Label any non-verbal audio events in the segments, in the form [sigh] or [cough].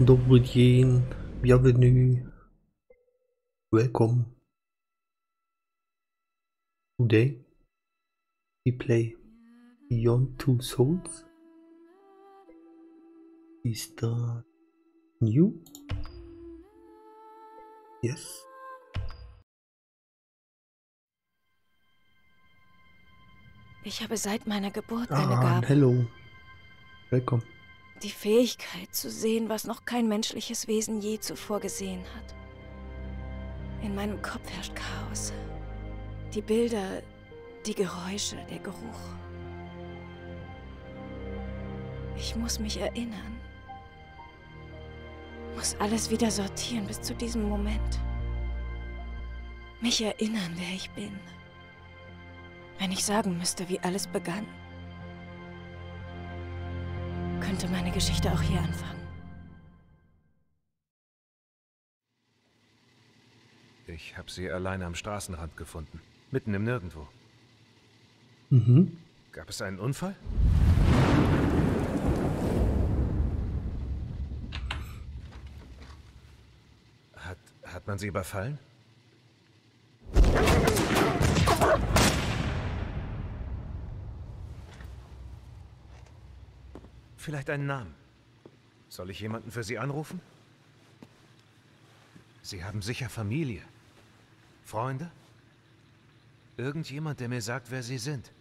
Добрый день, bienvenue, welcome. Today we play Beyond Two Souls. Is that new? Yes. Ich habe seit meiner Geburt eine Ah, Gabe. hello. Welcome. Die Fähigkeit zu sehen, was noch kein menschliches Wesen je zuvor gesehen hat. In meinem Kopf herrscht Chaos. Die Bilder, die Geräusche, der Geruch. Ich muss mich erinnern. Muss alles wieder sortieren bis zu diesem Moment. Mich erinnern, wer ich bin. Wenn ich sagen müsste, wie alles begann, könnte meine Geschichte auch hier anfangen. Ich habe sie alleine am Straßenrand gefunden. Mitten im Nirgendwo. Mhm. Gab es einen Unfall? Hat, hat man sie überfallen? Vielleicht einen Namen. Soll ich jemanden für Sie anrufen? Sie haben sicher Familie. Freunde? Irgendjemand, der mir sagt, wer Sie sind.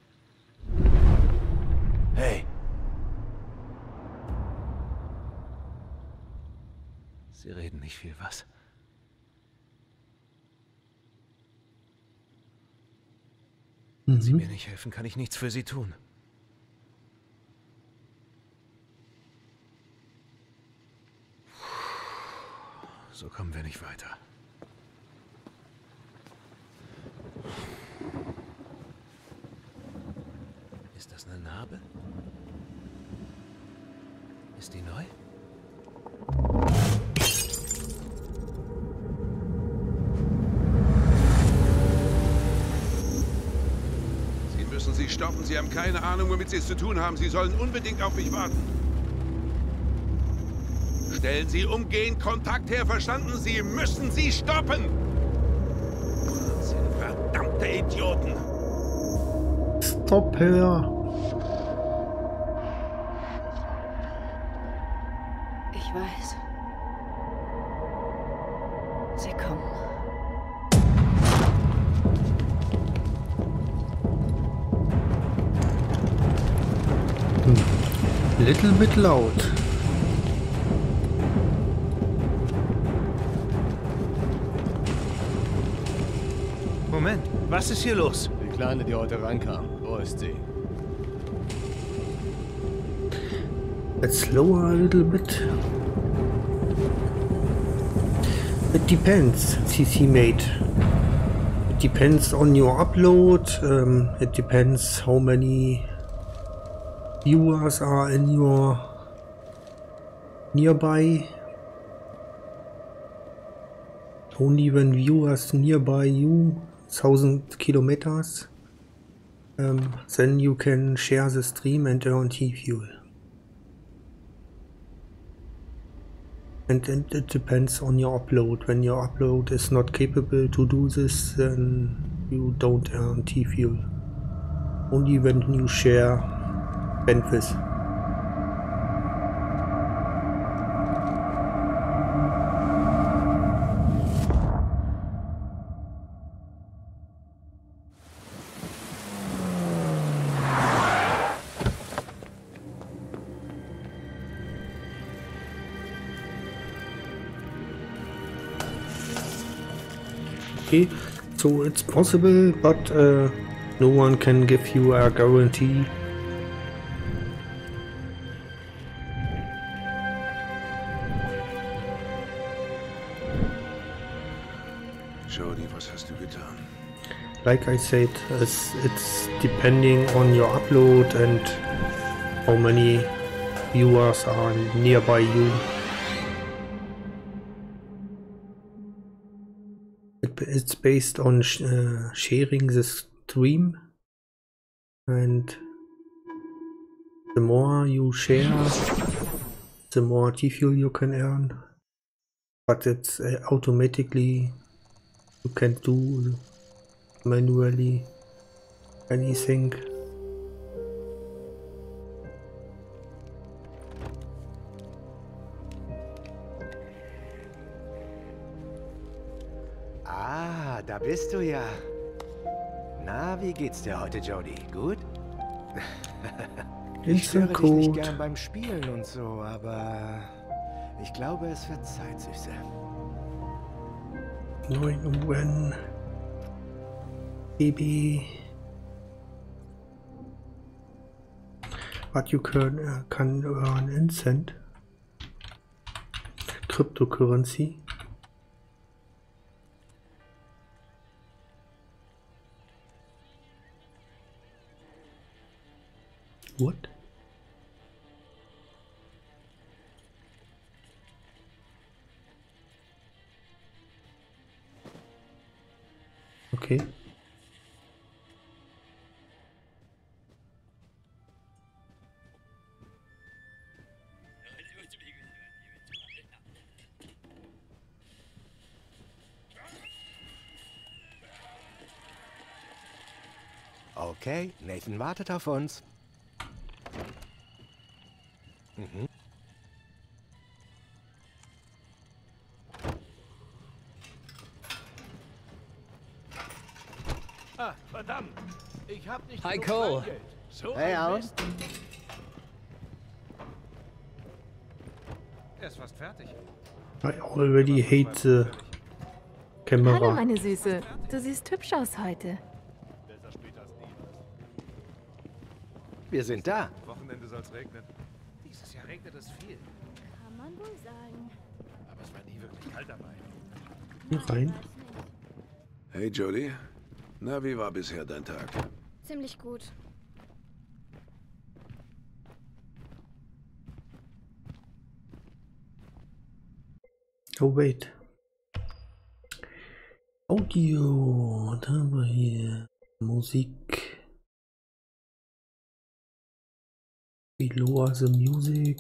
Hey! Sie reden nicht viel, was? Wenn Sie Mhm. mir nicht helfen, kann ich nichts für Sie tun. So kommen wir nicht weiter. Ist das eine Narbe? Ist die neu? Sie müssen sie stoppen. Sie haben keine Ahnung, womit Sie es zu tun haben. Sie sollen unbedingt auf mich warten. Stellen Sie umgehend Kontakt her, verstanden? Sie müssen sie stoppen! Sie verdammte Idioten! Stop her. Ich weiß. Sie kommen. Little bit loud. Was ist hier los? Die Kleine, die heute reinkam. Wo ist sie? Let's lower a little bit. It depends, CC mate. It depends on your upload. Um, it depends how many viewers are in your nearby. Only when viewers nearby you, thousand kilometers, um, then you can share the stream and earn T-Fuel. And, and it depends on your upload. When your upload is not capable to do this, then you don't earn T-Fuel. Only when you share benefits. So it's possible, but uh, no one can give you a guarantee. Jody, was hast du getan? Like I said, it's, it's depending on your upload and how many viewers are nearby you. It's based on sh uh, sharing the stream and the more you share the more T fuel you can earn. But it's uh, automatically you can do manually anything. Da bist du ja. Na, wie geht's dir heute, Jody? Gut? Ich störe dich nicht gern beim Spielen und so, aber ich glaube, es wird Zeit, Süße. 9 UN. Baby. What you can, uh, can earn in cent. Cryptocurrency. What? Okay. Okay, Nathan wartet auf uns. Mhm. Ah, verdammt. Ich hab nicht Hi, Cole. So Hey, Alan. Er ist fast fertig. I already hate the Hallo, camera. meine Süße. Du siehst hübsch aus heute. Wir sind da. Wochenende soll's regnen. Regnet es viel. Kann man wohl sagen. Aber es war nie wirklich kalt dabei. Hier rein. Hey Jody, na wie war bisher dein Tag? Ziemlich gut. Oh, wait. Audio. Was haben wir hier? Musik. Below the music.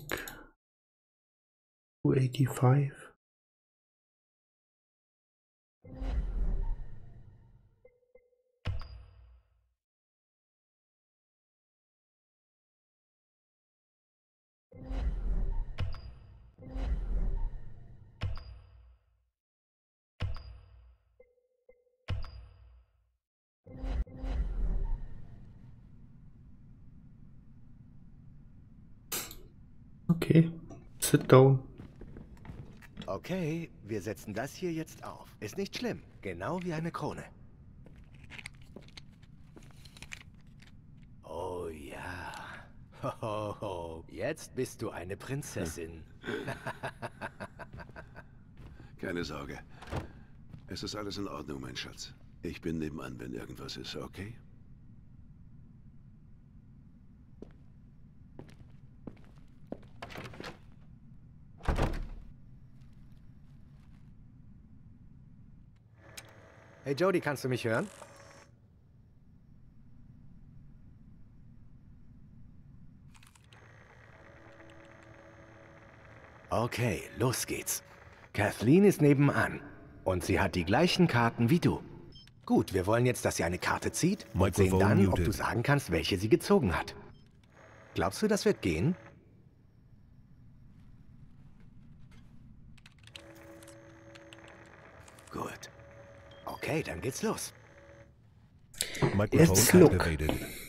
285. Okay. Sit down. Okay, wir setzen das hier jetzt auf. Ist nicht schlimm. Genau wie eine Krone. Oh ja. Hohoho. [laughs] Jetzt bist du eine Prinzessin. [laughs] Keine Sorge. Es ist alles in Ordnung, mein Schatz. Ich bin nebenan, wenn irgendwas ist, okay? Hey Jody, kannst du mich hören? Okay, los geht's. Kathleen ist nebenan und sie hat die gleichen Karten wie du. Gut, wir wollen jetzt, dass sie eine Karte zieht und sehen dann, ob du sagen kannst, welche sie gezogen hat. Glaubst du, das wird gehen? Gut. Okay, dann geht's los. Let's look. Hm.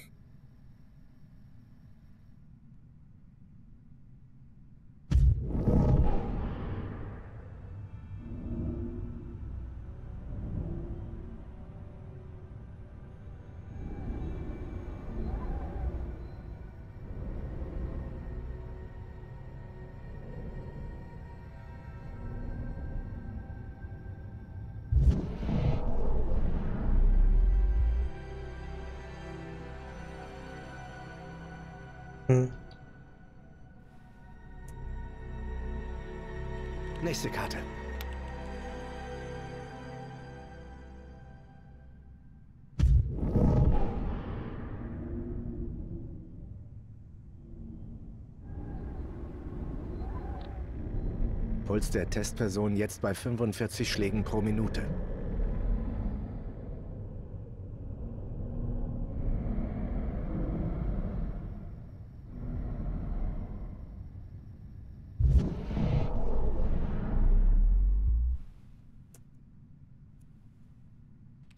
Puls der Testperson jetzt bei 45 Schlägen pro Minute.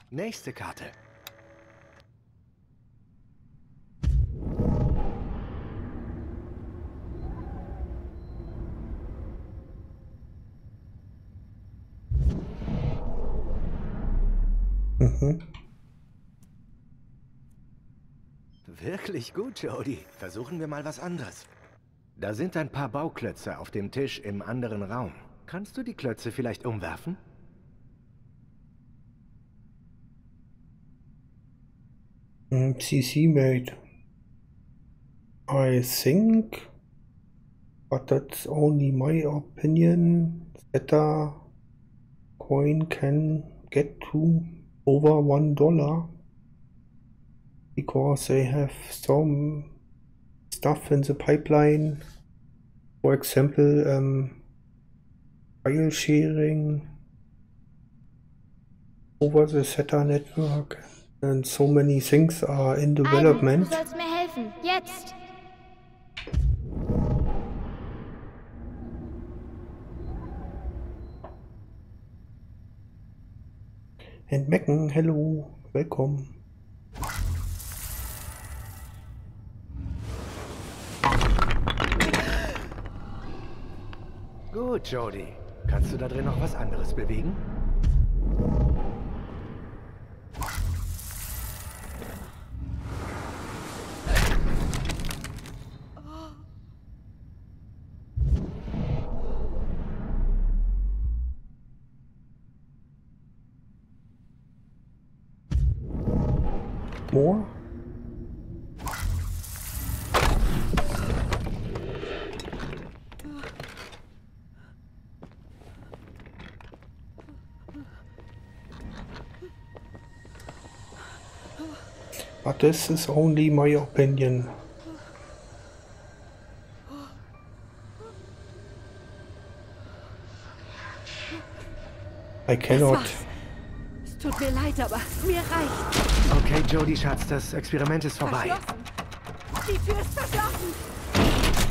Nächste Karte. Mhm. Wirklich gut, Jody. Versuchen wir mal was anderes. Da sind ein paar Bauklötze auf dem Tisch im anderen Raum. Kannst du die Klötze vielleicht umwerfen? CC made. I think, but that's only my opinion. Theta coin can get to over one dollar because they have some stuff in the pipeline. For example, um, file sharing over the SETA network. And so many things are in Aiden, development. du sollst mir helfen. Jetzt. And Mecken, hello, welcome. Gut, Jody. Kannst du da drin noch was anderes bewegen? More? This is only my opinion. I cannot. Es tut mir leid, aber mir reicht. Okay, Jody, Schatz, das Experiment ist vorbei. Die Tür ist verschlossen.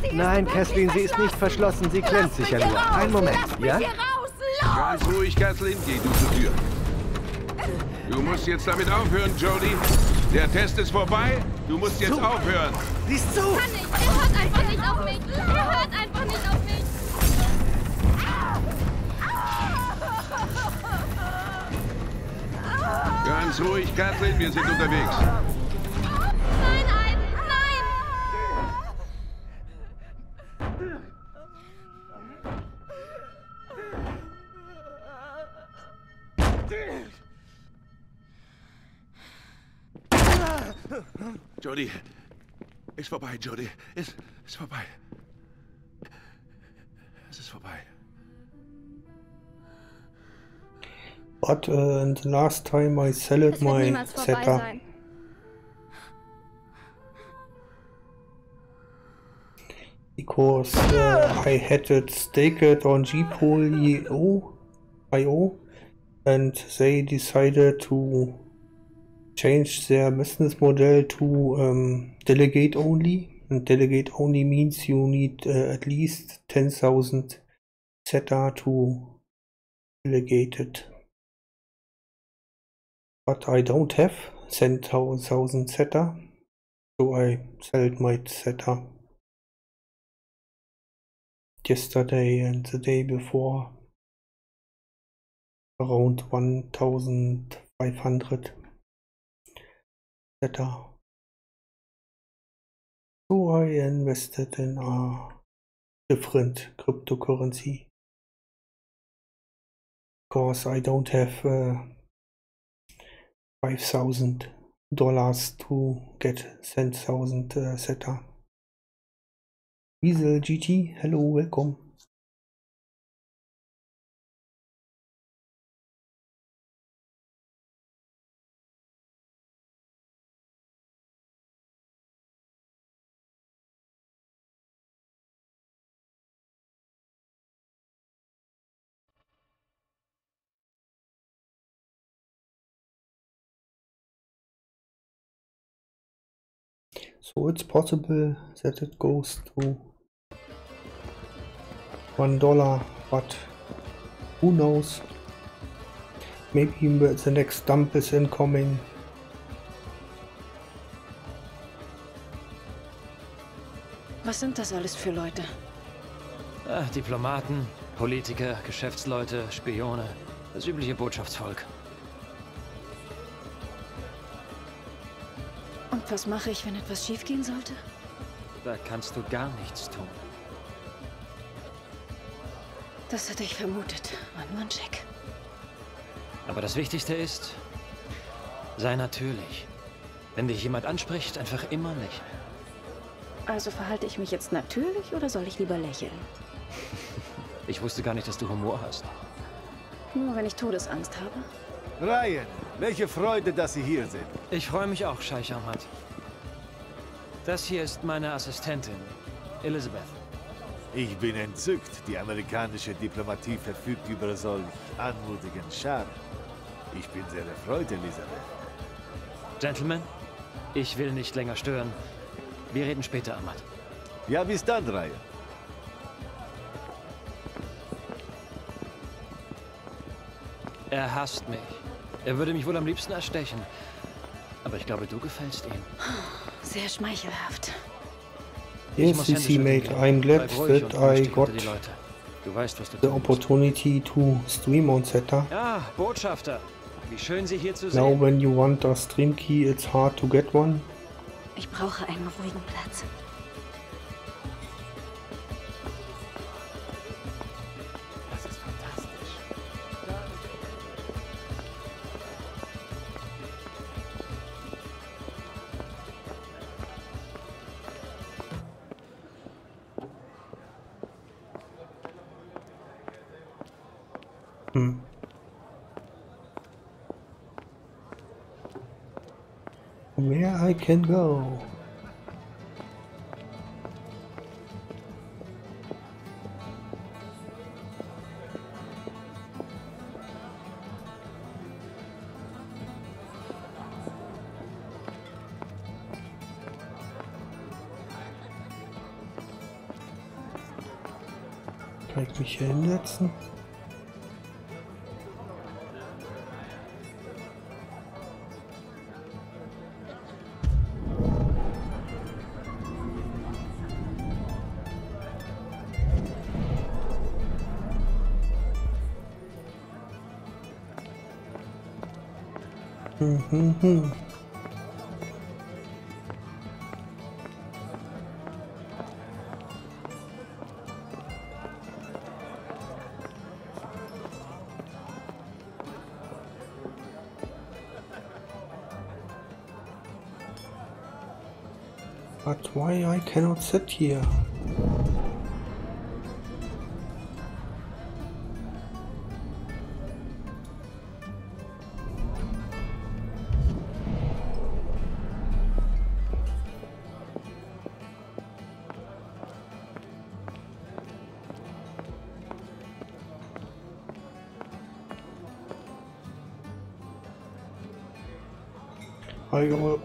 Sie Nein, Kathleen, sie ist nicht verschlossen. Sie klemmt sich ja nur. raus. Einen Moment, Lass mich ja? hier raus. Los! Ganz ruhig, Kathleen, geh du zur Tür. Du musst jetzt damit aufhören, Jody. Der Test ist vorbei. Du musst jetzt Zu. aufhören. Siehst du? Kann nicht. Er hört einfach nicht auf mich. Er hört einfach nicht auf mich. Ganz ruhig, Kathleen, wir sind unterwegs. Jody, ist vorbei, Jody. Ist, ist vorbei. Es ist vorbei. But uh, and the last time I sold Es wird my niemals setup, because uh, I had it staked on gpol.io IO, and they decided to change their business model to um, delegate only. And delegate only means you need uh, at least 10,000 SETA to delegate it. But I don't have 10,000 SETA, so I sold my SETA yesterday and the day before around 1500 SETA. So I invested in a different cryptocurrency because I don't have uh, 5000 dollars to get 10,000 uh, SETA. Weasel GT, hello, welcome. So it's possible that it goes to one dollar, but who knows? Maybe the next dump is incoming. Was sind das alles für Leute? Ah, Diplomaten, Politiker, Geschäftsleute, Spione. Das übliche Botschaftsvolk. Und was mache ich, wenn etwas schiefgehen sollte? Da kannst du gar nichts tun. Das hätte ich vermutet. Ein Check. Aber das Wichtigste ist, sei natürlich. Wenn dich jemand anspricht, einfach immer lächeln. Also verhalte ich mich jetzt natürlich oder soll ich lieber lächeln? [laughs] Ich wusste gar nicht, dass du Humor hast. Nur wenn ich Todesangst habe. Ryan, welche Freude, dass Sie hier sind. Ich freue mich auch, Scheich Ahmad. Das hier ist meine Assistentin, Elizabeth. Ich bin entzückt. Die amerikanische Diplomatie verfügt über solch anmutigen Charme. Ich bin sehr erfreut, Elisabeth. Gentlemen, ich will nicht länger stören. Wir reden später, Ahmad. Ja, bis dann, Ryan. Er hasst mich. Er würde mich wohl am liebsten erstechen. Aber ich glaube, du gefällst ihm. Sehr schmeichelhaft. Yes, händisch CC mate. I'm glad that I got unter die Leute. Du weißt, was du the opportunity to stream on Zeta. Ja, Botschafter. Wie schön, Sie hier zu Now sehen. when you want a stream key, it's hard to get one. Ich brauche einen ruhigen Platz. I can go? Kann ich mich hier hinsetzen? Mhm. But why I cannot sit here?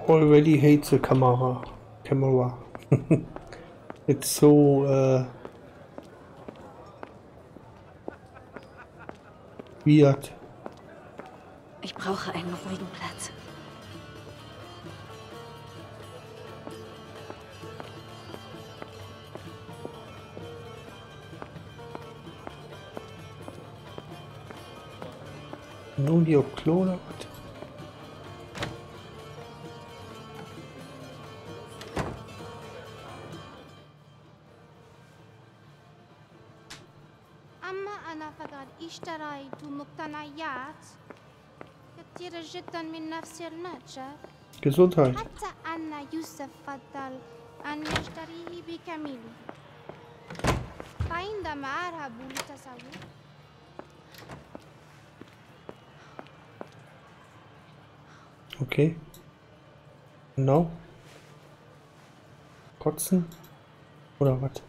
Already hate the camera. Camera. [laughs] it's so uh, weird. Ich brauche einen ruhigen Platz. Nun die auf Gesundheit. حتى أن يوسف فضل أن يشتريه بكامله فعندما أذهب للتسوق Okay. No. Kotzen? Oder was?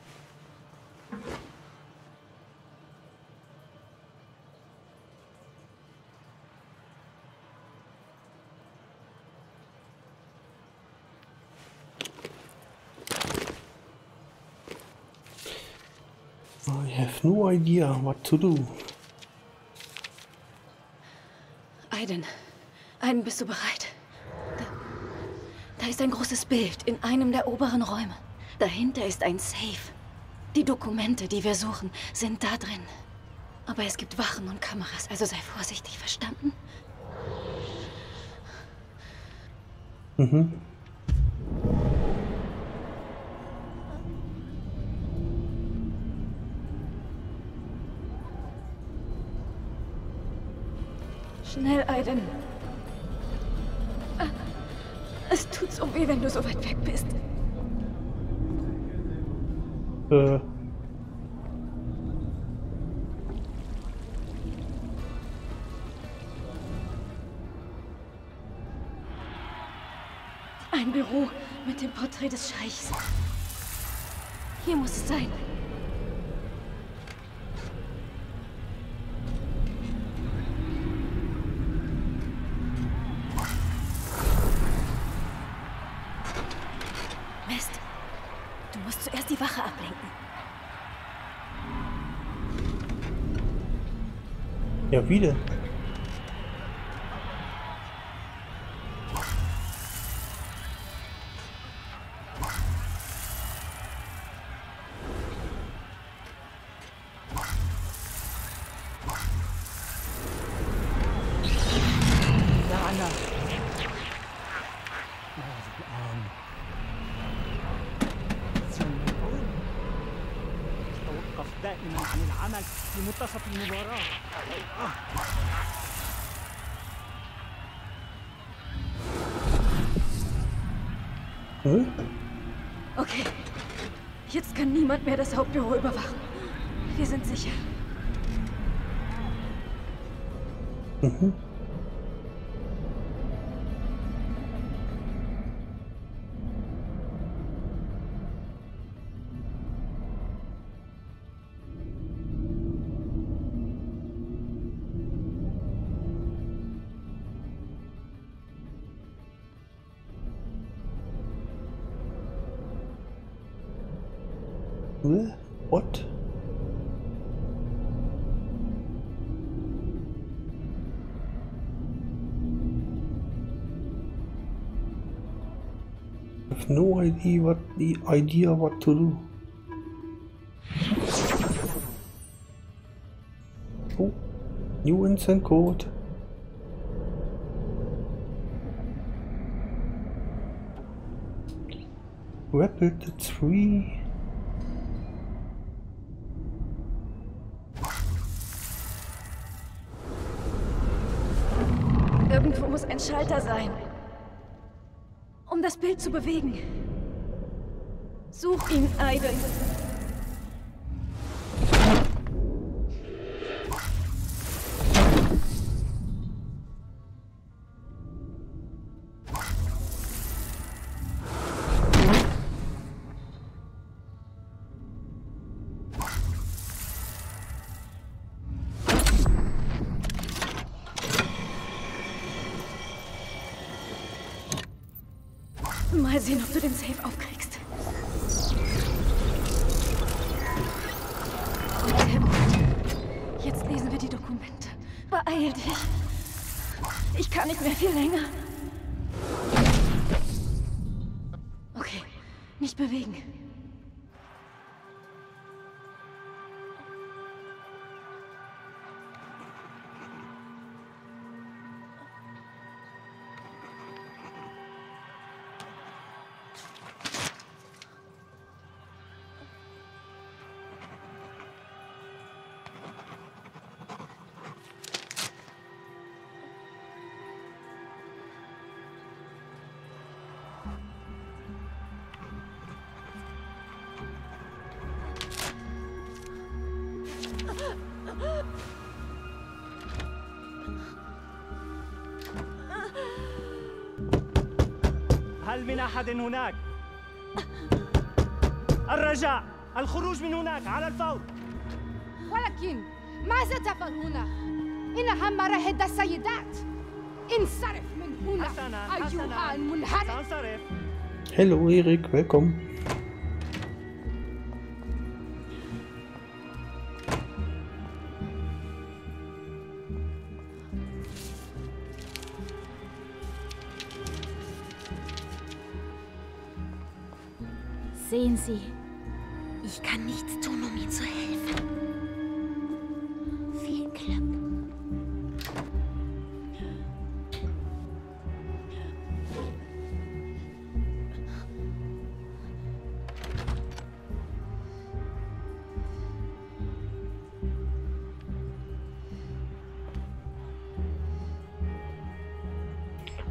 No idea what to do. Aiden, Aiden, bist du bereit? Da, da ist ein großes Bild in einem der oberen Räume. Dahinter ist ein Safe. Die Dokumente, die wir suchen, sind da drin. Aber es gibt Wachen und Kameras, also sei vorsichtig, verstanden? Mhm. Schnell, Aiden. Es tut so weh, wenn du so weit weg bist. Äh. Ein Büro mit dem Porträt des Scheichs. Hier muss es sein. Niemand mehr das Hauptbüro überwachen. Idea what the idea what to do. Oh, new instant code. Rapid 3. Irgendwo muss ein Schalter sein. Um das Bild zu bewegen. Such ihn, Aiden. Mal sehen, ob du den Safe aufkriegst. Beeil dich. Ich kann nicht mehr viel länger. Okay, nicht bewegen. أحد هناك؟ الرجاء الخروج من هناك على الفور ولكن ماذا تفعل هنا؟ إنها مراهد السيدات انصرف من هنا حسنا أيها حسنا المنحرف سأنصرف Hello Erik, willkommen. Sie, ich kann nichts tun, um ihm zu helfen. Viel Glück.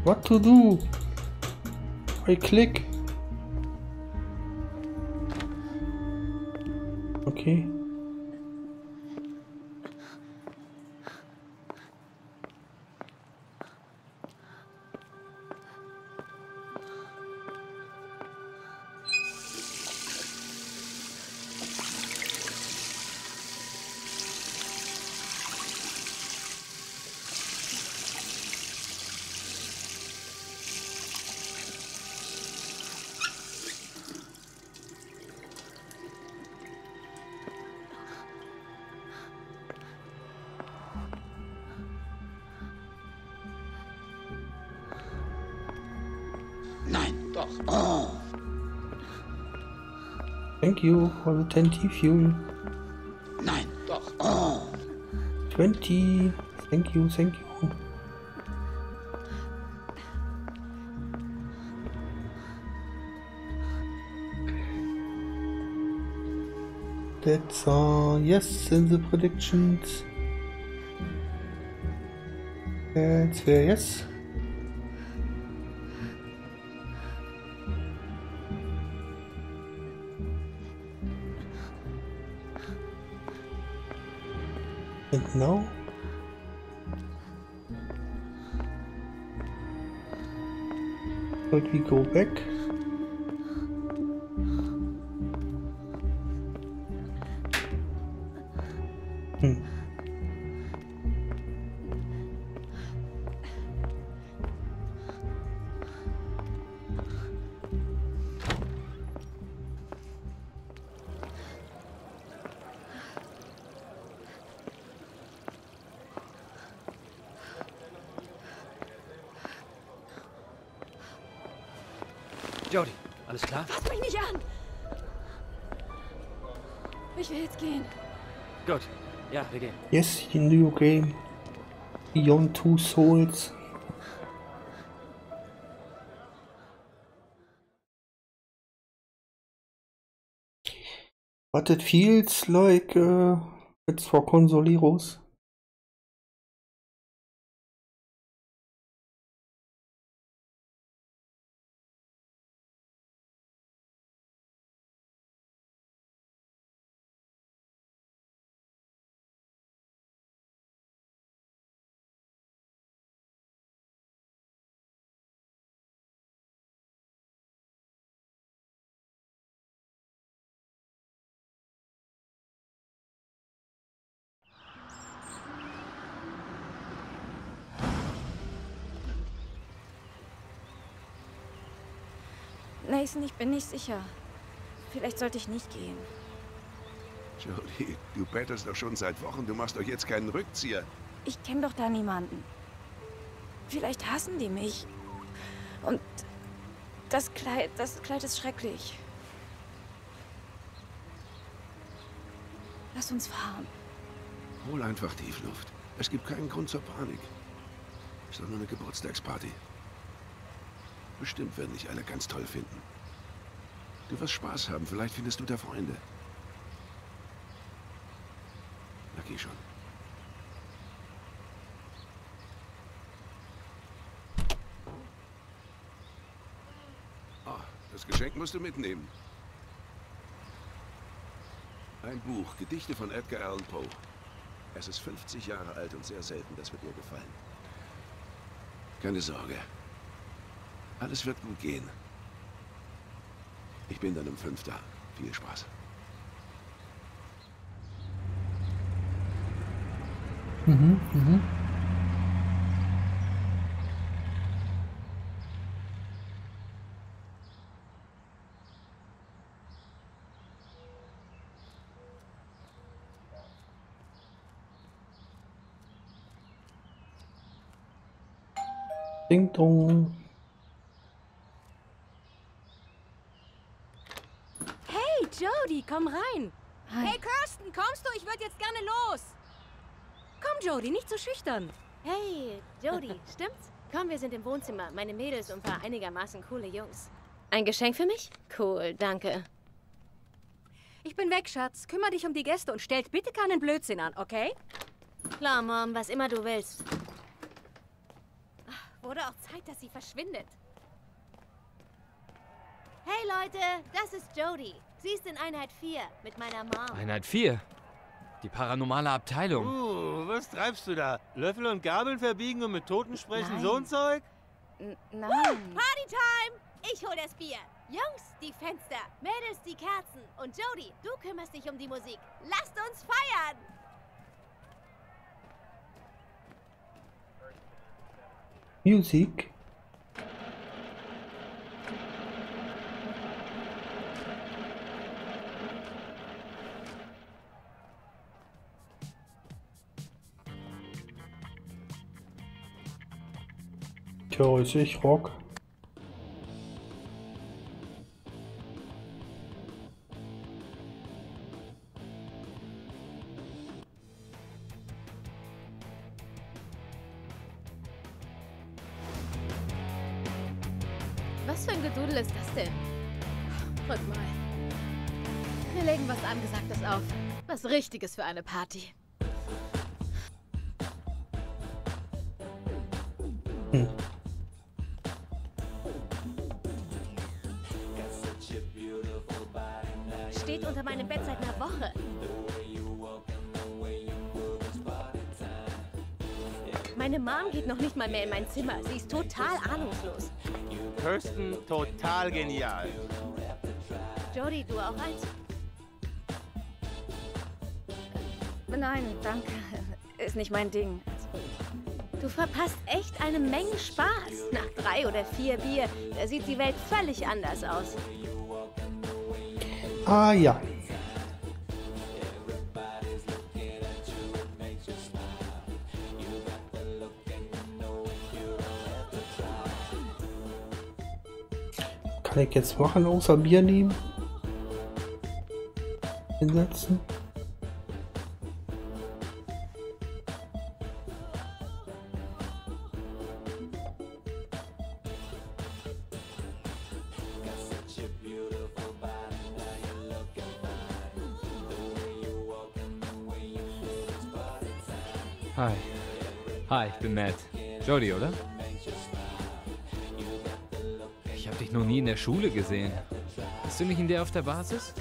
What to do? I click. Thank you for the 10 fuel. Nein, doch. Oh. 20. Thank you, thank you. That's all. yes in the predictions. That's fair, yes. And now? Should we go back? Yes, the new game. Beyond Two Souls. But it feels like uh, it's for consoleros. Nathan, ich bin nicht sicher. Vielleicht sollte ich nicht gehen. Jody, du bettelst doch schon seit Wochen. Du machst doch jetzt keinen Rückzieher. Ich kenne doch da niemanden. Vielleicht hassen die mich. Und das Kleid, das Kleid ist schrecklich. Lass uns fahren. Hol einfach Tiefluft. Es gibt keinen Grund zur Panik. Ist doch nur eine Geburtstagsparty. Bestimmt werden dich alle ganz toll finden. Du wirst Spaß haben. Vielleicht findest du da Freunde. Na, geh schon. Ah, das Geschenk musst du mitnehmen. Ein Buch, Gedichte von Edgar Allan Poe. Es ist 50 Jahre alt und sehr selten. Das wird dir gefallen. Keine Sorge. Alles wird gut gehen. Ich bin dann um fünf da. Viel Spaß. Mhm, mhm. Ding dong. Komm rein. Hi. Hey, Kirsten, kommst du? Ich würde jetzt gerne los. Komm, Jody, nicht so schüchtern. Hey, Jody, [laughs] stimmt's? Komm, wir sind im Wohnzimmer. Meine Mädels und ein paar einigermaßen coole Jungs. Ein Geschenk für mich? Cool, danke. Ich bin weg, Schatz. Kümmer dich um die Gäste und stellt bitte keinen Blödsinn an, okay? Klar, Mom, was immer du willst. Ach, Wurde auch Zeit, dass sie verschwindet. Hey Leute, das ist Jody. Sie ist in Einheit 4 mit meiner Mom. Einheit 4. Die paranormale Abteilung. Uh, was treibst du da? Löffel und Gabeln verbiegen und mit Toten sprechen, Nein. so ein Zeug? N nein. Partytime! Ich hol das Bier. Jungs, die Fenster. Mädels, die Kerzen. Und Jody, du kümmerst dich um die Musik. Lasst uns feiern! Music. Tja, ist ich Rock. Was für ein Gedudel ist das denn? Rück mal. Wir legen was Angesagtes auf. Was Richtiges für eine Party. Mal mehr in mein Zimmer. Sie ist total ahnungslos. Kirsten, total genial. Jody, du auch eins? Nein, danke. Ist nicht mein Ding. Du verpasst echt eine Menge Spaß. Nach drei oder vier Bier, da sieht die Welt völlig anders aus. Ah ja. Kann ich jetzt machen außer Bier nehmen? Hinsetzen? Hi. Hi, ich bin Matt. Jody, oder? Noch nie in der Schule gesehen. Bist du nicht in der auf der Basis?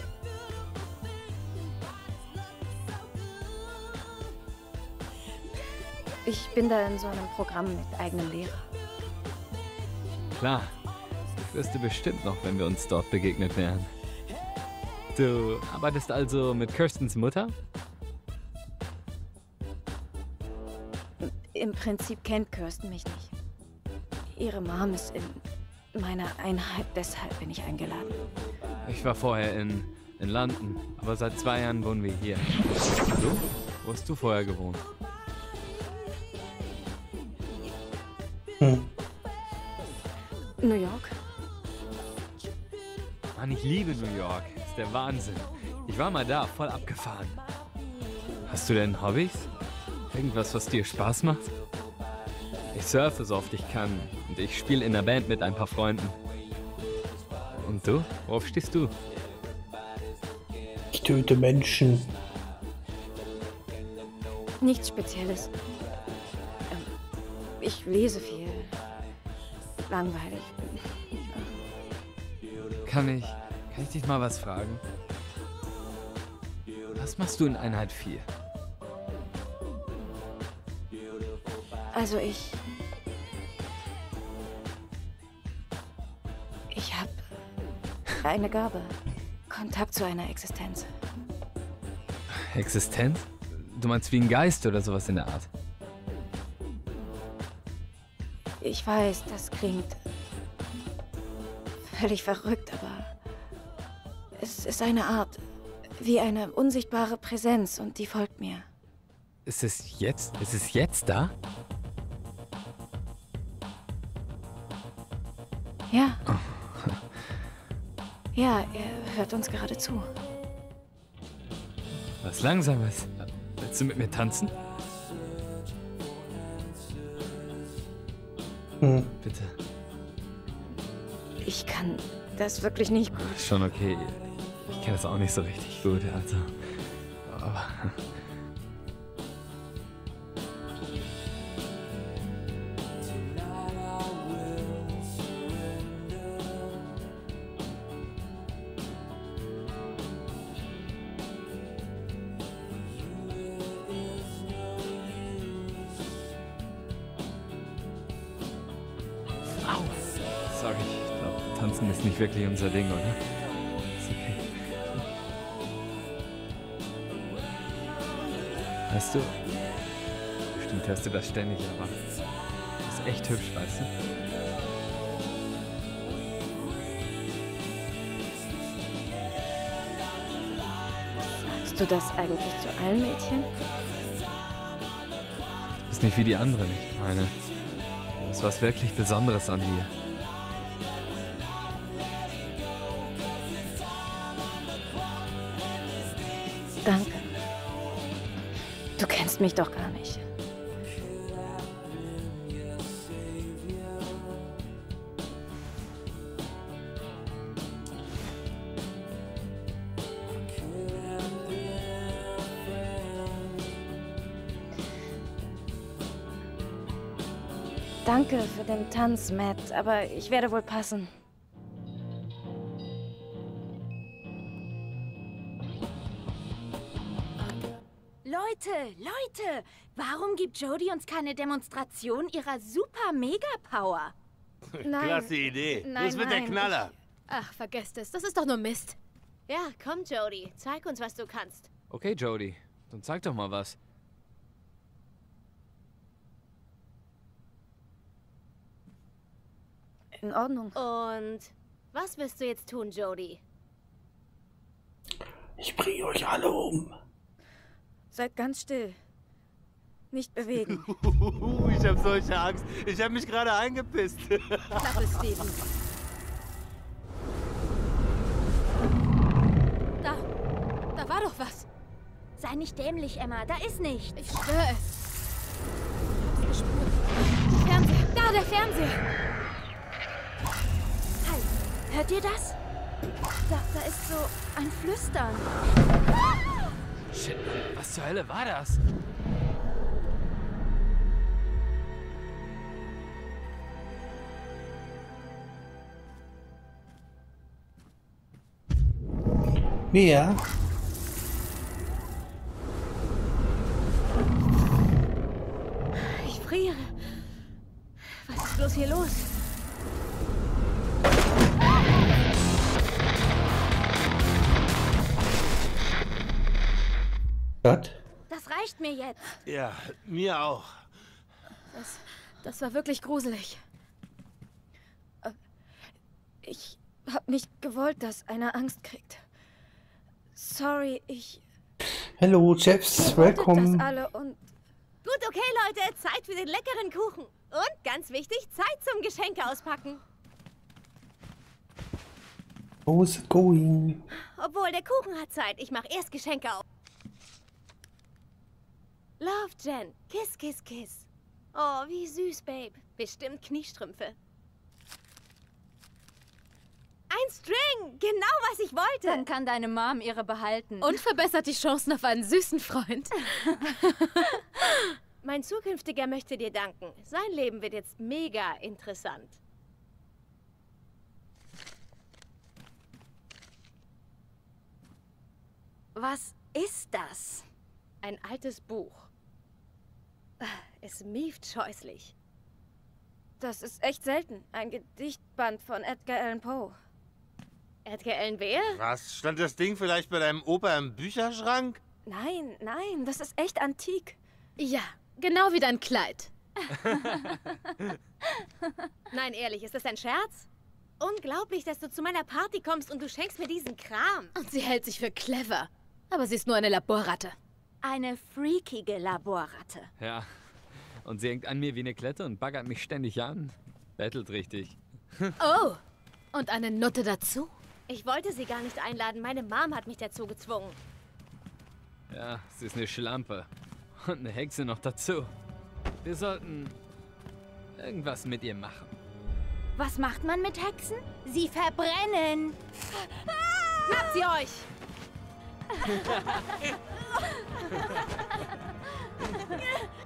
Ich bin da in so einem Programm mit eigenem Lehrer. Klar. Ich wüsste bestimmt noch, wenn wir uns dort begegnet wären. Du arbeitest also mit Kirstens Mutter? Im Prinzip kennt Kirsten mich nicht. Ihre Mom ist in meiner Einheit, deshalb bin ich eingeladen. Ich war vorher in, in London, aber seit zwei Jahren wohnen wir hier. Du? Wo hast du vorher gewohnt? Hm. New York? Mann, ich liebe New York. Ist der Wahnsinn. Ich war mal da, voll abgefahren. Hast du denn Hobbys? Irgendwas, was dir Spaß macht? Ich surfe so oft ich kann und ich spiele in der Band mit ein paar Freunden. Und du? Worauf stehst du? Ich töte Menschen. Nichts Spezielles. Ähm, ich lese viel. Langweilig. Kann ich, kann ich dich mal was fragen? Was machst du in Einheit 4? Also. Ich eine Gabe. Kontakt zu einer Existenz. Existenz? Du meinst wie ein Geist oder sowas in der Art? Ich weiß, das klingt völlig verrückt, aber es ist eine Art, wie eine unsichtbare Präsenz und die folgt mir. Ist es jetzt? Ist es jetzt da? Ja. Ja, er hört uns gerade zu. Was Langsames. Willst du mit mir tanzen? Hm. Bitte. Ich kann das wirklich nicht gut. Schon okay. Ich kenne das auch nicht so richtig gut, also. Aber. Nicht wirklich unser Ding, oder? Ist. Weißt du, bestimmt hörst du das ständig, aber das ist echt hübsch, weißt du? Sagst du das eigentlich zu allen Mädchen? Ist nicht wie die anderen, ich meine. Du hast was wirklich Besonderes an dir. Mich doch gar nicht. Danke für den Tanz, Matt, aber ich werde wohl passen. Jodie uns keine Demonstration ihrer Super-Mega-Power? [laughs] Klasse Idee. Nein, das wird der nein, Knaller. Ach, vergesst es. Das ist doch nur Mist. Ja, komm, Jodie, zeig uns, was du kannst. Okay, Jody, dann zeig doch mal was. In Ordnung. Und was wirst du jetzt tun, Jodie? Ich bringe euch alle um. Seid ganz still. Nicht bewegen. [laughs] ich hab solche Angst. Ich hab mich gerade eingepisst. [laughs] Klappe, Steven. Da. Da war doch was. Sei nicht dämlich, Emma. Da ist nichts. Ich schwöre es. Der Fernseher. Da, der Fernseher. Halt. Hört ihr das? Da, da ist so ein Flüstern. Shit, was zur Hölle war das? Wer? Ich friere. Was ist bloß hier los? Was? Das reicht mir jetzt. Ja, mir auch. Das, das war wirklich gruselig. Äh, Ich hab nicht gewollt, dass einer Angst kriegt. Sorry, ich Hello, Chaps, welcome. das alle und Gut, okay, Leute. Zeit für den leckeren Kuchen. Und ganz wichtig, Zeit zum Geschenke auspacken. How's it going? Obwohl, der Kuchen hat Zeit. Ich mache erst Geschenke auf. Love, Jen. Kiss, kiss, kiss. Oh, wie süß, Babe. Bestimmt Kniestrümpfe. Ein String! Genau, was ich wollte. Dann kann deine Mom ihre behalten. Und verbessert die Chancen auf einen süßen Freund. [laughs] Mein zukünftiger möchte dir danken. Sein Leben wird jetzt mega interessant. Was ist das? Ein altes Buch. Es mieft scheußlich. das ist echt selten. Ein Gedichtband von Edgar Allan Poe. Edgar Allan wer? Was? Stand das Ding vielleicht bei deinem Opa im Bücherschrank? Nein, nein, das ist echt antik. Ja, genau wie dein Kleid. [laughs] Nein, ehrlich, ist das ein Scherz? Unglaublich, dass du zu meiner Party kommst und du schenkst mir diesen Kram. Und sie hält sich für clever. Aber sie ist nur eine Laborratte. Eine freakige Laborratte. Ja. Und sie hängt an mir wie eine Klette und baggert mich ständig an. Bettelt richtig. Oh, und eine Nutte dazu. Ich wollte sie gar nicht einladen. Meine Mom hat mich dazu gezwungen. Ja, sie ist eine Schlampe. Und eine Hexe noch dazu. Wir sollten irgendwas mit ihr machen. Was macht man mit Hexen? Sie verbrennen. Habt sie euch! [laughs]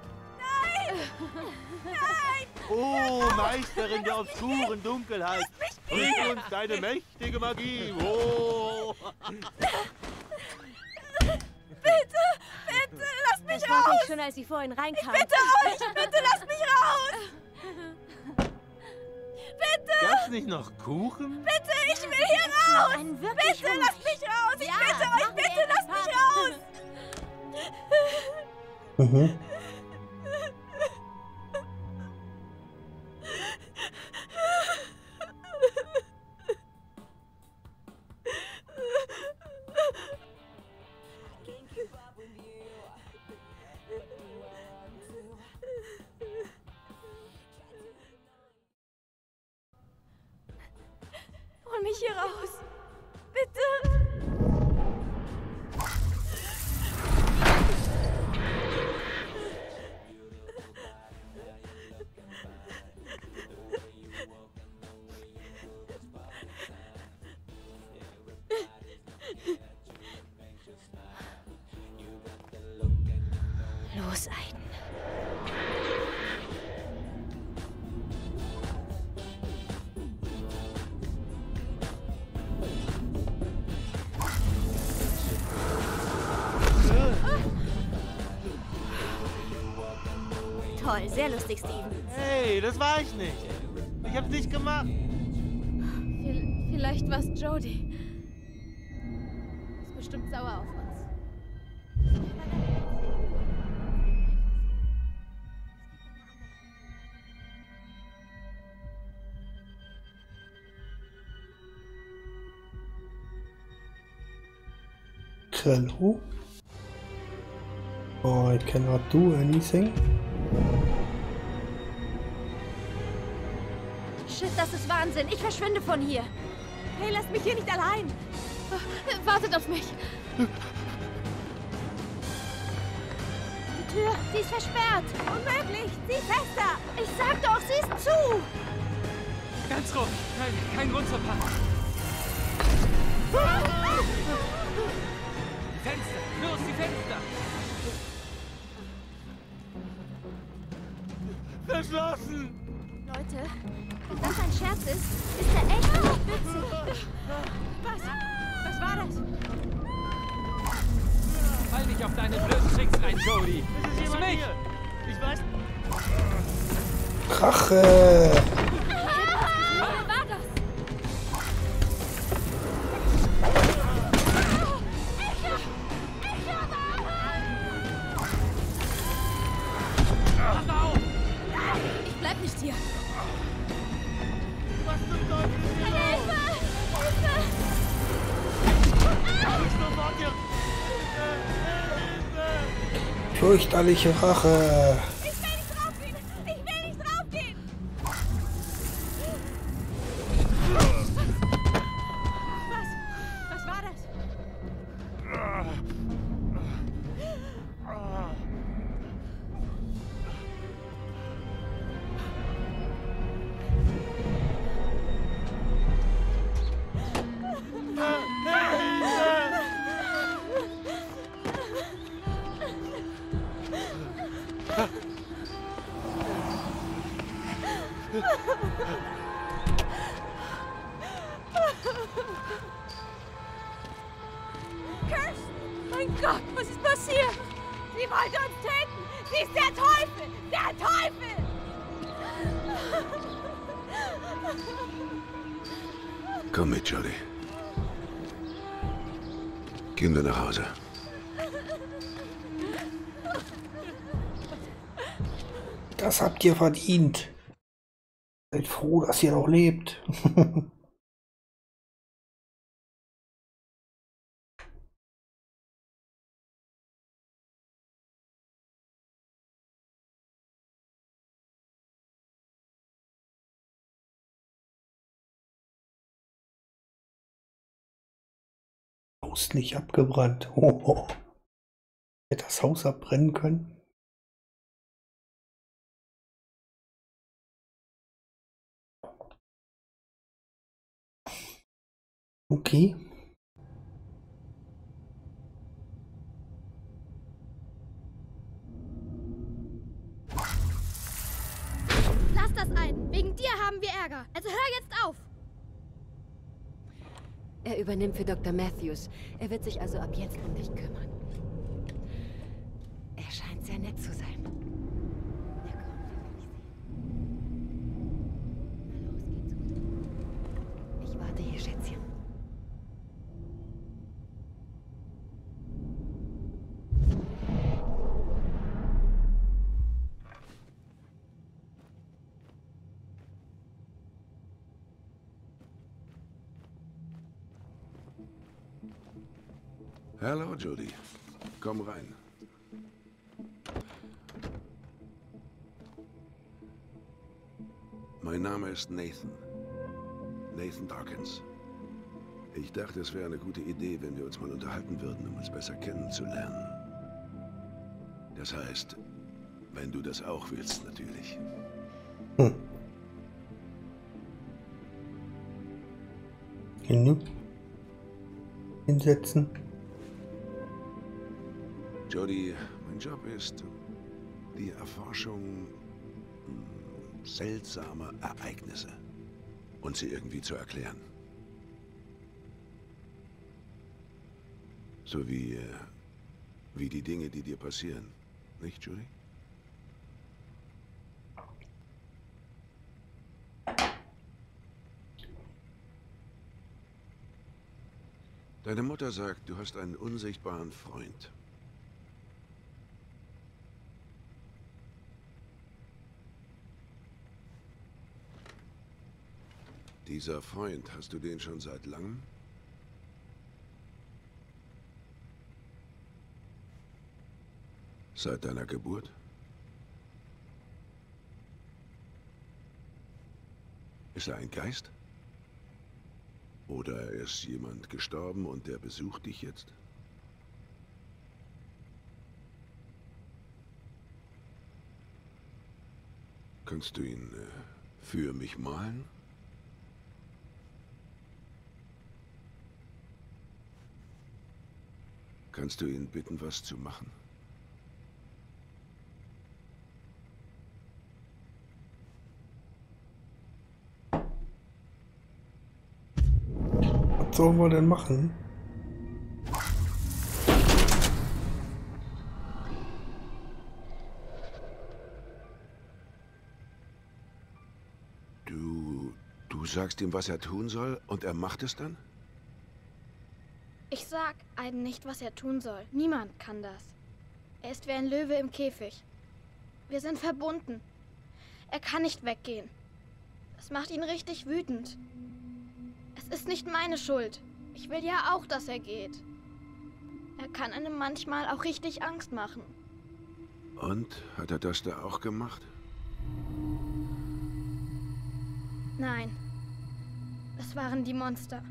Nein! Oh, Meisterin der obskuren Dunkelheit! Bring uns deine mächtige Magie! Oh! Bitte, bitte, lasst mich Das raus! wollte ich schon, als sie vorhin reinkam. Ich bitte euch, bitte lasst mich raus! Bitte! Gab's nicht noch Kuchen? Bitte, ich will hier raus! Bitte, hungrig. lasst mich raus! Ich Ja, bitte euch, bitte, lasst mich raus! Mhm. Das war ich nicht. Ich hab's nicht gemacht. Viel- Vielleicht war's Jody. Ist bestimmt sauer auf uns. Hello? Oh, I cannot do anything. Das ist Wahnsinn. Ich verschwinde von hier. Hey, lasst mich hier nicht allein! Wartet auf mich. Die Tür, sie ist versperrt! Unmöglich! Zieh fester! Ich sag doch, sie ist zu! Ganz ruhig. Kein, kein Grund zur Panik. Fenster! Los, die Fenster! Verschlossen! Leute, wenn das ein Scherz ist, ist er echt nicht witzig. Was? Was war das? Fall nicht auf deine blöden Tricks rein, Jody. Es ist jemand mich. hier. Ich weiß. Rache! Fürchterliche Rache! Habt ihr verdient. Seid froh, dass ihr noch lebt. [laughs] Haus nicht abgebrannt. Oh, [laughs] oh. Hätte das Haus abbrennen können? Okay. Lass das ein. Wegen dir haben wir Ärger. Also hör jetzt auf. Er übernimmt für Dr. Matthews. Er wird sich also ab jetzt um dich kümmern. Er scheint sehr nett zu sein. Ich warte hier, Schätzchen. Hallo, Judy. Komm rein. Mein Name ist Nathan. Nathan Dawkins. Ich dachte, es wäre eine gute Idee, wenn wir uns mal unterhalten würden, um uns besser kennenzulernen. Das heißt, wenn du das auch willst, natürlich. Hm. Genug. Hinsetzen. Jody, mein Job ist die Erforschung hm, seltsamer Ereignisse und sie irgendwie zu erklären. So wie, äh, wie die Dinge, die dir passieren. Nicht, Judy? Deine Mutter sagt, du hast einen unsichtbaren Freund. Dieser Freund, hast du den schon seit langem? Seit deiner Geburt? Ist er ein Geist? Oder ist jemand gestorben und der besucht dich jetzt? Kannst du ihn äh, für mich malen? Kannst du ihn bitten, was zu machen? Was sollen wir denn machen? Du... du sagst ihm, was er tun soll, und er macht es dann? Ich sag Aiden nicht, was er tun soll. Niemand kann das. Er ist wie ein Löwe im Käfig. Wir sind verbunden. Er kann nicht weggehen. Das macht ihn richtig wütend. Es ist nicht meine Schuld. Ich will ja auch, dass er geht. Er kann einem manchmal auch richtig Angst machen. Und? Hat er das da auch gemacht? Nein. Es waren die Monster.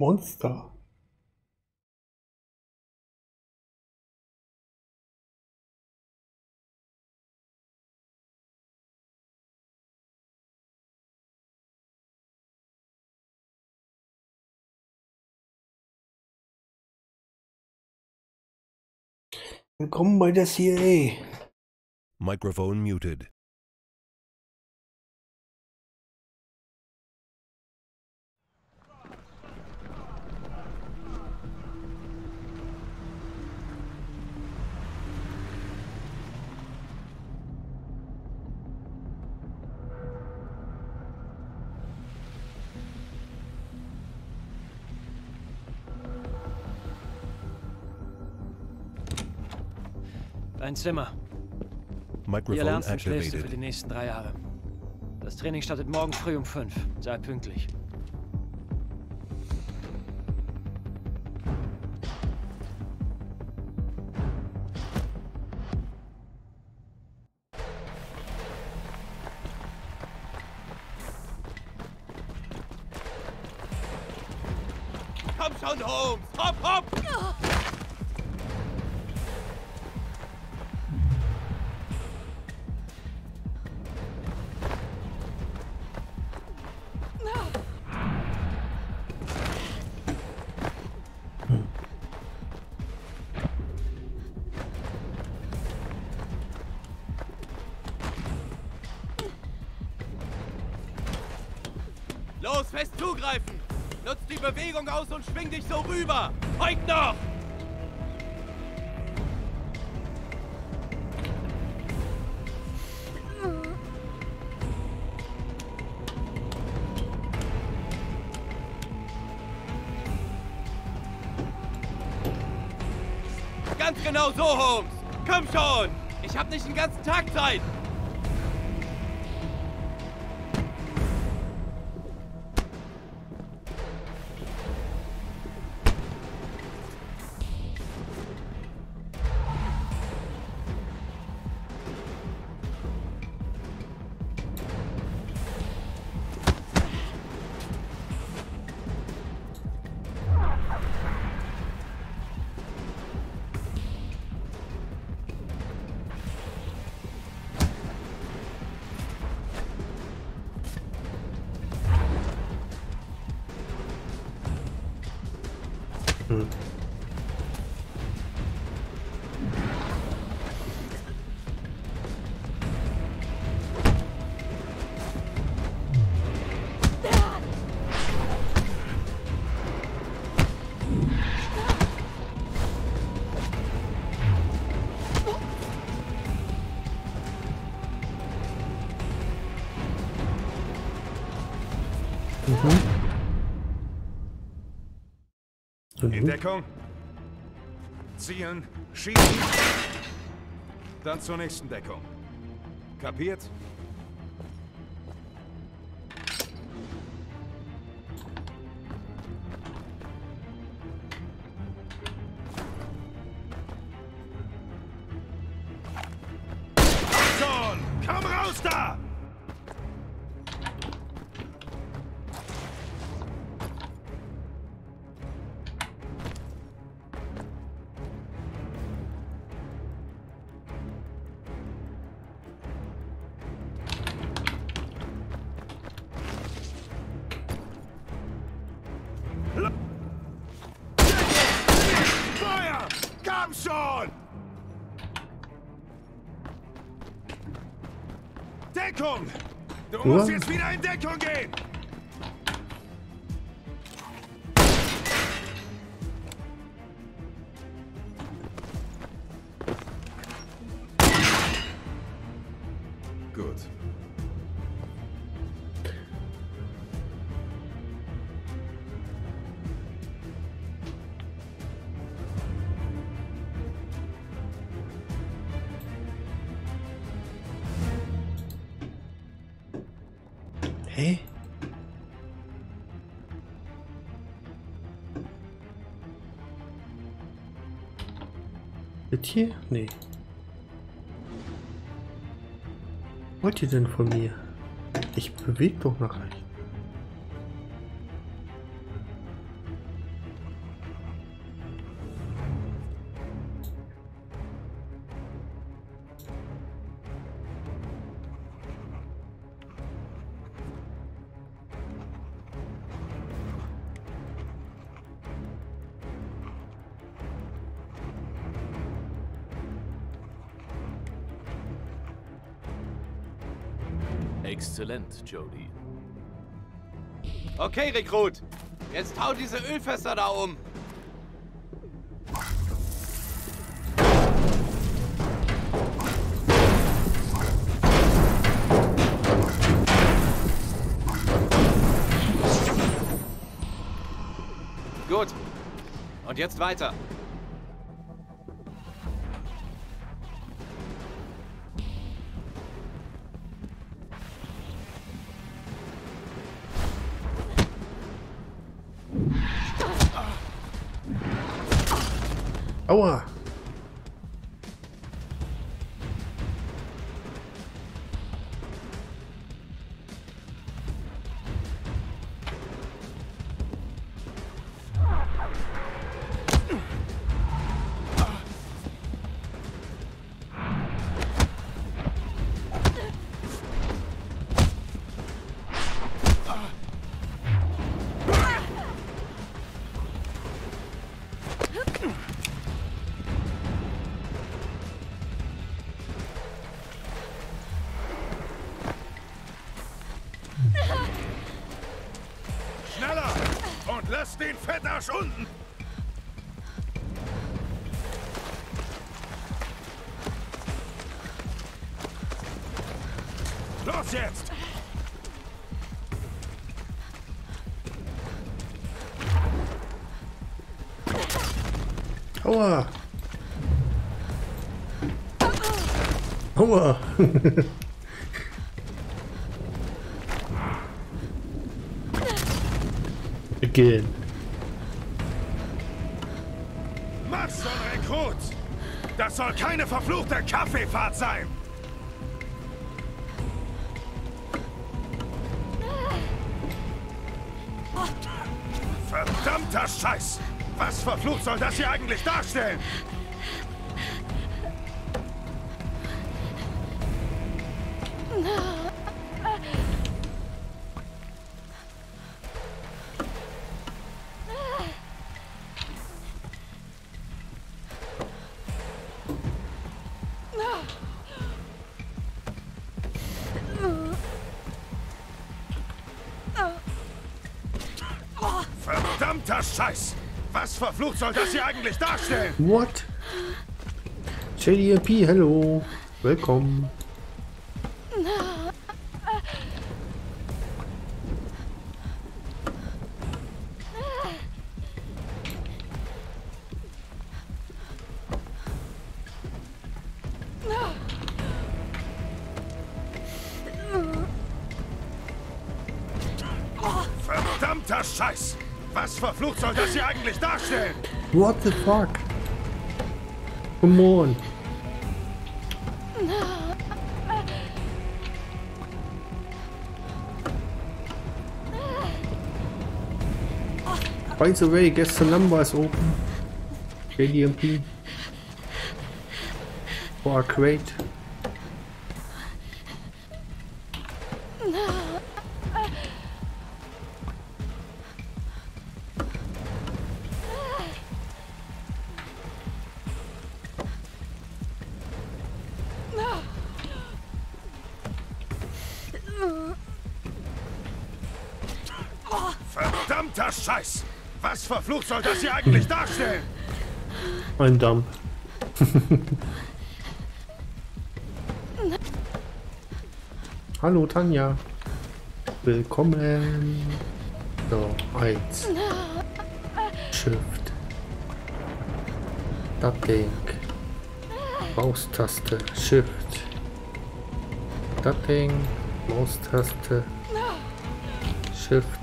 Monster. Willkommen bei der CIA. Microphone muted. Dein Zimmer. Hier Microphone lernst und schläfst du für die nächsten drei Jahre. Das Training startet morgen früh um fünf. Sei pünktlich. Und schwing dich so rüber! Heute noch! Ganz genau so, Holmes! Komm schon! Ich hab nicht den ganzen Tag Zeit! In Deckung. Zielen, schießen. Dann zur nächsten Deckung. Kapiert? Das hier? Nee. Wollt ihr denn von mir? Ich bewege doch nach rechts. Exzellent, Jody. Okay, Rekrut. Jetzt hau diese Ölfässer da um. Gut. Und jetzt weiter. Aua! Again. Mach schon, Rekrut! Das soll keine verfluchte Kaffeefahrt sein! Verdammter Scheiß! Was verflucht soll das hier eigentlich darstellen? Soll das hier eigentlich darstellen? What? JDMP, hello. Willkommen. What the fuck? Come on. By the way, guess the number is open. JDMP. For a crate. Soll das hier eigentlich darstellen? Ein Dump. [laughs] Hallo Tanja. Willkommen. So, eins. Shift. Dubbing. Maustaste. Shift. Dubbing. Maustaste. Shift.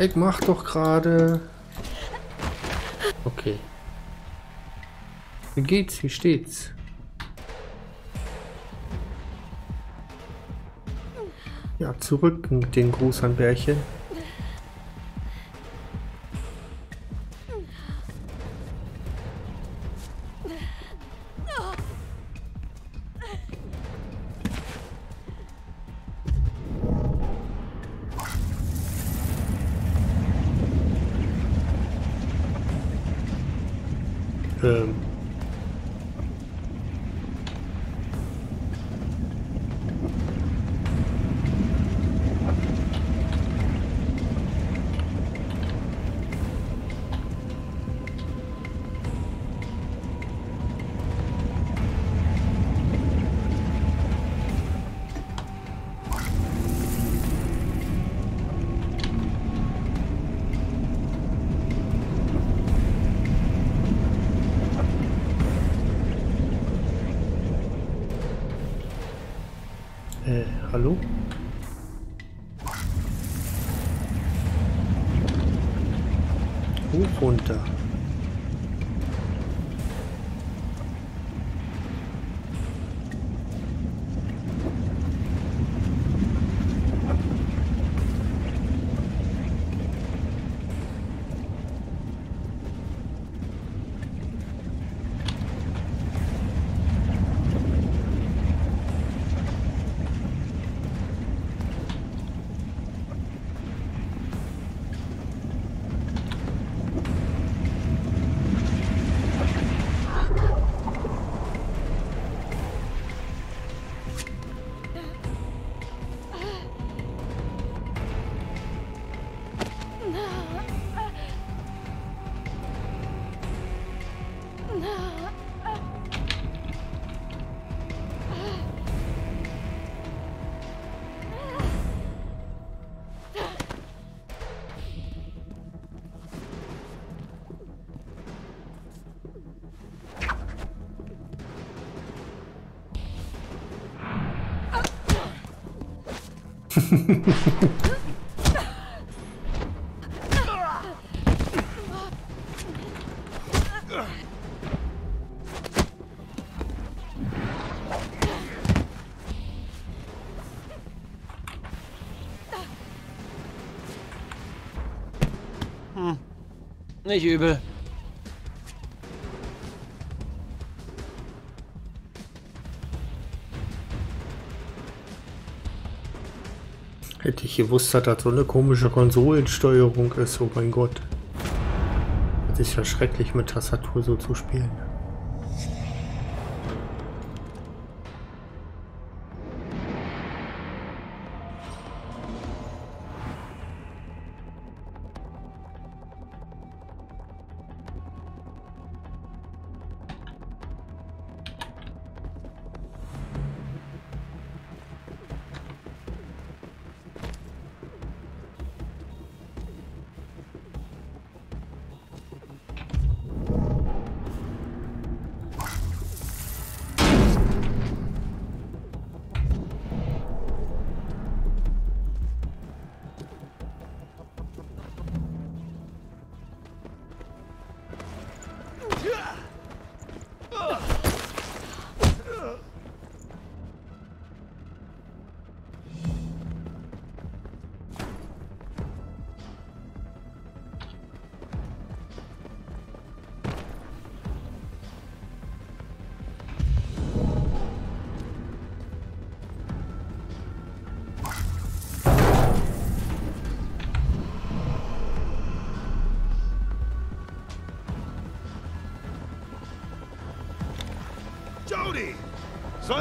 Ich mach doch gerade. Okay. Wie geht's? Wie steht's? Ja, zurück mit den Gruß an Bärchen. Ähm. Hm. Nicht übel. Hätte ich gewusst, dass das so eine komische Konsolensteuerung ist, oh mein Gott. Das ist ja schrecklich mit Tastatur so zu spielen.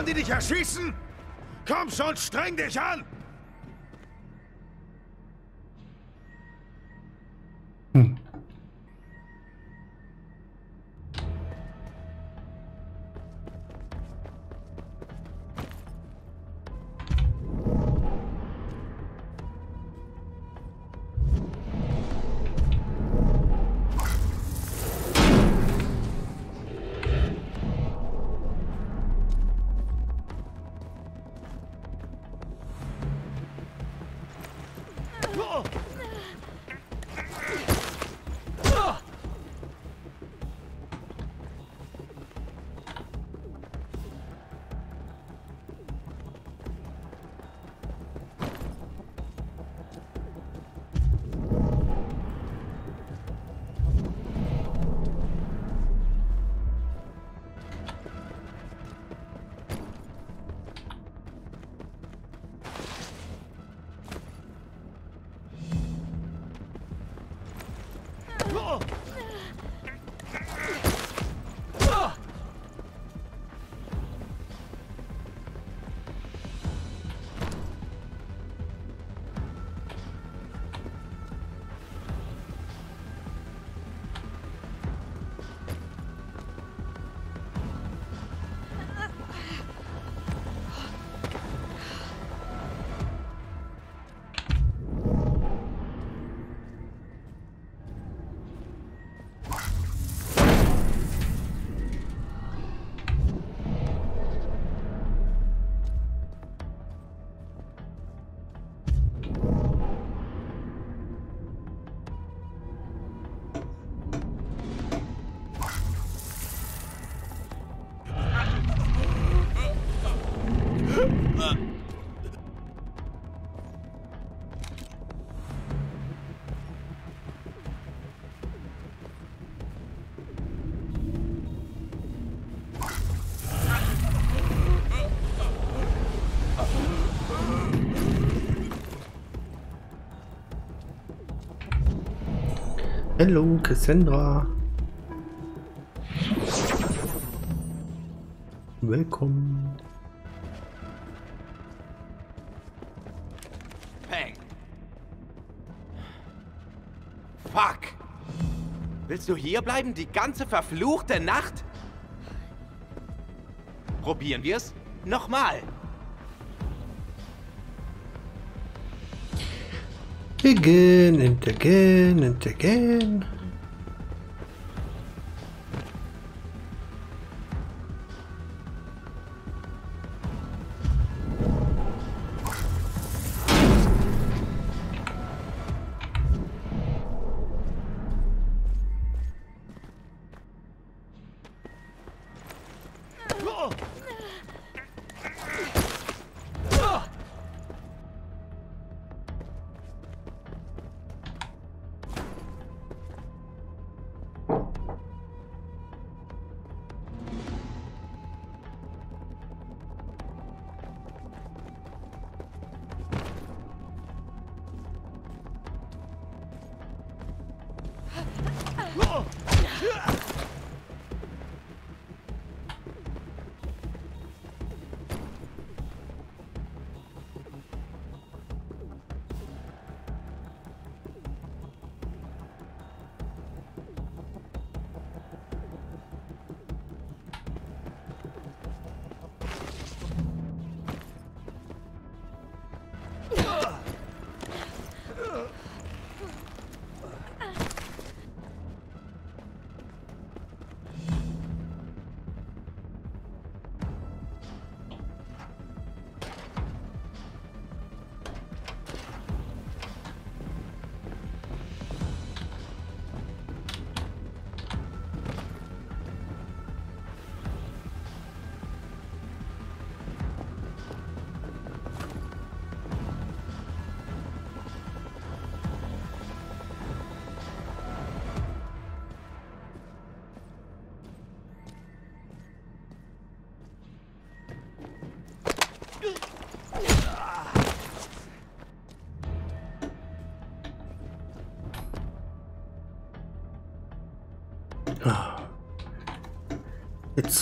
Sollen die dich erschießen? Komm schon, streng dich an! Hallo, Cassandra. Willkommen. Peng. Fuck. Willst du hier bleiben die ganze verfluchte Nacht? Probieren wir's? Nochmal. Again and again and again.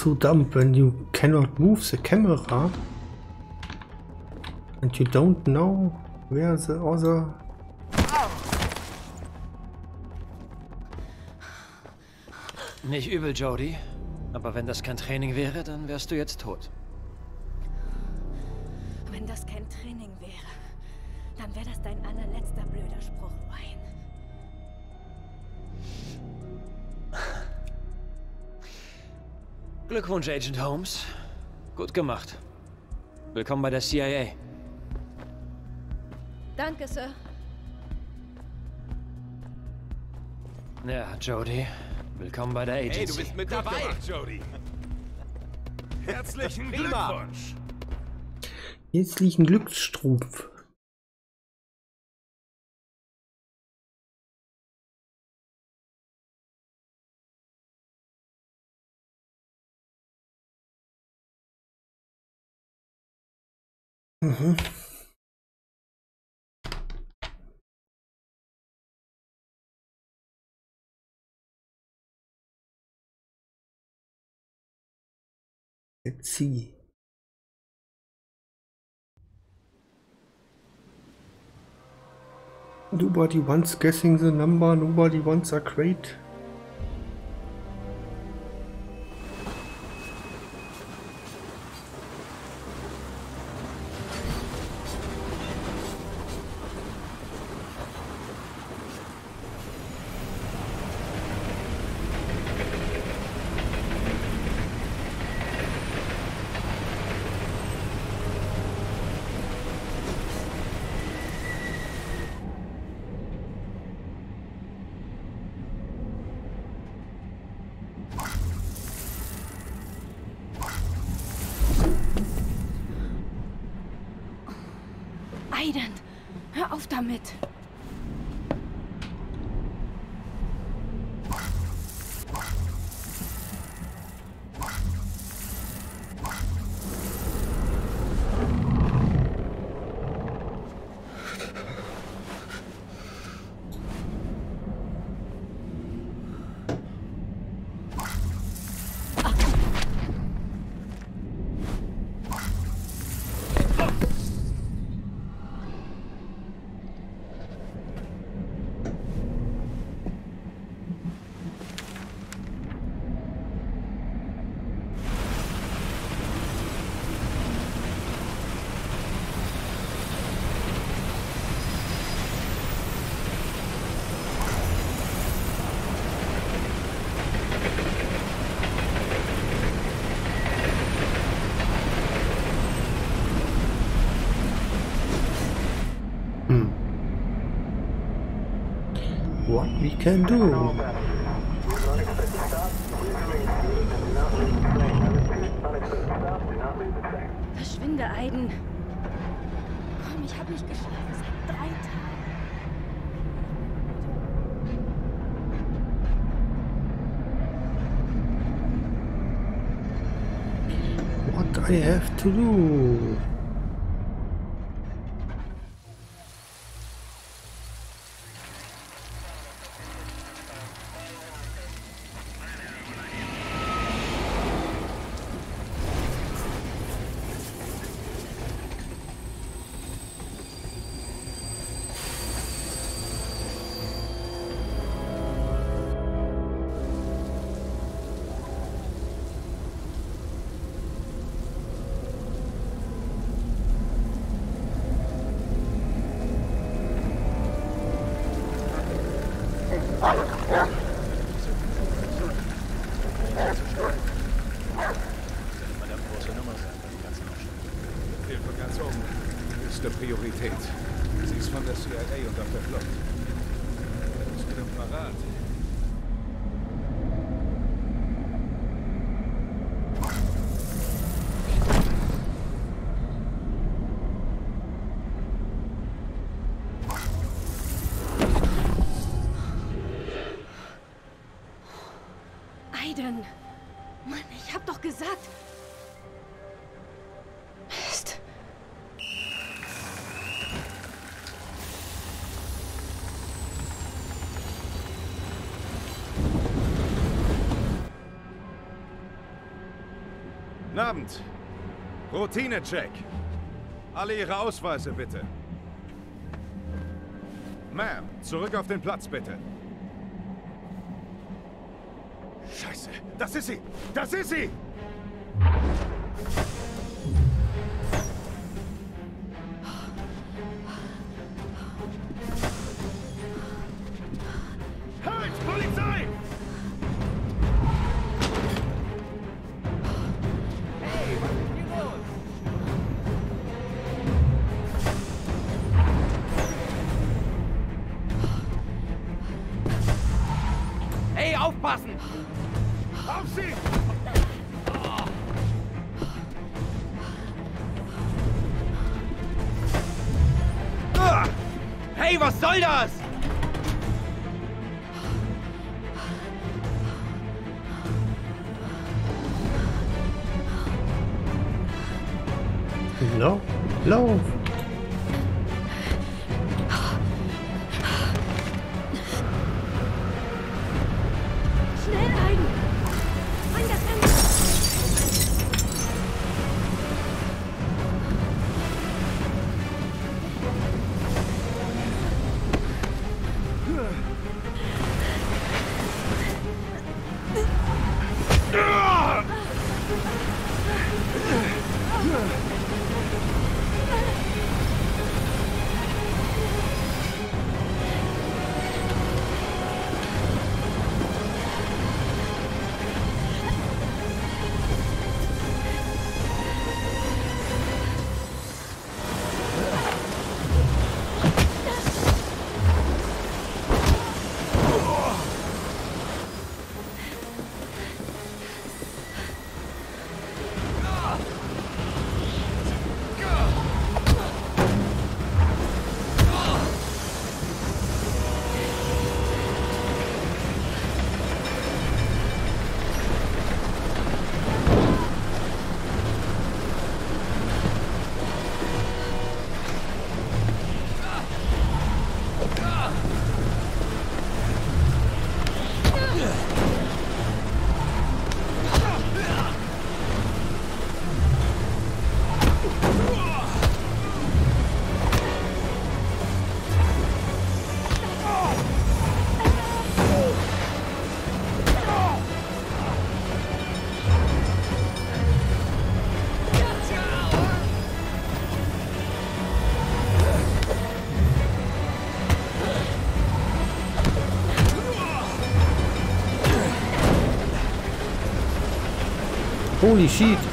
So dumb when you cannot move the camera and you don't know where the other Nicht übel, Jody. Aber wenn das kein Training wäre, dann wärst du jetzt tot. Glückwunsch, Agent Holmes. Gut gemacht. Willkommen bei der CIA. Danke, Sir. Ja, Jody. Willkommen bei der Agency. Hey, du bist mit Gut dabei. gemacht, Jody. Herzlichen. Glückwunsch. Jetzt liegt ein Glücksstrumpf. Nobody wants guessing the number, nobody wants a crate. We can do? Verschwinde, Aiden. Komm, ich habe nicht geschlafen seit drei Tagen. What I have to do? Abend. Routine-Check. Alle Ihre Ausweise bitte. Ma'am, zurück auf den Platz bitte. Scheiße, das ist sie! Das ist sie! Holy shit.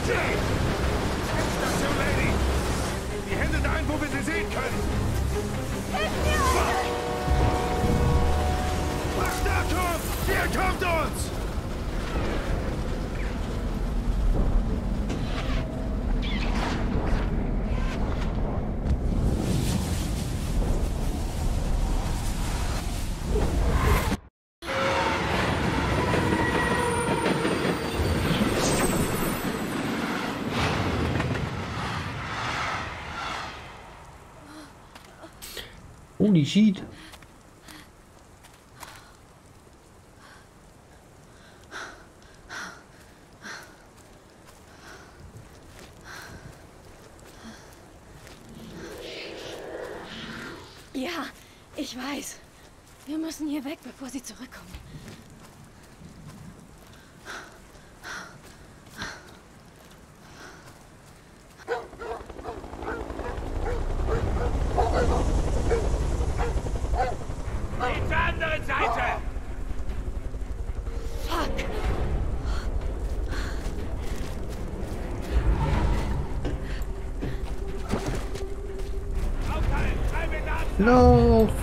Holy shit. No!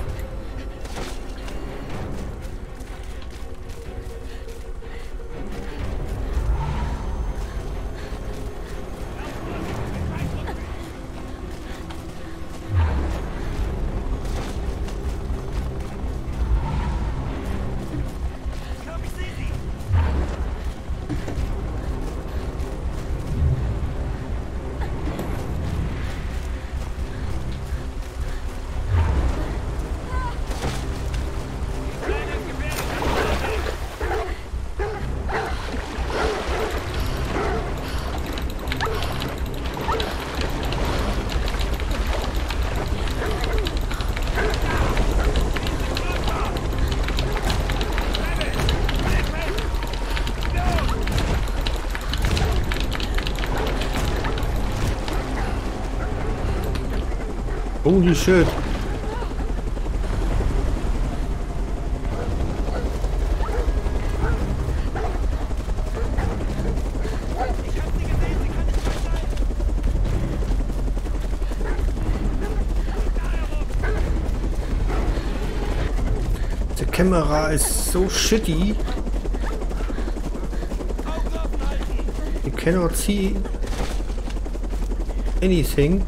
Holy shit. The camera is so shitty. You cannot see anything.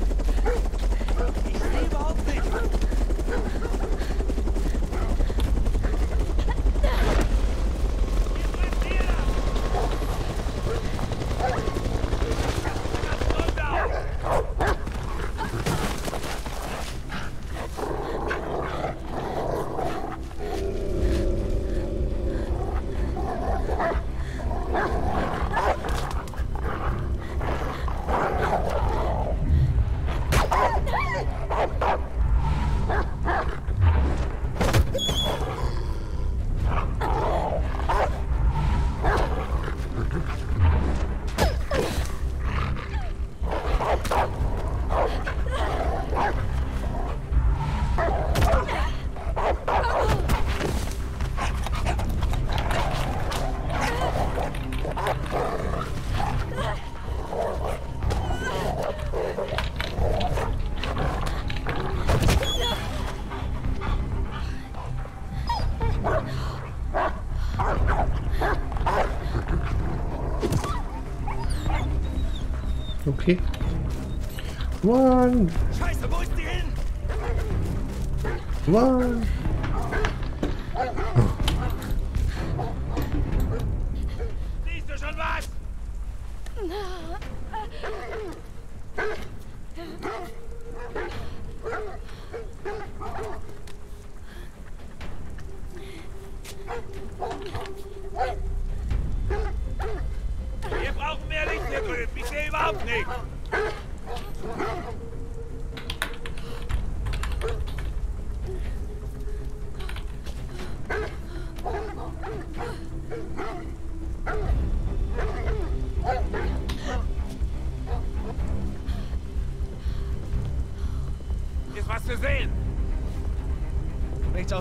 One.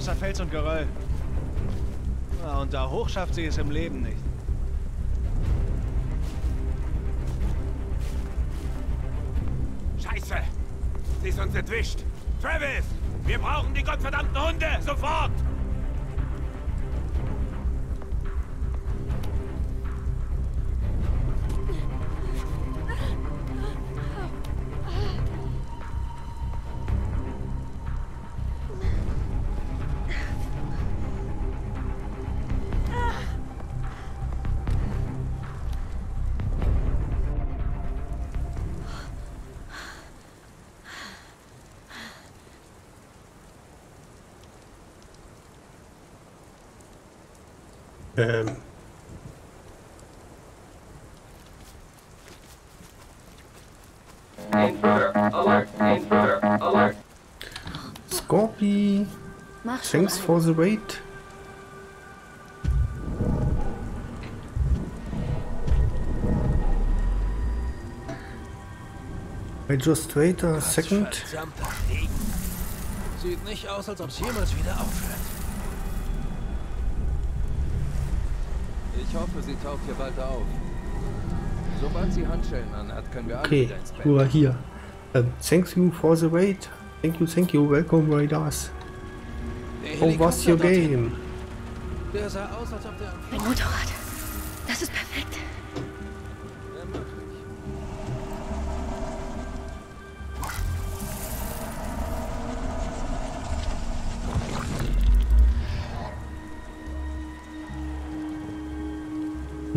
Außer Fels und Geröll. Und da hoch schafft sie es im Leben nicht. Ähm. Schon Thanks for the raid. I just wait a second. Sieht nicht aus, als ob es jemals wieder aufhört. Ich hoffe, sie taucht hier bald auf. Sobald sie Handschellen anhat, können wir alle Okay, wieder you are here. Um, thank you for the raid. Thank you, thank you. Welcome, Raiders. Der How was your game? Der sah aus, als ob der Ein Motorrad. Das ist perfekt.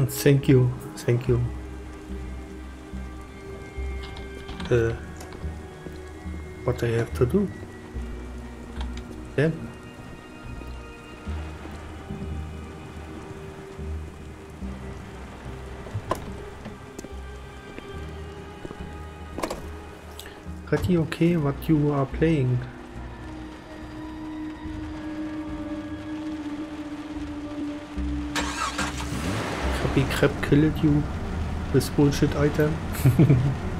Thank you, thank you. Uh, what I have to do? Then pretty okay what you are playing. Copy crap killed you this bullshit item. [laughs]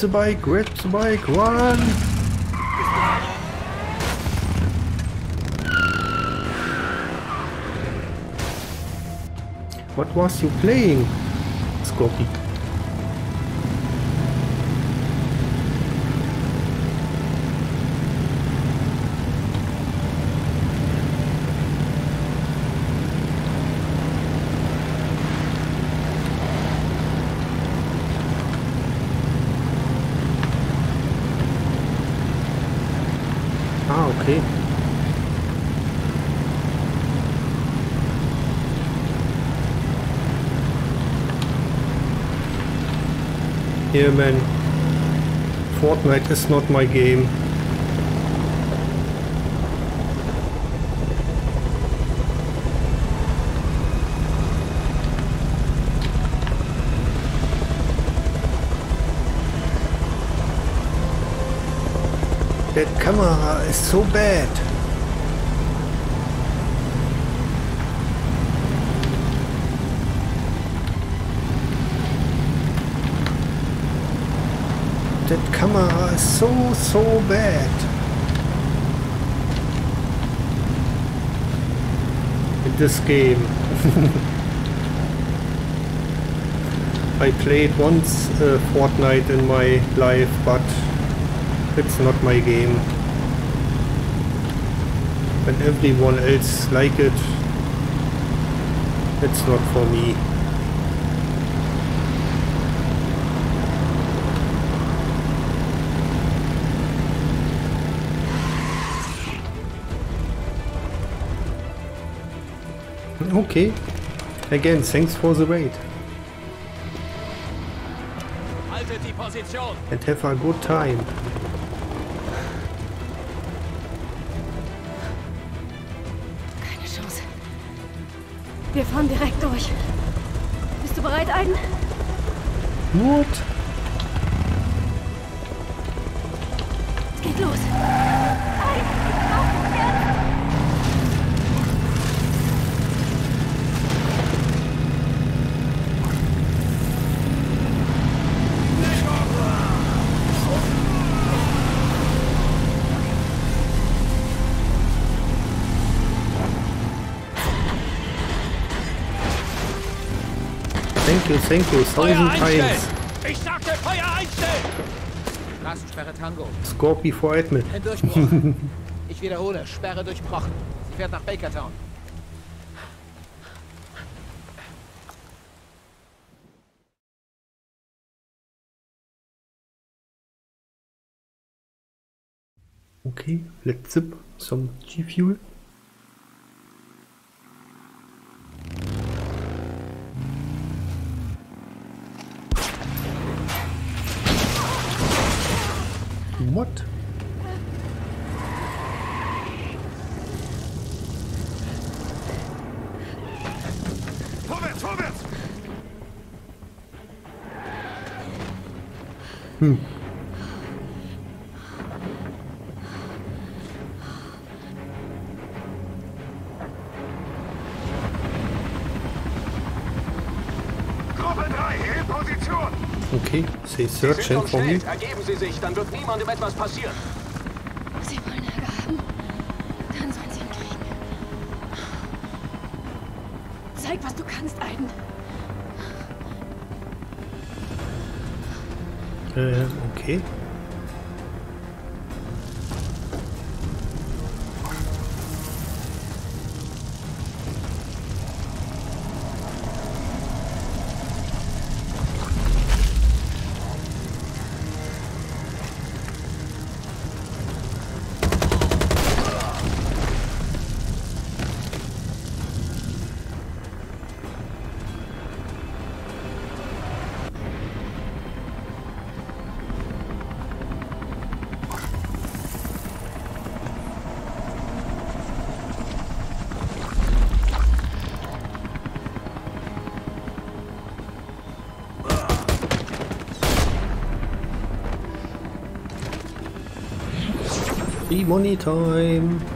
the bike, grab the bike, run! What was you playing, Scorpy? Ah, okay. Yeah, man. Fortnite is not my game. That camera is so bad. That camera is so, so bad. In this game. [laughs] I played once uh, Fortnite in my life, but it's not my game. When everyone else like it, it's not for me. Okay. Again, thanks for the raid. Haltet die Position! And have a good time. Senko, 1001. Ich sagte Feuer einstellen! Straßensperre Tango. Scorpi vor Edmund. Ein [laughs] ich wiederhole, Sperre durchbrochen. Sie fährt nach Bakertown. Okay, let's zip some G-Fuel. Searching for me. Ergeben Sie sich, dann wird niemandem etwas passieren. Sie wollen Ärger haben. Dann sollen sie ihn kriegen. Zeig, was du kannst, Aiden. Äh, okay. Free money time.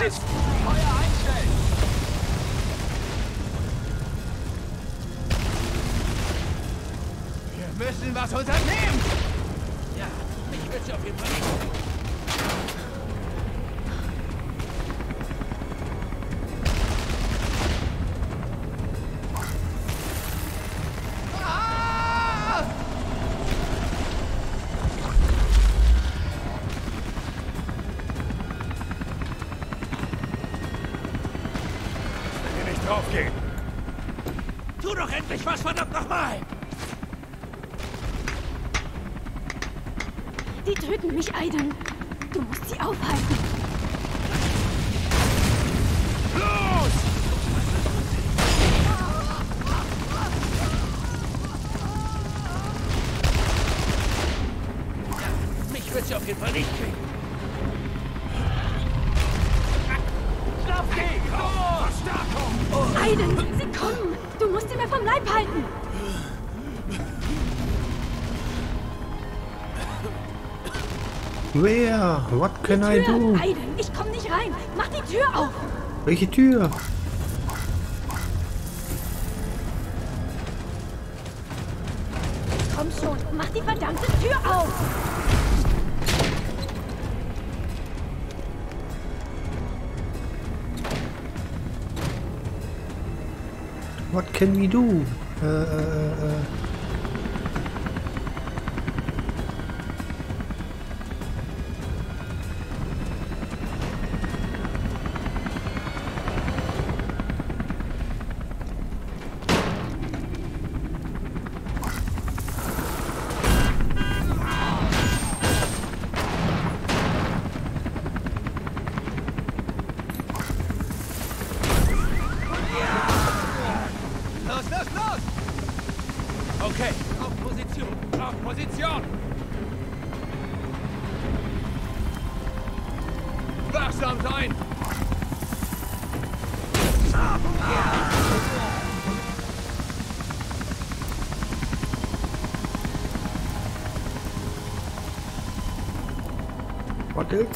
Здесь! Where? What can I do? Aiden, ich komm nicht rein. Mach die Tür auf. Welche Tür? Komm schon, mach die verdammte Tür auf. What can we do? Äh, äh,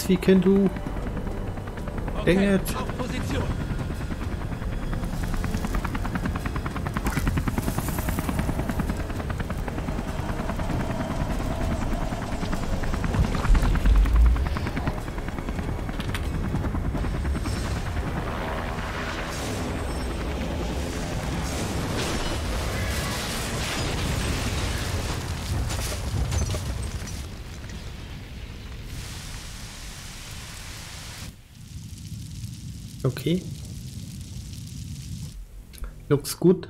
we can do? Dang it. Okay. Looks good.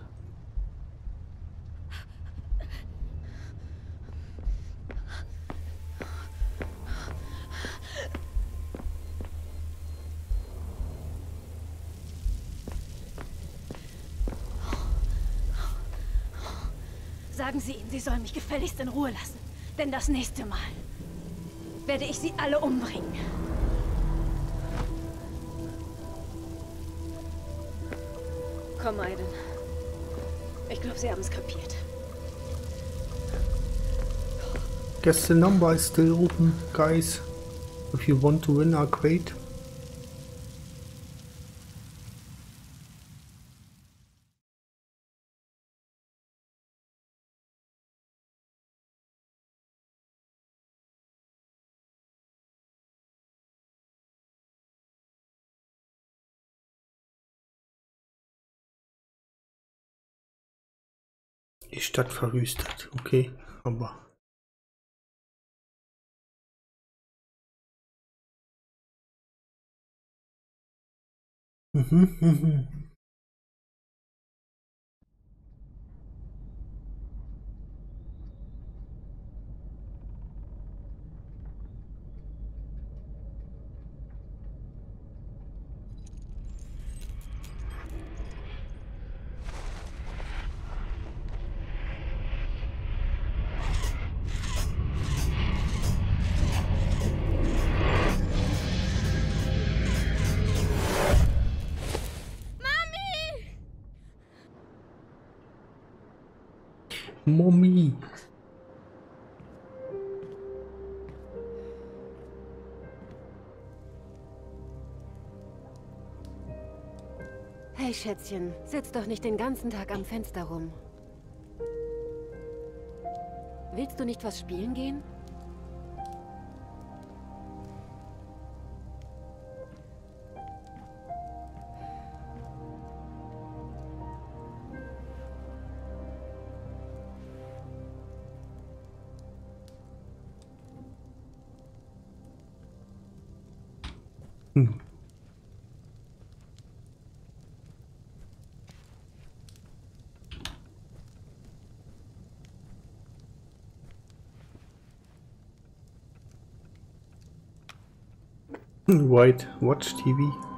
Sagen Sie ihm, Sie sollen mich gefälligst in Ruhe lassen. Denn das nächste Mal werde ich Sie alle umbringen. Komm, Aiden. Ich glaube, Sie haben es kapiert. Guess the number is still open, guys. If you want to win Arcade. Die Stadt verwüstet. Okay, aber. Mhm, mhm. Schätzchen, sitz doch nicht den ganzen Tag am Fenster rum. Willst du nicht was spielen gehen? White, watch TV.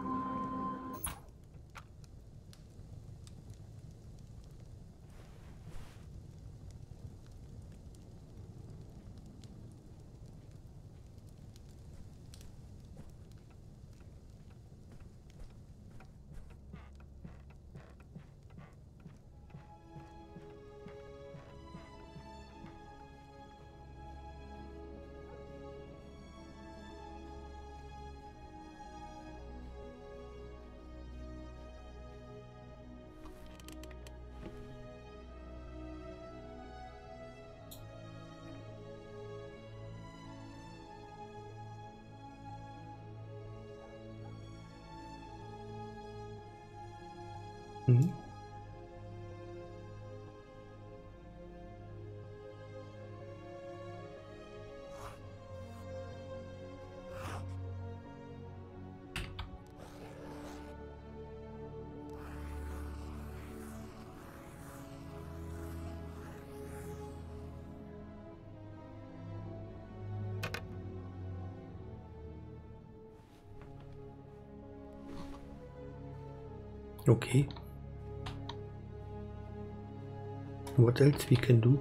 What else we can?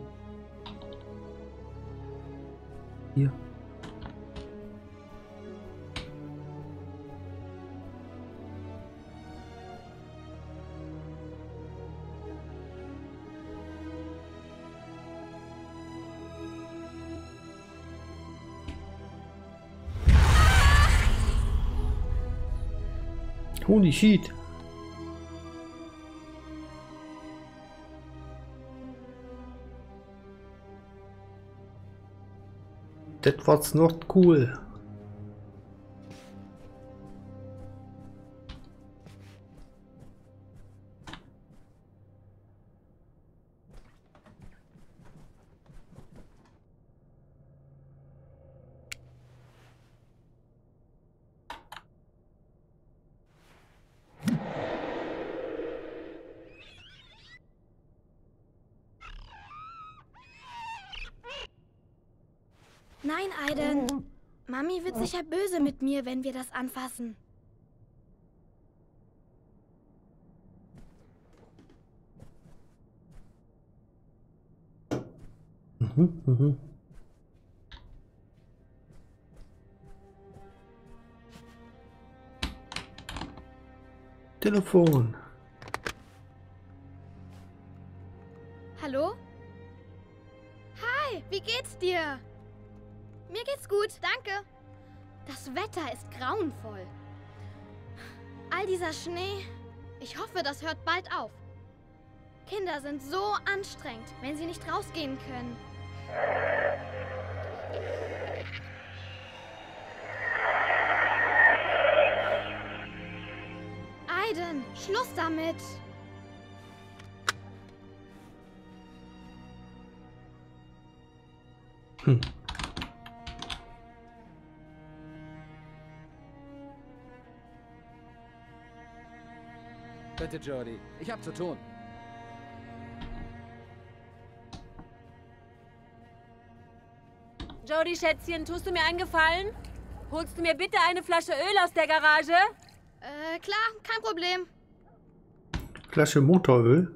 Hier. Holy shit. That was not cool. Anfassen. Mhm, mhm. Telefon. Grauenvoll. All dieser Schnee. Ich hoffe, das hört bald auf. Kinder sind so anstrengend, wenn sie nicht rausgehen können. Aiden, Schluss damit! Hm. Bitte, Jody. Ich hab zu tun. Jody, Schätzchen, tust du mir einen Gefallen? Holst du mir bitte eine Flasche Öl aus der Garage? Äh, klar, kein Problem. Flasche Motoröl.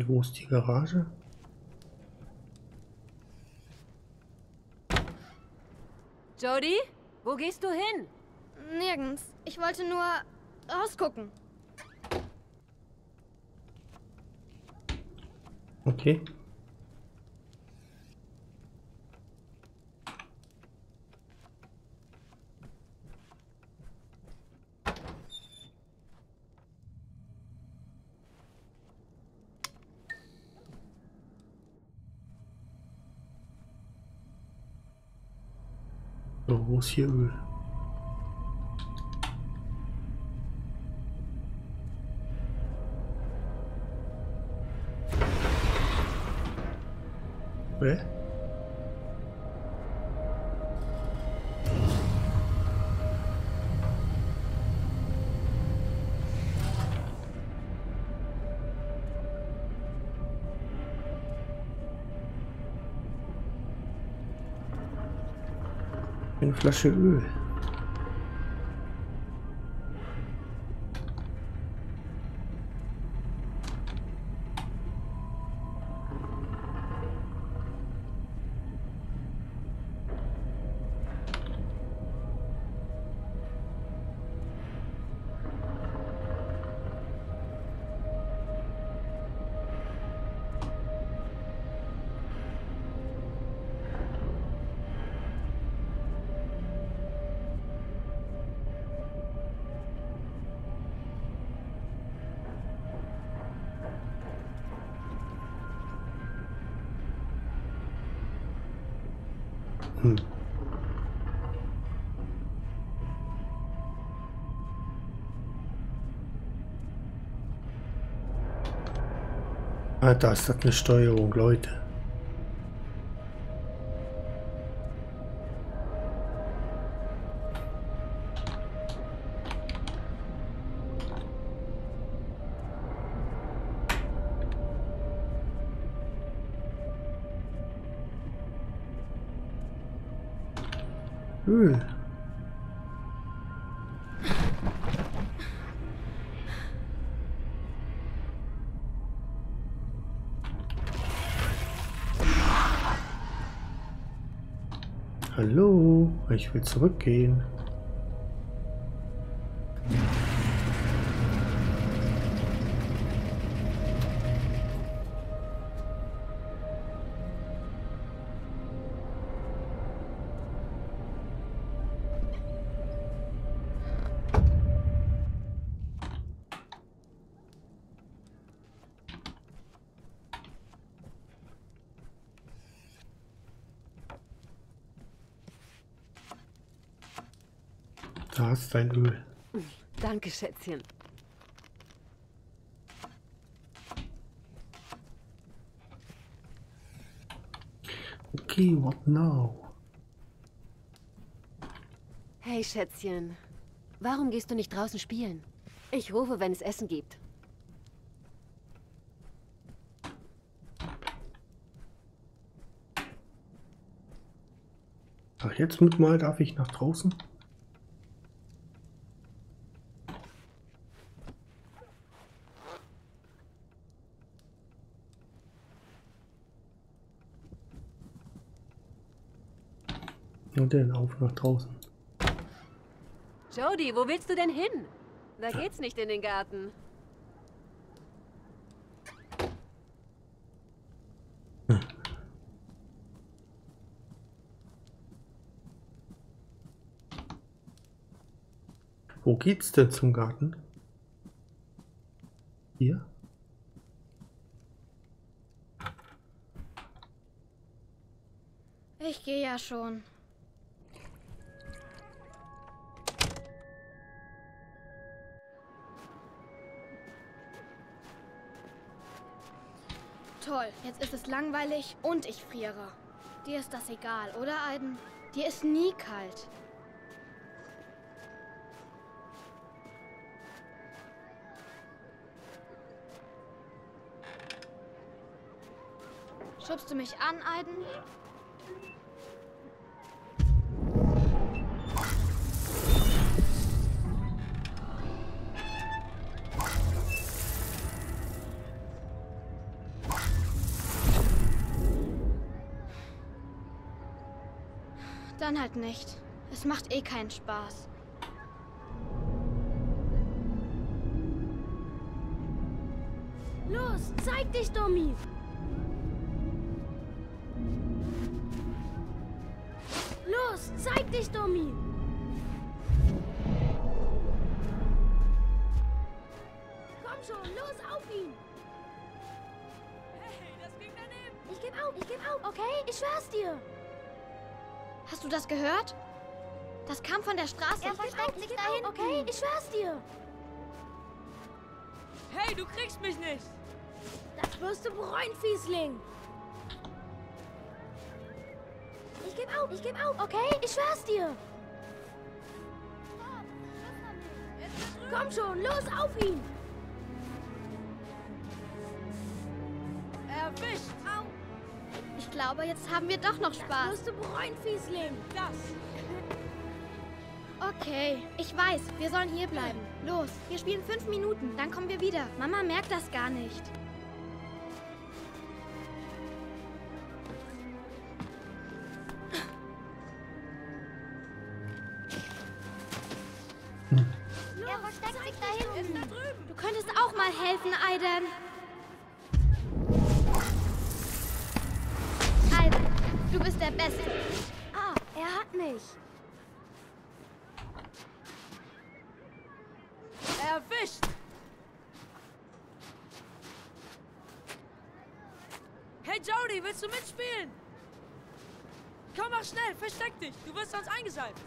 Und wo ist die Garage? Jody, wo gehst du hin? Nirgends. Ich wollte nur rausgucken. Okay. So, Flasche Öl. Ah, das eine Steuerung, Leute. Will zurückgehen. Dein Öl. Danke, Schätzchen. Okay, what now? Hey, Schätzchen. Warum gehst du nicht draußen spielen? Ich rufe, wenn es Essen gibt. Ach, jetzt mit mal darf ich nach draußen? Und dann auf nach draußen. Jody, wo willst du denn hin? Da geht's nicht in den Garten. Wo geht's denn zum Garten? Hier? Ich gehe ja schon. Jetzt ist es langweilig und ich friere. Dir ist das egal, oder Aiden? Dir ist nie kalt. Schubst du mich an, Aiden? Halt nicht. Es macht eh keinen Spaß. Los, zeig dich, Domi! Los, zeig dich, Domi! Hast du das gehört? Das kam von der Straße. Er versteckt sich da hinten. Okay, ich schwör's dir. Hey, du kriegst mich nicht. Das wirst du bereuen, Fiesling. Ich geb auf, ich geb auf. Okay, ich schwör's dir. Komm schon, los auf ihn. Glaube, jetzt haben wir doch noch Spaß. Das wirst du bereuen, Fiesling. Das. Okay, ich weiß, wir sollen hier bleiben. Los, wir spielen fünf Minuten, dann kommen wir wieder. Mama merkt das gar nicht. Er versteckt sich da hinten. Du könntest auch mal helfen. Aiden, willst du mitspielen? Komm, mach schnell, versteck dich. Du wirst sonst eingeseift.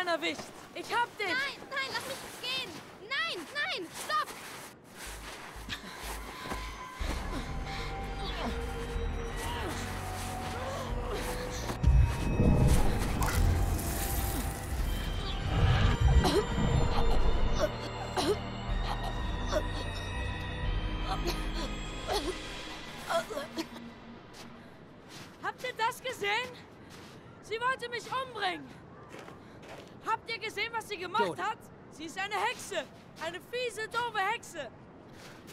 Du bist tot, kleiner Wicht. Ich hab dich. Nein.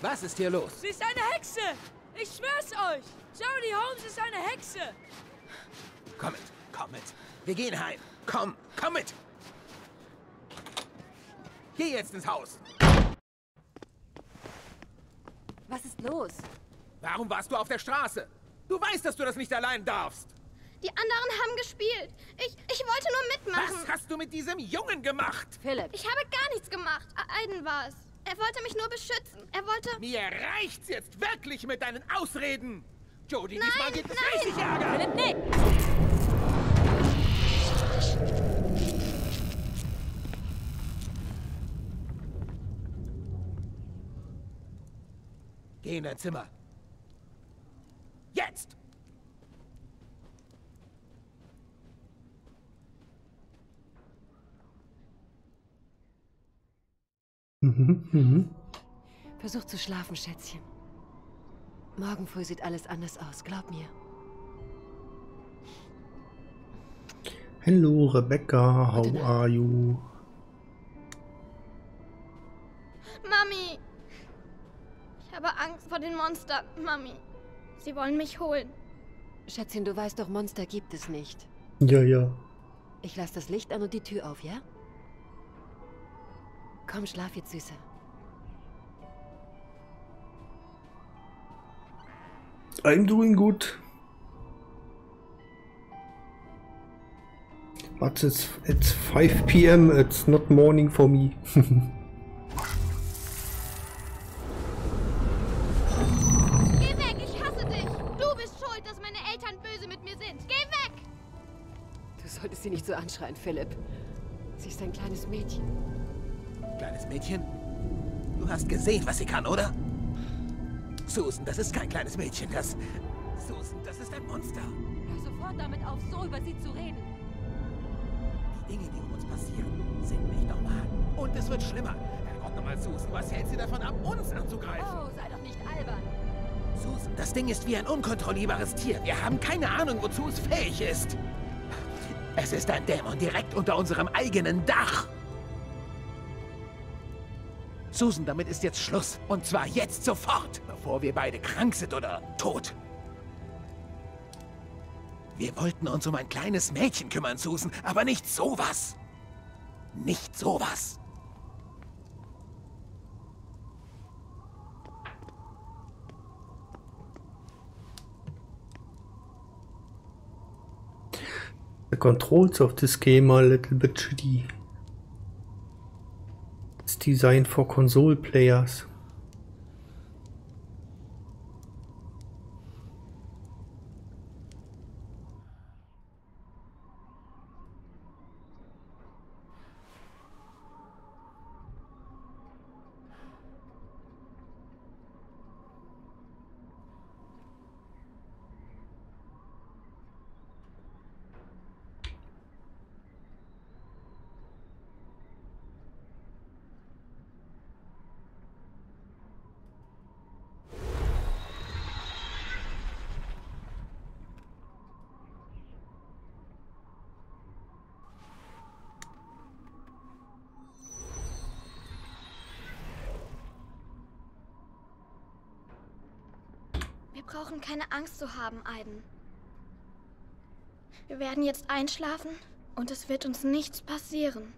Was ist hier los? Sie ist eine Hexe. Ich schwör's euch. Jodie Holmes ist eine Hexe. Komm mit, komm mit. Wir gehen heim. Komm, komm mit. Geh jetzt ins Haus. Was ist los? Warum warst du auf der Straße? Du weißt, dass du das nicht allein darfst. Die anderen haben gespielt. Ich, ich wollte nur mitmachen. Was hast du mit diesem Jungen gemacht? Philipp. Ich habe gar nichts gemacht. Aiden war es. Er wollte mich nur beschützen. Er wollte... Mir reicht's jetzt wirklich mit deinen Ausreden. Jodie, Nein, diesmal gibt es nein. richtig Ärger. Philipp, nee. Geh in dein Zimmer. Jetzt! Mhm, mhm. Versuch zu schlafen, Schätzchen. Morgen früh sieht alles anders aus, glaub mir. Hello, Rebecca. How are you? Mami! Ich habe Angst vor den Monstern, Mami. Sie wollen mich holen. Schätzchen, du weißt doch, Monster gibt es nicht. Ja, ja. Ich lasse das Licht an und die Tür auf, ja? Komm, schlaf jetzt, Süße. I'm doing good. But it's it's 5 p.m. It's not morning for me. [laughs] Geh weg, ich hasse dich. Du bist schuld, dass meine Eltern böse mit mir sind. Geh weg! Du solltest sie nicht so anschreien, Philipp. Sie ist ein kleines Mädchen. Kleines Mädchen? Du hast gesehen, was sie kann, oder? Susan, das ist kein kleines Mädchen. Das. Susan, das ist ein Monster. Hör sofort damit auf, so über sie zu reden. Die Dinge, die um uns passieren, sind nicht normal. Und es wird schlimmer. Herrgott nochmal, Susan, was hält sie davon ab, uns anzugreifen? Oh, sei doch nicht albern. Susan, das Ding ist wie ein unkontrollierbares Tier. Wir haben keine Ahnung, wozu es fähig ist. Es ist ein Dämon direkt unter unserem eigenen Dach. Susan, damit ist jetzt Schluss. Und zwar jetzt sofort, bevor wir beide krank sind oder tot. Wir wollten uns um ein kleines Mädchen kümmern, Susan, aber nicht sowas. Nicht sowas. The controls of this game are a little bit shitty. It's designed for console players. Wir brauchen keine Angst zu haben, Aiden. Wir werden jetzt einschlafen und es wird uns nichts passieren.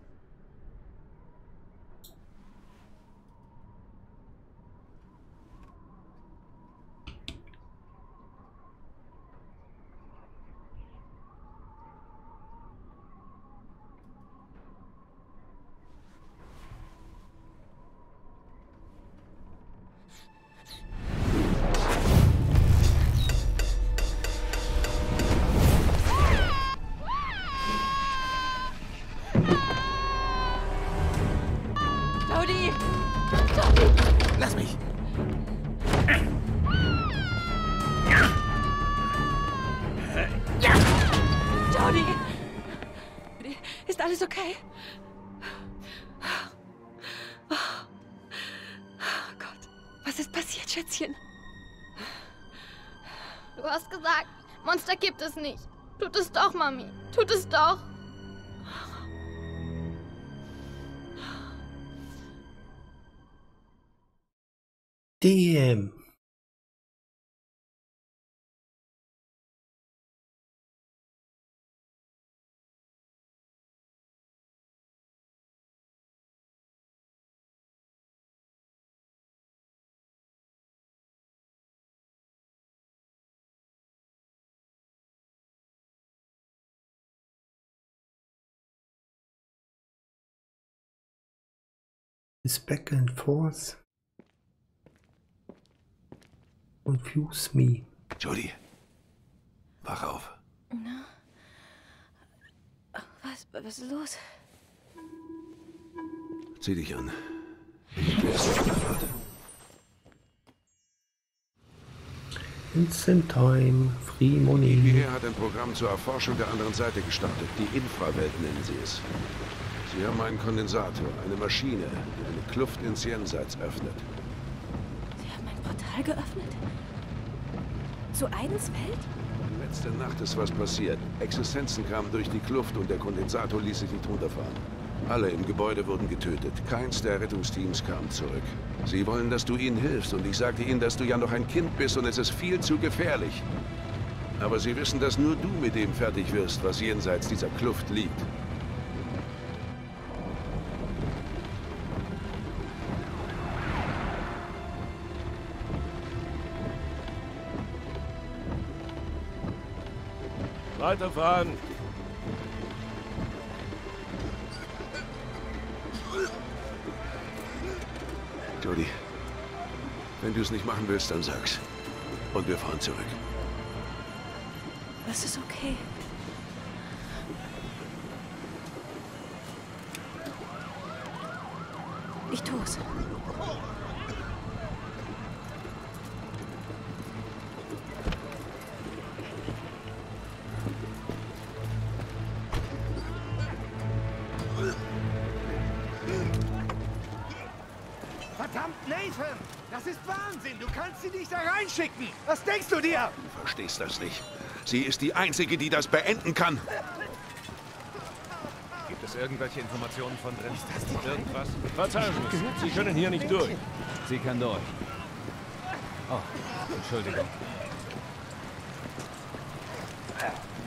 Nicht. Tut es doch, Mami. Tut es doch. Damn. Is back and forth. Confuse me. Jody, wach auf. Na? Was, was ist los? Zieh dich an. Instant time, free Die money. IBR hat ein Programm zur Erforschung der anderen Seite gestartet. Die Infrawelt nennen sie es. Sie haben einen Kondensator, eine Maschine, die eine Kluft ins Jenseits öffnet. Sie haben ein Portal geöffnet? Zu Aidens Welt? Letzte Nacht ist was passiert. Existenzen kamen durch die Kluft und der Kondensator ließ sich nicht runterfahren. Alle im Gebäude wurden getötet. Keins der Rettungsteams kam zurück. Sie wollen, dass du ihnen hilfst und ich sagte ihnen, dass du ja noch ein Kind bist und es ist viel zu gefährlich. Aber sie wissen, dass nur du mit dem fertig wirst, was jenseits dieser Kluft liegt. Weiterfahren. Jody, wenn du es nicht machen willst, dann sag's. Und wir fahren zurück. Das ist okay. Verstehst das nicht. Sie ist die Einzige, die das beenden kann. Gibt es irgendwelche Informationen von drin? Ist das nicht irgendwas? Verzeihen Sie, Sie können hier nicht durch. Sie kann durch. Oh, Entschuldigung.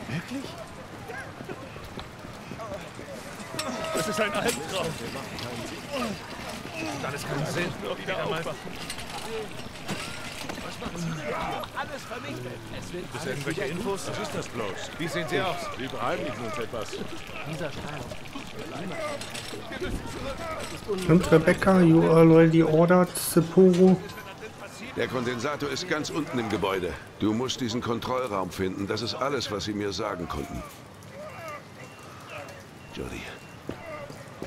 Wirklich? Das ist ein Albtraum. Dann ist keinen Sinn. Wieder aufwachen. Was machen Sie hier? Alles vernichtet. Es wird alles irgendwelche. Infos? Was ist das bloß? Wie sehen Sie aus? Wir verheimlichen uns etwas. Dieser Strahl. And Rebecca, you already ordered the Poro. Der Kondensator ist ganz unten im Gebäude. Du musst diesen Kontrollraum finden. Das ist alles, was sie mir sagen konnten. Jody,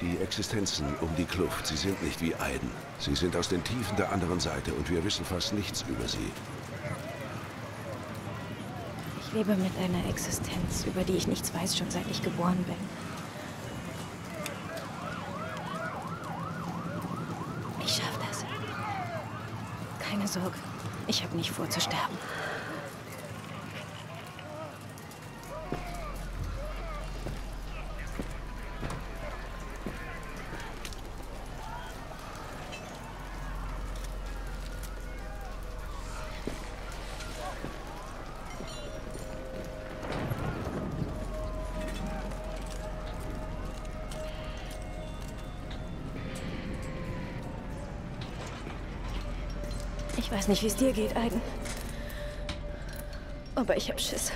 die Existenzen um die Kluft, sie sind nicht wie Eiden. Sie sind aus den Tiefen der anderen Seite und wir wissen fast nichts über sie. Ich lebe mit einer Existenz, über die ich nichts weiß, schon seit ich geboren bin. Ich schaffe das. Keine Sorge, ich habe nicht vor zu sterben. Weiß nicht, wie es dir geht, Aiden. Aber ich hab Schiss.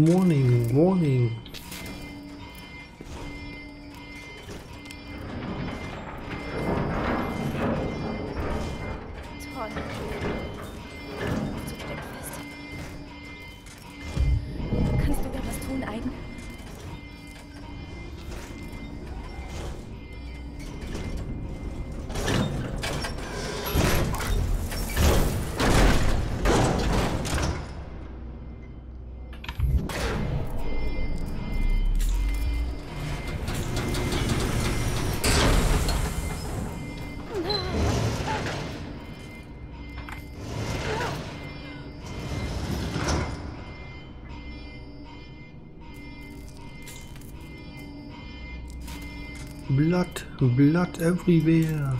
Morning, morning. Blood, everywhere.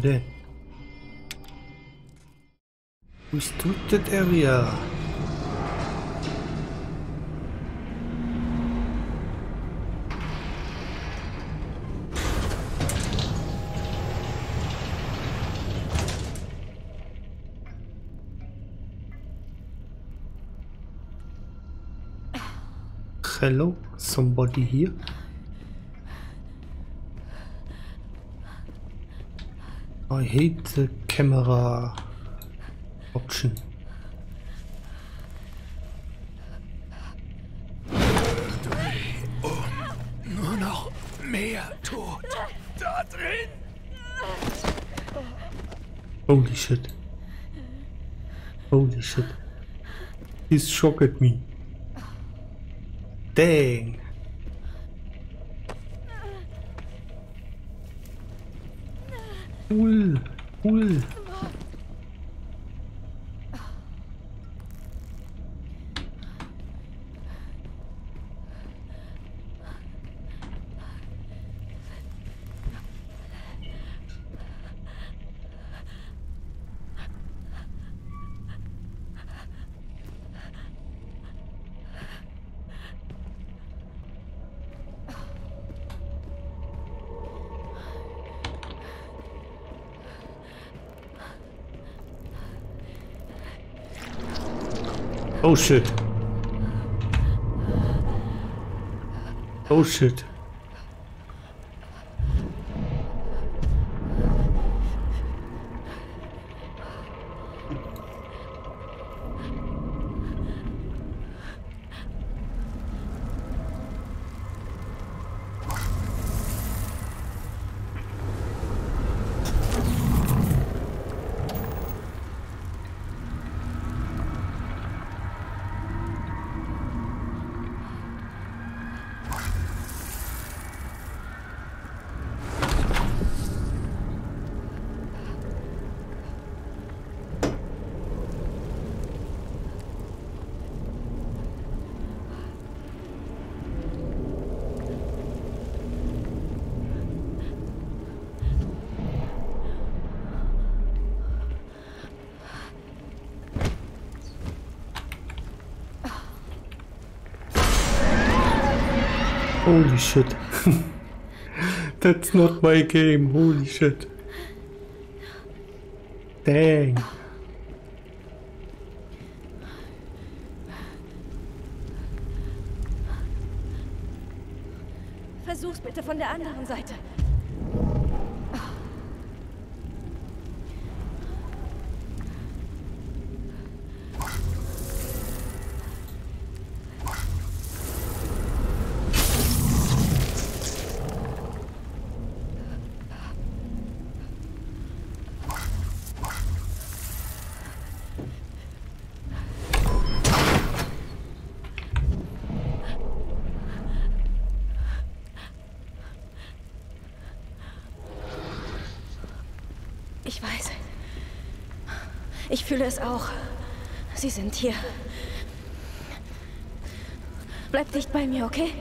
Then. Restricted area. Hello, somebody here? I hate the camera option. Holy shit. Holy shit. He's shocked me. Dang. Cool. Cool. Oh shit. Oh shit. Holy shit. [laughs] That's not my game. Holy shit. Dang. Es auch. Sie sind hier. Bleib dicht bei mir, okay?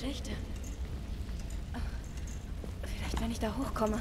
Schächte. Vielleicht, wenn ich da hochkomme.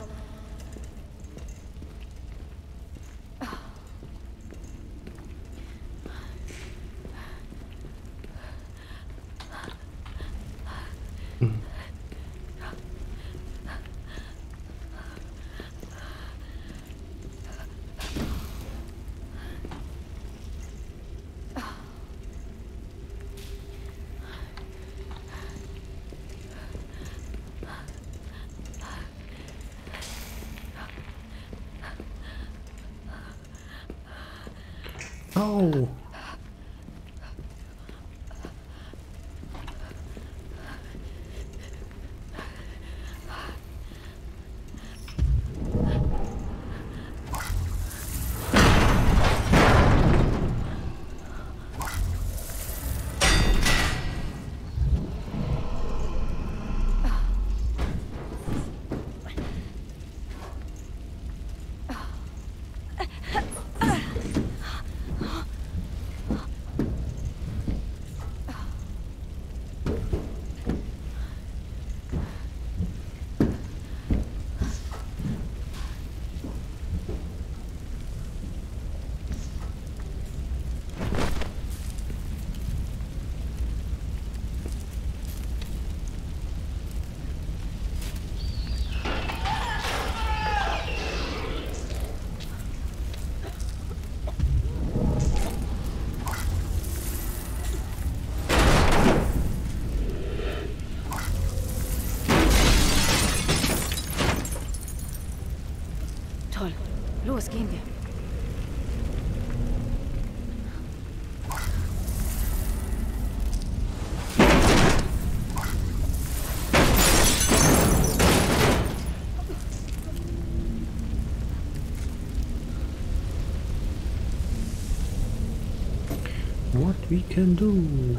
We can do?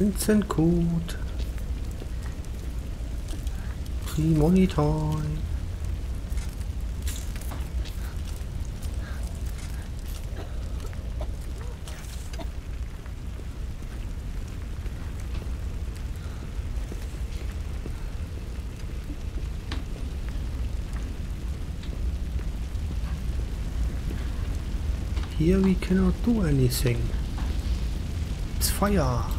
Instant Code. We cannot do anything. It's fire.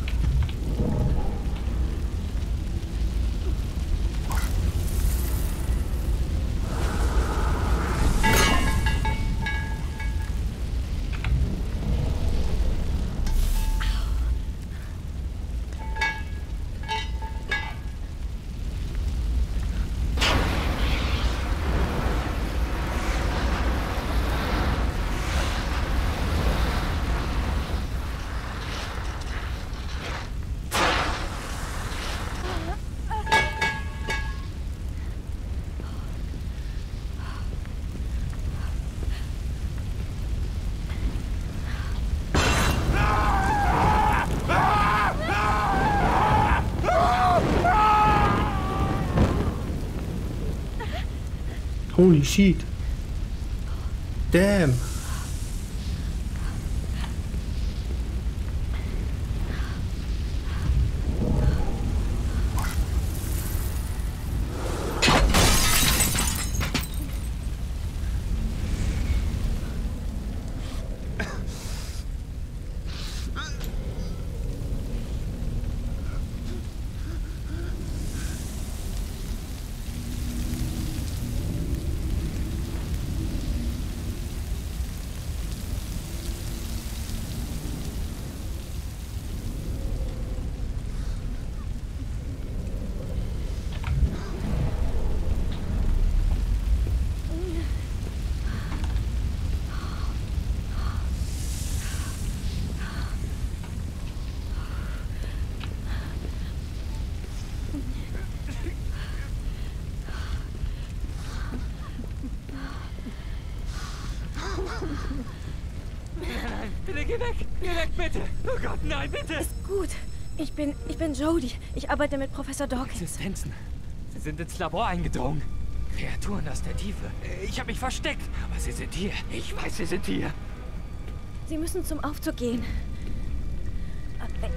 Holy shit. Damn. Nein, bitte! Ist gut. Ich bin, ich bin Jodie. Ich arbeite mit Professor Dawkins. Existenzen. Sie sind ins Labor eingedrungen. Kreaturen aus der Tiefe. Ich habe mich versteckt, aber sie sind hier. Ich weiß, sie sind hier. Sie müssen zum Aufzug gehen.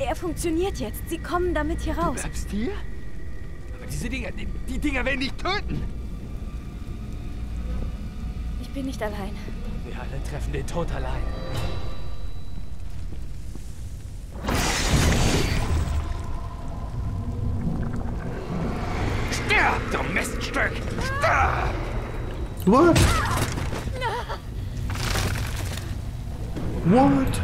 Er funktioniert jetzt. Sie kommen damit hier raus. Du bleibst hier? Aber diese Dinger, die, die Dinger werden dich töten. Ich bin nicht allein. Wir alle treffen den Tod allein. What? What?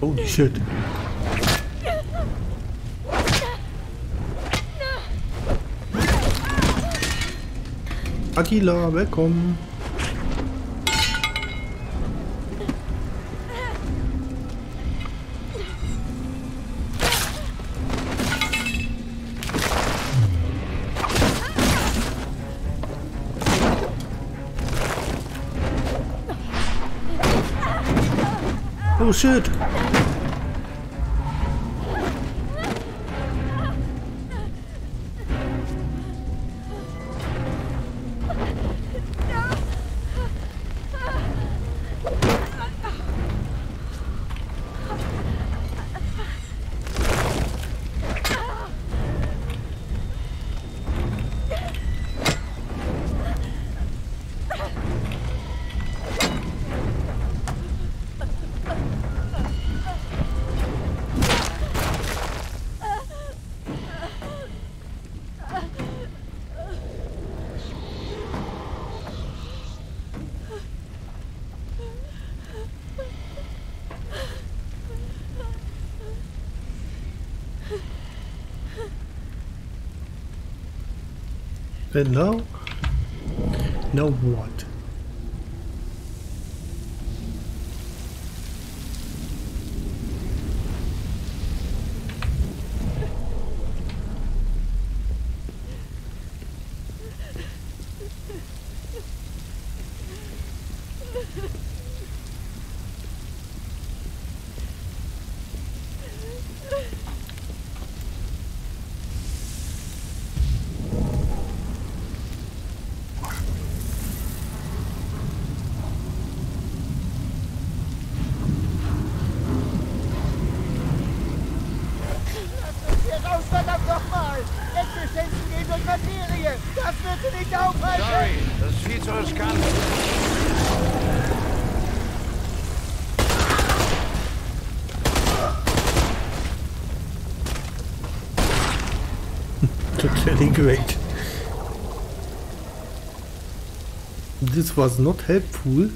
Holy shit. Attila, willkommen. Oh shit. And now? Now what? This was not helpful.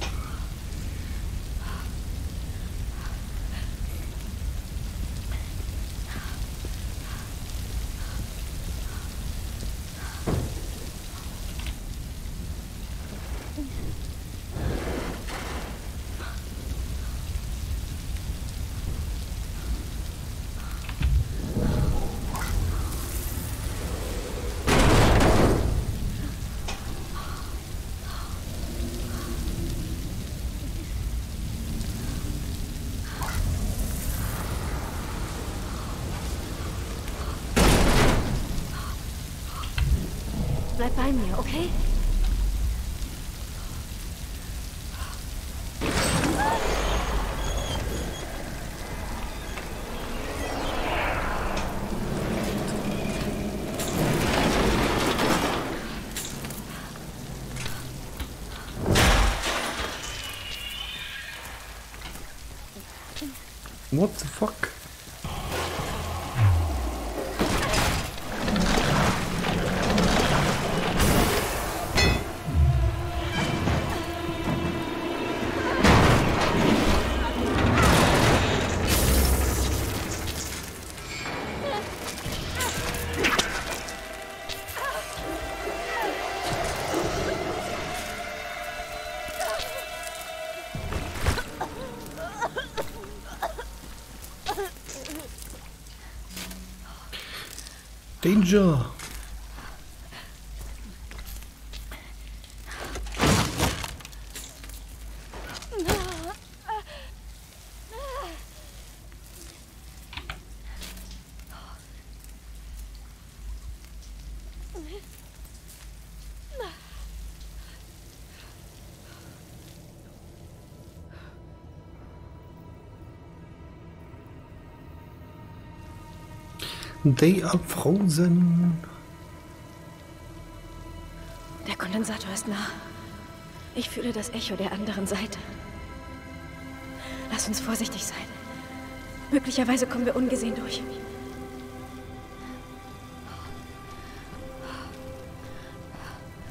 soldier. They are frozen. Der Kondensator ist nah. Ich fühle das Echo der anderen Seite. Lass uns vorsichtig sein. Möglicherweise kommen wir ungesehen durch.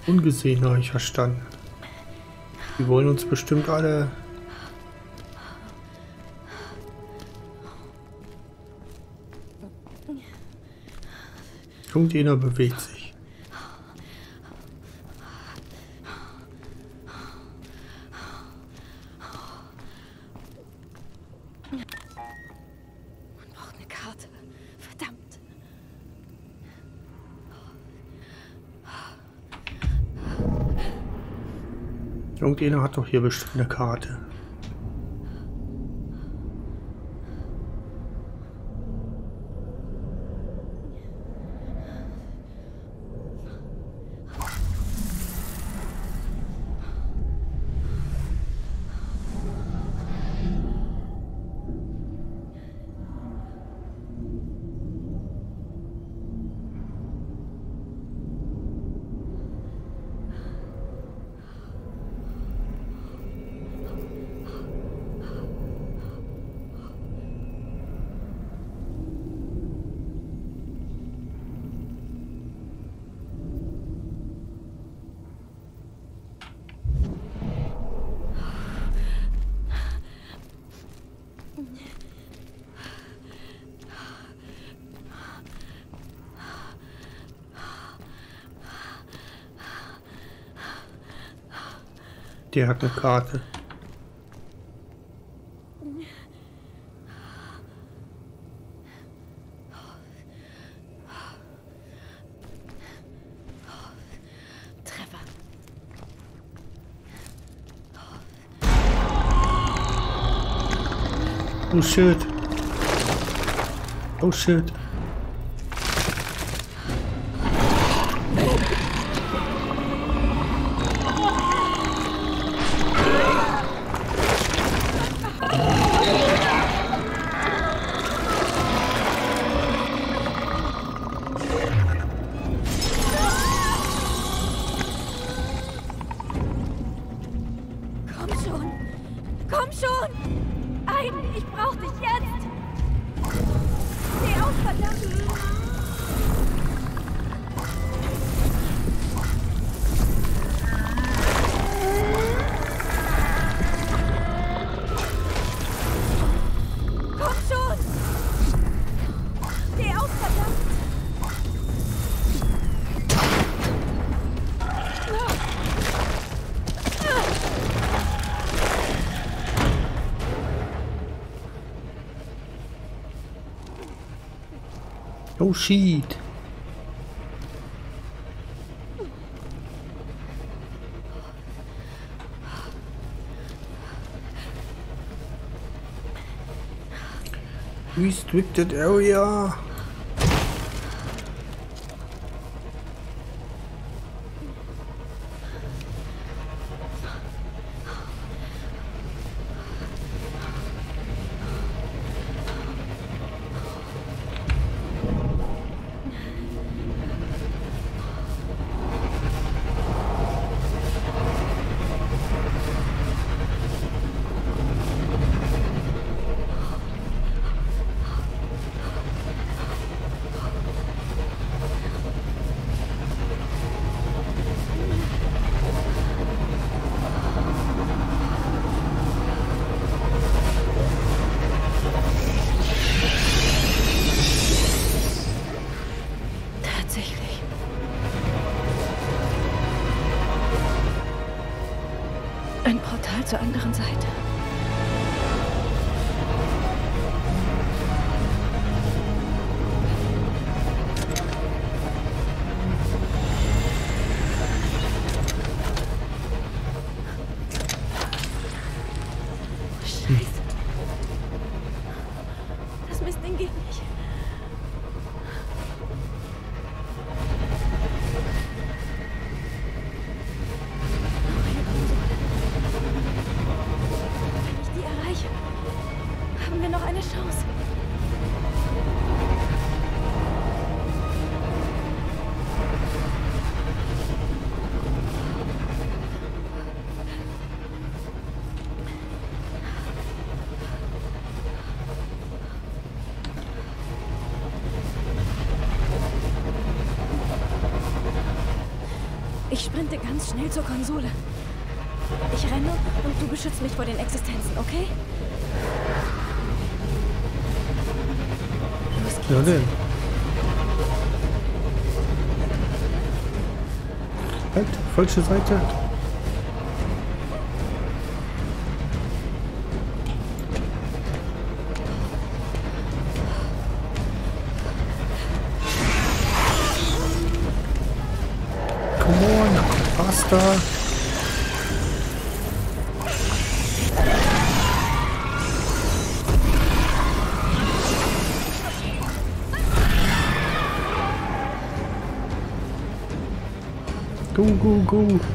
Ungesehen habe ich verstanden. Die wollen uns bestimmt alle Irgendjemand bewegt sich. Man braucht eine Karte. Verdammt. Irgendjemand hat doch hier bestimmt eine Karte. Der hat eine Karte. Oh shit. Oh shit. Oh shit. Restricted area. Schnell zur Konsole. Ich renne und du beschützt mich vor den Existenzen, okay? Ja, denn. Halt, falsche Seite. Go,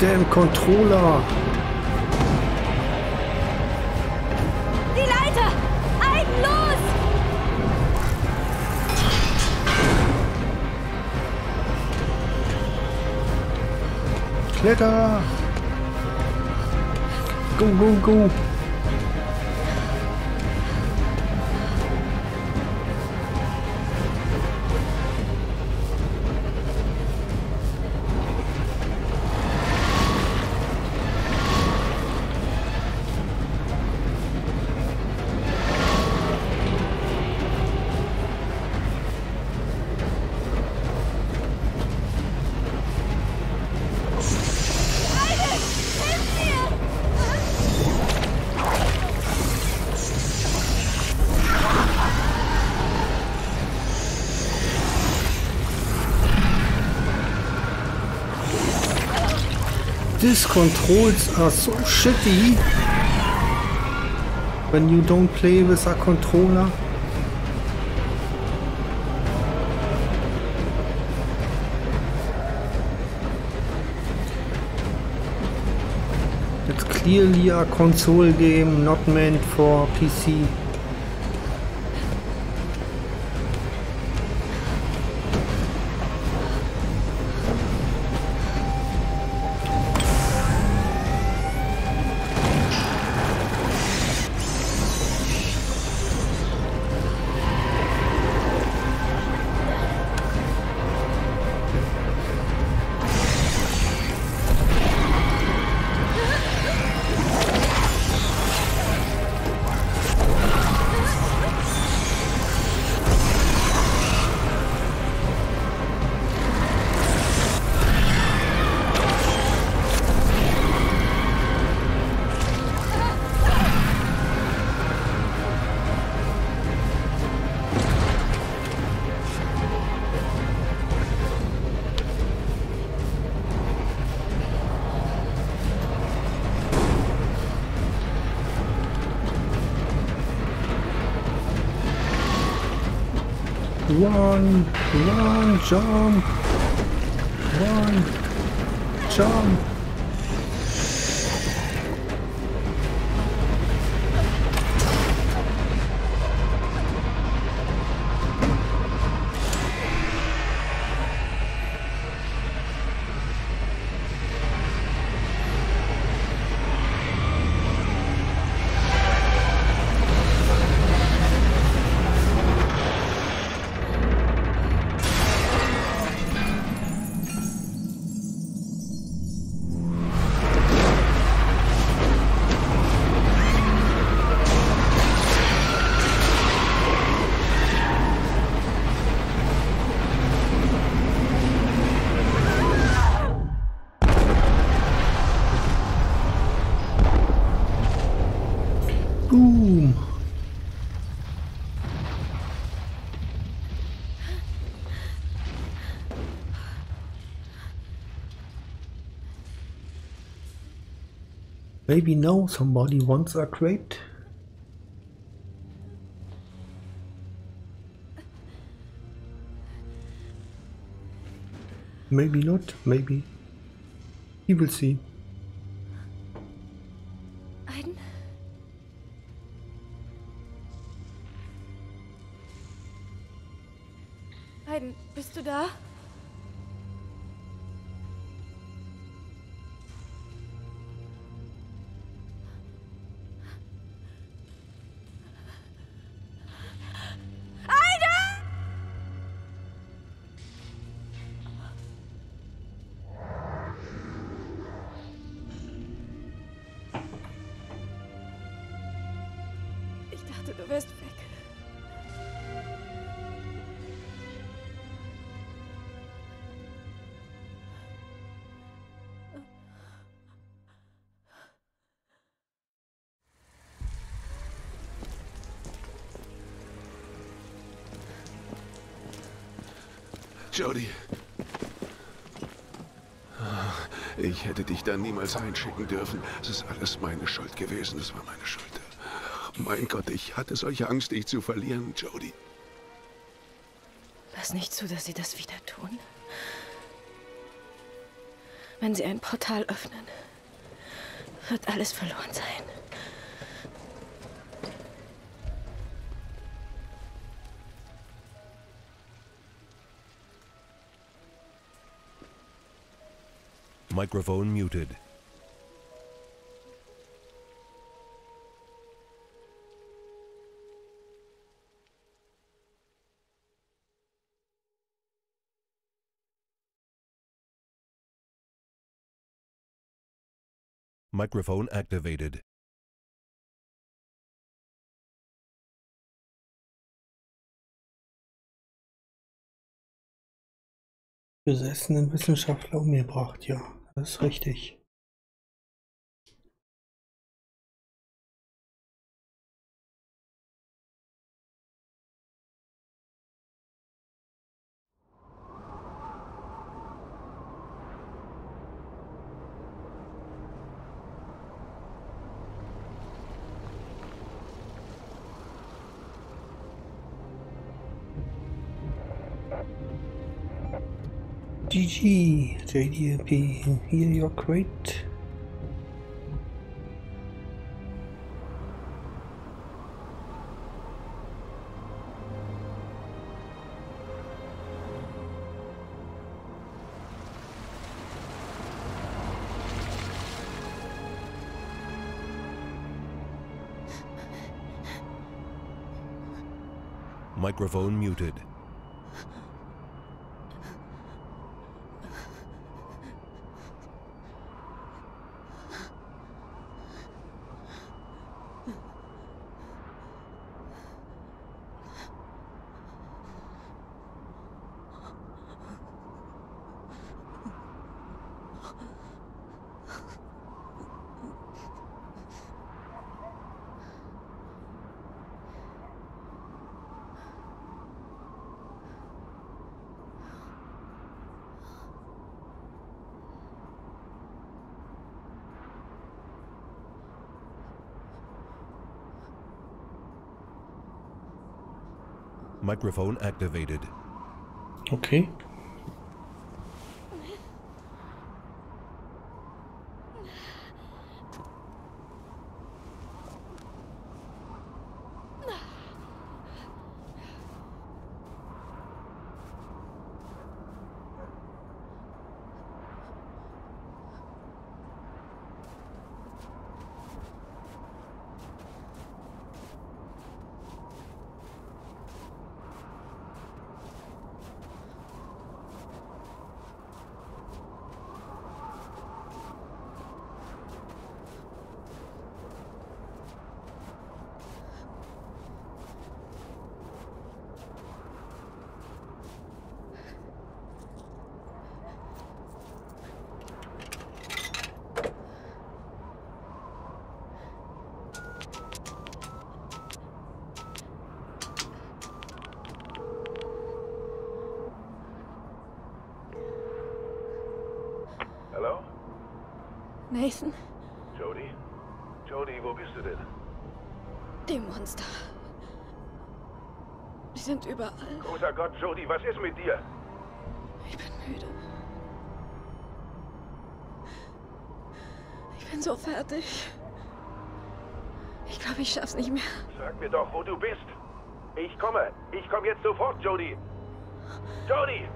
damn controller. Die Leiter! Aiden, los! Kletter! Go, go, go! These controls are so shitty when you don't play with a controller. It's clearly a console game not meant for PC. Run, run, jump, Maybe now somebody wants a crate. Maybe not, maybe. We will see. Jody. Ich hätte dich da niemals einschicken dürfen. Es ist alles meine Schuld gewesen. Es war meine Schuld. Mein Gott, ich hatte solche Angst, dich zu verlieren, Jody. Lass nicht zu, dass sie das wieder tun. Wenn sie ein Portal öffnen, wird alles verloren sein. Microphone muted. Microphone activated. Besessenen Wissenschaftler umgebracht, ja. Das ist richtig. GG, JDP, here your crate. Microphone muted. Microphone activated. Okay. Großer Gott, Jody, was ist mit dir? Ich bin müde. Ich bin so fertig. Ich glaube, ich schaff's nicht mehr. Sag mir doch, wo du bist. Ich komme. Ich komme jetzt sofort, Jody. Jody!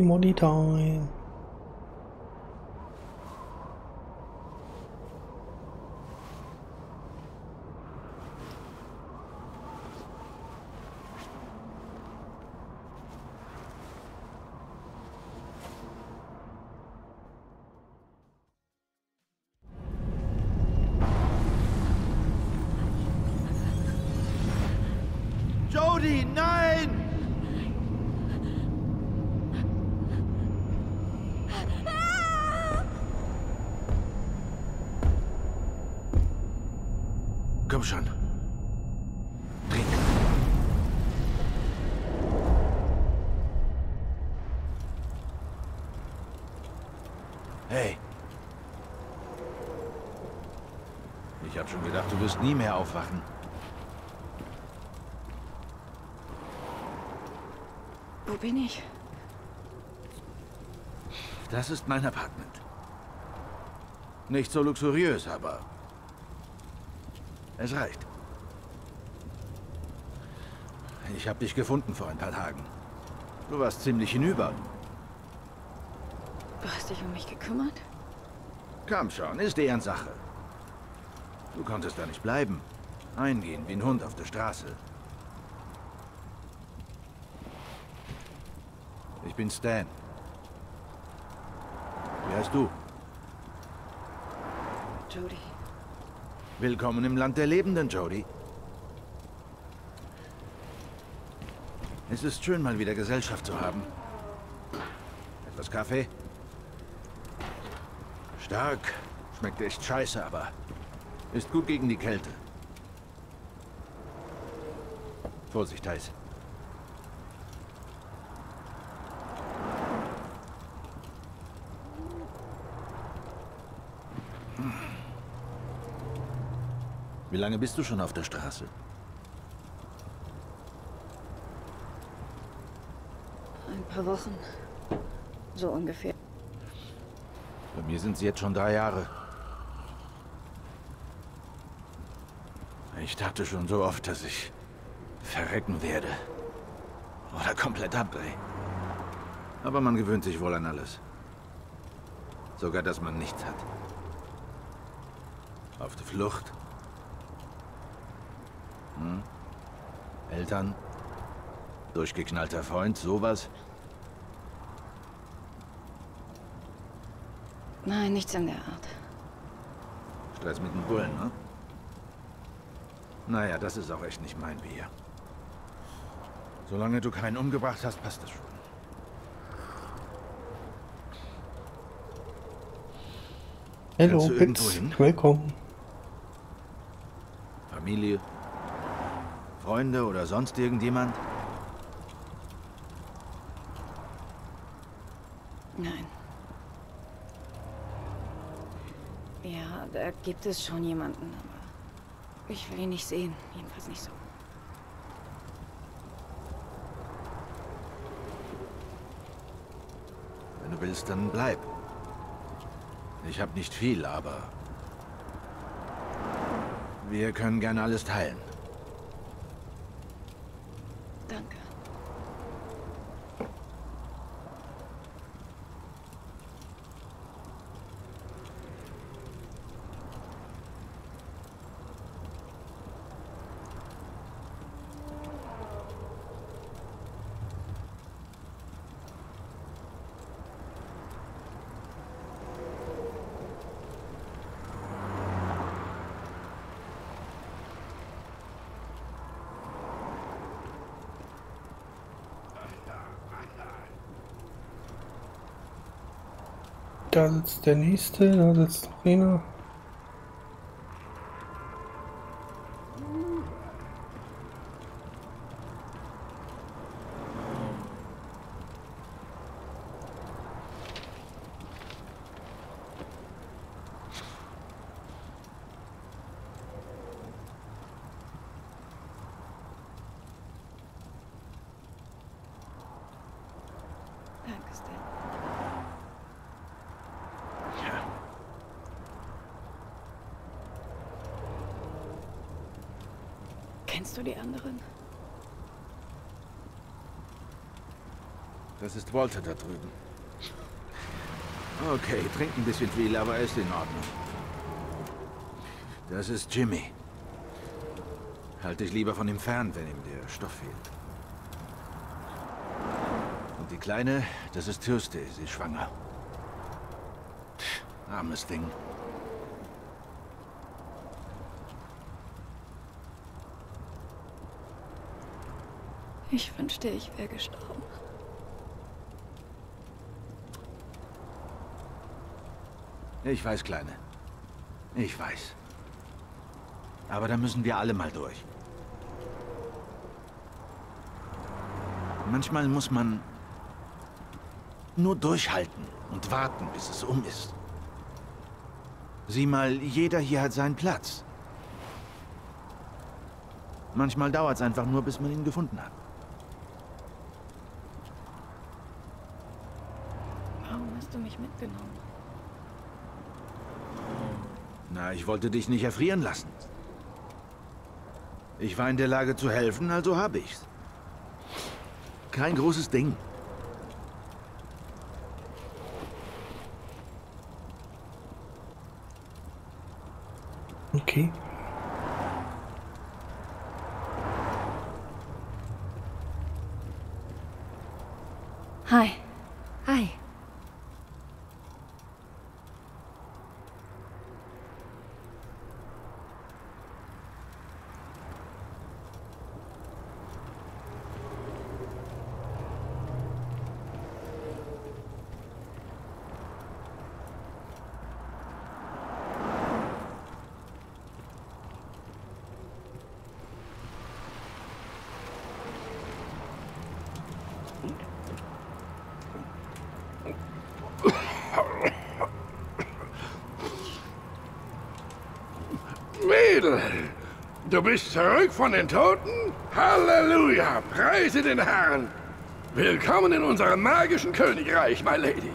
Money time. Hey. Ich hab schon gedacht, du wirst nie mehr aufwachen. Wo bin ich? Das ist mein Apartment. Nicht so luxuriös, aber es reicht. Ich habe dich gefunden vor ein paar Tagen. Du warst ziemlich hinüber. Du hast dich um mich gekümmert? Komm schon, ist Ehrensache. Du konntest da nicht bleiben. Eingehen wie ein Hund auf der Straße. Ich bin Stan. Wie heißt du? Jody. Willkommen im Land der Lebenden, Jody. Es ist schön, mal wieder Gesellschaft zu haben. Etwas Kaffee? Stark. Schmeckt echt scheiße, aber ist gut gegen die Kälte. Vorsicht, heiß. Wie lange bist du schon auf der Straße? Ein paar Wochen. So ungefähr. Bei mir sind es jetzt schon drei Jahre. Ich dachte schon so oft, dass ich verrecken werde. Oder komplett abdrehen. Aber man gewöhnt sich wohl an alles. Sogar, dass man nichts hat. Auf der Flucht. Hm? Eltern. Durchgeknallter Freund, sowas. Nein, nichts in der Art. Stress mit dem Bullen, ne? Naja, das ist auch echt nicht mein Bier. Solange du keinen umgebracht hast, passt das schon. Hello, hin? Willkommen. Familie? Freunde oder sonst irgendjemand? Nein. Ja, da gibt es schon jemanden, aber ich will ihn nicht sehen. Jedenfalls nicht so. Wenn du willst, dann bleib. Ich habe nicht viel, aber... Wir können gerne alles teilen. Danke. Da sitzt der nächste, da sitzt noch einer. Danke, Stan. Kennst du die anderen? Das ist Walter da drüben. Okay, trinkt ein bisschen viel, aber er ist in Ordnung. Das ist Jimmy. Halt dich lieber von ihm fern, wenn ihm der Stoff fehlt. Und die Kleine, das ist Tuesday, sie ist schwanger. Armes Ding. Ich wünschte, ich wäre gestorben. Ich weiß, Kleine. Ich weiß. Aber da müssen wir alle mal durch. Manchmal muss man nur durchhalten und warten, bis es um ist. Sieh mal, jeder hier hat seinen Platz. Manchmal dauert es einfach nur, bis man ihn gefunden hat. Warum hast du mich mitgenommen? Ich wollte dich nicht erfrieren lassen. Ich war in der Lage zu helfen, also habe ich's. Kein großes Ding. Okay. Hi. Hi. Mädel, du bist zurück von den Toten? Halleluja, preise den Herrn. Willkommen in unserem magischen Königreich, my lady.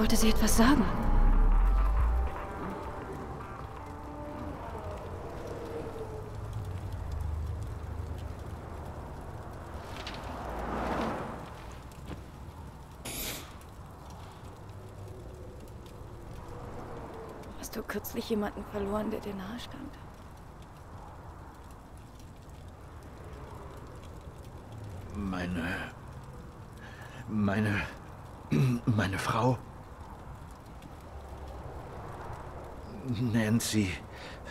Wollte sie etwas sagen. Hast du kürzlich jemanden verloren, der dir nahe stand? Meine. Meine. Meine Frau. Nancy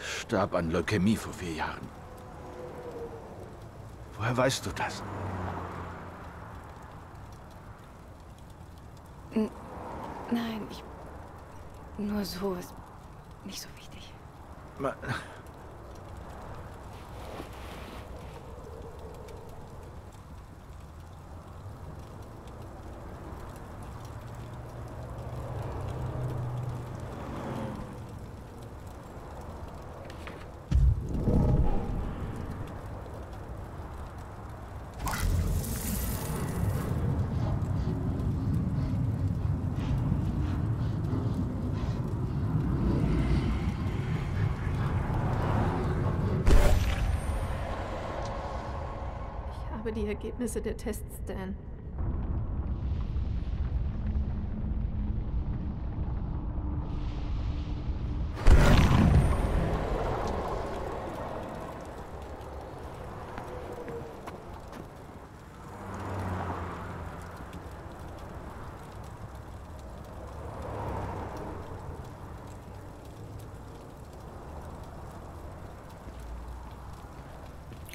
starb an Leukämie vor vier Jahren. Woher weißt du das? N Nein, ich. Nur so ist nicht so wichtig. Ma Ich habe die Ergebnisse der Tests, Dan.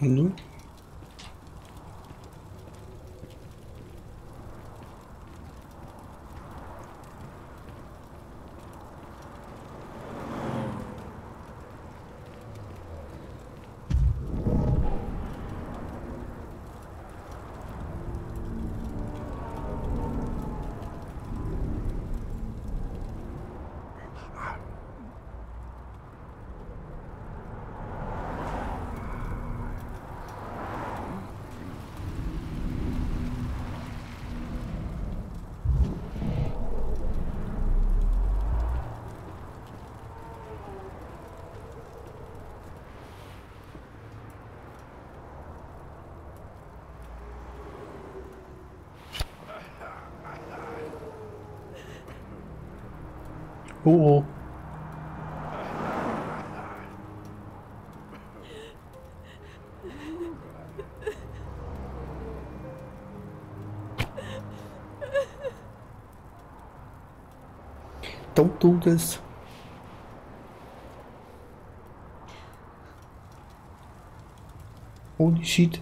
Und nun? Oh oh. Don't do this. Holy shit.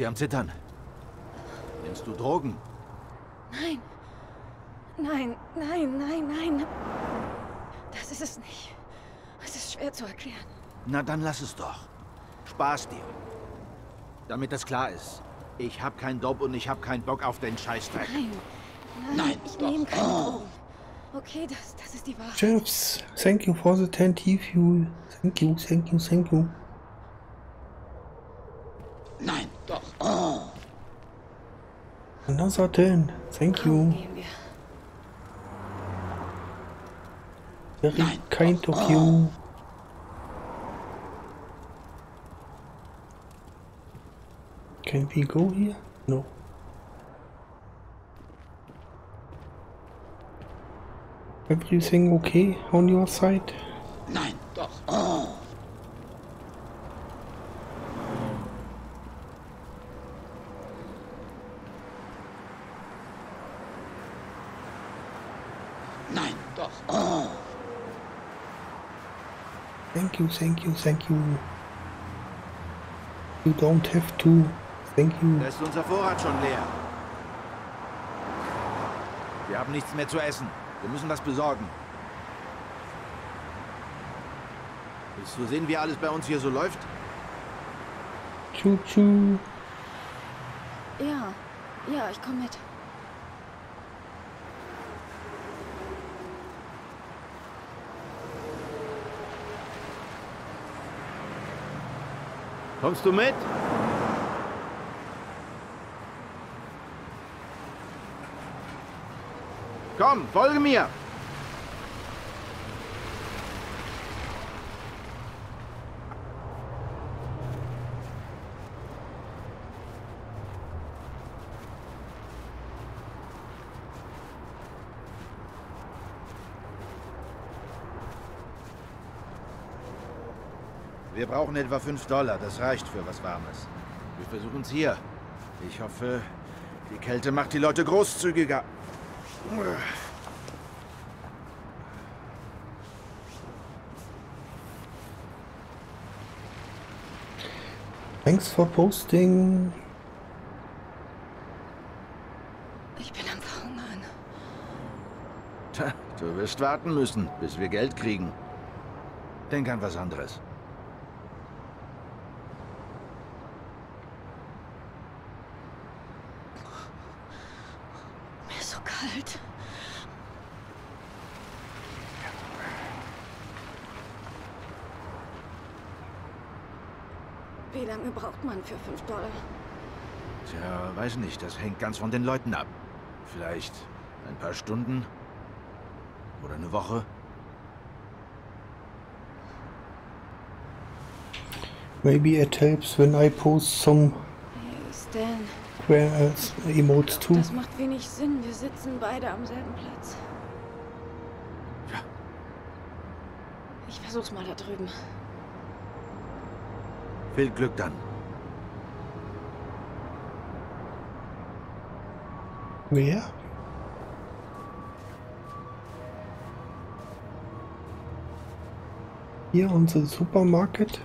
Ja am Zittern. Nimmst du Drogen? Nein. Nein, nein, nein, nein. Das ist es nicht. Es ist schwer zu erklären. Na, dann lass es doch. Spaß dir. Damit das klar ist. Ich hab keinen Dope und ich hab keinen Bock auf den Scheißdreck. Nein. Nein, Nein, ich doch. nehme keine Oh. Drogen. Okay, das, das ist die Wahrheit. Chips, thank you for the 10 T-Fuel. Thank you, thank you, thank you. Nein, doch. Oh. Another 10. Thank you. Gehen wir. Very kind of you. Can we go here? No. Everything okay on your side? Nein, doch. Oh. You, thank you, thank you. You don't have to. Thank you. Da ist unser Vorrat schon leer. Wir haben nichts mehr zu essen. Wir müssen was besorgen. Willst du sehen, wie alles bei uns hier so läuft? Tschu tschu. Ja, ja, ich komme mit. Kommst du mit? Komm, folge mir! Brauchen etwa 5 Dollar. Das reicht für was Warmes. Wir versuchen es hier. Ich hoffe, die Kälte macht die Leute großzügiger. Thanks for posting. Ich bin am Verhungern. Tja, du wirst warten müssen, bis wir Geld kriegen. Denk an was anderes. Mir ist so kalt. Wie man für 5 Dollar? Tja, weiß nicht. Das hängt ganz von den Leuten ab. Vielleicht ein paar Stunden oder eine Woche. Maybe it helps when I post some Stan, uh, emotes too. das macht wenig Sinn. Wir sitzen beide am selben Platz. Ja. Ich versuch's mal da drüben. Viel Glück dann. Wer? Hier unser Supermarket.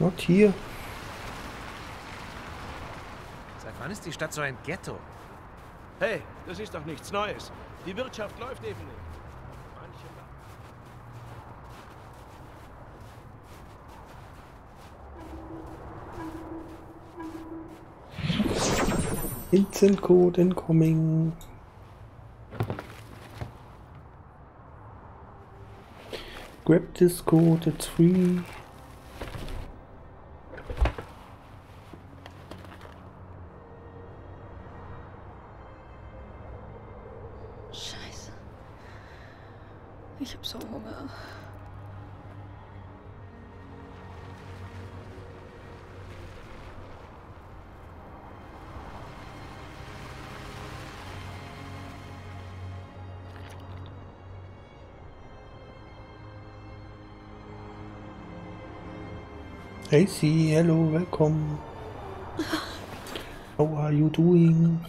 Not hier. Seit wann ist die Stadt so ein Ghetto? Hey, das ist doch nichts Neues. Die Wirtschaft läuft eben nicht. Manche Instant code incoming. Grab this code, it's free. Hey C, hello, welcome. How are you doing?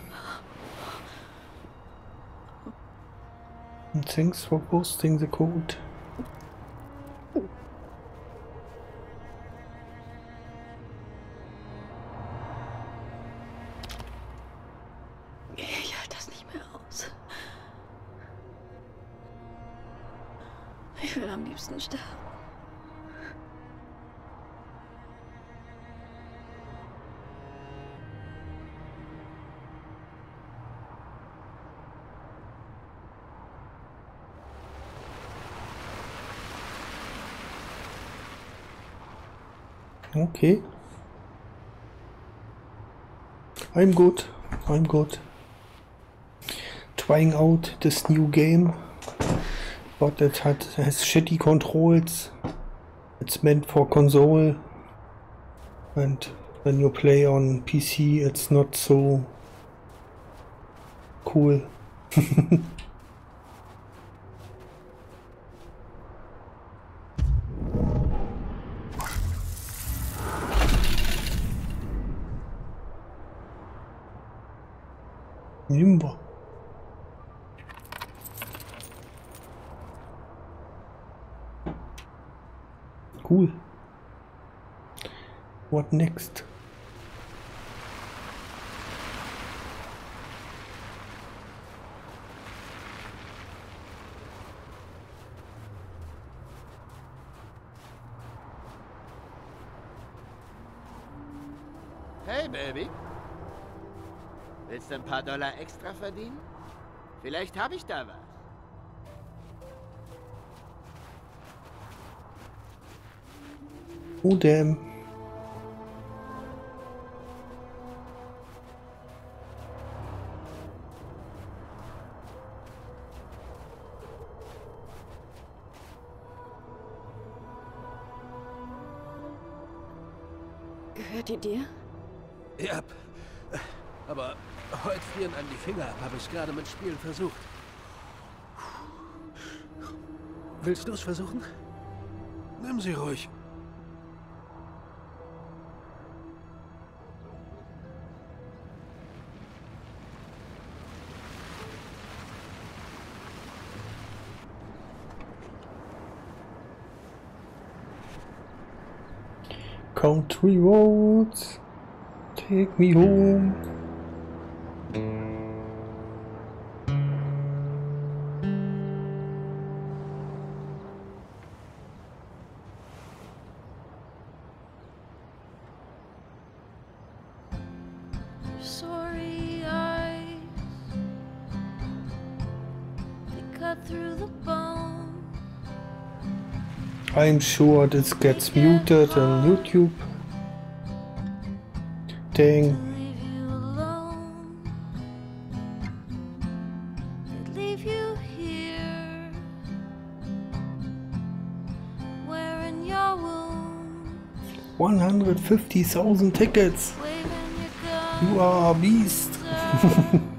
And thanks for posting the code. I'm good. I'm good. Trying out this new game. But it has shitty controls. It's meant for console. And when you play on PC, it's not so cool. [laughs] Nimba. Cool. What next? Hey, Baby. Willst du ein paar Dollar extra verdienen? Vielleicht habe ich da was. Oh damn. Gerade mit Spielen versucht. Willst du es versuchen? Nimm sie ruhig. Country roads, take me home. Sure this gets muted on YouTube. Dang. Leave you here, wearing your wound. 150,000 tickets. You are a beast. [laughs]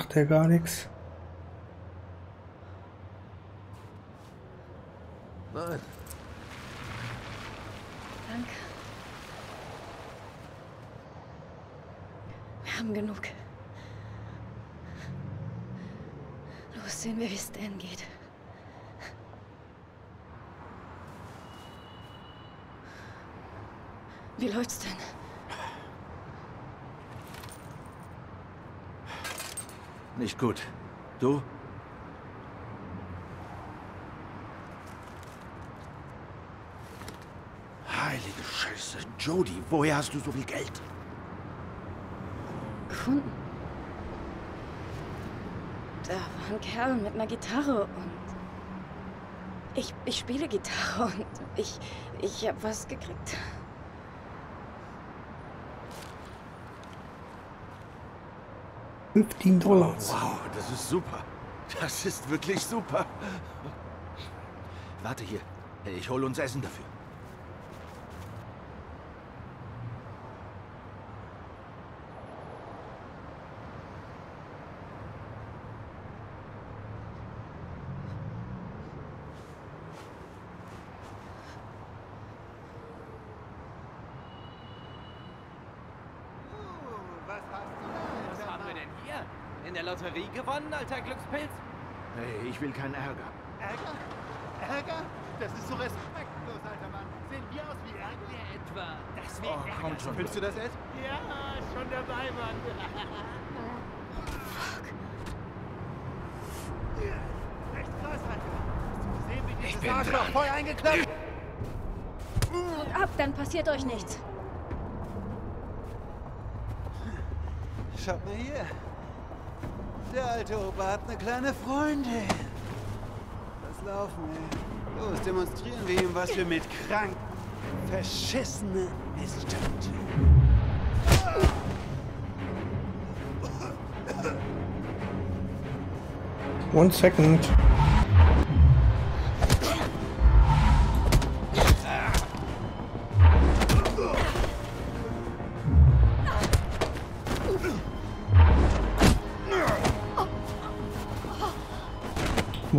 Sagt er gar nichts? hast du so viel Geld? Gefunden. Da war ein Kerl mit einer Gitarre und... Ich, ich spiele Gitarre und ich, ich habe was gekriegt. Fünfzehn Dollar. Wow, das ist super. Das ist wirklich super. Warte hier. Ich hole uns Essen dafür. Gewonnen, alter Glückspilz? Hey, ich will keinen Ärger. Ärger? Ärger? Das ist so respektlos, alter Mann. Sehen wir aus wie Ärger? Etwa. Das Oh, wäre Ärger. kommt schon. Willst du das, Ed? Ja, schon dabei, Mann. [laughs] Echt krass, Alter. Hast du gesehen, wie Ich dieses bin Arschloch voll eingeklappt? Haut ab, dann passiert euch nichts. Schaut mal hier. Der alte Opa hat eine kleine Freundin. Lass laufen, ey. Los, demonstrieren wir ihm, was wir mit krank, verschissene Miststücke. One second.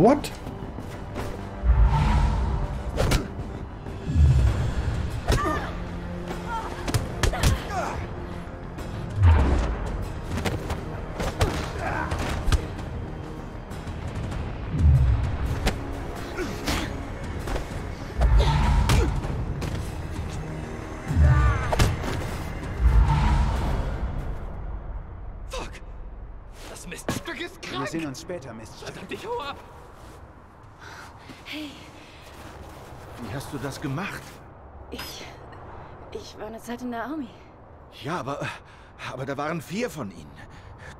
What? Das Miststück ist Wir krank. sehen uns später, Miststück. Verdammt, ich hau ab. Hey, Wie hast du das gemacht? ich. Ich war eine Zeit in der Army. Ja, aber, aber da waren vier von ihnen.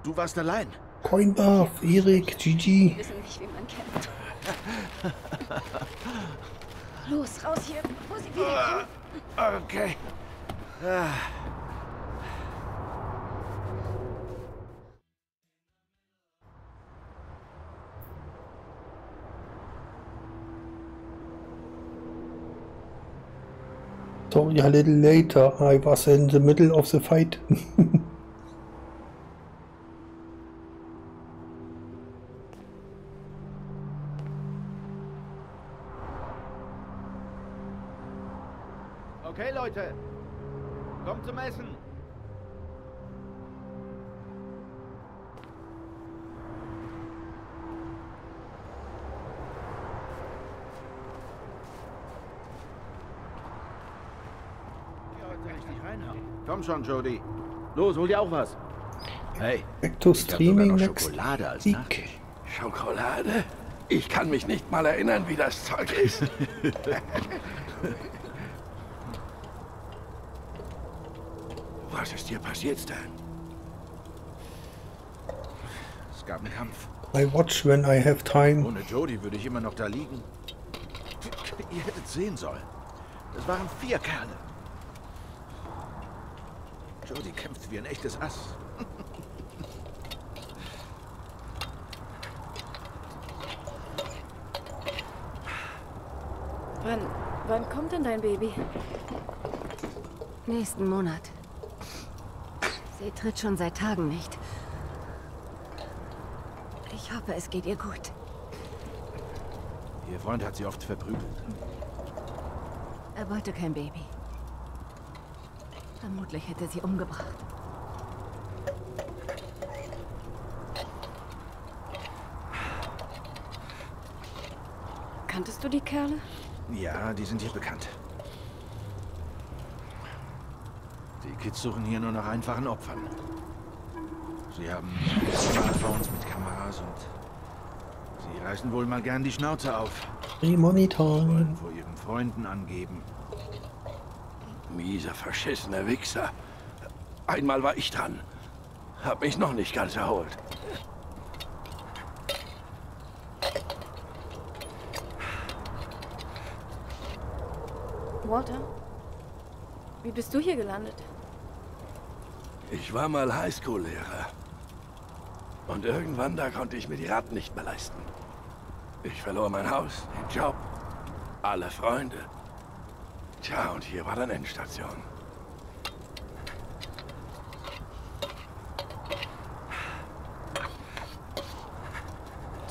Du warst allein. Coinbuff, Erik, Wir GG. wissen nicht, wie man kämpft. [laughs] Los, raus hier, bevor sie wieder kommen. Okay. Ah. Little later. I was in the middle of the fight. [laughs] Komm schon, Jody. Los, hol dir auch was. Hey. Back to streaming next Schokolade als. Nachtisch. Schokolade? Ich kann mich nicht mal erinnern, wie das Zeug ist. [laughs] Was ist dir passiert, Stan? Es gab einen Kampf. I watch when I have time. Ohne Jody würde ich immer noch da liegen. Ihr hättet sehen sollen. Das waren vier Kerle. Jody kämpft wie ein echtes Ass. Wann, wann kommt denn dein Baby? Nächsten Monat. Sie tritt schon seit Tagen nicht. Ich hoffe, es geht ihr gut. Ihr Freund hat sie oft verprügelt. Er wollte kein Baby. Vermutlich hätte sie umgebracht. Kanntest du die Kerle? Ja, die sind hier bekannt. Die Kids suchen hier nur nach einfachen Opfern. Sie haben Smartphones mit Kameras und sie reißen wohl mal gern die Schnauze auf. Remonitor. Wollen vor ihren Freunden angeben. Mieser, verschissener Wichser. Einmal war ich dran. Hab mich noch nicht ganz erholt. Walter? Wie bist du hier gelandet? Ich war mal Highschool-Lehrer. Und irgendwann, da konnte ich mir die Raten nicht mehr leisten. Ich verlor mein Haus, den Job, alle Freunde. Tja, und hier war dann Endstation.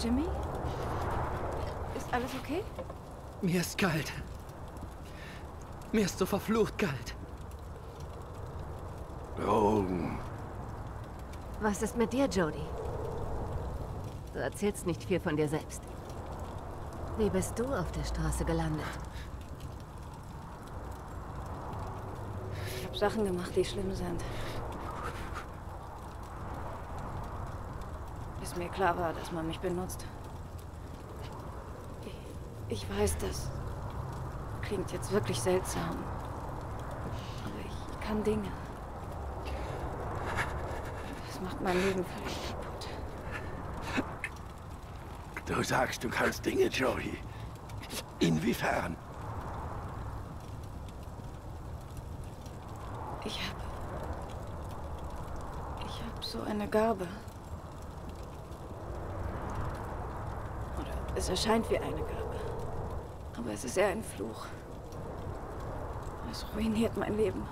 Jimmy? Ist alles okay? Mir ist kalt. Mir ist so verflucht kalt. Drogen. Was ist mit dir, Jody? Du erzählst nicht viel von dir selbst. Wie bist du auf der Straße gelandet? Ich habe Sachen gemacht, die schlimm sind. Bis mir klar war, dass man mich benutzt. Ich, ich weiß, das klingt jetzt wirklich seltsam. Aber ich kann Dinge. Das macht mein Leben völlig kaputt. Du sagst, du kannst Dinge, Joey. Inwiefern? Ich habe... Ich habe so eine Gabe. Oder es erscheint wie eine Gabe. Aber es ist eher ein Fluch. Es ruiniert mein Leben.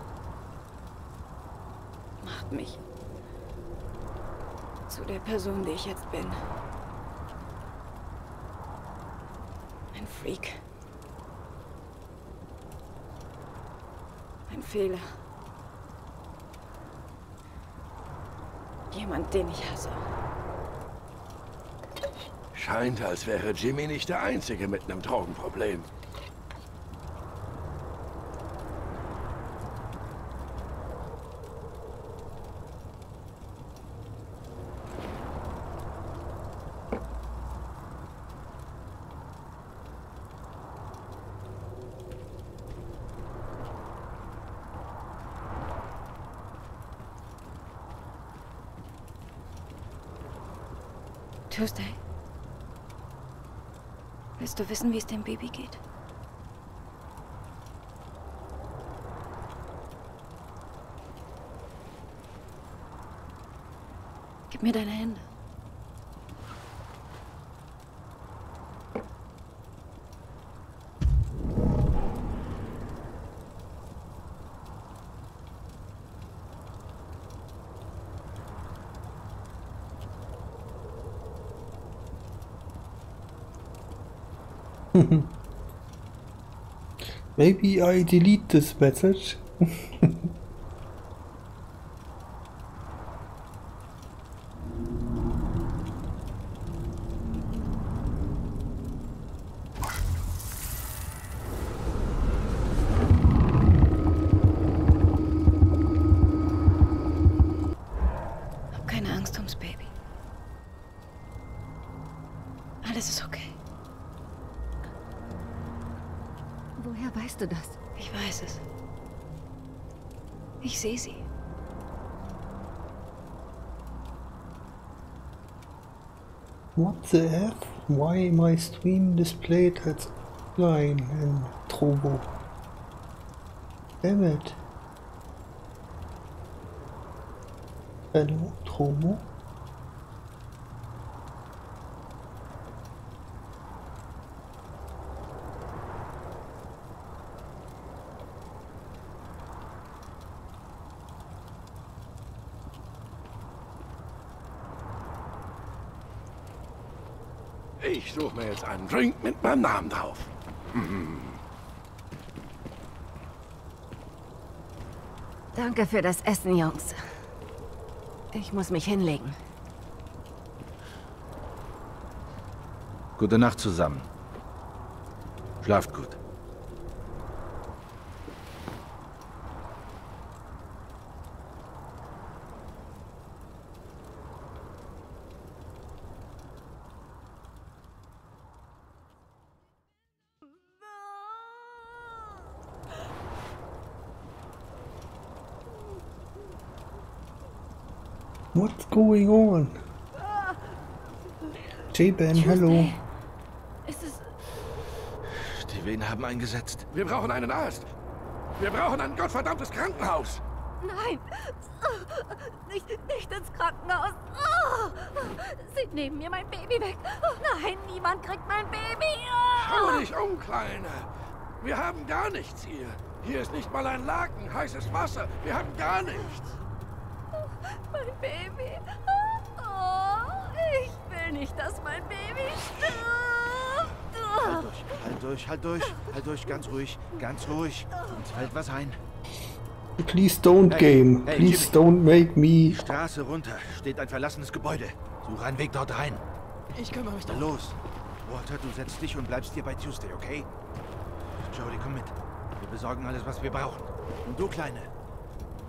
Macht mich zu der Person, die ich jetzt bin. Ein Freak. Ein Fehler. Jemand, den ich hasse. Scheint, als wäre Jimmy nicht der Einzige mit einem Drogenproblem. Tuesday. Willst du wissen, wie es dem Baby geht? Gib mir deine Hände. [laughs] Maybe I delete this message. [laughs] displayed as line in Trovo? Damn it. Hello, Trovo? Ich suche mir jetzt einen Drink mit meinem Namen drauf. Hm. Danke für das Essen, Jungs. Ich muss mich hinlegen. Gute Nacht zusammen. Schlaft gut. What's going on? J-Ben, hallo. Ist es... Die Wehen haben eingesetzt. Wir brauchen einen Arzt. Wir brauchen ein gottverdammtes Krankenhaus. Nein! Nicht, nicht ins Krankenhaus. Oh, sie nehmen mir mein Baby weg. Oh, nein, niemand kriegt mein Baby. Schau dich um, Kleine. Wir haben gar nichts hier. Hier ist nicht mal ein Laken, heißes Wasser. Wir haben gar nichts. Mein Baby. Nicht, dass mein Baby stirbt. Halt durch, halt durch, halt durch, ganz ruhig, ganz ruhig. Uns fällt was ein. Please don't Hey, game. hey, Please Jimmy. don't make me. Straße runter, steht ein verlassenes Gebäude. Suche einen Weg dort rein. Ich kümmere mich darum. los. Walter, du setzt dich und bleibst hier bei Tuesday, okay? Jody, komm mit. Wir besorgen alles, was wir brauchen. Und du, Kleine,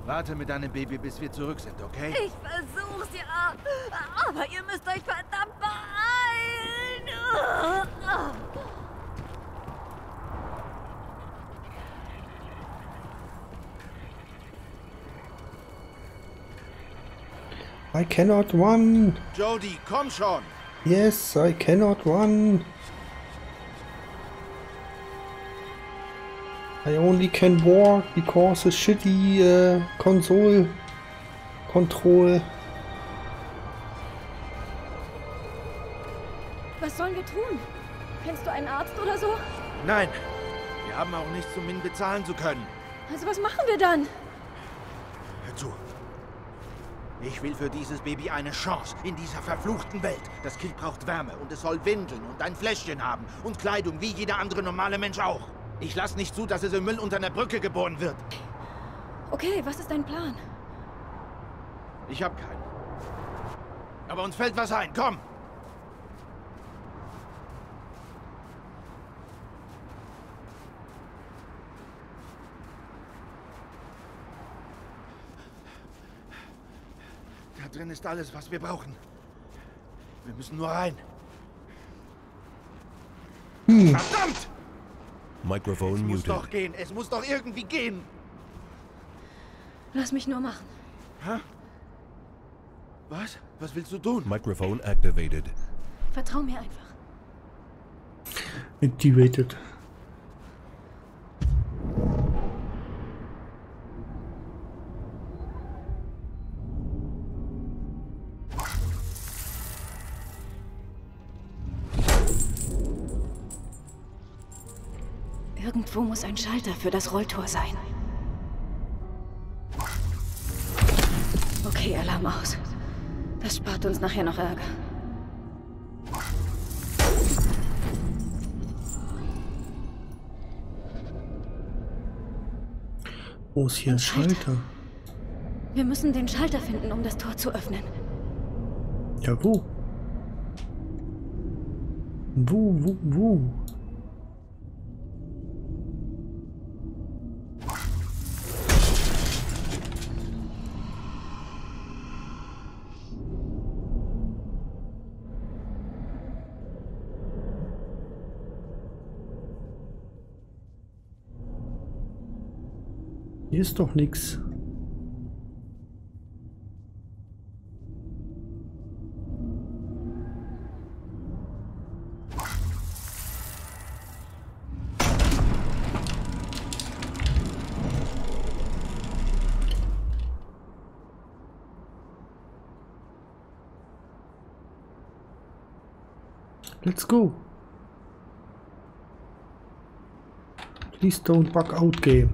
warte mit deinem Baby, bis wir zurück sind, okay? Ich versuch's ja. Aber ihr müsst euch verdammt beeilen. I cannot run. Jody, komm schon! Yes, I cannot run. I only can walk because a shitty uh, console control. Was sollen wir tun? Kennst du einen Arzt oder so? Nein, wir haben auch nichts, um ihn bezahlen zu können. Also was machen wir dann? Hör zu. Ich will für dieses Baby eine Chance in dieser verfluchten Welt. Das Kind braucht Wärme und es soll Windeln und ein Fläschchen haben und Kleidung wie jeder andere normale Mensch auch. Ich lasse nicht zu, dass es im Müll unter einer Brücke geboren wird. Okay, was ist dein Plan? Ich hab keinen. Aber uns fällt was ein. Komm! Da drin ist alles, was wir brauchen. Wir müssen nur rein. Verdammt! Microphone Es muss muted. doch gehen. Es muss doch irgendwie gehen. Lass mich nur machen. Hä? Was? Was willst du tun? Microphone activated. Vertrau mir einfach. Activated. Irgendwo muss ein Schalter für das Rolltor sein. Okay, Alarm aus. Das spart uns nachher noch Ärger. Wo ist hier ein Schalter? Wir müssen den Schalter finden, um das Tor zu öffnen. Ja, wo? Wo, wo, wo? Hier ist doch nichts. Let's go. Please don't bug out game.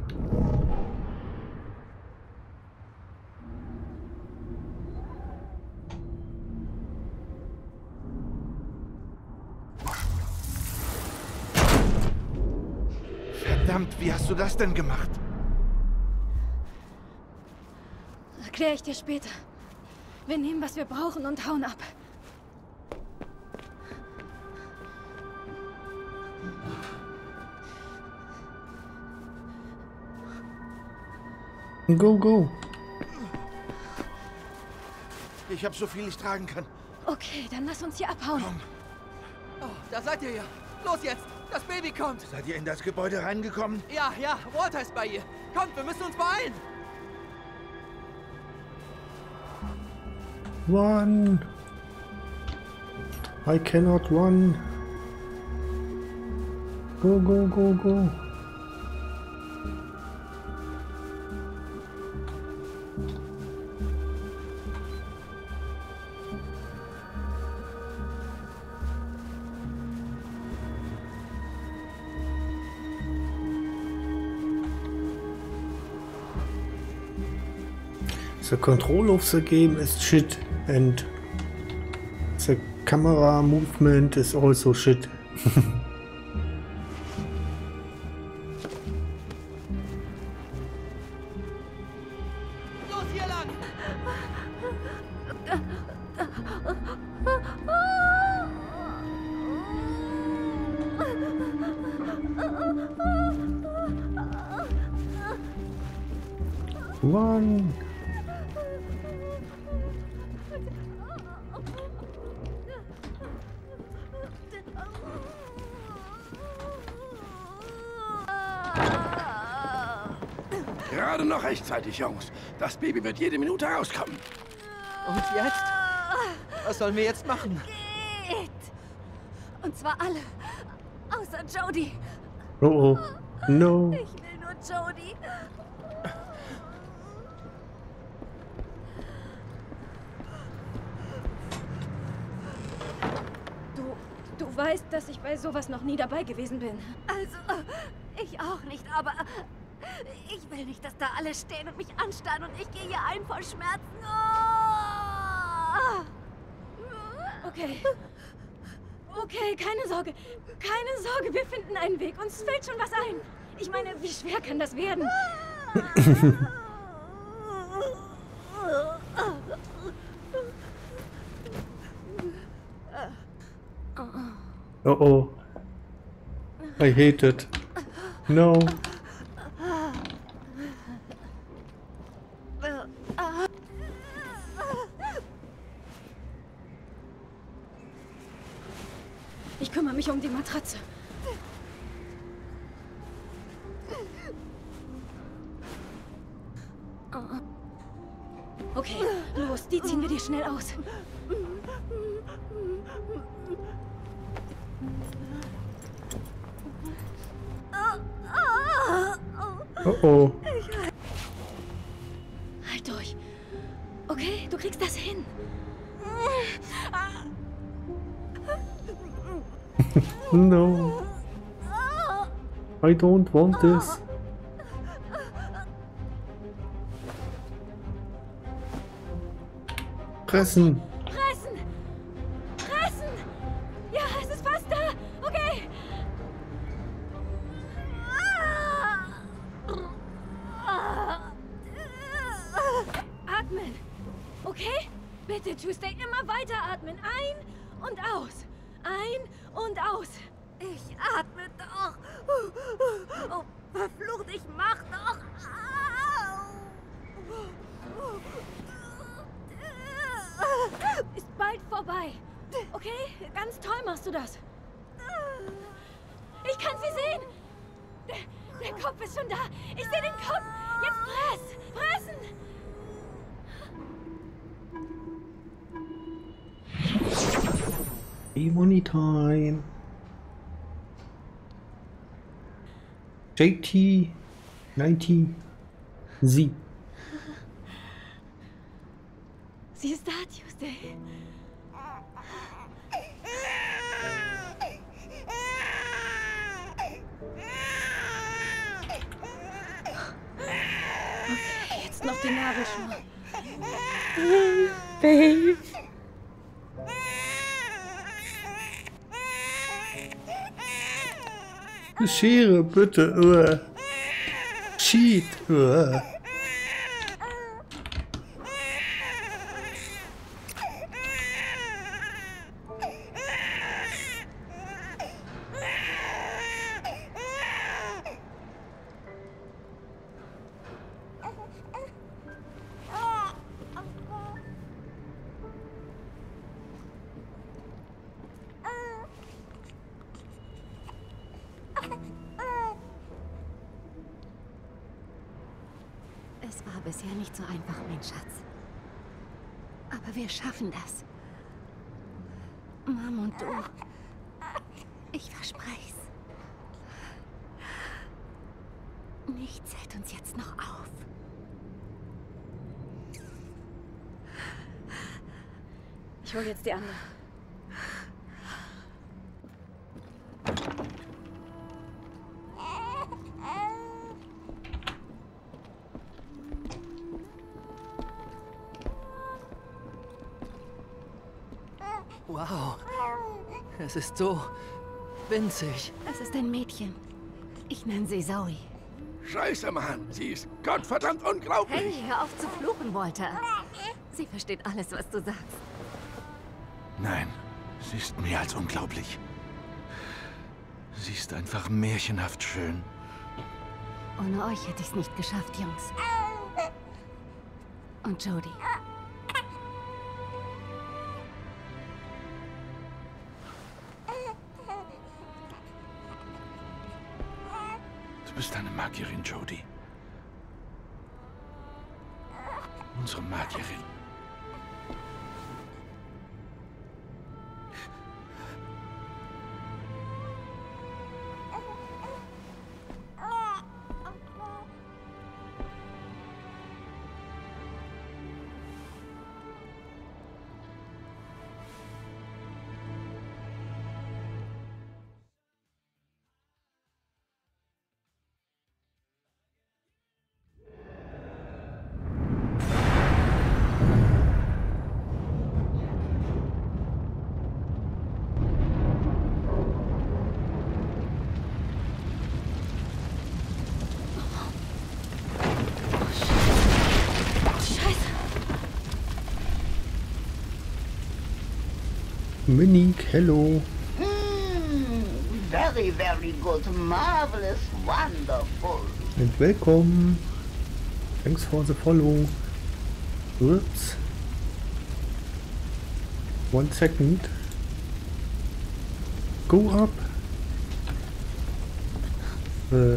Verdammt, wie hast du das denn gemacht? Erkläre ich dir später. Wir nehmen, was wir brauchen und hauen ab. Go, go. Ich habe so viel ich tragen kann. Okay, dann lass uns hier abhauen. Oh, da seid ihr ja. Los jetzt. Das Baby kommt. Seid ihr in das Gebäude reingekommen? Ja, ja. Walter ist bei ihr. Kommt, wir müssen uns beeilen. Run. I cannot run. Go, go, go, go. Control of the game is shit and the camera movement is also shit. [laughs] Baby wird jede Minute rauskommen. Und jetzt? Was sollen wir jetzt machen? Geht! Und zwar alle. Außer Jody. Oh oh. No. Ich will nur Jody. Du, du weißt, dass ich bei sowas noch nie dabei gewesen bin. Also, ich auch nicht, aber ich will nicht, dass da alle stehen und mich anstarren und ich gehe hier ein vor Schmerzen. Oh! Okay. Okay, keine Sorge. Keine Sorge, wir finden einen Weg. Uns fällt schon was ein. Ich meine, wie schwer kann das werden? Oh oh. I hate it. No. Don't want this. Pressen. Schere, bitte. Zoe. Scheiße, Mann. Sie ist gottverdammt unglaublich. Hey, hör auf zu fluchen, Walter. Sie versteht alles, was du sagst. Nein, sie ist mehr als unglaublich. Sie ist einfach märchenhaft schön. Ohne euch hätte ich es nicht geschafft, Jungs. Und Jody. Bist eine Magierin, Jody. Unsere Magierin. Monique, hello. Hmm, very, very good. Marvelous. Wonderful. And welcome. Thanks for the follow. Oops. One second. Go up. Uh,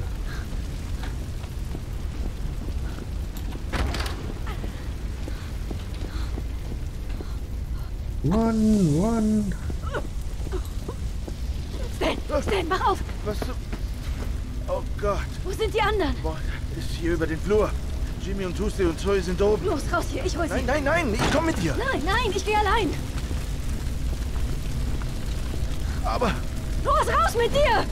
Run, run. Stan, Stan, mach auf! Was? Oh Gott. Wo sind die anderen? Boah, ist hier über den Flur. Jimmy und Tuesday und Zoe sind oben. Los, raus hier, ich hol sie. Nein, nein, nein, ich komm mit dir. Nein, nein, ich gehe allein. Aber... Los, raus mit dir!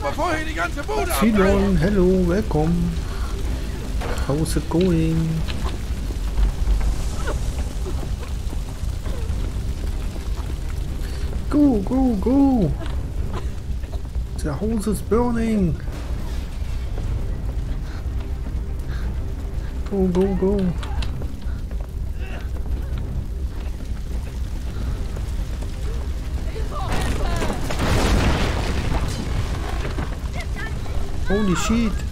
Bevor hier die ganze Bude Sidon, hello, welcome. How's it going? Go, go, go! The house is burning! Go, go, go! Holy shit!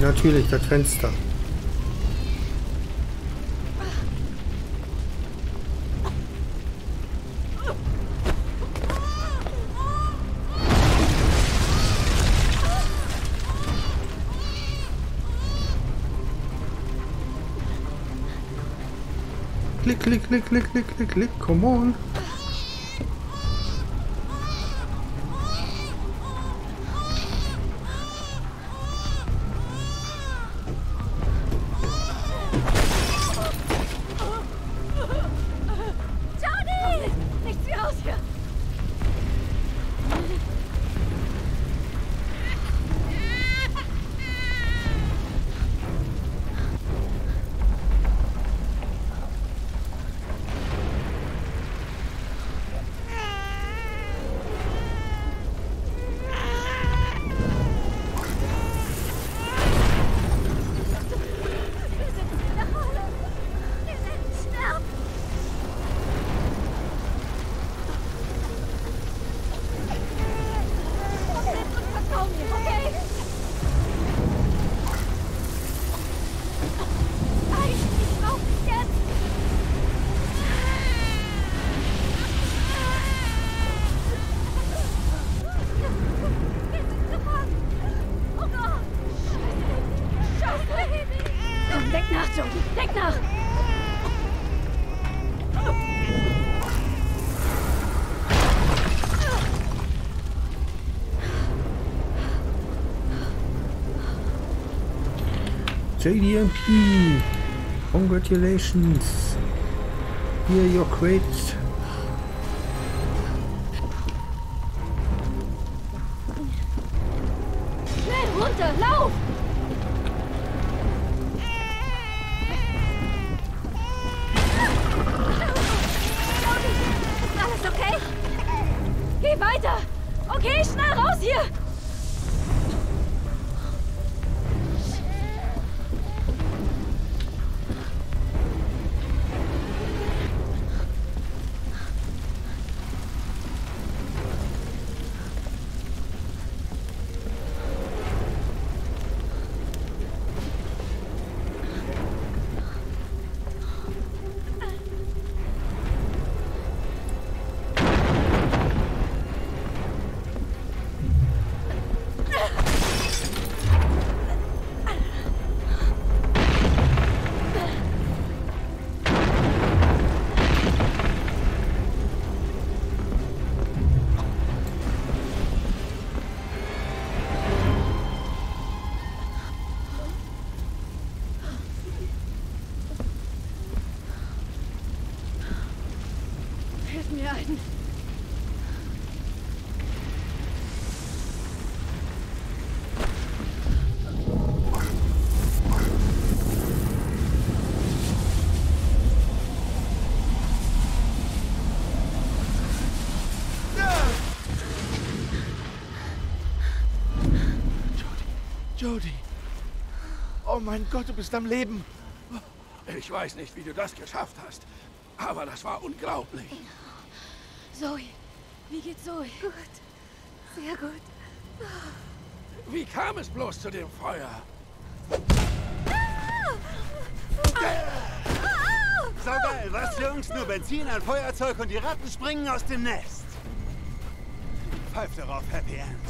Natürlich, das Fenster. click, click, click, click, click, click, click. Come on. JDMP! Congratulations! Here your crates. Oh mein Gott, du bist am Leben. Ich weiß nicht, wie du das geschafft hast, aber das war unglaublich. Zoe, wie geht's Zoe? Gut. Sehr gut. Wie kam es bloß zu dem Feuer? So geil, was, Jungs? Nur Benzin, ein Feuerzeug und die Ratten springen aus dem Nest. Pfeift darauf, Happy End.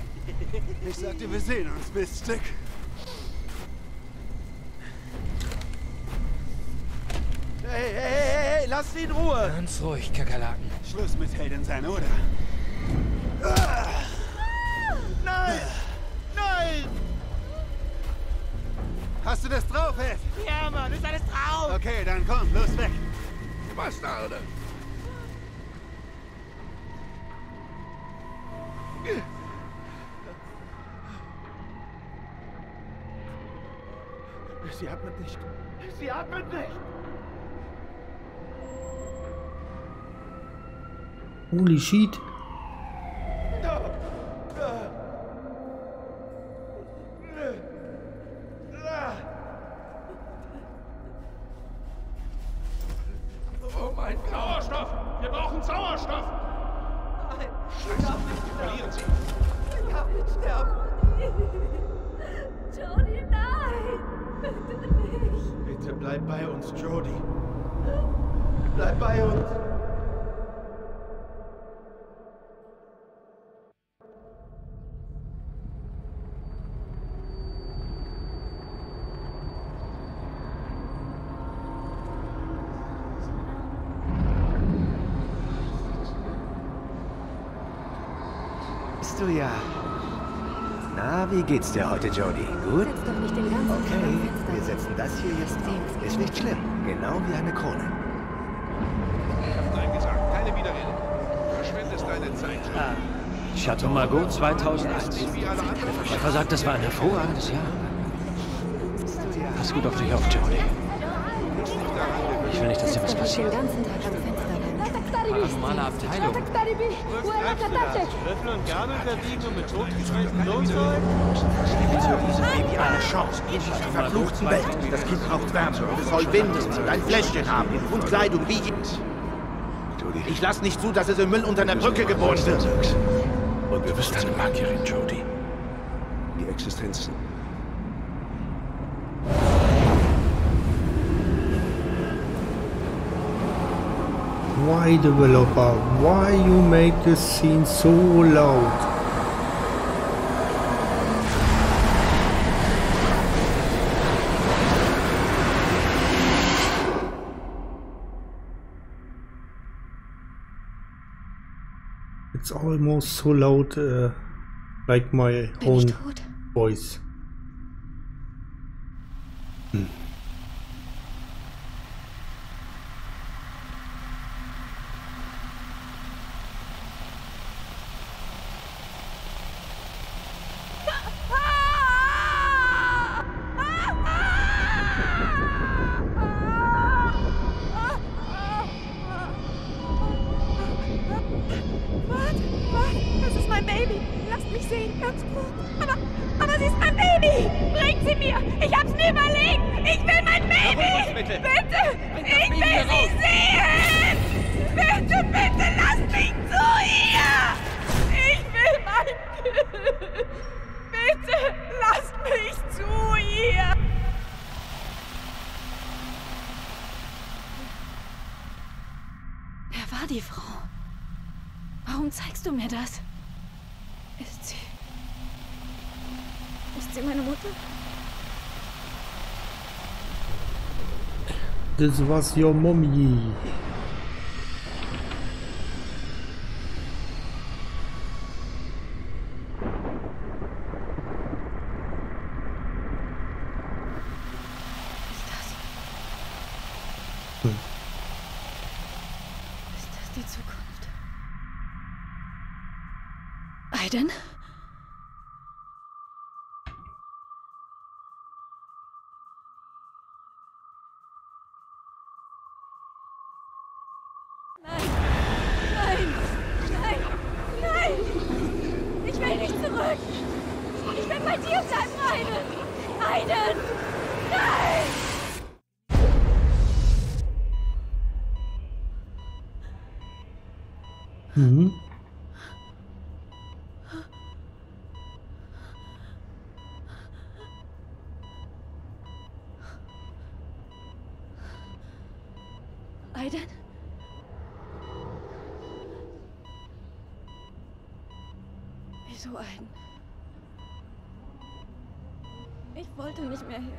Ich sagte, wir sehen uns, Miststück. Sie in Ruhe! Ganz ruhig, Kakerlaken. Schluss mit Helden sein, oder? Ah! Nein! Nein! Hast du das drauf, Ed? Ja, Mann, ist alles drauf! Okay, dann komm, los weg. Bastarde! Holy shit. Geht's dir heute, Jody? Gut? Okay, wir setzen das hier jetzt auf. Ist nicht schlimm. Genau wie eine Krone. Nein gesagt, keine Widerrede. Verschwendest deine Zeit. Chateau Margaux 2001. Der Verkäufer sagt, das war ein hervorragendes Jahr. Pass gut auf dich auf, Jody. Ich will nicht, dass dir was passiert. Paranormale Abteilung. Löffel und Gabel verbiegen und mit totgeschweißten Flugzeug? Gib zu diesem Baby eine Chance in dieser verfluchten Welt. Das Kind braucht Wärme und es soll windeln und ein Fläschchen haben und Kleidung wie jedes. Ich lass nicht zu, dass es im Müll unter einer Brücke geboren wird. Und wir wissen deine Magierin, Jody. Die Existenzen. Why developer? Why you make this scene so loud? It's almost so loud, uh, like my own voice. This was your mommy. Ist das die Zukunft? Aiden? Nein! Nein! Nein! Ich will nicht zurück! Ich will bei dir bleiben, Aiden! Aiden! Nein! Mhm. Aiden? Wieso Aiden? Ich wollte nicht mehr hier.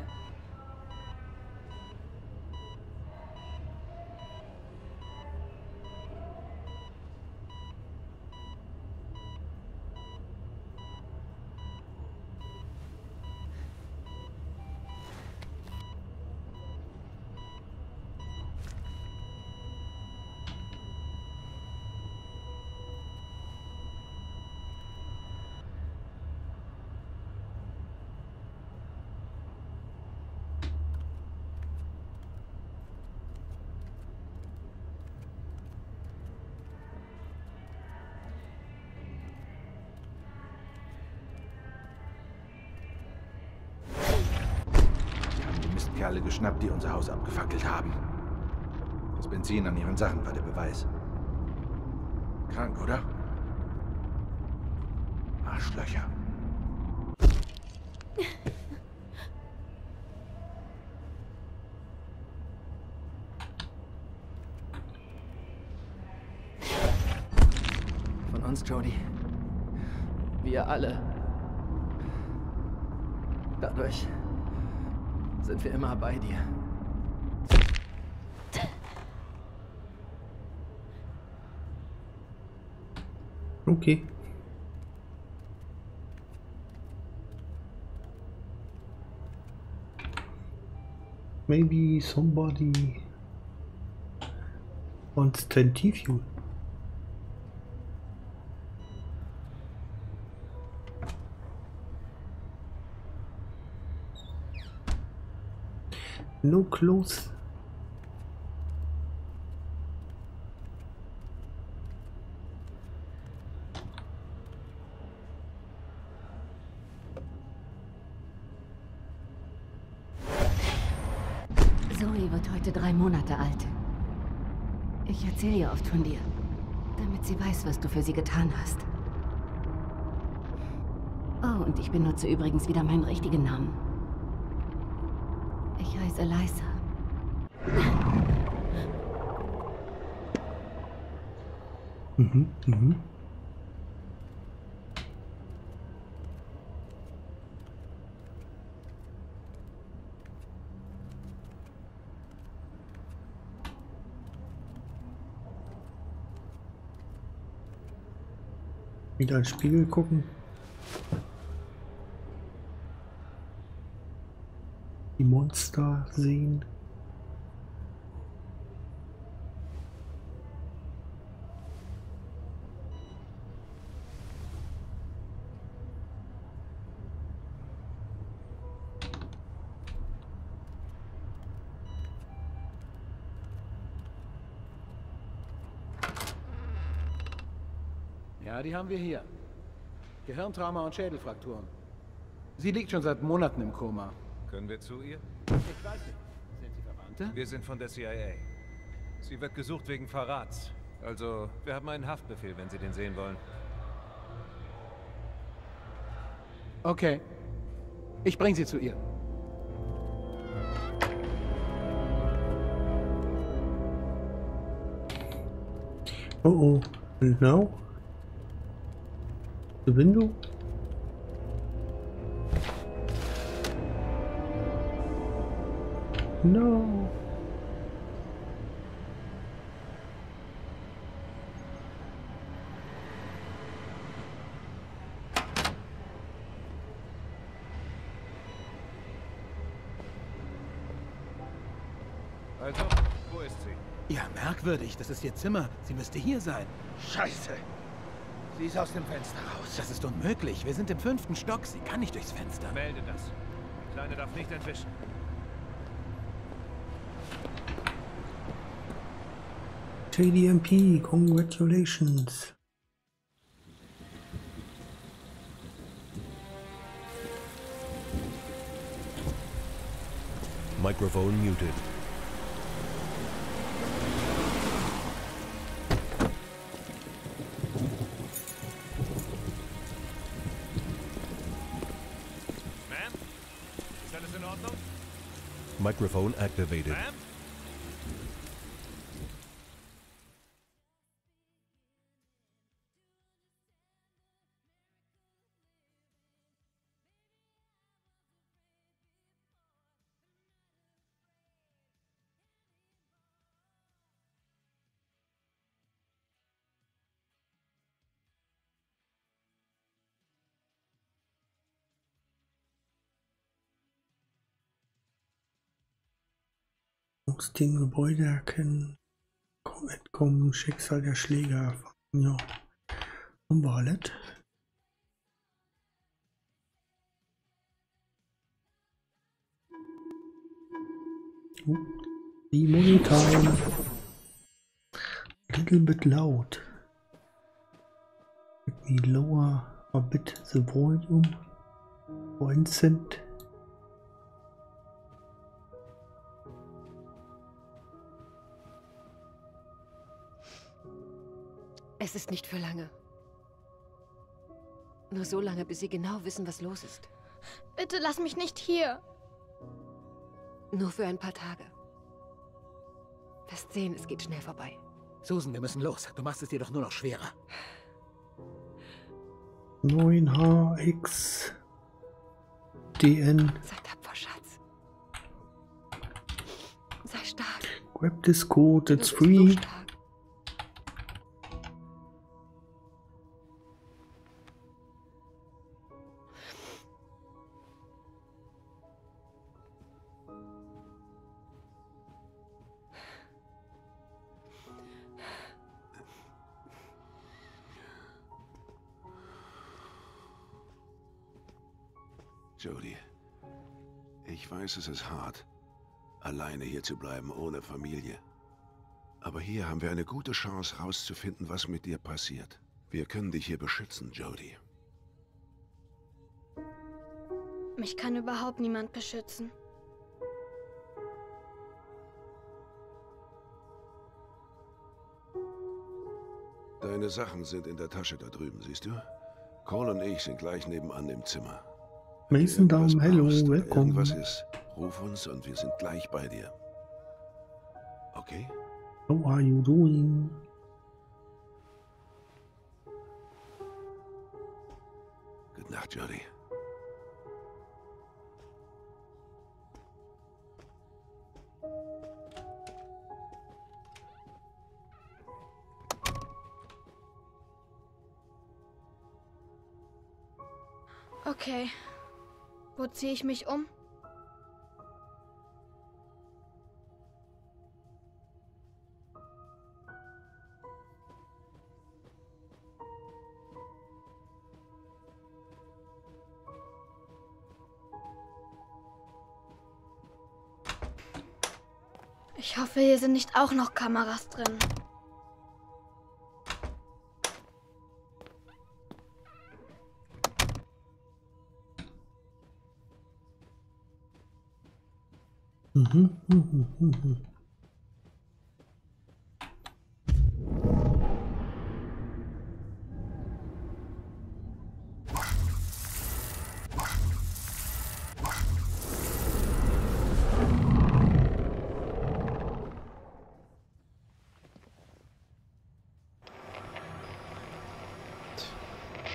Sie haben die Mistkerle geschnappt, die unser Haus abgefackelt haben. Das Benzin an ihren Sachen war der Beweis. Krank, oder? Arschlöcher. Von uns, Jody. Wir alle. sind wir immer bei dir. Okay. Maybe somebody wants to interview. No clothes. Zoe wird heute drei Monate alt. Ich erzähle ihr oft von dir, damit sie weiß, was du für sie getan hast. Oh, und ich benutze übrigens wieder meinen richtigen Namen. Eliza. Mhm, mhm. Wieder in Spiegel gucken. Die Monster sehen. Ja, die haben wir hier. Gehirntrauma und Schädelfrakturen. Sie liegt schon seit Monaten im Koma. Können wir zu ihr? Ich weiß nicht. Sind Sie Verwandte? Wir sind von der CIA. Sie wird gesucht wegen Verrats. Also, wir haben einen Haftbefehl, wenn Sie den sehen wollen. Okay. Ich bringe Sie zu ihr. Oh oh. And now? The window? No. Also, wo ist sie? Ja, merkwürdig. Das ist ihr Zimmer. Sie müsste hier sein. Scheiße. Sie ist aus dem Fenster raus. Das ist unmöglich. Wir sind im fünften Stock. Sie kann nicht durchs Fenster. Melde das. Die Kleine darf nicht entwischen. JDMP, congratulations. Microphone muted. Ma'am? Ist alles in Ordnung? Microphone activated. Ma'am? Dem Gebäude erkennen. Komm, entkommen, Schicksal der Schläger. Ja. Wir alles? Oh, Die Monitoren. Little bit loud. Let me lower a bit the volume. One cent. Es ist nicht für lange. Nur so lange, bis Sie genau wissen, was los ist. Bitte lass mich nicht hier. Nur für ein paar Tage. Wirst sehen, es geht schnell vorbei. Susan, wir müssen los. Du machst es dir doch nur noch schwerer. 9HX DN. Sei tapfer, Schatz. Sei stark. Grab this code, it's free. So weiß, es ist hart, alleine hier zu bleiben, ohne Familie. Aber hier haben wir eine gute Chance, herauszufinden, was mit dir passiert. Wir können dich hier beschützen, Jody. Mich kann überhaupt niemand beschützen. Deine Sachen sind in der Tasche da drüben, siehst du? Cole und ich sind gleich nebenan im Zimmer. Mason Down, hello, willkommen. Irgendwas ist, ruf uns und wir sind gleich bei dir. Okay? How are you doing? Gute Nacht, Jody. Okay. Wo ziehe ich mich um? Ich hoffe, hier sind nicht auch noch Kameras drin.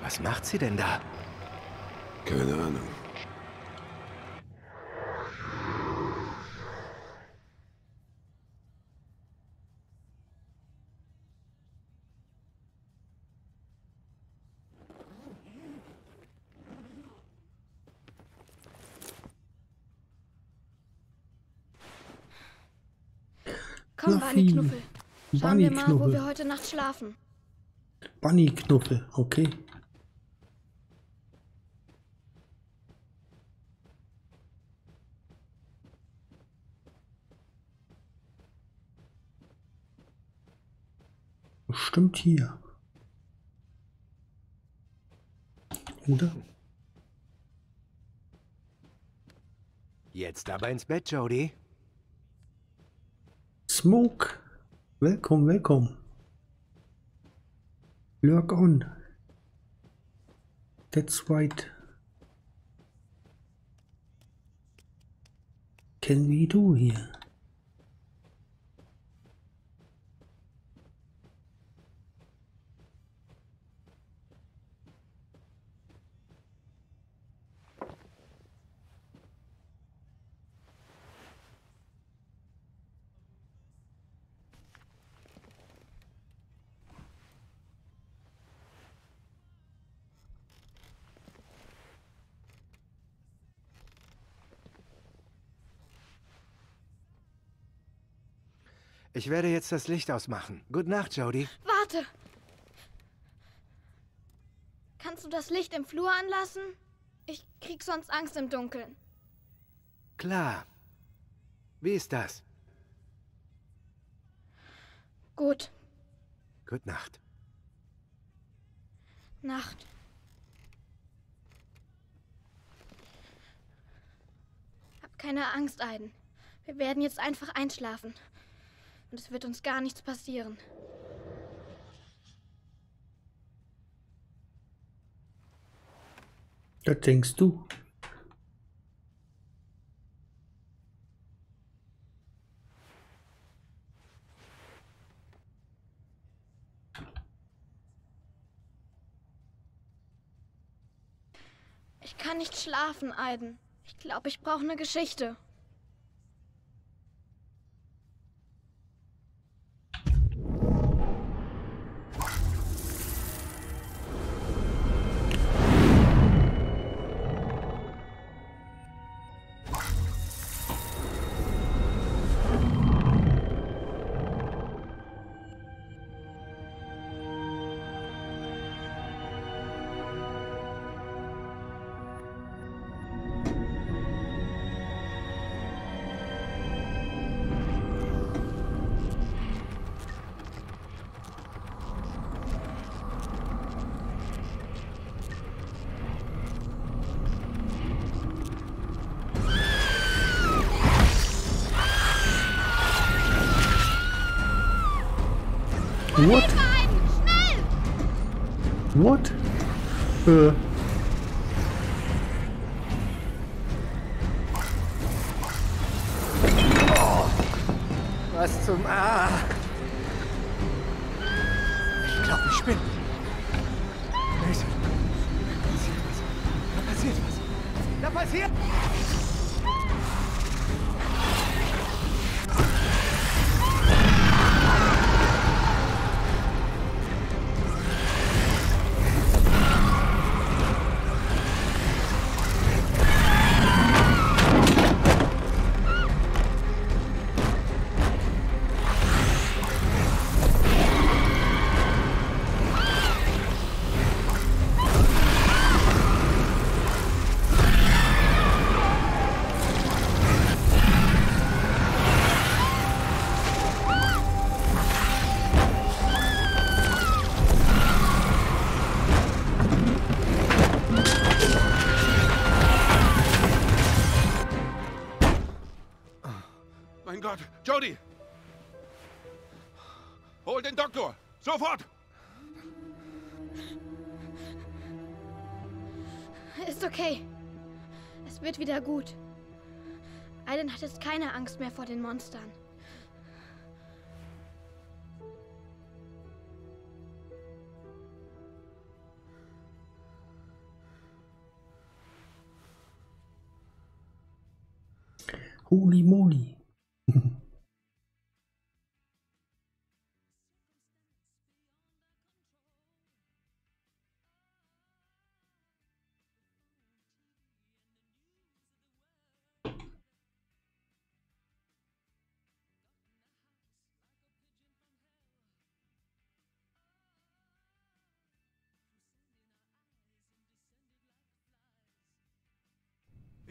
Was macht sie denn da? Keine Ahnung. Fluffy. Barney-Knuffel. Schauen wir mal, wo Bunny-Knuffel. wir heute Nacht schlafen. Bunny-Knuffel, okay. Bestimmt hier. Oder? Jetzt aber ins Bett, Jody. Smoke. Welcome, welcome. Lurk on. That's right. Can we do here? Ich werde jetzt das Licht ausmachen. Gute Nacht, Jody. Warte! Kannst du das Licht im Flur anlassen? Ich krieg sonst Angst im Dunkeln. Klar. Wie ist das? Gut. Gute Nacht. Nacht. Hab keine Angst, Aiden. Wir werden jetzt einfach einschlafen. Und es wird uns gar nichts passieren. Das denkst du? Ich kann nicht schlafen, Aiden. Ich glaube, ich brauche eine Geschichte. What? Äh. Okay. Es wird wieder gut. Aiden hat jetzt keine Angst mehr vor den Monstern. Holy moly. [laughs]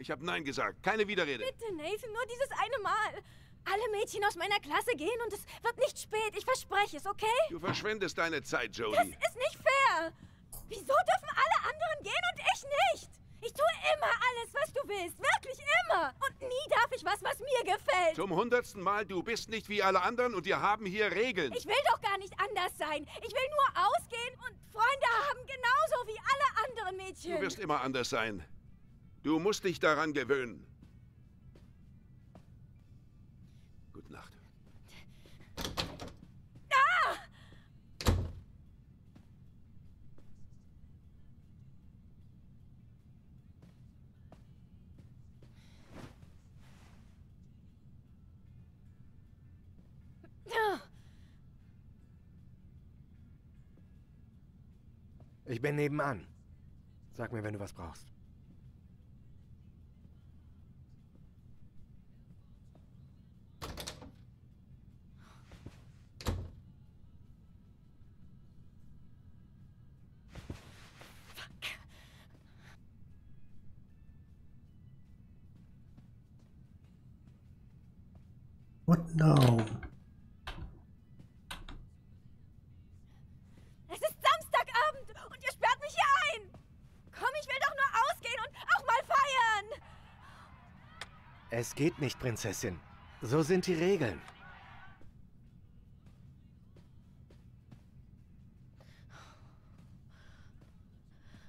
Ich habe Nein gesagt. Keine Widerrede. Bitte, Nathan, nur dieses eine Mal. Alle Mädchen aus meiner Klasse gehen und es wird nicht spät. Ich verspreche es, okay? Du verschwendest deine Zeit, Das Jody. ist nicht fair. Wieso dürfen alle anderen gehen und ich nicht? Ich tue immer alles, was du willst. Wirklich immer. Und nie darf ich was, was mir gefällt. Zum hundertsten Mal, du bist nicht wie alle anderen und wir haben hier Regeln. Ich will doch gar nicht anders sein. Ich will nur ausgehen und Freunde haben, genauso wie alle anderen Mädchen. Du wirst immer anders sein. Du musst dich daran gewöhnen. Gute Nacht. Ah! Ich bin nebenan. Sag mir, wenn du was brauchst. Geht nicht, Prinzessin. So sind die Regeln.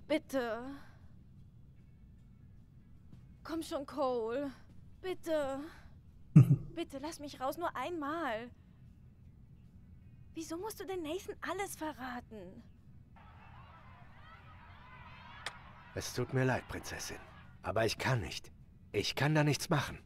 Bitte. Komm schon, Cole. Bitte. [laughs] Bitte, lass mich raus, nur einmal. Wieso musst du denn Nathan alles verraten? Es tut mir leid, Prinzessin. Aber ich kann nicht. Ich kann da nichts machen.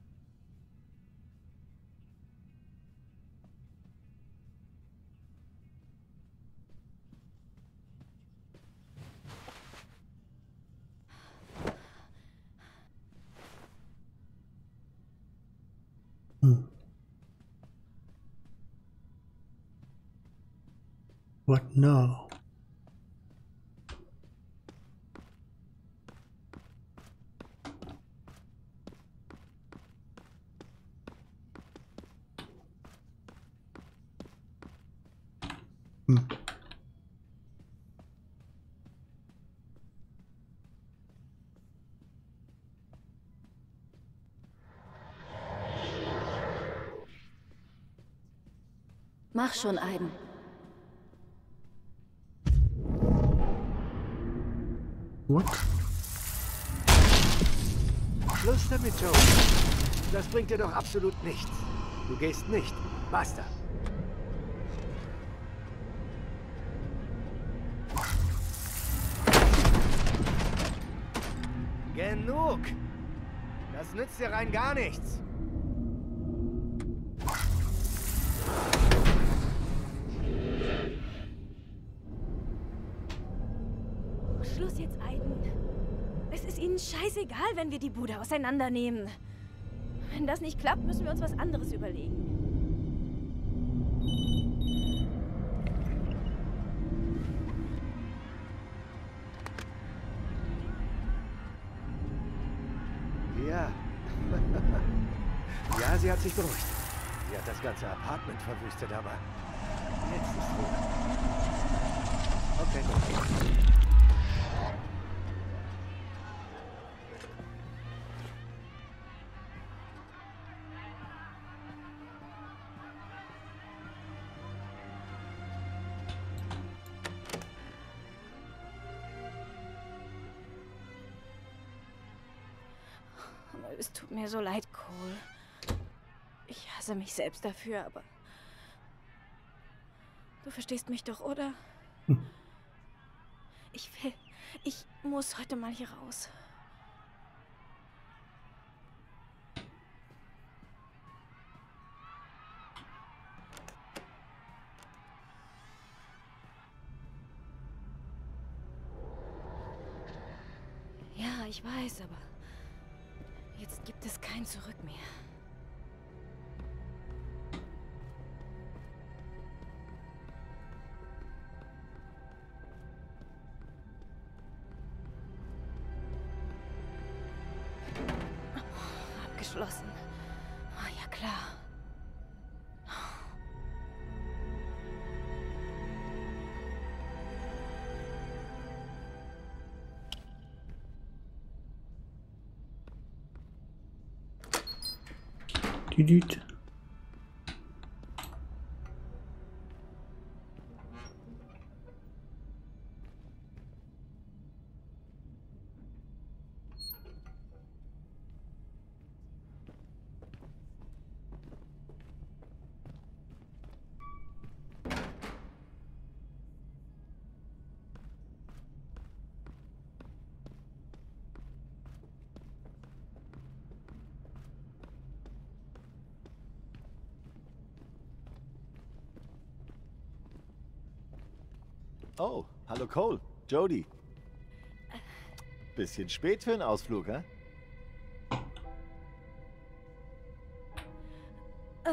What now? Hm. Mach schon, Aiden. What? Schluss damit, Joe. Das bringt dir doch absolut nichts. Du gehst nicht. Basta. Genug! Das nützt dir rein gar nichts. Wenn wir die Bude auseinandernehmen. Wenn das nicht klappt, müssen wir uns was anderes überlegen. Ja. [laughs] ja, sie hat sich beruhigt. Sie hat das ganze Apartment verwüstet, aber jetzt ist Ruhe. Okay. Es tut mir so leid, Cole. Ich hasse mich selbst dafür, aber... Du verstehst mich doch, oder? Ich will... Ich muss heute mal hier raus. Ja, ich weiß, aber... Jetzt gibt es kein Zurück mehr. minutes. Hallo Cole. Jody. Bisschen spät für einen Ausflug, hä? Äh,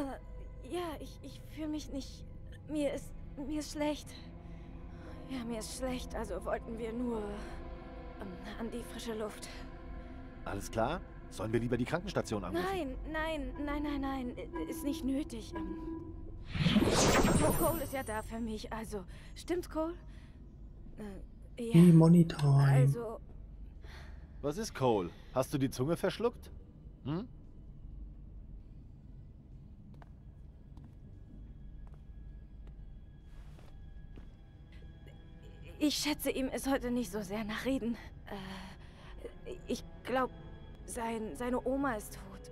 ja, ich, ich fühle mich nicht... Mir ist... Mir ist schlecht. Ja, mir ist schlecht, also wollten wir nur... Ähm, an die frische Luft. Alles klar? Sollen wir lieber die Krankenstation anrufen? Nein, nein, nein, nein, nein. i- Ist nicht nötig. Ähm, Co- Cole ist ja da für mich, also... Stimmt's, Cole? Äh, ja. Money Time. Also... Was ist Cole? Hast du die Zunge verschluckt? Hm? Ich schätze, ihm ist heute nicht so sehr nach Reden. Äh, ich glaube, sein, seine Oma ist tot.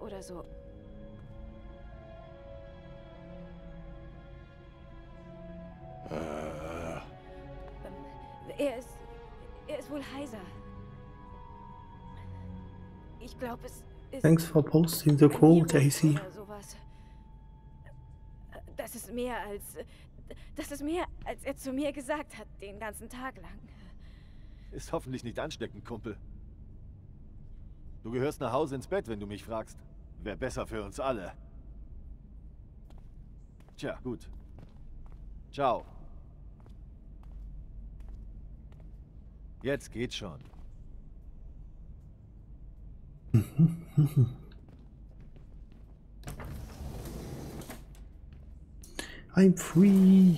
Oder so. Ähm, Er ist. Er ist wohl heiser. Ich glaube, es ist. Thanks for posting the code, sowas. Das ist mehr als. Das ist mehr, als er zu mir gesagt hat, den ganzen Tag lang. Ist hoffentlich nicht ansteckend, Kumpel. Du gehörst nach Hause ins Bett, wenn du mich fragst. Wäre besser für uns alle. Tja, gut. Ciao. Jetzt geht's schon. [laughs] I'm free.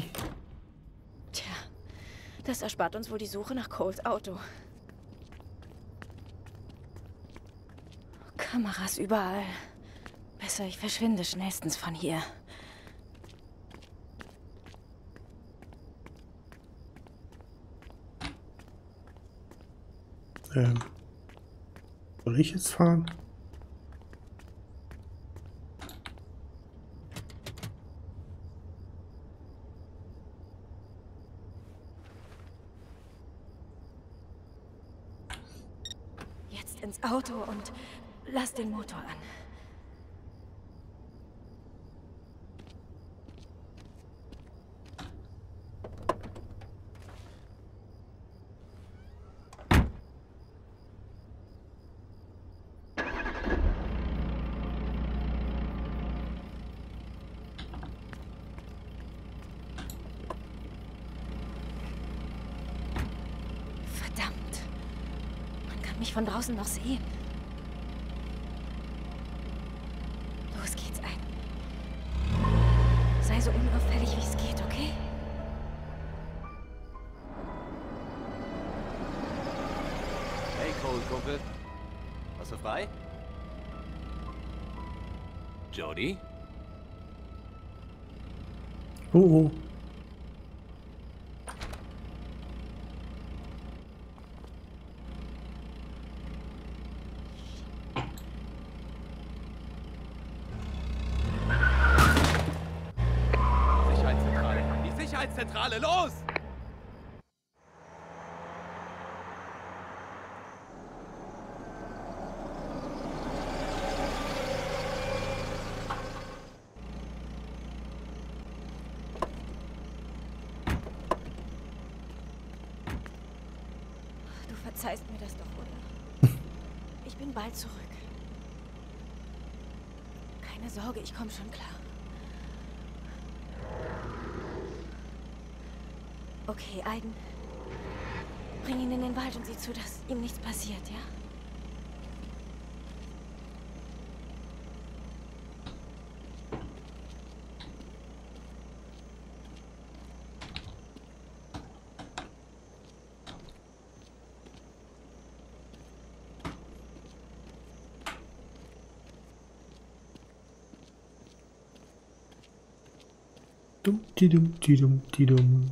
Tja, das erspart uns wohl die Suche nach Coles Auto. Kameras überall. Besser, ich verschwinde schnellstens von hier. Ähm, soll ich jetzt fahren? Jetzt ins Auto und lass den Motor an. Verdammt. Man kann mich von draußen noch sehen. Bald zurück. Keine Sorge, ich komme schon klar. Okay, Aiden. Bring ihn in den Wald und sieh zu, dass ihm nichts passiert, ja? Dum, didum, didum, didum.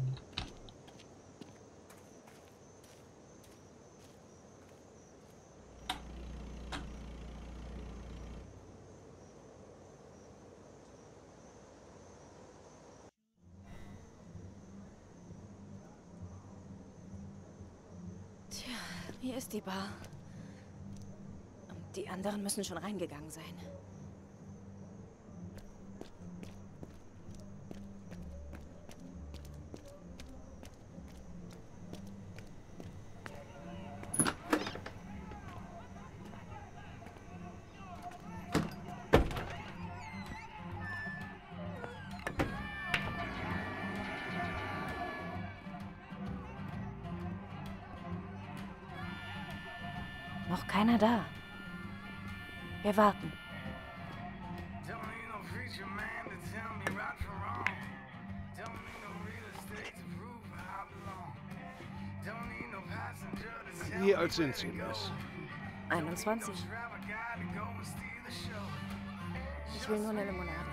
Tja, hier ist die Bar. Und die anderen müssen schon reingegangen sein. Alt sind Sie, Miss? 21. Ich will nur eine Limonade.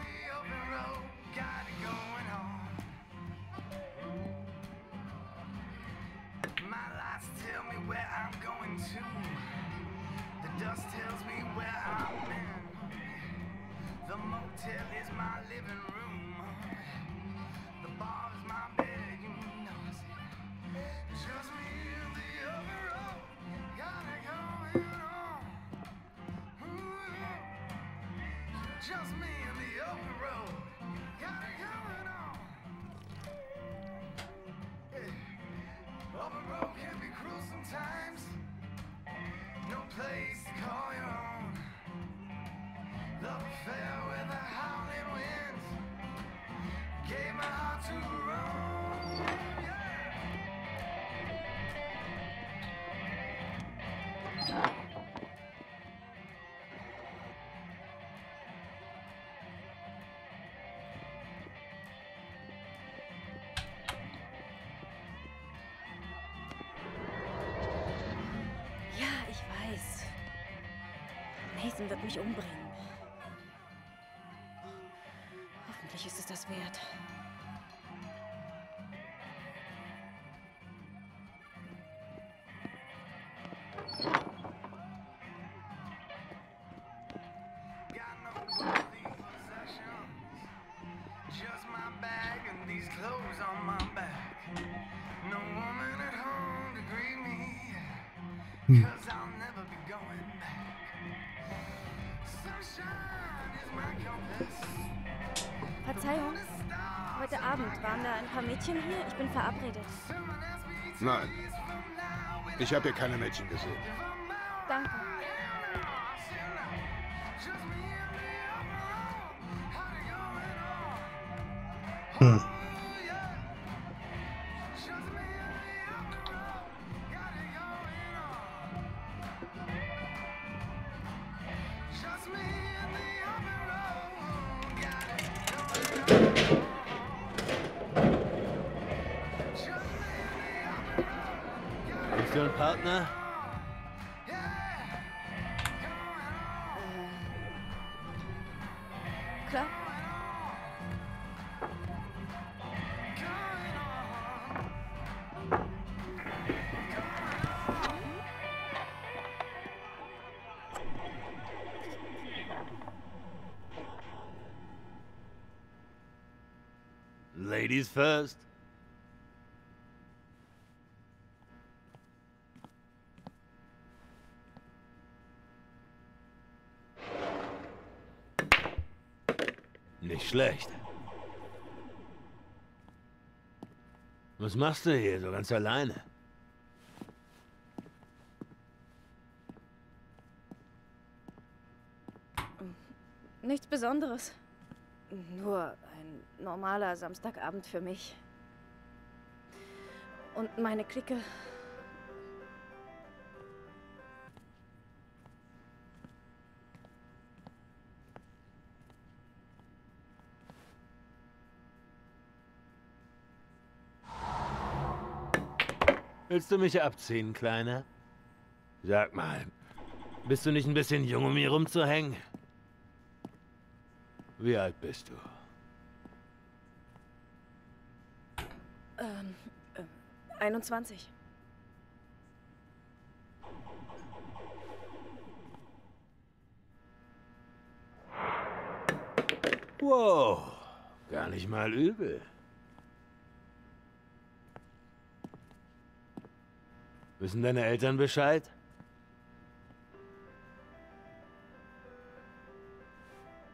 Nathan wird mich umbringen. Mädchen hier. Ich bin verabredet. Nein. Ich habe hier keine Mädchen gesehen. Ladies first. Nicht schlecht. Was machst du hier so ganz alleine? Nichts Besonderes. Normaler Samstagabend für mich. Und meine Clique. Willst du mich abziehen, Kleiner? Sag mal, bist du nicht ein bisschen jung, um hier rumzuhängen? Wie alt bist du? Ähm, äh, 21. Wow, gar nicht mal übel. Wissen deine Eltern Bescheid?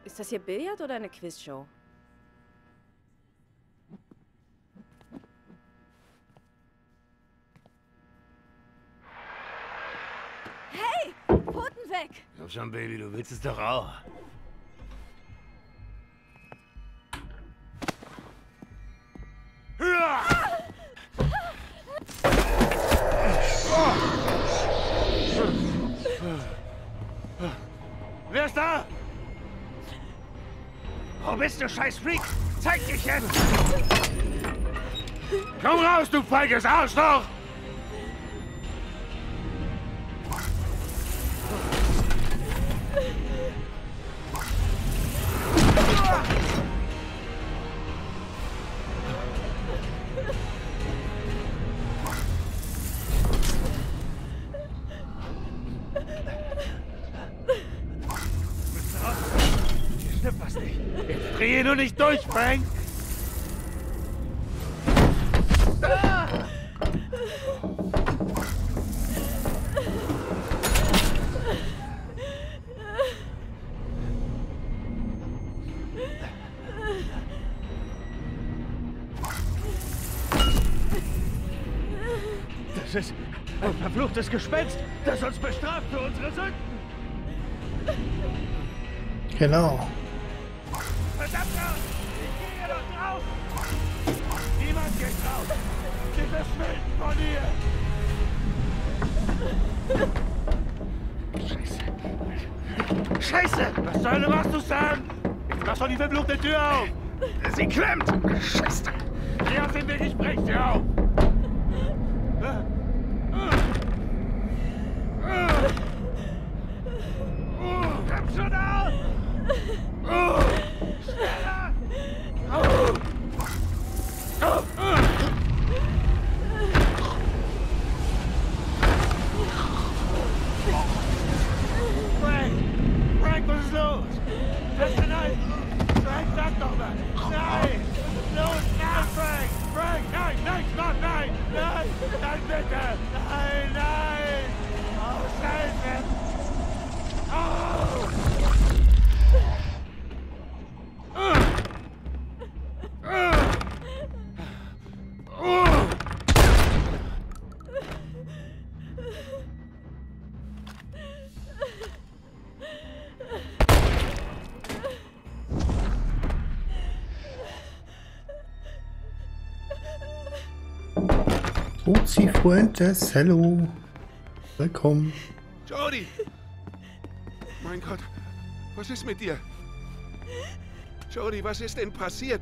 Ist das hier Billard oder eine Quizshow? Hey! Pfoten weg! Komm schon, Baby, du willst es doch auch. Wer ist da? Wo bist du, scheiß Freak? Zeig dich jetzt! Komm raus, du feiges Arschloch! Nicht durch, Frank! Das ist ein verfluchtes Gespenst, das uns bestraft für unsere Sünden. Genau. Tür auf! Sie klemmt! Scheiße! Fuentes, hello. Willkommen. Jody! Mein Gott, was ist mit dir? Jody, was ist denn passiert?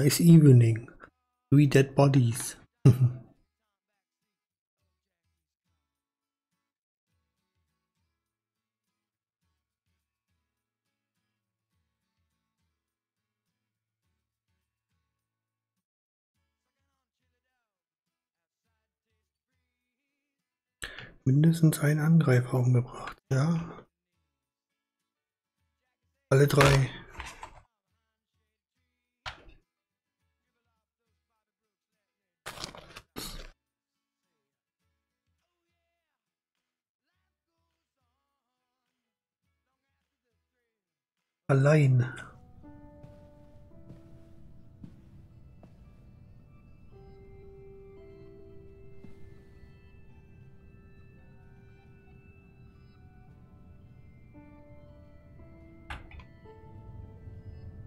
Nice evening. Three dead bodies. [laughs] Mindestens ein Angreifer umgebracht, ja. Alle drei. Allein.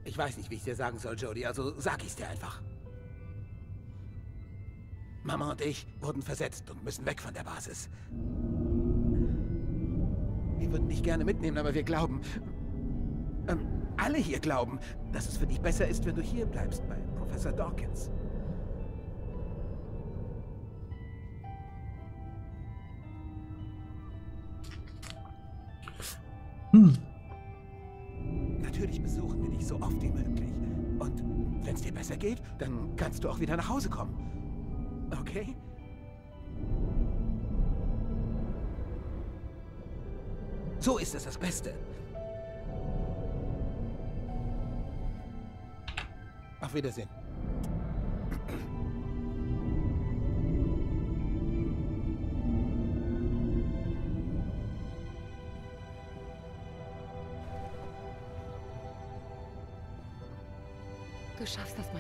Ich weiß nicht, wie ich dir sagen soll, Jody, also sag ich's dir einfach. Mama und ich wurden versetzt und müssen weg von der Basis. Wir würden dich gerne mitnehmen, aber wir glauben, ähm, alle hier glauben, dass es für dich besser ist, wenn du hier bleibst bei Professor Dawkins. Hm. Natürlich besuchen wir dich so oft wie möglich. Und wenn es dir besser geht, dann kannst du auch wieder nach Hause kommen. Okay? So ist es das Beste. Wiedersehen. Du schaffst das,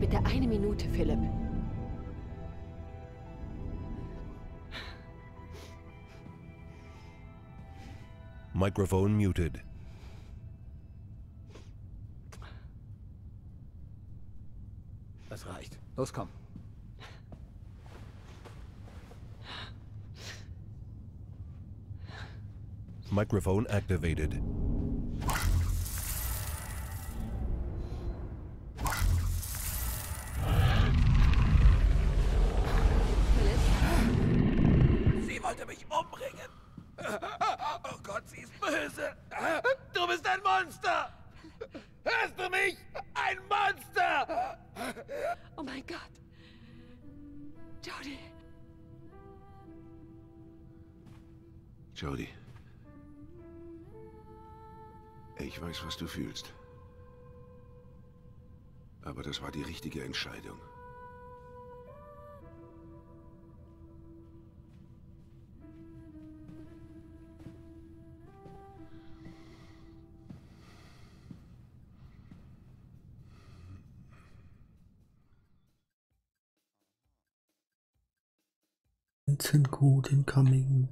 bitte eine Minute, Philipp. Microphone muted. Das reicht. Los, komm. Microphone activated. Instant code incoming.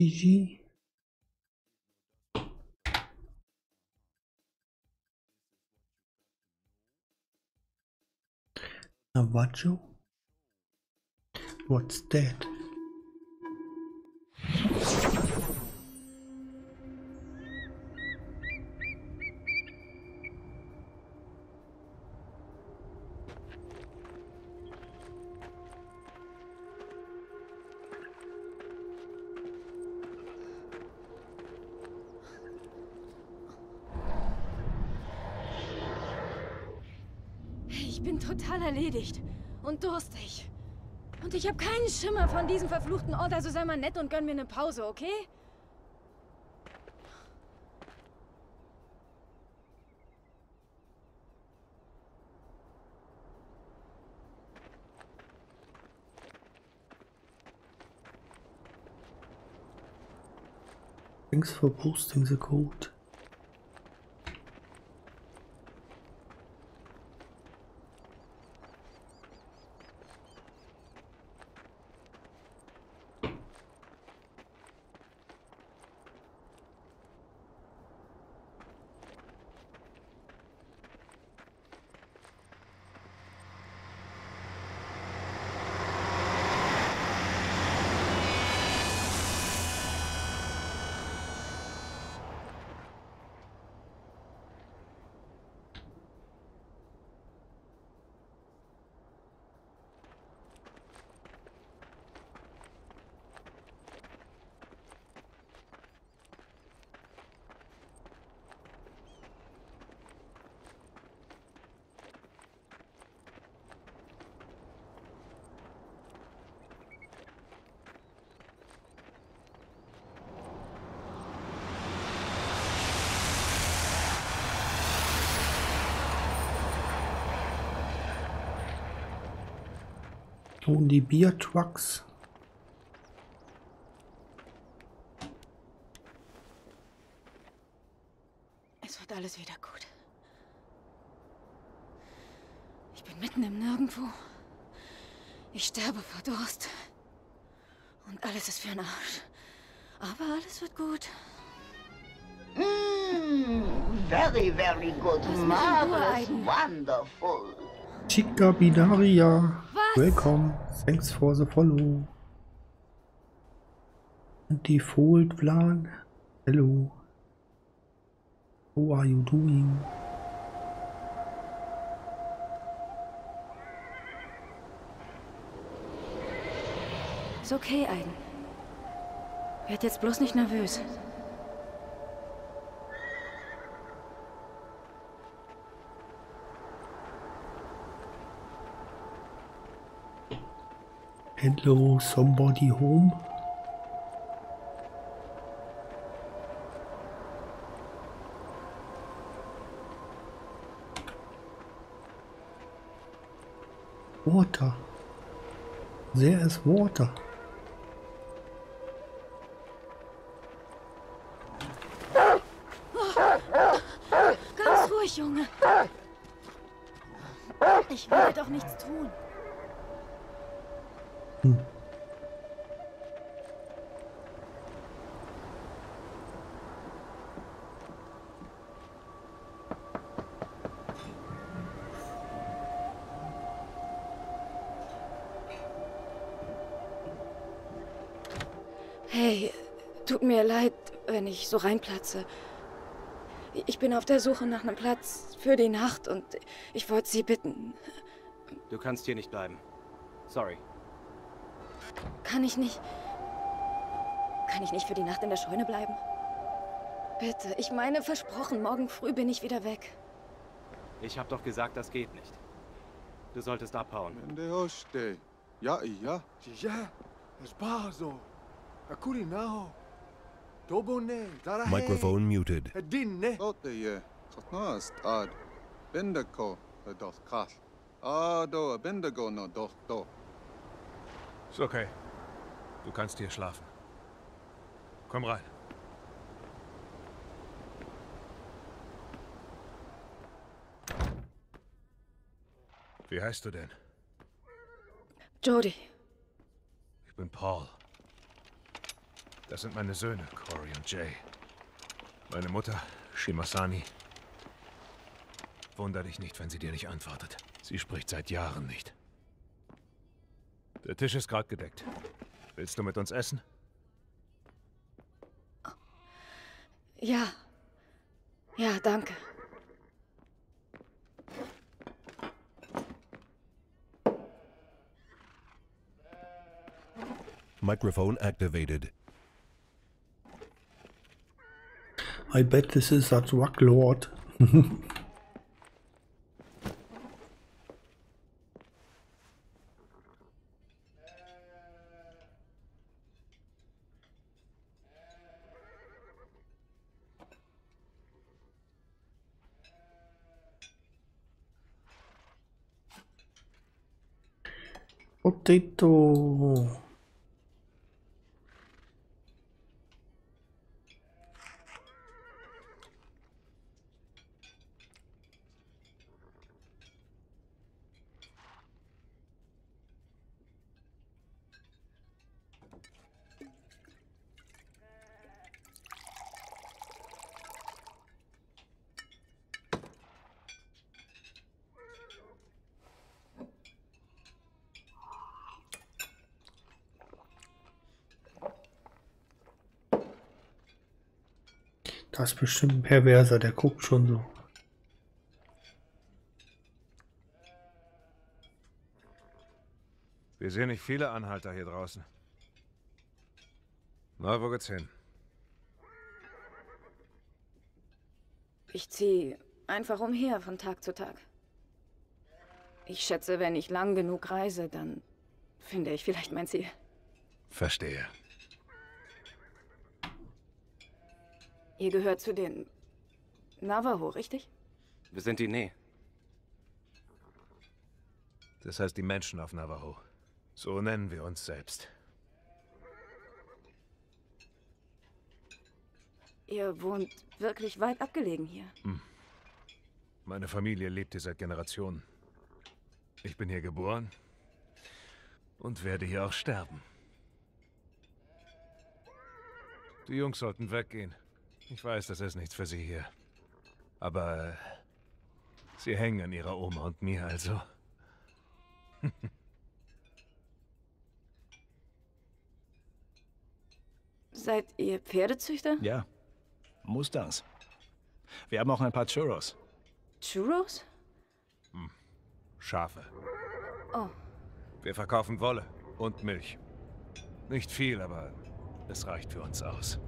GG. Navajo? What's that? Ich habe keinen Schimmer von diesem verfluchten Ort, also sei mal nett und gönn mir eine Pause, okay? Thanks for posting the code. Und die Biertrucks. Es wird alles wieder gut. Ich bin mitten im Nirgendwo. Ich sterbe vor Durst. Und alles ist für den Arsch. Aber alles wird gut. Mm, very, very good. Marvelous, wonderful. Chica Binaria. Welcome. Thanks for the follow. Default Plan. Hello. How are you doing? Ist okay, Aiden. Werd jetzt bloß nicht nervös. Hello, somebody home? Water. There is water. Ganz ruhig, Junge. Ich will doch nichts tun. Hey, tut mir leid, wenn ich so reinplatze. Ich bin auf der Suche nach einem Platz für die Nacht und ich wollte Sie bitten. Du kannst hier nicht bleiben. Sorry. Kann ich nicht. Kann ich nicht für die Nacht in der Scheune bleiben? Bitte, ich meine versprochen, morgen früh bin ich wieder weg. Ich hab doch gesagt, das geht nicht. Du solltest abhauen. Ja, ja. Ja, spazo. Akuri nao. Tobone, tarahe. Microphone muted. Dinne. Ote ye. Khotnost ad. Bendako. Dos kas. Ado bendago no dos do. Ist okay. Du kannst hier schlafen. Komm rein. Wie heißt du denn? Jody, Ich bin Paul. Das sind meine Söhne, Cory und Jay. Meine Mutter, Shimasani. Wunder dich nicht, wenn sie dir nicht antwortet. Sie spricht seit Jahren nicht. Der Tisch ist gerade gedeckt. Willst du mit uns essen? Ja. Ja, danke. Microphone activated. I bet this is that rock lord. [laughs] Potato. Ist bestimmt ein Perverser, der guckt schon so. Wir sehen nicht viele Anhalter hier draußen. Na, wo geht's hin? Ich ziehe einfach umher von Tag zu Tag. Ich schätze, wenn ich lang genug reise, dann finde ich vielleicht mein Ziel. Verstehe. Ihr gehört zu den Navajo, richtig? Wir sind die Nee. Das heißt die Menschen auf Navajo. So nennen wir uns selbst. Ihr wohnt wirklich weit abgelegen hier. Hm. Meine Familie lebt hier seit Generationen. Ich bin hier geboren und werde hier auch sterben. Die Jungs sollten weggehen. Ich weiß, das ist nichts für sie hier. Aber äh, sie hängen an ihrer Oma und mir also. [laughs] Seid ihr Pferdezüchter? Ja. Mustangs. Wir haben auch ein paar Churros. Churros? Schafe. Oh, Wir verkaufen Wolle und Milch. Nicht viel, aber es reicht für uns aus.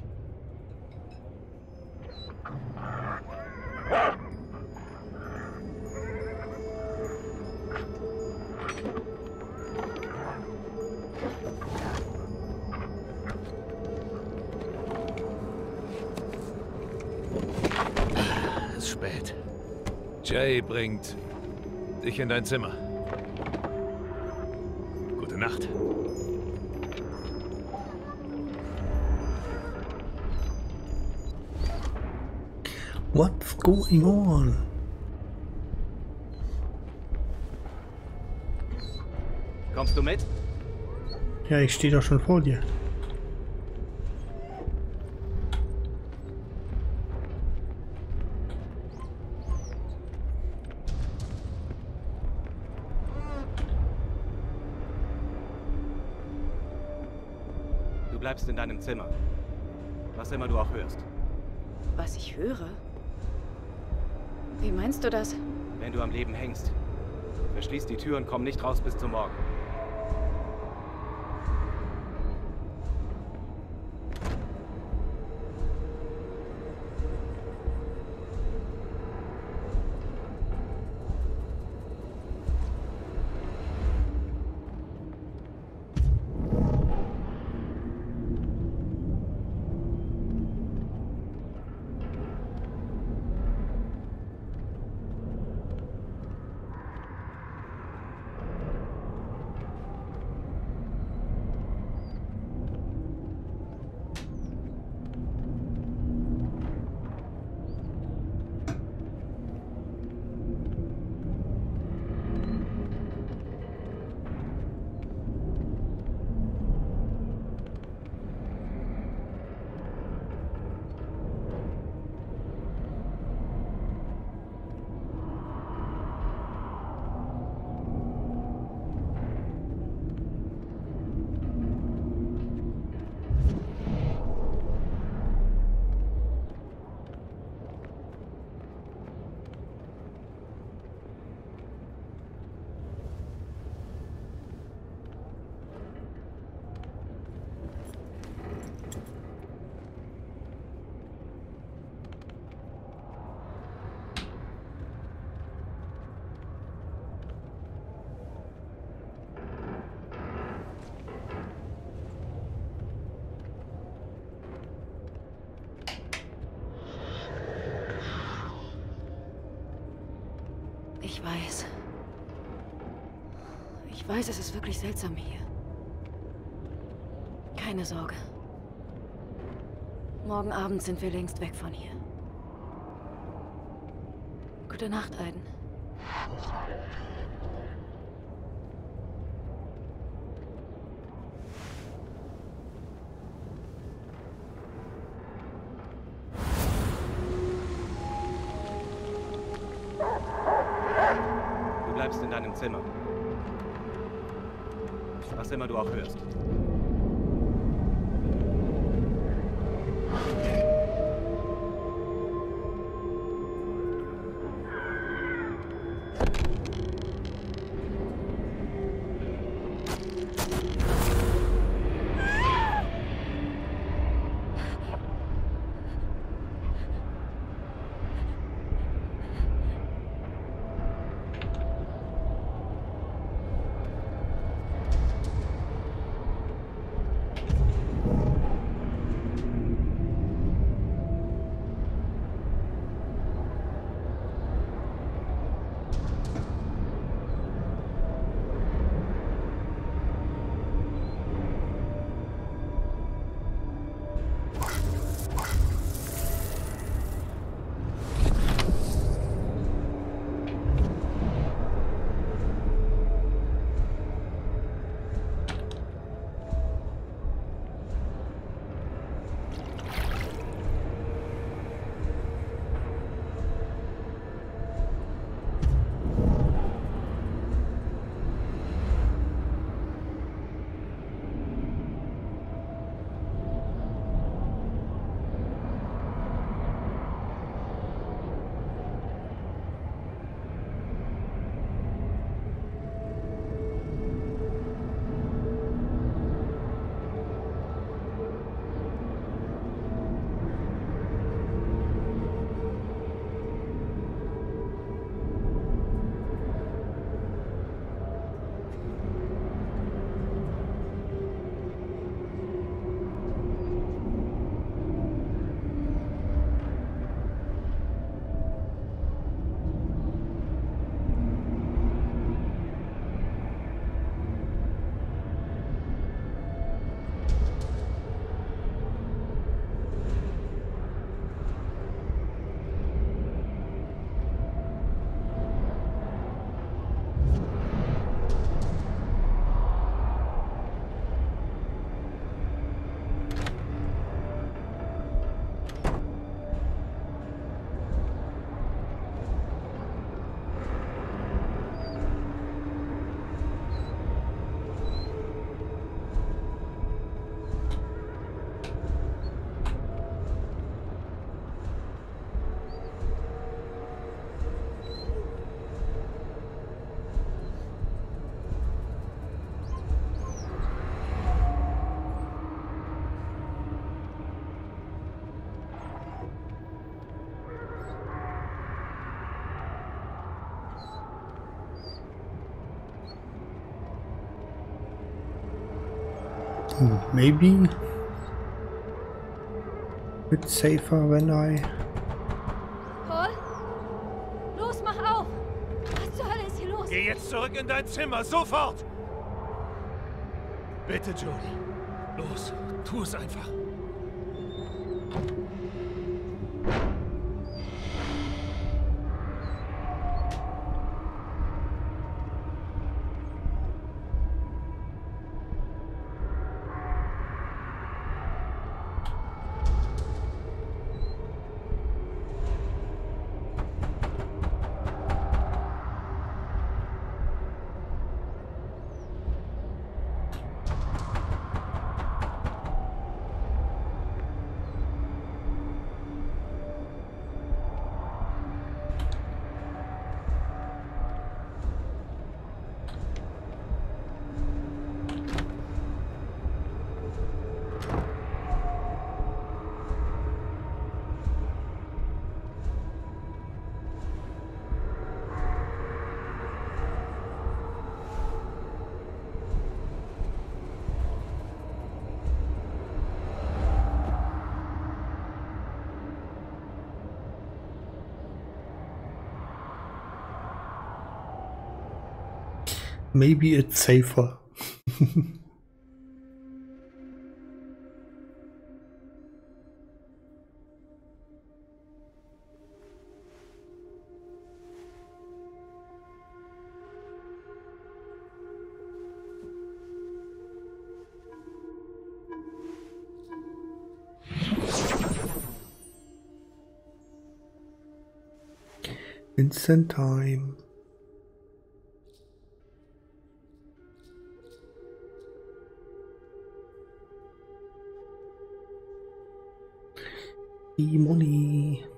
Spät. Jay bringt dich in dein Zimmer. Gute Nacht. What's going on? Kommst du mit? Ja, ich stehe doch schon vor dir. Du bleibst in deinem Zimmer. Was immer du auch hörst. was ich höre? Wie meinst du das? Wenn du am Leben hängst, verschließ die Tür und komm nicht raus bis zum Morgen. Weiß, es ist wirklich seltsam hier. Keine Sorge. Morgen Abend sind wir längst weg von hier. Gute Nacht, Aiden. Maybe it's safer when I Paul? Los, mach auf! Was zur Hölle ist hier los? Geh jetzt zurück in dein Zimmer, sofort! Bitte, Jody. Los, tu es einfach. Maybe it's safer. [laughs] Instant time. Money.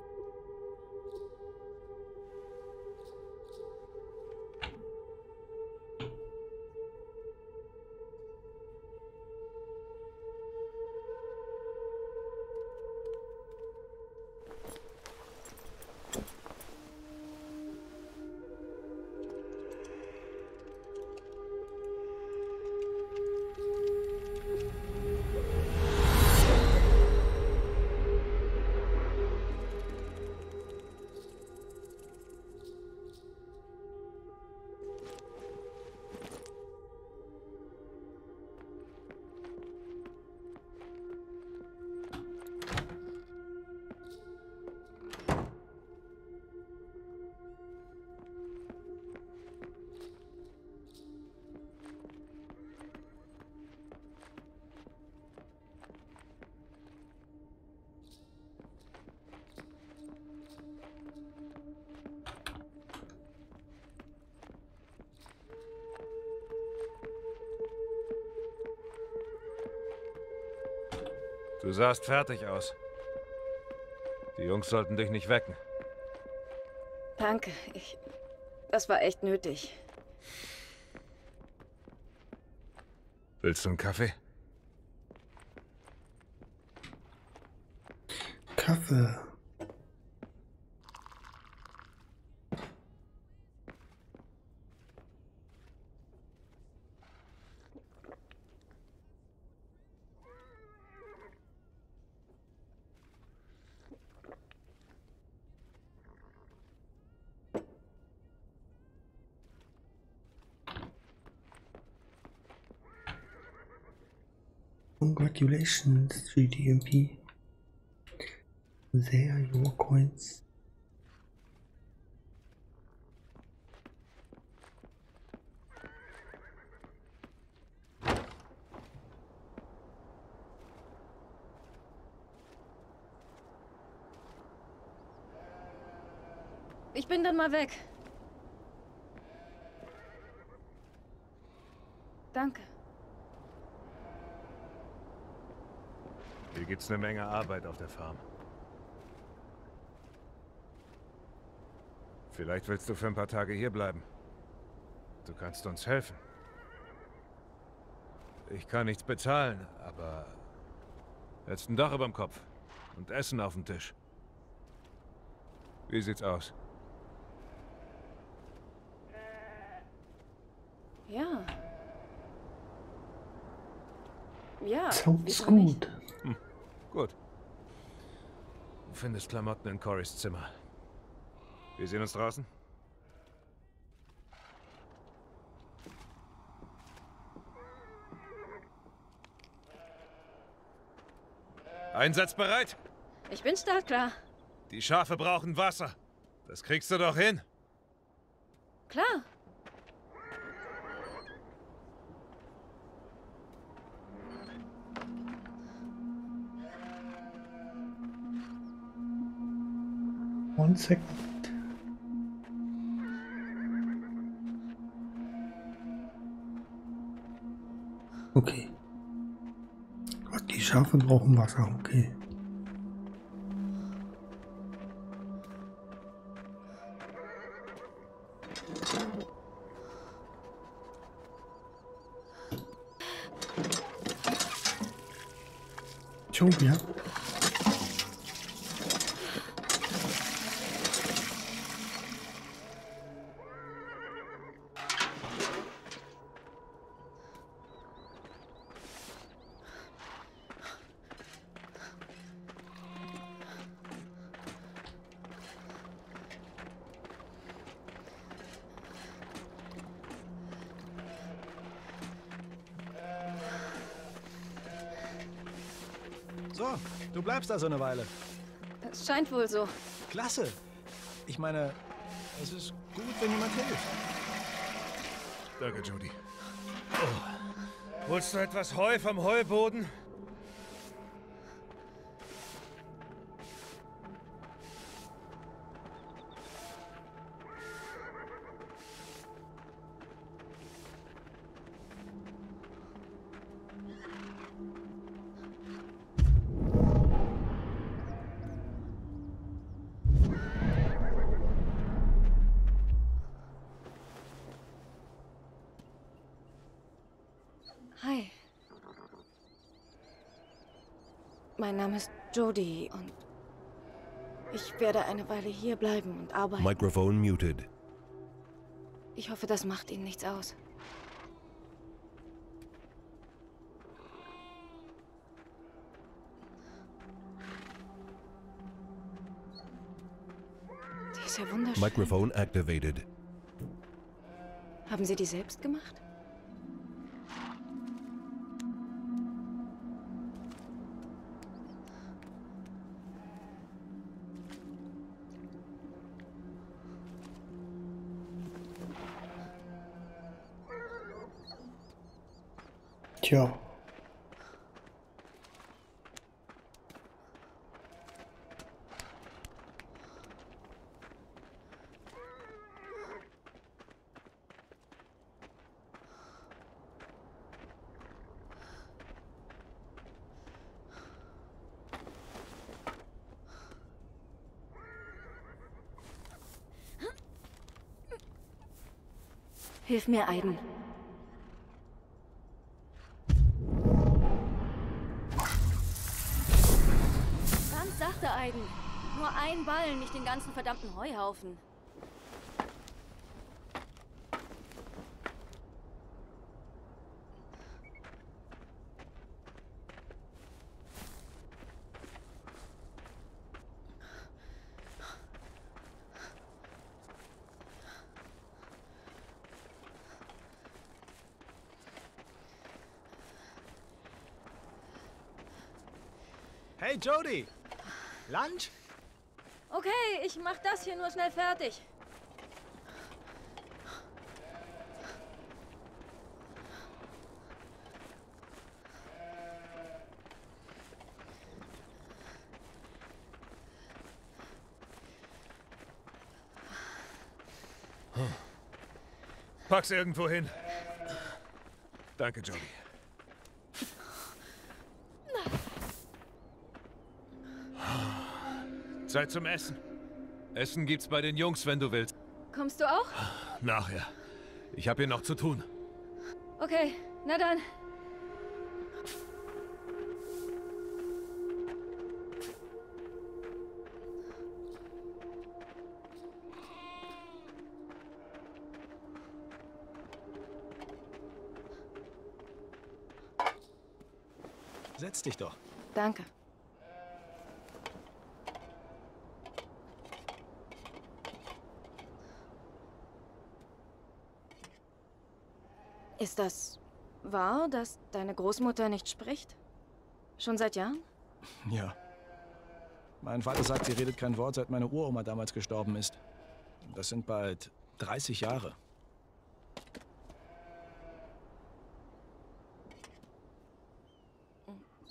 Sahst fertig aus. Die Jungs sollten dich nicht wecken. Danke. Ich. Das war echt nötig. Willst du einen Kaffee? Kaffee. Congratulations, 3DMP. There are your coins. Ich bin dann mal weg. Danke. Hier gibt's eine Menge Arbeit auf der Farm. Vielleicht willst du für ein paar Tage hier bleiben. Du kannst uns helfen. Ich kann nichts bezahlen, aber jetzt ein Dach über dem Kopf und Essen auf dem Tisch. Wie sieht's aus? Ja. Ja. Sounds gut. Du findest Klamotten in Corys Zimmer. Wir sehen uns draußen. Einsatzbereit? Ich bin startklar. Die Schafe brauchen Wasser. Das kriegst du doch hin. Klar. One second. Okay. Gott, die Schafe brauchen Wasser, okay. Schon, ja. Bleibst also eine Weile. Es scheint wohl so. Klasse. Ich meine, es ist gut, wenn jemand hilft. Danke, Judy. Oh. Holst du etwas Heu vom Heuboden? Name ist Jody und ich werde eine Weile hier bleiben und arbeiten. Microphone muted. Ich hoffe, das macht Ihnen nichts aus. Die ist ja wunderschön. Microphone activated. Haben Sie die selbst gemacht? Tja. Hilf mir, Aiden. Ballen, nicht den ganzen verdammten Heuhaufen. Hey, Jody! Lunch? Okay, ich mach das hier nur schnell fertig. Pack's irgendwo hin. Danke, Jody. Zeit zum Essen. Essen gibt's bei den Jungs, wenn du willst. Kommst du auch? Nachher. Ich habe hier noch zu tun. Okay, na dann. Setz dich doch. Danke. Ist das wahr, dass deine Großmutter nicht spricht? Schon seit Jahren? Ja. Mein Vater sagt, sie redet kein Wort, seit meine Uroma damals gestorben ist. Das sind bald 30 Jahre.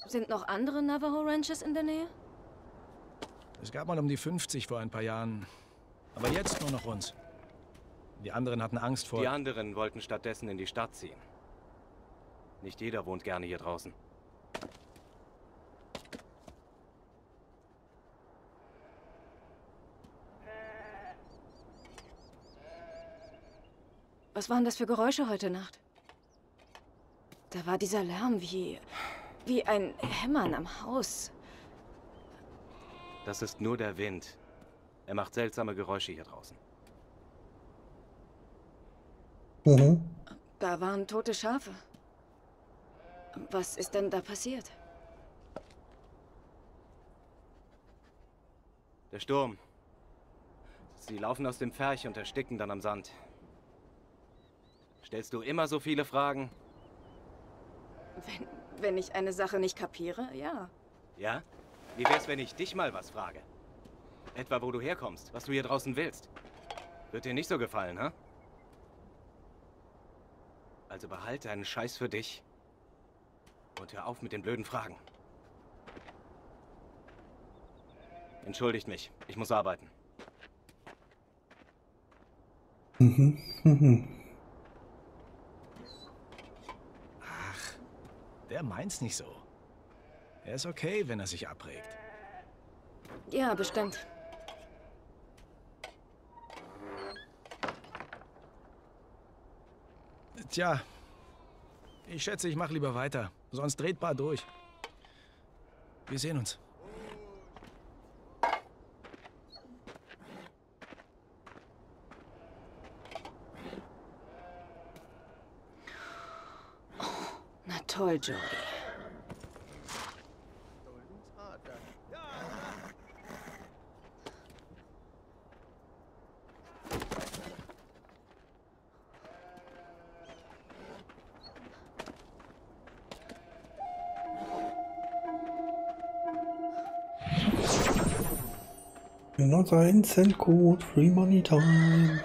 Sind noch andere Navajo Ranches in der Nähe? Es gab mal um die 50 vor ein paar Jahren. Aber jetzt nur noch uns. Die anderen hatten Angst vor... Die anderen wollten stattdessen in die Stadt ziehen. Nicht jeder wohnt gerne hier draußen. Was waren das für Geräusche heute Nacht? Da war dieser Lärm wie. wie ein Hämmern am Haus. Das ist nur der Wind. Er macht seltsame Geräusche hier draußen. Mhm. Da waren tote Schafe. Was ist denn da passiert? Der Sturm. Sie laufen aus dem Pferch und ersticken dann am Sand. Stellst du immer so viele Fragen? Wenn, wenn ich eine Sache nicht kapiere, ja. Ja? Wie wär's, wenn ich dich mal was frage? Etwa, wo du herkommst, was du hier draußen willst. Wird dir nicht so gefallen, ha? Also behalte deinen Scheiß für dich. Und hör auf mit den blöden Fragen. Entschuldigt mich, ich muss arbeiten. Mhm. Mhm. Der meint's nicht so. Er ist okay, wenn er sich abregt. Ja, bestimmt. Tja, ich schätze, ich mache lieber weiter. Sonst dreht Bar durch. Wir sehen uns. Na toll, Jody. Another instant code, free money time.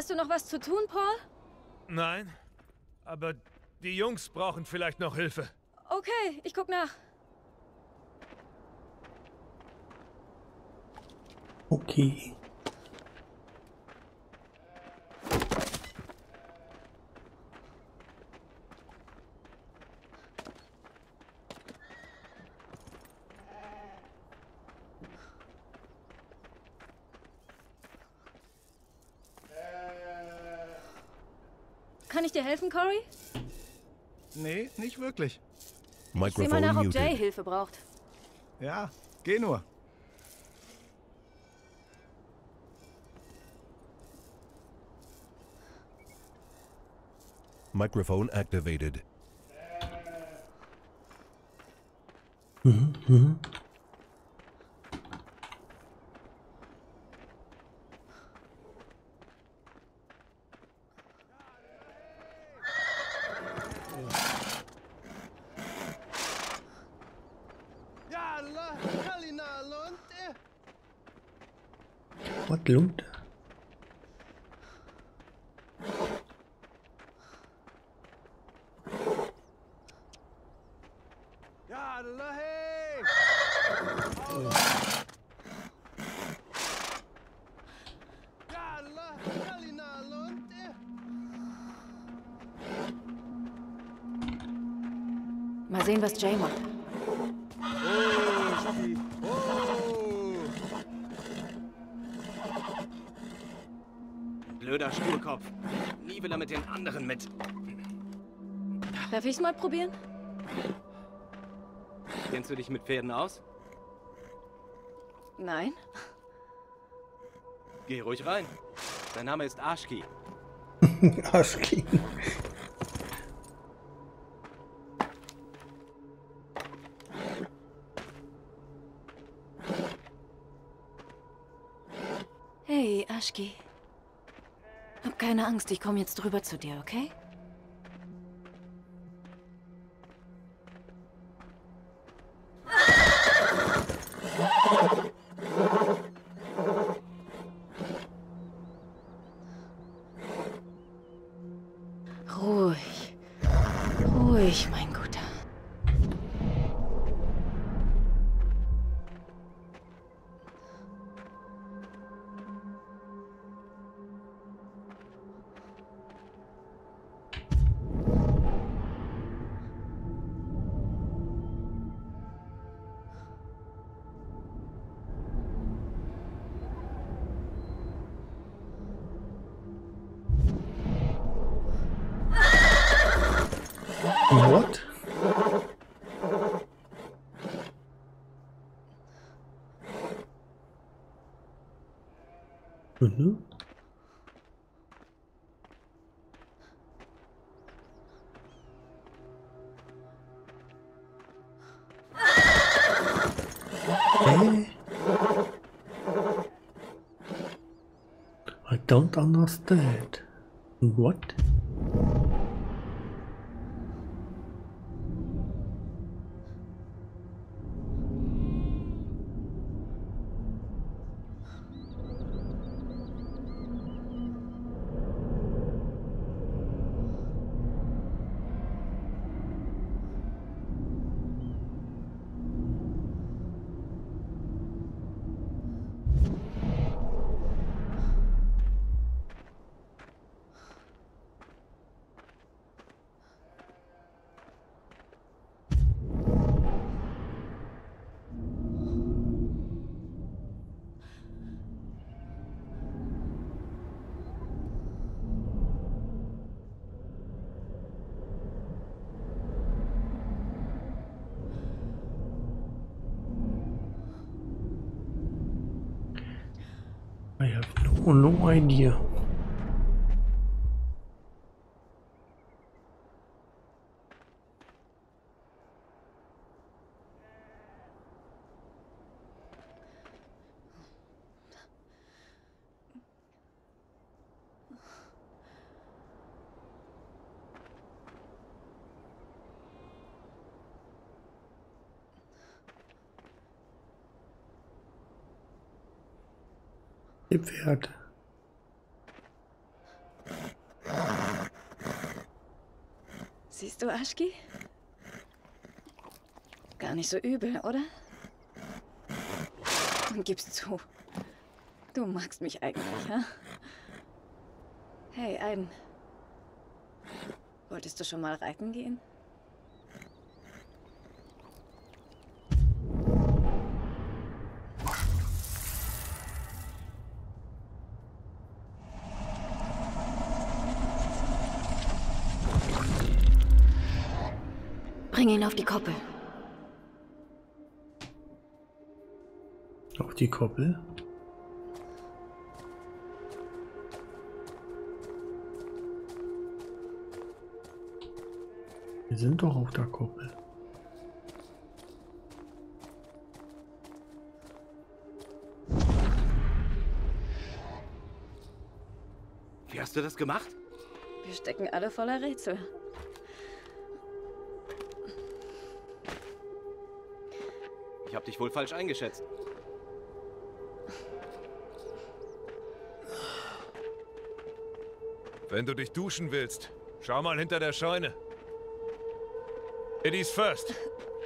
Hast du noch was zu tun, Paul? Nein, aber die Jungs brauchen vielleicht noch Hilfe. Okay, ich guck nach. Okay. Dir helfen, Cory? Nee, nicht wirklich. Sieh mal Microphone nach, ob Jay. Hilfe braucht. Ja, geh nur. Microphone activated. Mhm, mhm. Darf ich's mal probieren? Kennst du dich mit Pferden aus? Nein. Geh ruhig rein. Sein Name ist Ashki. [laughs] Aschki. Hey, Ashki. Hab keine Angst, ich komme jetzt rüber zu dir, okay? Don't understand. What? No, no idea. Du, Ashki? Gar nicht so übel, oder? Und gibst zu. Du magst mich eigentlich, ha? Hey, Aiden. Wolltest du schon mal reiten gehen? Auf die Koppel. Auf die Koppel. Wir sind doch auf der Koppel. Wie hast du das gemacht? Wir stecken alle voller Rätsel. Habe dich wohl falsch eingeschätzt. Wenn du dich duschen willst, schau mal hinter der Scheune. Ladies first.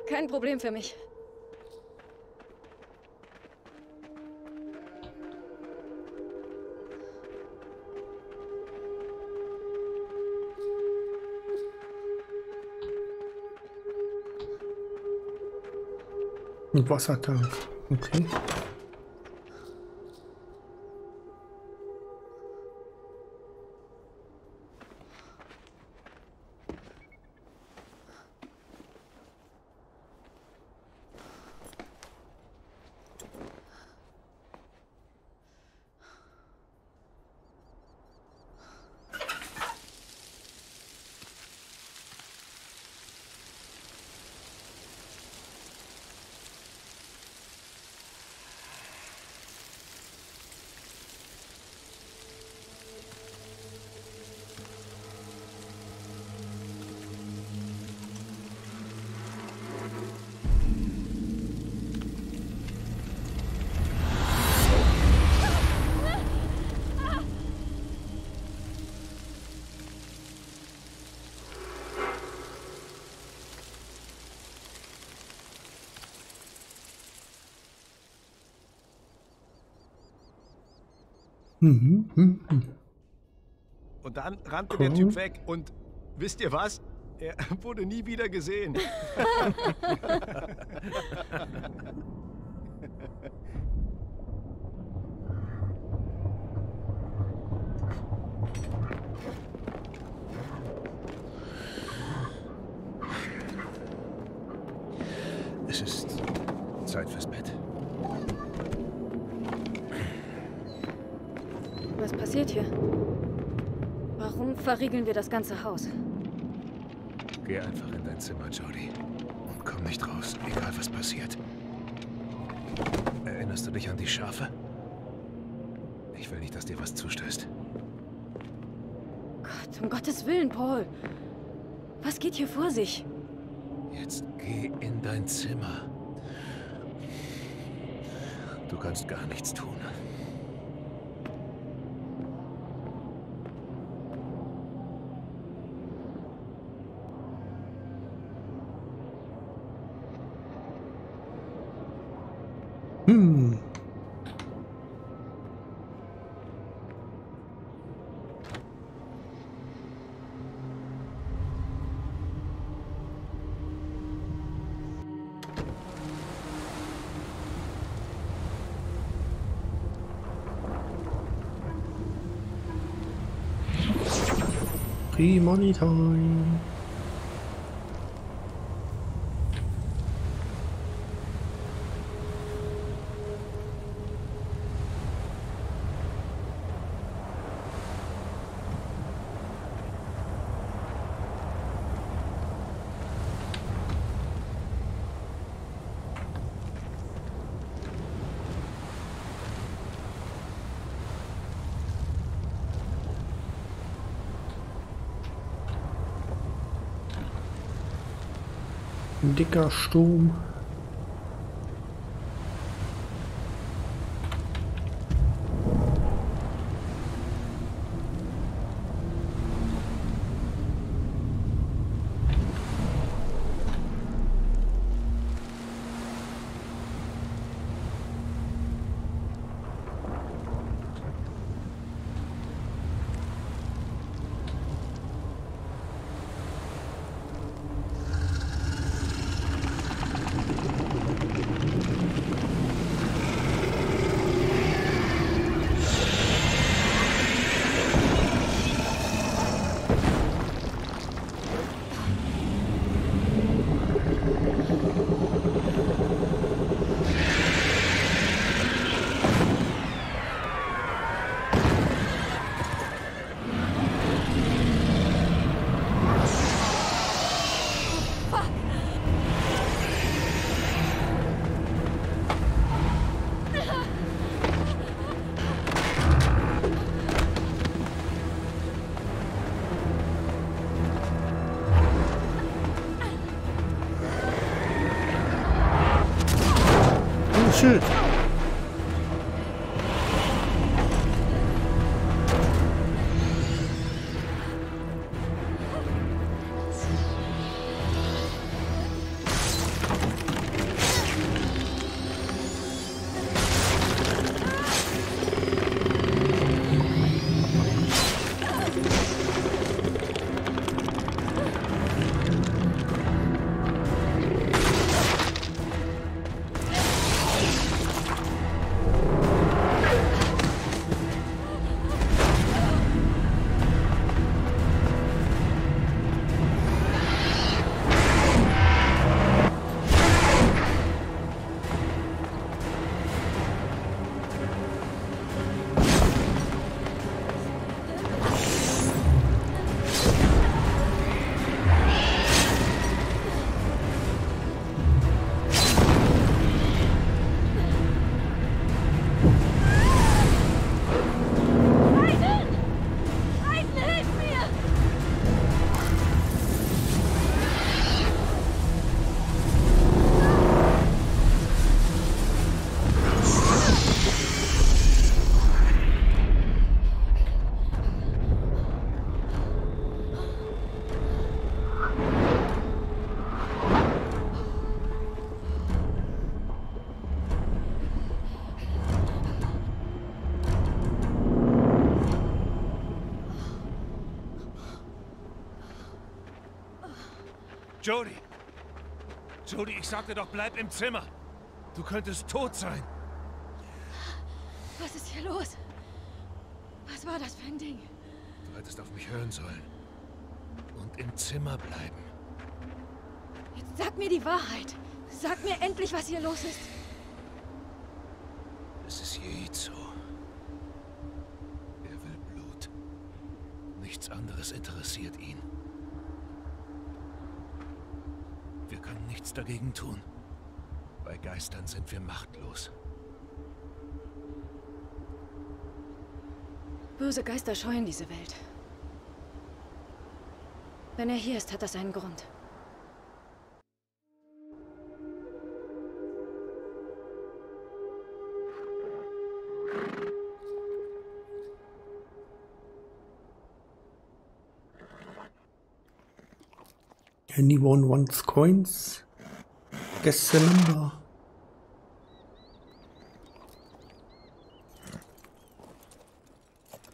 Kein Problem für mich. Ein Wassertank. Okay. Mhm, mhm, mhm. Und dann rannte Cool. der Typ weg und wisst ihr was? Er [laughs] wurde nie wieder gesehen. [laughs] [laughs] Es ist Zeit fürs Bett. Was passiert hier? Warum verriegeln wir das ganze Haus? Geh einfach in dein Zimmer, Jody. Und komm nicht raus, egal was passiert. Erinnerst du dich an die Schafe? Ich will nicht, dass dir was zustößt. Gott, um Gottes Willen, Paul. Was geht hier vor sich? Jetzt geh in dein Zimmer. Du kannst gar nichts tun. Pre-Money Time. Dicker Sturm. Jody, ich sagte doch, bleib im Zimmer! Du könntest tot sein! Was ist hier los? Was war das für ein Ding? Du hättest auf mich hören sollen. Und im Zimmer bleiben. Jetzt sag mir die Wahrheit. Sag mir endlich, was hier los ist. Es ist Jeizo. Er will Blut. Nichts anderes interessiert ihn. Wir können nichts dagegen tun. Bei Geistern sind wir machtlos. Böse Geister scheuen diese Welt. Wenn er hier ist, hat das einen Grund. Anyone wants coins? Guess the number.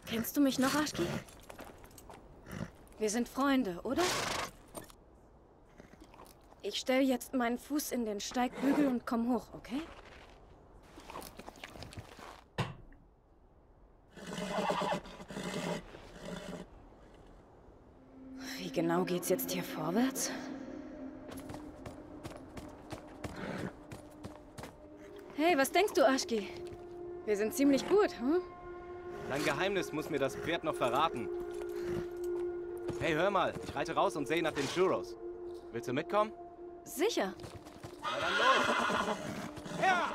Kennst du mich noch, Aschki? Wir sind Freunde, oder? Ich stell jetzt meinen Fuß in den Steigbügel und komm hoch, okay? Wie genau geht's jetzt hier vorwärts? Hey, was denkst du, Aschki? Wir sind ziemlich gut, hm? Dein Geheimnis muss mir das Pferd noch verraten. Hey, hör mal. Ich reite raus und sehe nach den Churros. Willst du mitkommen? Sicher. Na dann los. Ja!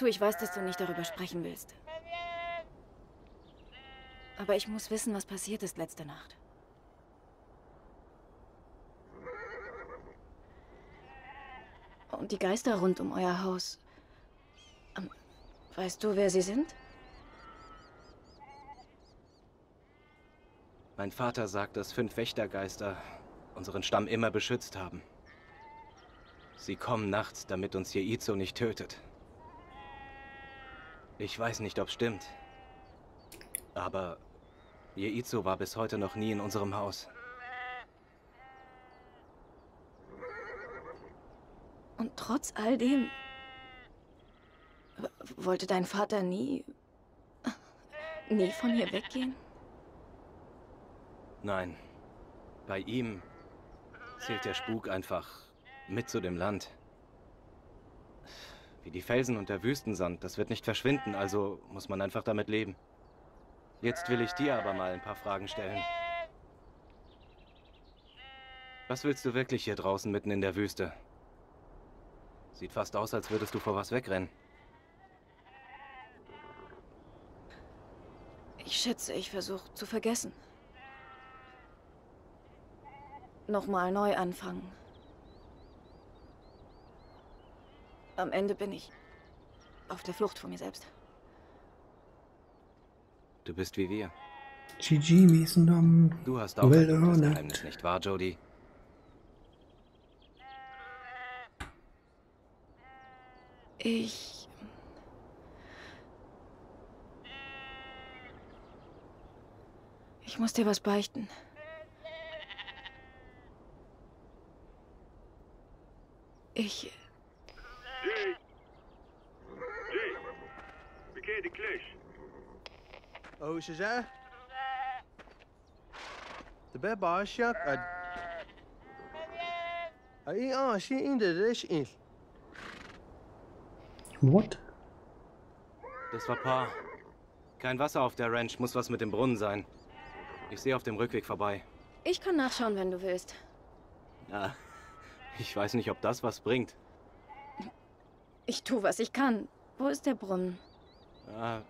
Zu, ich weiß, dass du nicht darüber sprechen willst. Aber ich muss wissen, was passiert ist letzte Nacht. Und die Geister rund um euer Haus. Ähm, Weißt du, wer sie sind? Mein Vater sagt, dass fünf Wächtergeister unseren Stamm immer beschützt haben. Sie kommen nachts, damit uns Jeizo nicht tötet. Ich weiß nicht, ob stimmt. Aber Jeizo war bis heute noch nie in unserem Haus. Und trotz all dem wollte dein Vater nie nie von hier weggehen? Nein. Bei ihm zählt der Spuk einfach mit zu dem Land. Wie die Felsen und der Wüstensand, das wird nicht verschwinden, also muss man einfach damit leben. Jetzt will ich dir aber mal ein paar Fragen stellen. Was willst du wirklich hier draußen mitten in der Wüste? Sieht fast aus, als würdest du vor was wegrennen. Ich schätze, ich versuche zu vergessen. Nochmal neu anfangen. Am Ende bin ich auf der Flucht vor mir selbst. Du bist wie wir. GG, sind am Du hast auch Well earned. Geheimnis, nicht wahr, Jody? Ich. Ich muss dir was beichten. Ich. Klus. Oh, ze zei? De beba. Ai ah, sie in der Resch ist. What? Das war Pa. Kein Wasser auf der Ranch, muss was mit dem Brunnen sein. Ich sehe auf dem Rückweg vorbei. Ich kann nachschauen, wenn du willst. Ja, ich weiß nicht, ob das was bringt. Ich tu, was ich kann. Wo ist der Brunnen? Ah,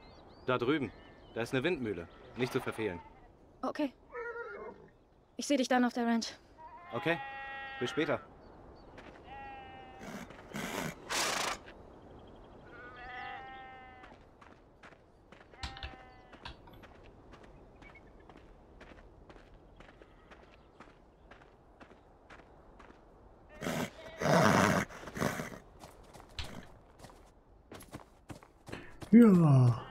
da drüben. Da ist eine Windmühle. Nicht zu verfehlen. Okay. Ich sehe dich dann auf der Ranch. Okay, bis später. Ja. Ganz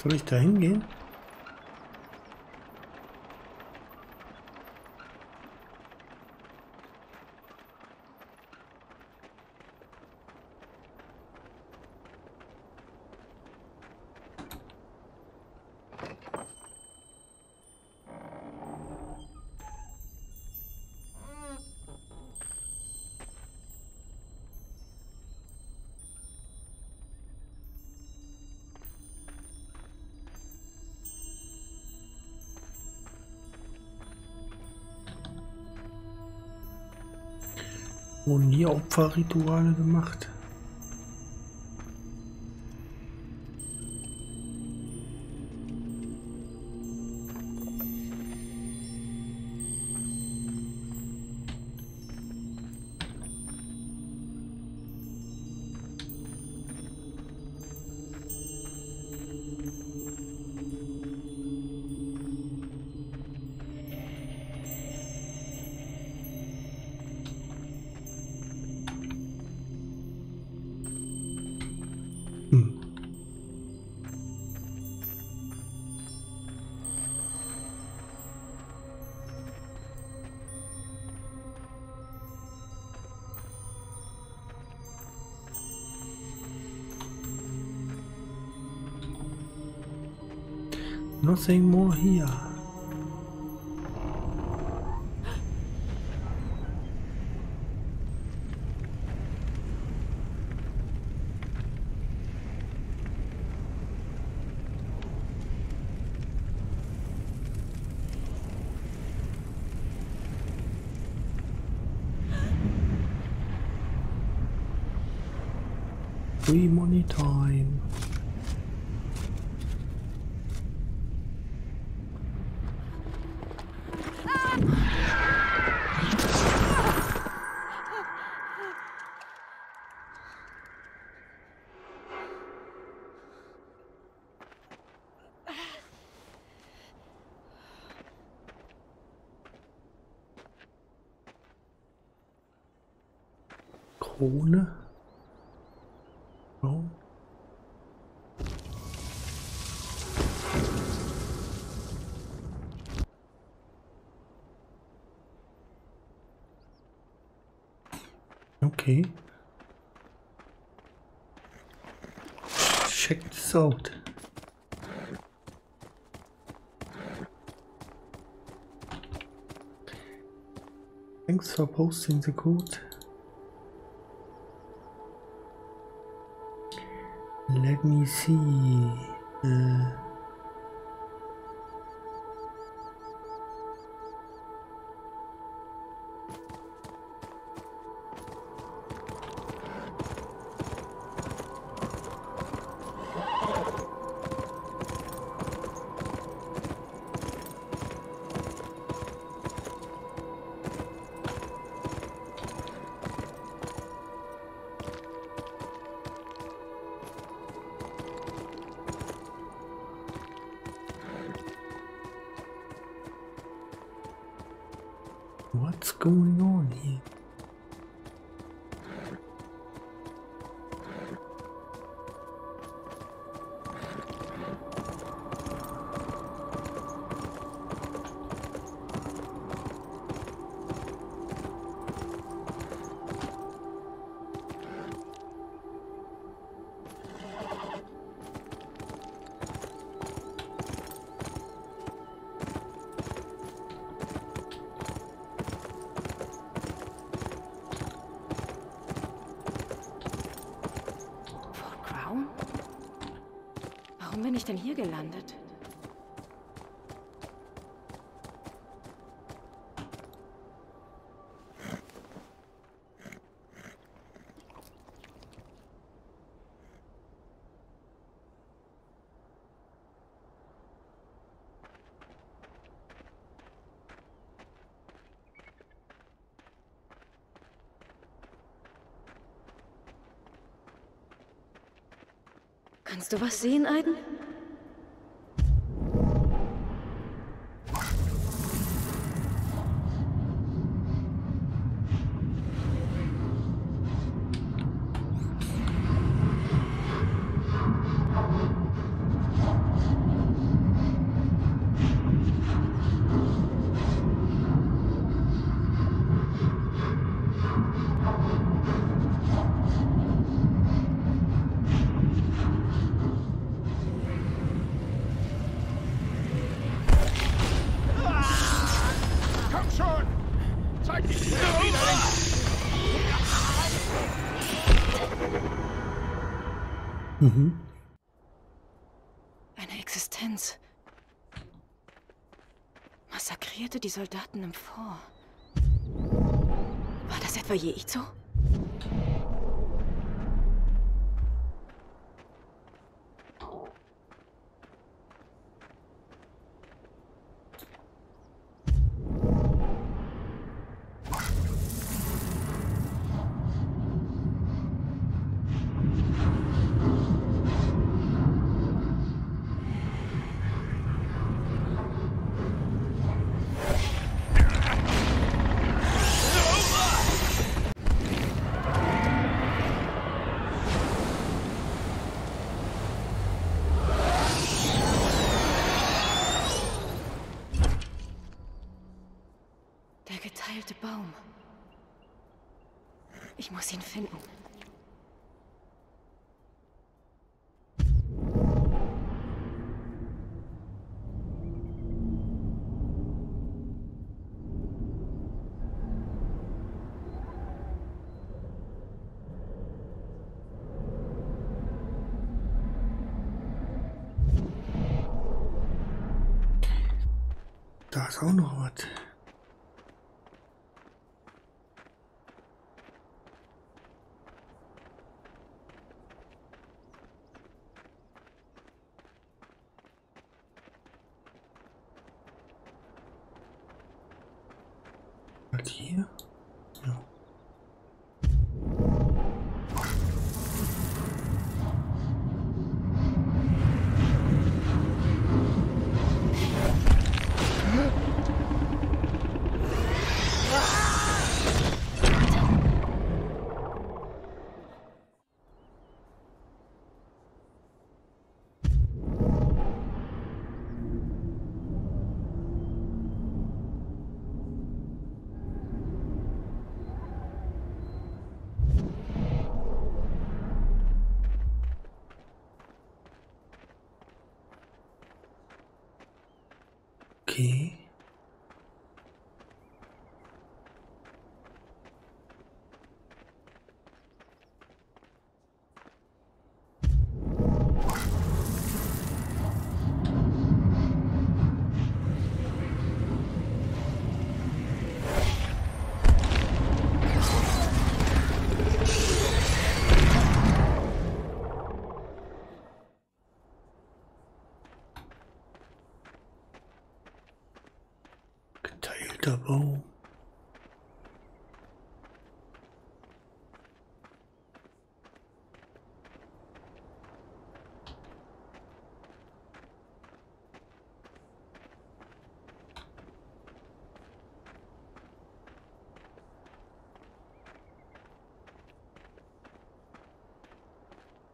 Soll ich da hingehen? Wurden hier Opferrituale gemacht? Nothing more out. Thanks for posting the code. Let me see. Uh, Kannst du was sehen, Aiden? Soldaten im Fort. War das etwa? Der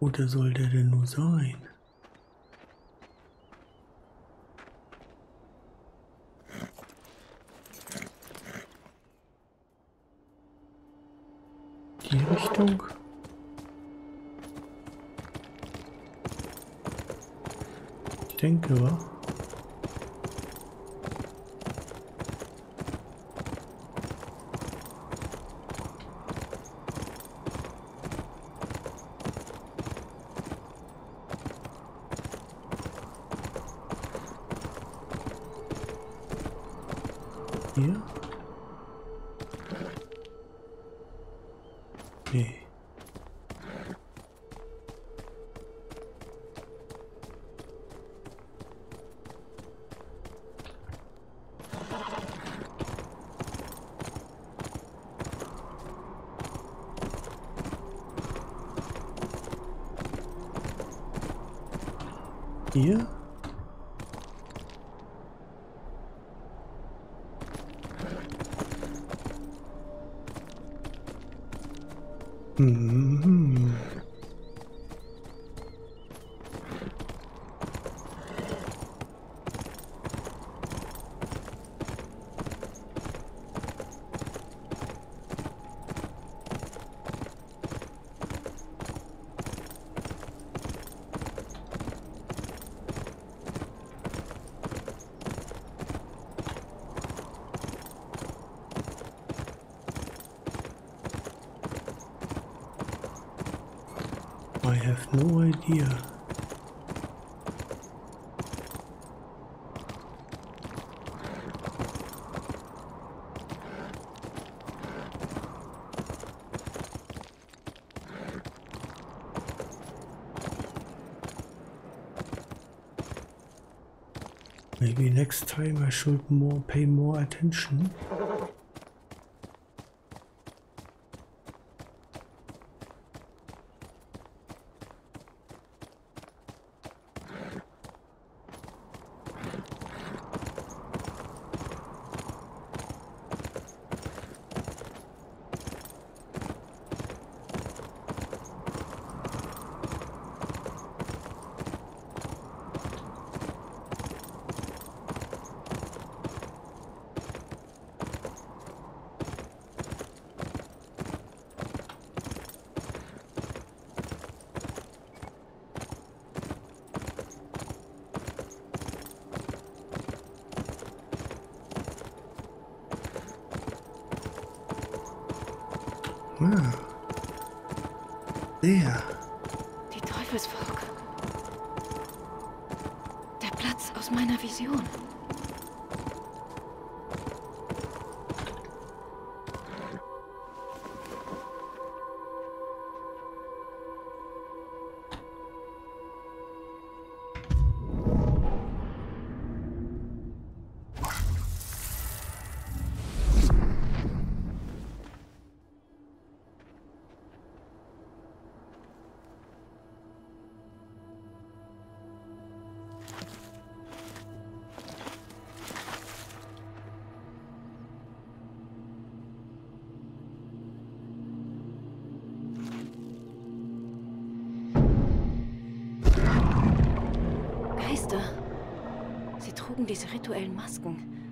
Oder soll der denn nur sein? Die Richtung? Ich denke, wa? Hier? Nee. Hier? Maybe next time I should more pay more attention. Die Teufelsfork. Der Platz aus meiner Vision. Diese rituellen Masken.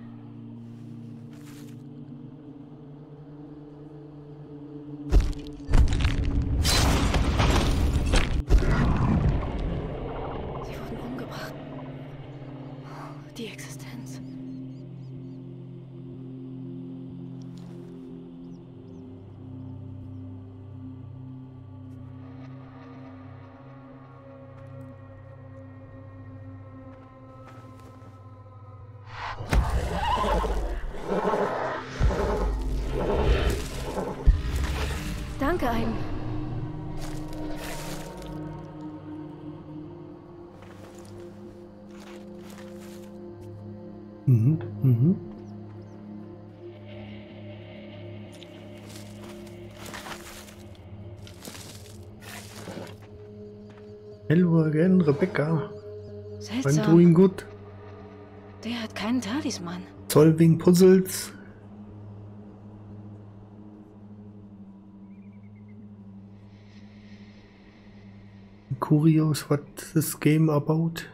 Hello again, Rebecca. I'm Seltsam. doing good. Der hat keinen Talisman. Solving puzzles. Curious what this game about.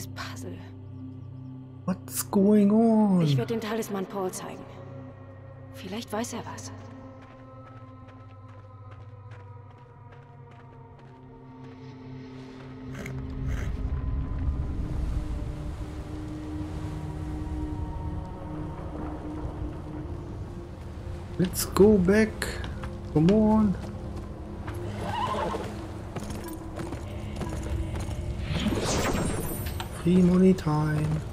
Unfertiges Puzzle. What's going on? Ich werde den Talisman Paul zeigen. Vielleicht weiß er was. Let's go back. Come on. Free money time.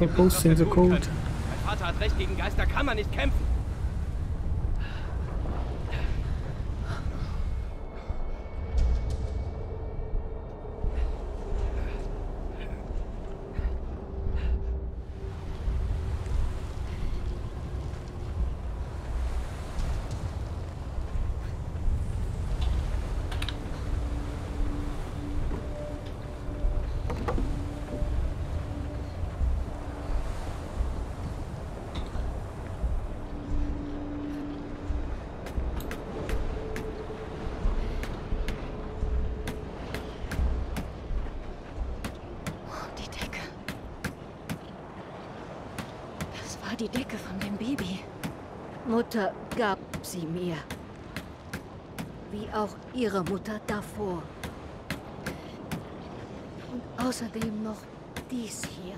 For posting the code. Mein Vater hat recht, gegen Geister kann man nicht kämpfen. Die Decke. Das war die Decke von dem Baby. Mutter gab sie mir. Wie auch ihre Mutter davor. Und außerdem noch dies hier.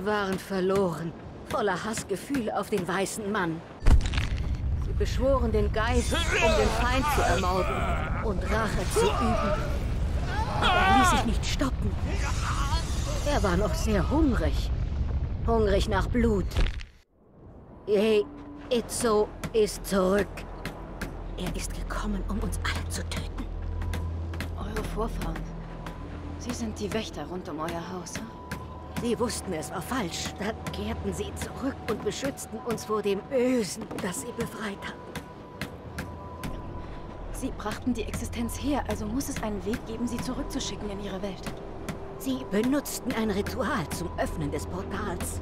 Sie, waren verloren, voller Hassgefühle auf den weißen Mann. Sie beschworen den Geist, um den Feind zu ermorden und Rache zu üben. Aber er ließ sich nicht stoppen. Er war noch sehr hungrig. Hungrig nach Blut. Yei Itzo ist zurück. Er ist gekommen, um uns alle zu töten. Eure Vorfahren. Sie sind die Wächter rund um euer Haus. hm? Sie wussten, es war falsch. Dann kehrten sie zurück und beschützten uns vor dem Bösen, das sie befreit hatten. Sie brachten die Existenz her, also muss es einen Weg geben, sie zurückzuschicken in ihre Welt. Sie benutzten ein Ritual zum Öffnen des Portals.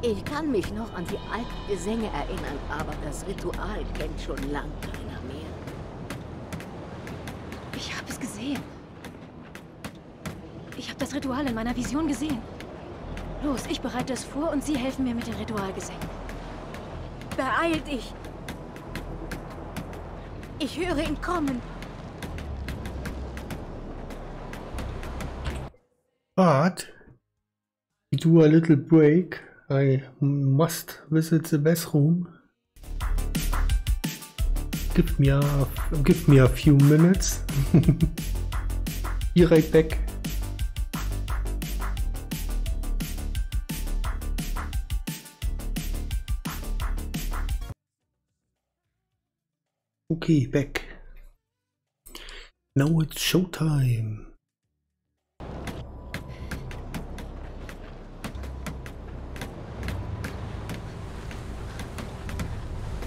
Ich kann mich noch an die alten Gesänge erinnern, aber das Ritual kennt schon lang keiner mehr. Ich habe es gesehen. Ich habe Ritual in meiner Vision gesehen. Los, ich bereite es vor und Sie helfen mir mit den Ritualgesängen. Beeil dich! Ich höre ihn kommen. We do a little break. I must visit the bathroom. Give me a give me a few minutes. [laughs] Be right back. Okay, back. Now it's showtime.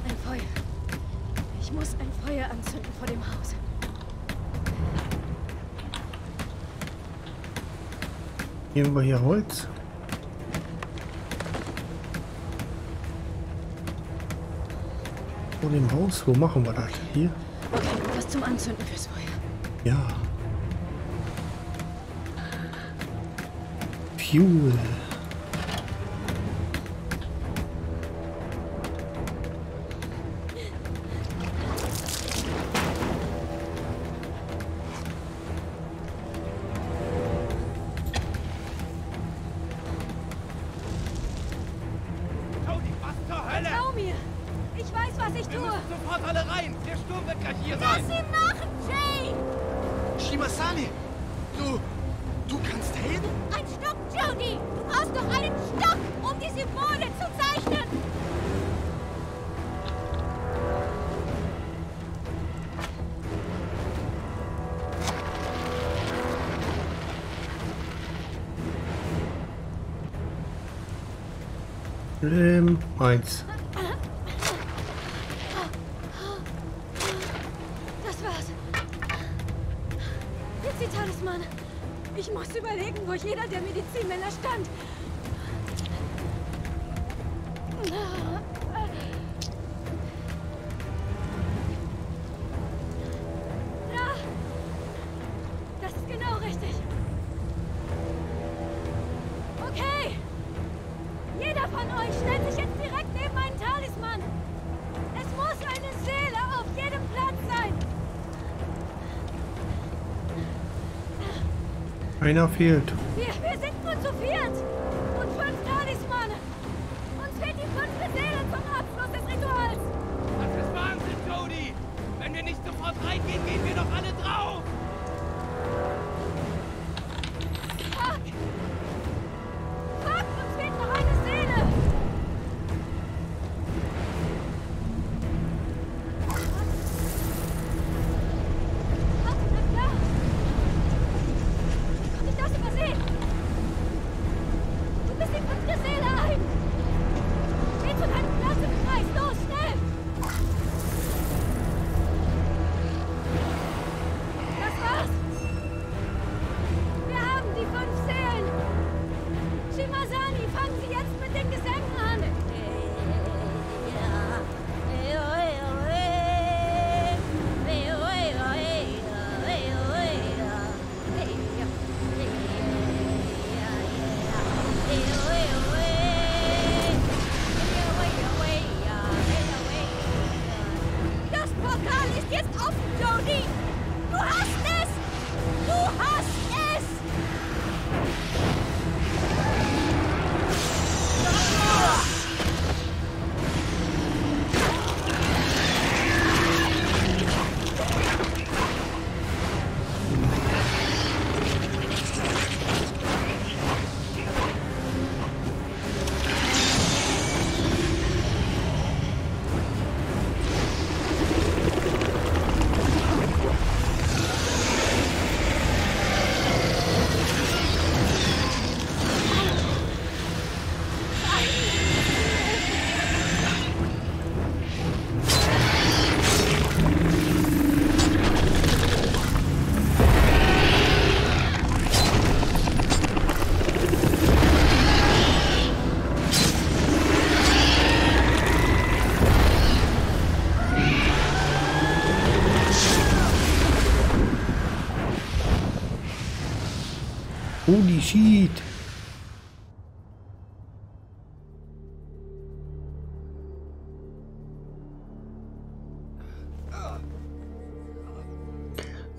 Ein Feuer. Ich muss ein Feuer anzünden vor dem Haus. Nehmen wir hier Holz. Vor dem Haus, wo machen wir das? Hier? Okay, was zum Anzünden fürs Feuer. Ja. Fuel. Einer fehlt.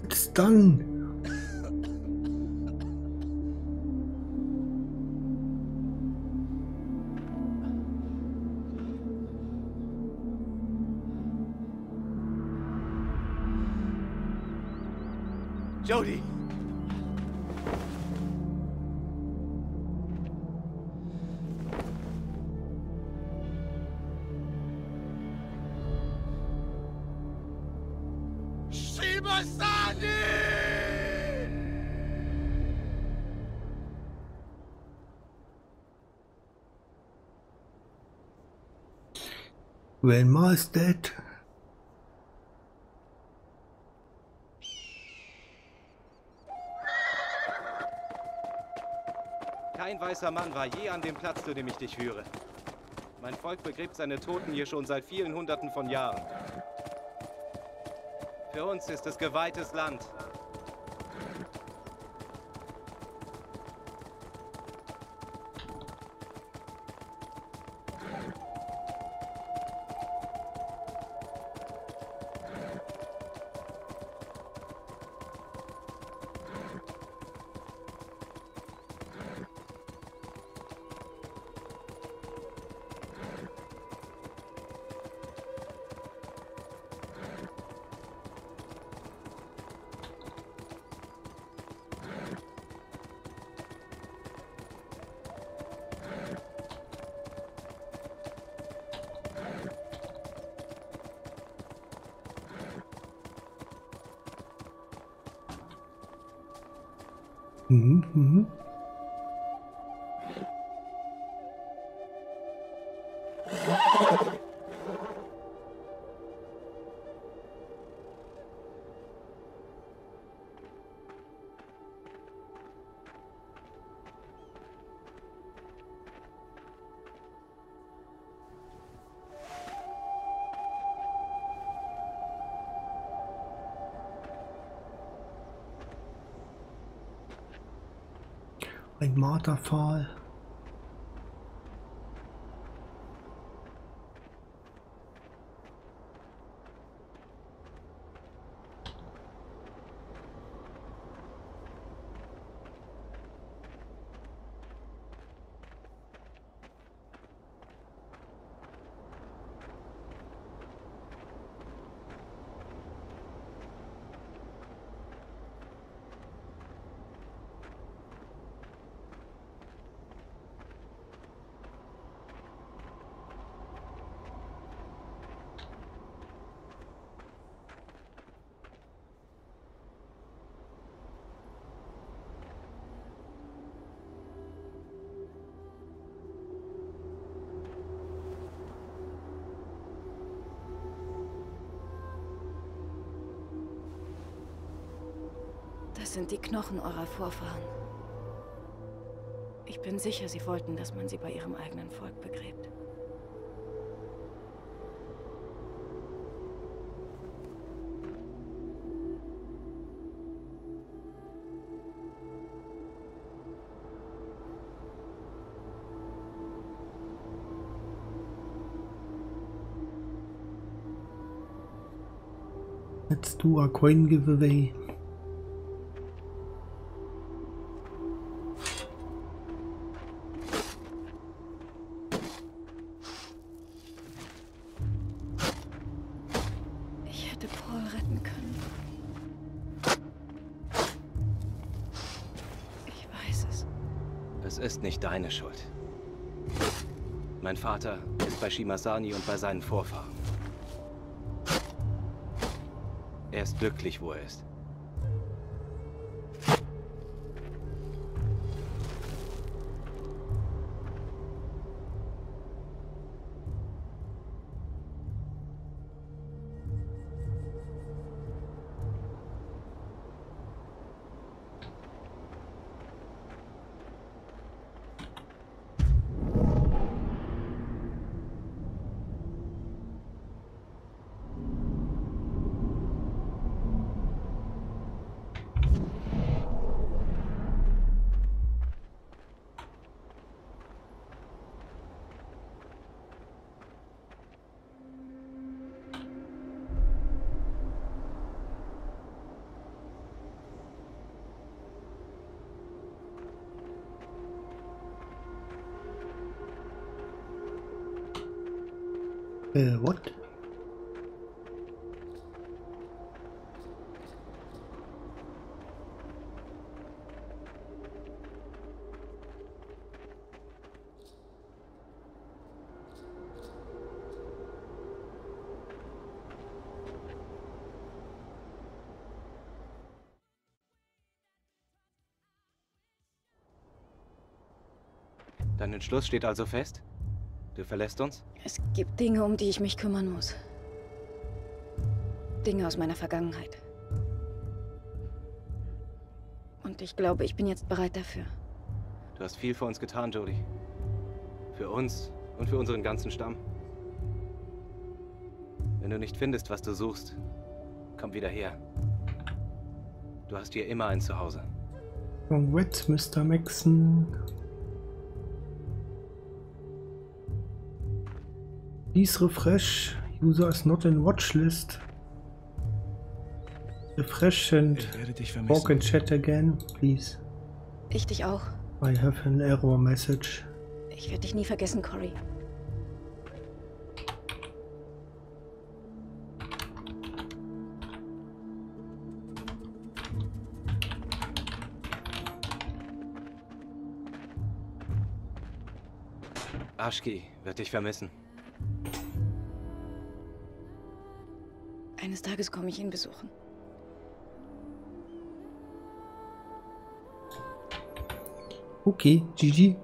It's done. Grandma is dead. Kein weißer Mann war je an dem Platz, zu dem ich dich führe. Mein Volk begräbt seine Toten hier schon seit vielen Hunderten von Jahren. Für uns ist es geweihtes Land. Marterpfahl. Das sind die Knochen eurer Vorfahren. Ich bin sicher, sie wollten, dass man sie bei ihrem eigenen Volk begräbt. Let's do a coin giveaway. Nicht deine Schuld. Mein Vater ist bei Shimasani und bei seinen Vorfahren. Er ist glücklich, wo er ist. Entschluss steht also fest? Du verlässt uns? Es gibt Dinge, um die ich mich kümmern muss. Dinge aus meiner Vergangenheit. Und ich glaube, ich bin jetzt bereit dafür. Du hast viel für uns getan, Jodie. Für uns und für unseren ganzen Stamm. Wenn du nicht findest, was du suchst, komm wieder her. Du hast hier immer ein Zuhause. Congrats, Mr. Maxon. Please refresh. User is not in watch list. Refresh and Ich werde dich walk vermissen. and chat again, please. Ich dich auch. I have an error message. Ich werde dich nie vergessen, Cory. Ashki wird dich vermissen. Eines Tages komme ich ihn besuchen. Okay, GG.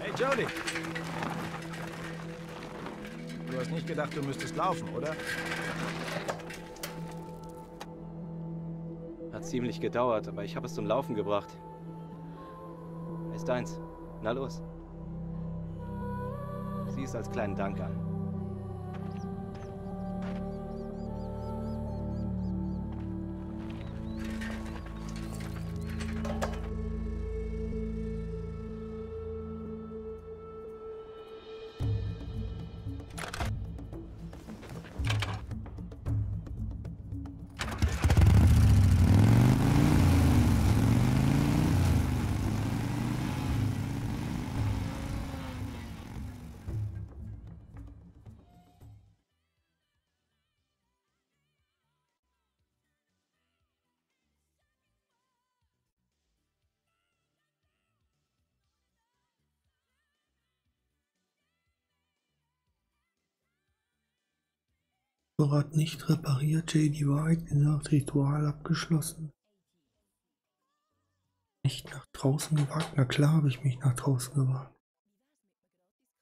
Hey, Jody! Du hast nicht gedacht, du müsstest laufen, oder? Ziemlich gedauert, aber ich habe es zum Laufen gebracht. Ist deins. Na los. Sieh es als kleinen Dank an. Vorrat nicht repariert. JD White gesagt, Ritual abgeschlossen. Nicht nach draußen gewagt. Na klar habe ich mich nach draußen gewagt.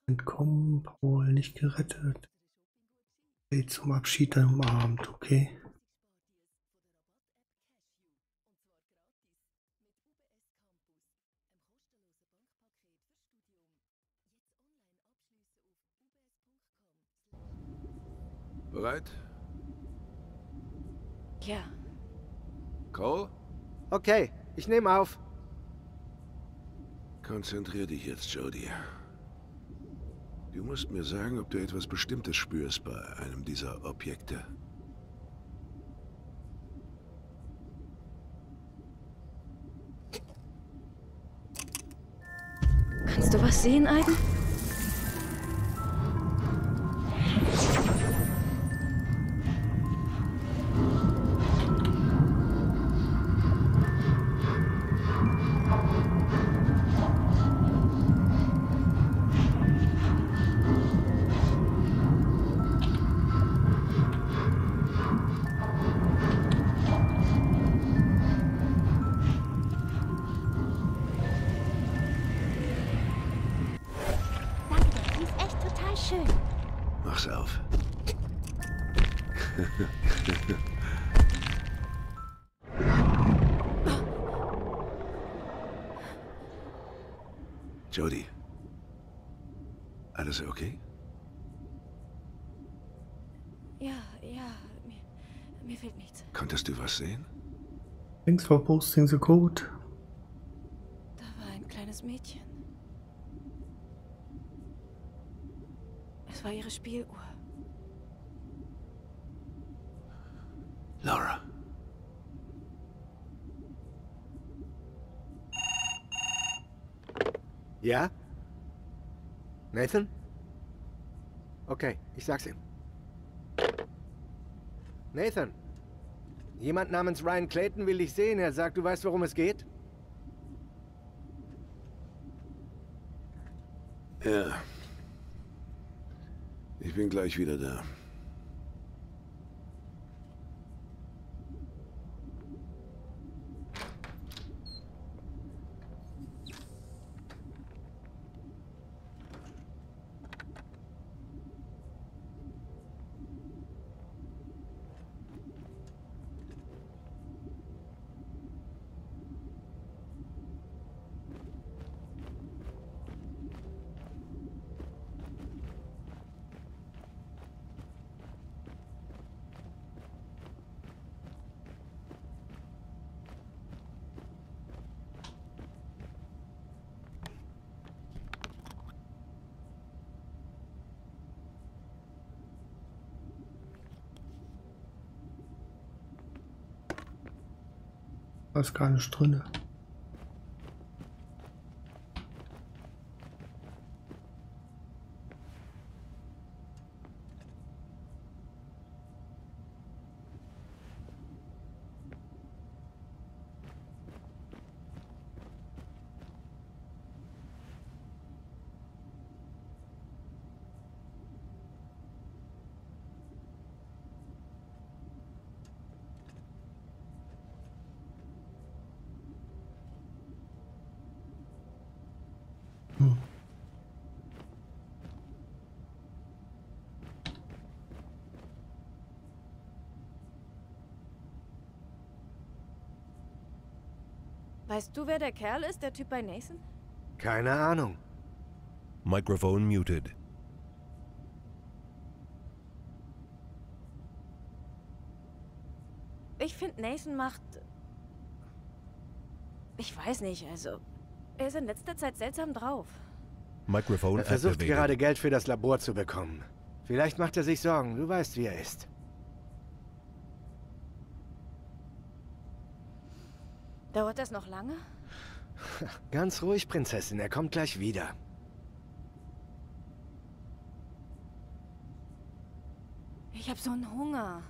Entkommen, Paul nicht gerettet. Hey, zum Abschied dann umarmt, okay? Bereit? Ja. Cole? Okay, ich nehme auf. Konzentrier dich jetzt, Jody. Du musst mir sagen, ob du etwas Bestimmtes spürst bei einem dieser Objekte. Kannst du was sehen, Aiden? Hause, okay? Ja, ja, mir, mir fehlt nichts. Konntest du was sehen? Links vor Posting the Code. Da war ein kleines Mädchen. Es war ihre Spieluhr. Laura. Ja? Nathan? Okay, ich sag's ihm. Nathan, jemand namens Ryan Clayton will dich sehen. Er sagt, du weißt, worum es geht? Ja. Ich bin gleich wieder da. Ist gar nicht drin. Weißt du, wer der Kerl ist, der Typ bei Nathan? Keine Ahnung. Microphone muted. Ich finde, Nathan macht... Ich weiß nicht, also... Er ist in letzter Zeit seltsam drauf. Microphone Er versucht activated. gerade Geld für das Labor zu bekommen. Vielleicht macht er sich Sorgen. Du weißt, wie er ist. Dauert das noch lange? [laughs] Ganz ruhig, Prinzessin. Er kommt gleich wieder. Ich habe so einen Hunger.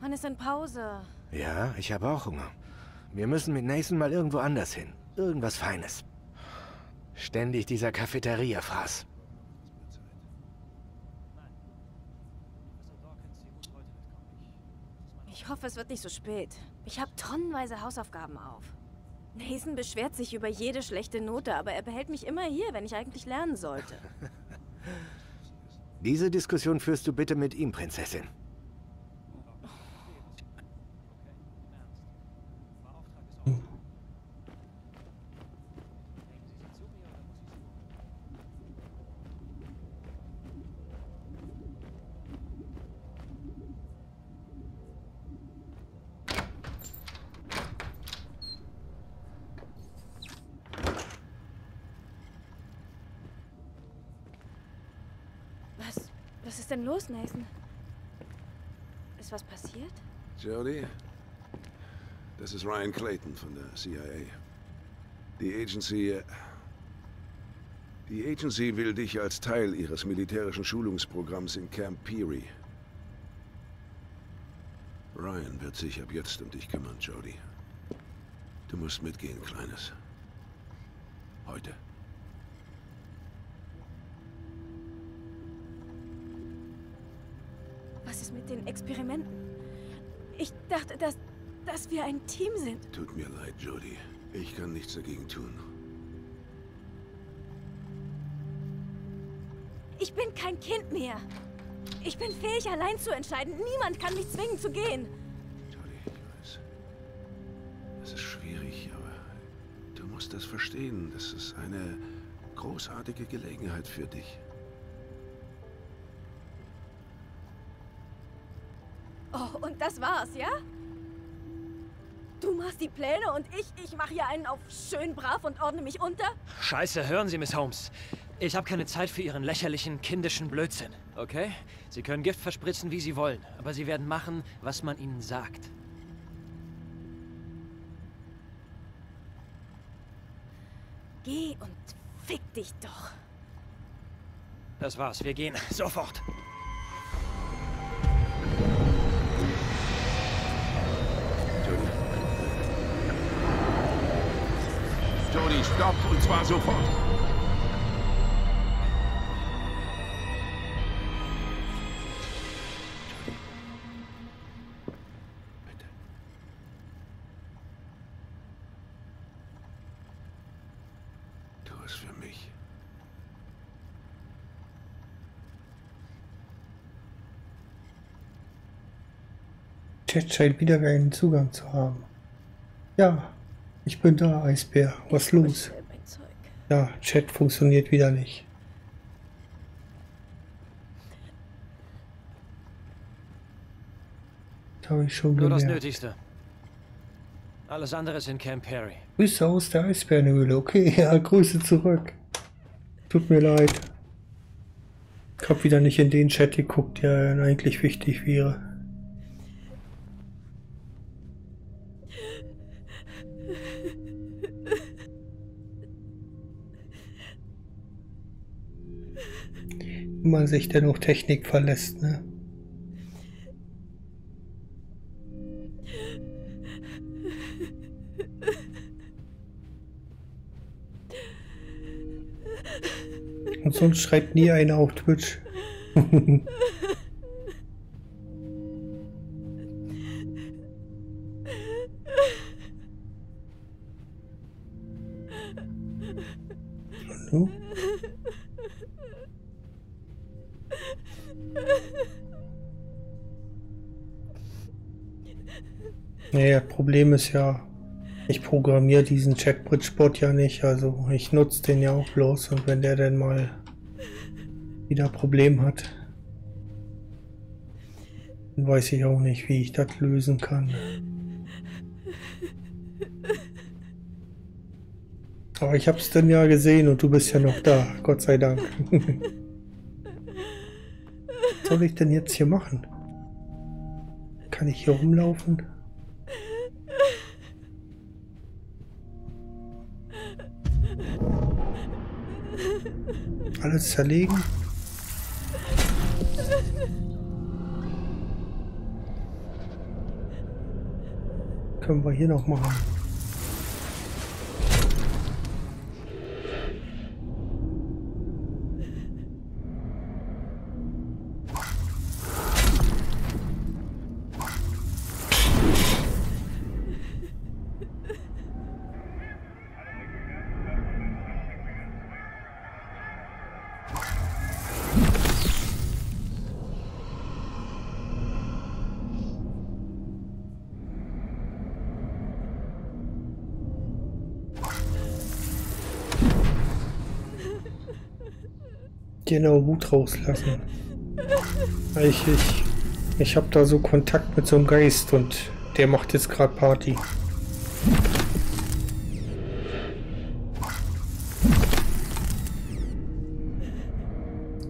Wann ist denn Pause? Ja, ich habe auch Hunger. Wir müssen mit Nathan mal irgendwo anders hin. Irgendwas Feines. Ständig dieser Cafeteria-Fraß. Ich hoffe, es wird nicht so spät. Ich habe tonnenweise Hausaufgaben auf. Nathan beschwert sich über jede schlechte Note, aber er behält mich immer hier, wenn ich eigentlich lernen sollte. [laughs] Diese Diskussion führst du bitte mit ihm, Prinzessin. Was? Was ist denn los, Nathan? Ist was passiert? Jody, das ist Ryan Clayton von der CIA. Die Agency... Die Agency will dich als Teil ihres militärischen Schulungsprogramms in Camp Peary. Ryan wird sich ab jetzt um dich kümmern, Jody. Du musst mitgehen, Kleines. Heute. Was ist mit den Experimenten? Ich dachte, dass, dass wir ein Team sind. Tut mir leid, Jody. Ich kann nichts dagegen tun. Ich bin kein Kind mehr. Ich bin fähig, allein zu entscheiden. Niemand kann mich zwingen zu gehen. Es ist schwierig, aber du musst das verstehen. Das ist eine großartige Gelegenheit für dich. Das war's, ja? Du machst die Pläne und ich, ich mache hier einen auf schön brav und ordne mich unter? Scheiße, hören Sie, Miss Holmes. Ich habe keine Zeit für Ihren lächerlichen, kindischen Blödsinn, okay? Sie können Gift verspritzen, wie Sie wollen, aber Sie werden machen, was man Ihnen sagt. Geh und Fick dich doch. Das war's, wir gehen. Sofort. Jody, stopp und zwar sofort. Tu es für mich. Chat scheint wieder keinen Zugang zu haben. Ja, ich bin da, Eisbär. Was los? Ja, Chat funktioniert wieder nicht. Das habe ich schon Nur das gemerkt. Nötigste. Alles andere ist in Camp Perry. Grüße aus der Eisbärenhöhle. Okay, [laughs] ja, Grüße zurück. Tut mir leid. Ich habe wieder nicht in den Chat geguckt, der eigentlich wichtig wäre. Man sich denn auf Technik verlässt, ne? Und sonst schreibt nie einer auf Twitch. [laughs] Problem ist ja, ich programmiere diesen Checkbridge-Bot ja nicht, also ich nutze den ja auch bloß und wenn der dann mal wieder Problem hat, dann weiß ich auch nicht, wie ich das lösen kann. Aber ich hab's dann ja gesehen und du bist ja noch da, Gott sei Dank. Was soll ich denn jetzt hier machen? Kann ich hier rumlaufen? Alles zerlegen? Können wir hier noch machen. Genau, Wut rauslassen. Ich, ich, ich habe da so Kontakt mit so einem Geist und der macht jetzt gerade Party.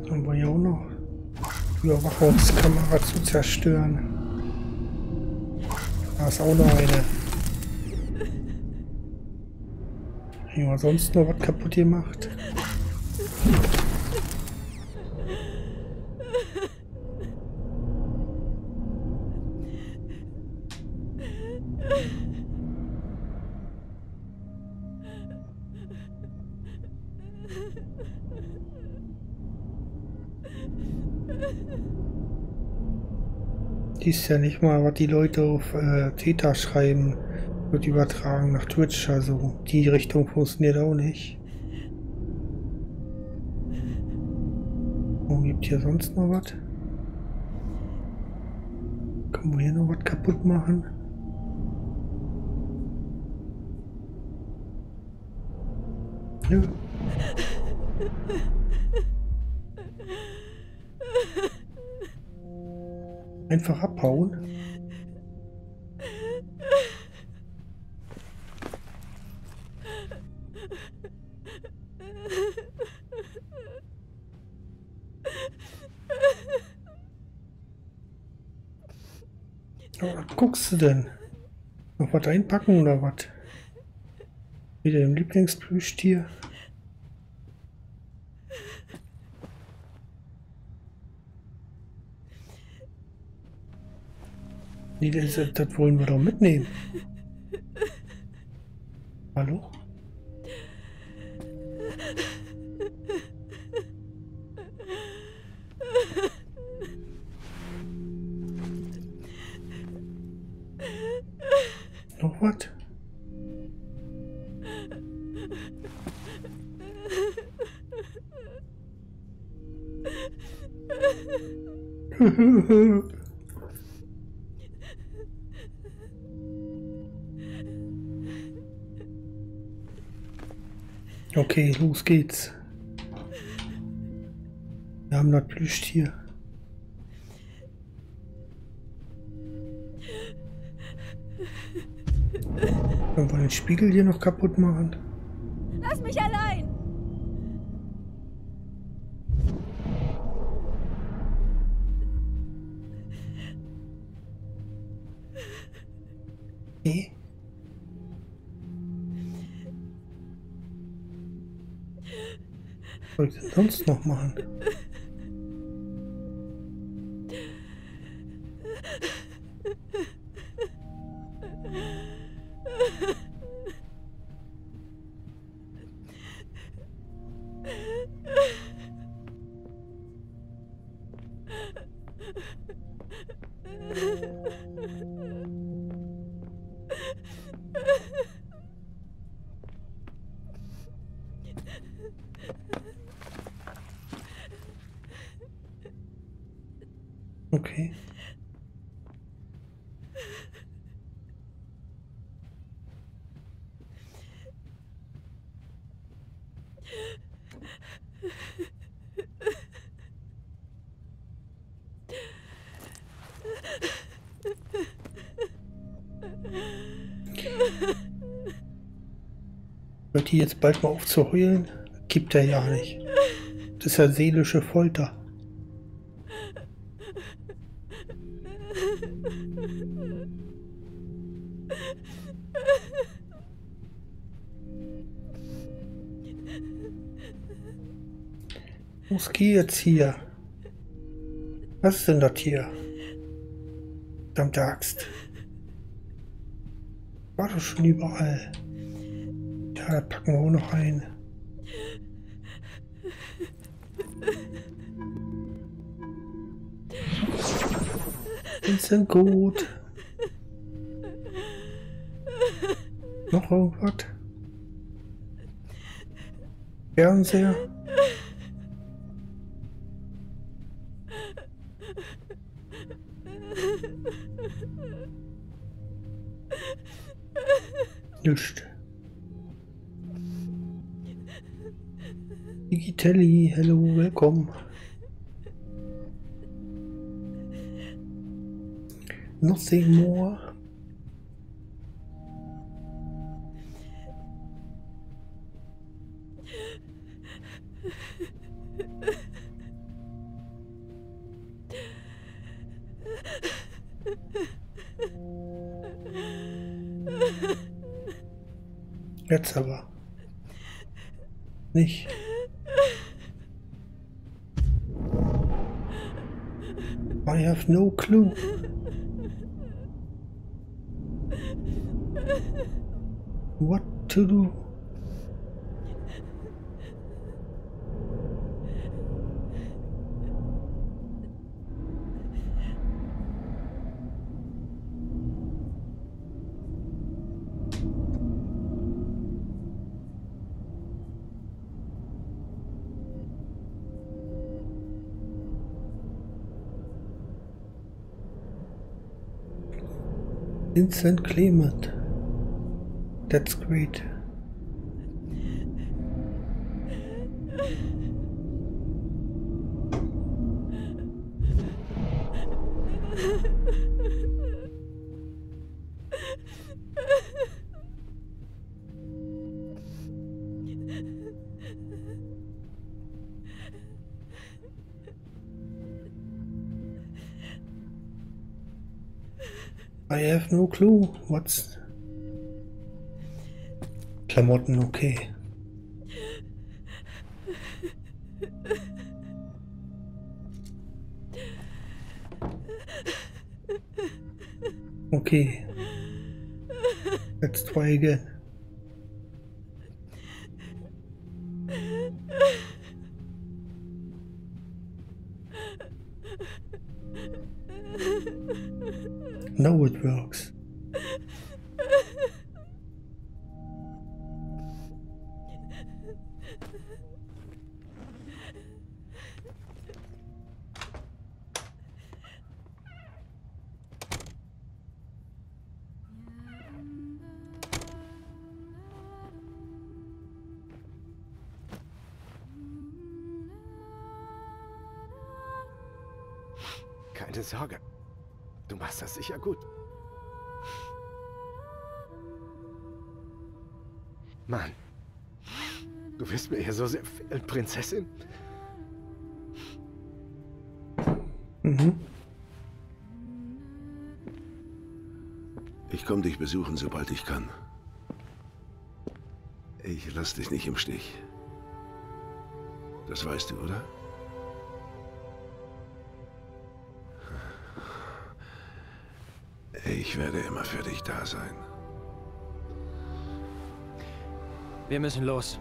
Haben wir ja auch noch Überwachungskamera zu zerstören. Da ist auch noch eine. Haben sonst noch was kaputt gemacht? Die ist ja nicht mal, was die Leute auf äh, Theta schreiben, wird übertragen nach Twitch. Also die Richtung funktioniert auch nicht. Wo gibt hier sonst noch was? Können wir hier noch was kaputt machen? Nö. Einfach abhauen. Was guckst du denn? Noch was einpacken oder was? Wieder im Lieblingsplüschtier? Nee, das, das wollen wir doch mitnehmen. Hallo? Noch was? [laughs] Okay, los geht's. Wir haben das Plüschtier. Wollen wir den Spiegel hier noch kaputt machen? Sonst noch machen? Die jetzt bald mal auf zu heulen? Gibt er ja nicht. Das ist ja seelische Folter. Was jetzt hier? Was ist denn das hier? Verdammte Axt. War doch schon überall. Ja, packen wir auch noch ein. Ist gut. Noch irgendwas? Fernseher? Nicht. Digitelli, hello, willkommen. Nothing more. Clue. What to do? And climate. That's great. No clue. What's Klamotten okay. Okay. Let's try again. Now it works. Prinzessin. Mhm. Ich komme dich besuchen, sobald ich kann. Ich lass dich nicht im Stich. Das weißt du, oder? Ich werde immer für dich da sein. Wir müssen los.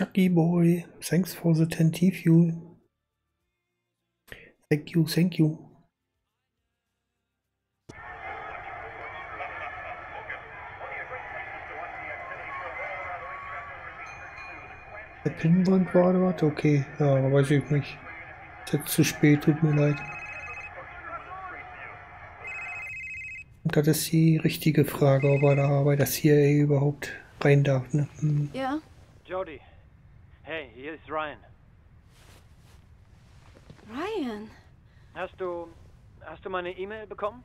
Chucky boy, thanks for the 10 T fuel. Thank you, thank you. Der Pinnwand war oder was? Okay, ja, weiß ich nicht. Ist jetzt zu spät, tut mir leid. Und das ist die richtige Frage, ob er da bei der CIA überhaupt rein darf. Ne? Hm. Ja? Jody. Hey, hier ist Ryan. Ryan. Hast du. Hast du meine E-Mail bekommen?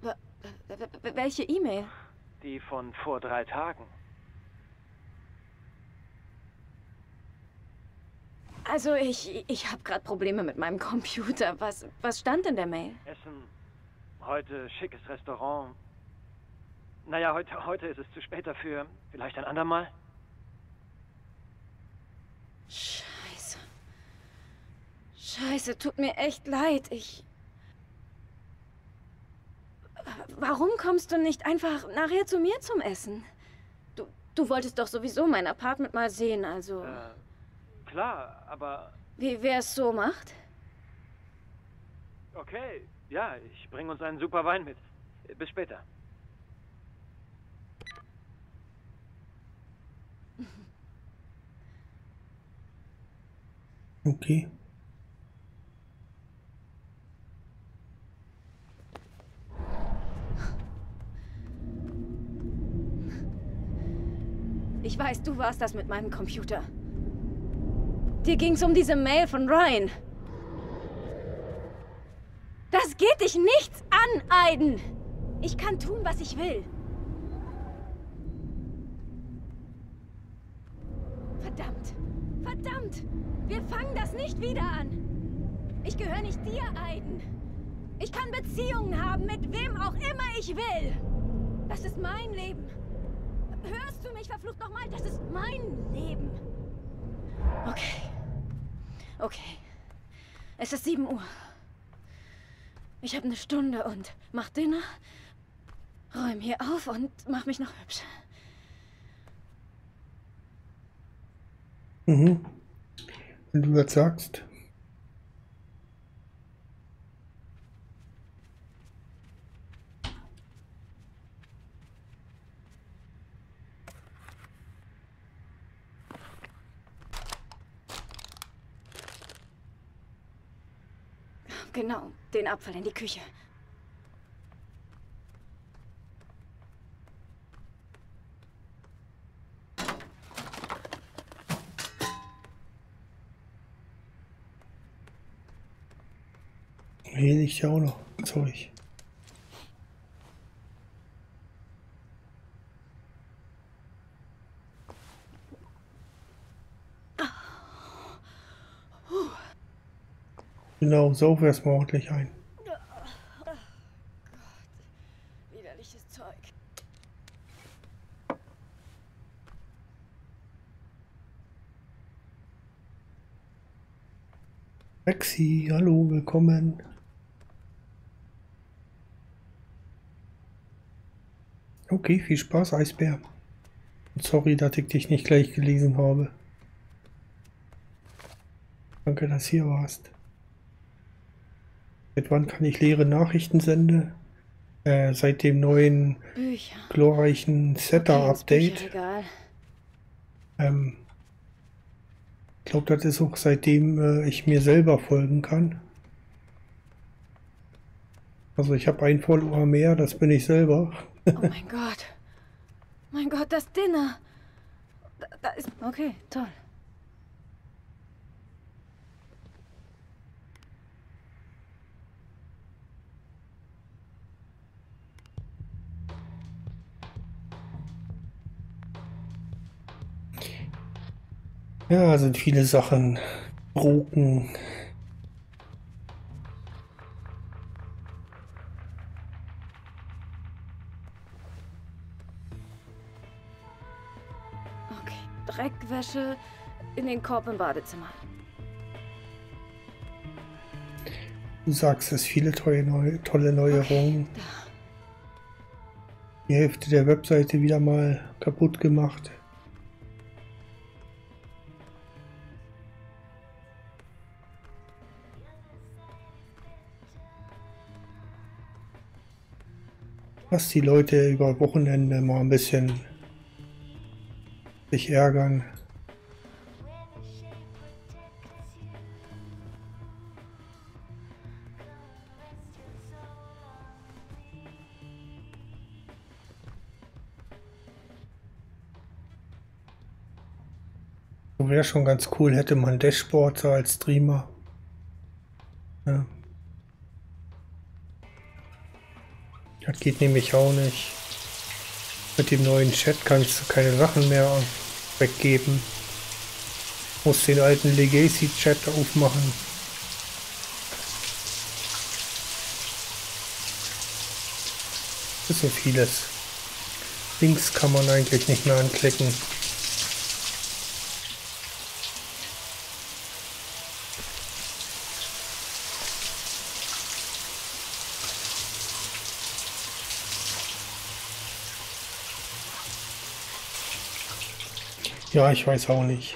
W welche E-Mail? Die von vor drei Tagen. Also ich, ich habe gerade Probleme mit meinem Computer. Was, was stand in der Mail? Essen. Heute schickes Restaurant. Naja, heute, heute ist es zu spät dafür. Vielleicht ein andermal? Scheiße. Scheiße, tut mir echt leid. Ich. Warum kommst du nicht einfach nachher zu mir zum Essen? Du, du wolltest doch sowieso mein Apartment mal sehen, also. Äh, klar, aber. Wie wer es so macht? Okay, ja, ich bringe uns einen super Wein mit. Bis später. Okay. Ich weiß, du warst das mit meinem Computer. Dir ging's um diese Mail von Ryan. Das geht dich nichts an, Aiden. Ich kann tun, was ich will. Verdammt. Verdammt. Wir fangen das nicht wieder an. Ich gehöre nicht dir, Aiden. Ich kann Beziehungen haben, mit wem auch immer ich will. Das ist mein Leben. Hörst du mich verflucht nochmal? Das ist mein Leben. Okay. Okay. Es ist 7 Uhr. Ich habe eine Stunde und mach Dinner, räum hier auf und mach mich noch hübsch. Mhm. Wenn du das sagst. Genau, den Abfall in die Küche. Hier liegt ja auch noch Zeug. Genau, sauf erstmal ordentlich ein. Widerliches Zeug. Rexy, hallo, willkommen. Okay, viel Spaß, Eisbär. Und sorry, dass ich dich nicht gleich gelesen habe. Danke, dass du hier warst. Seit wann kann ich leere Nachrichten senden? Äh, seit dem neuen Bücher. glorreichen Setter-Update. Bücherregal. Ähm, ich glaube, das ist auch seitdem äh, ich mir selber folgen kann. Also ich habe ein Follower mehr, das bin ich selber. Oh mein Gott. Mein Gott, das Dinner. Da, da ist. Okay, toll. Ja, sind viele Sachen broken. Dreckwäsche in den Korb im Badezimmer. Du sagst es, viele tolle, neu, tolle Neuerungen. Die Hälfte der Webseite wieder mal kaputt gemacht. Lass die Leute über Wochenende mal ein bisschen sich ärgern. Wäre schon ganz cool, hätte man Dashboard so als Streamer. Ja. Das geht nämlich auch nicht. Mit dem neuen Chat kannst du keine Sachen mehr weggeben. Muss den alten Legacy-Chat aufmachen. Das ist so vieles. Links kann man eigentlich nicht mehr anklicken. Ja, ich weiß auch nicht.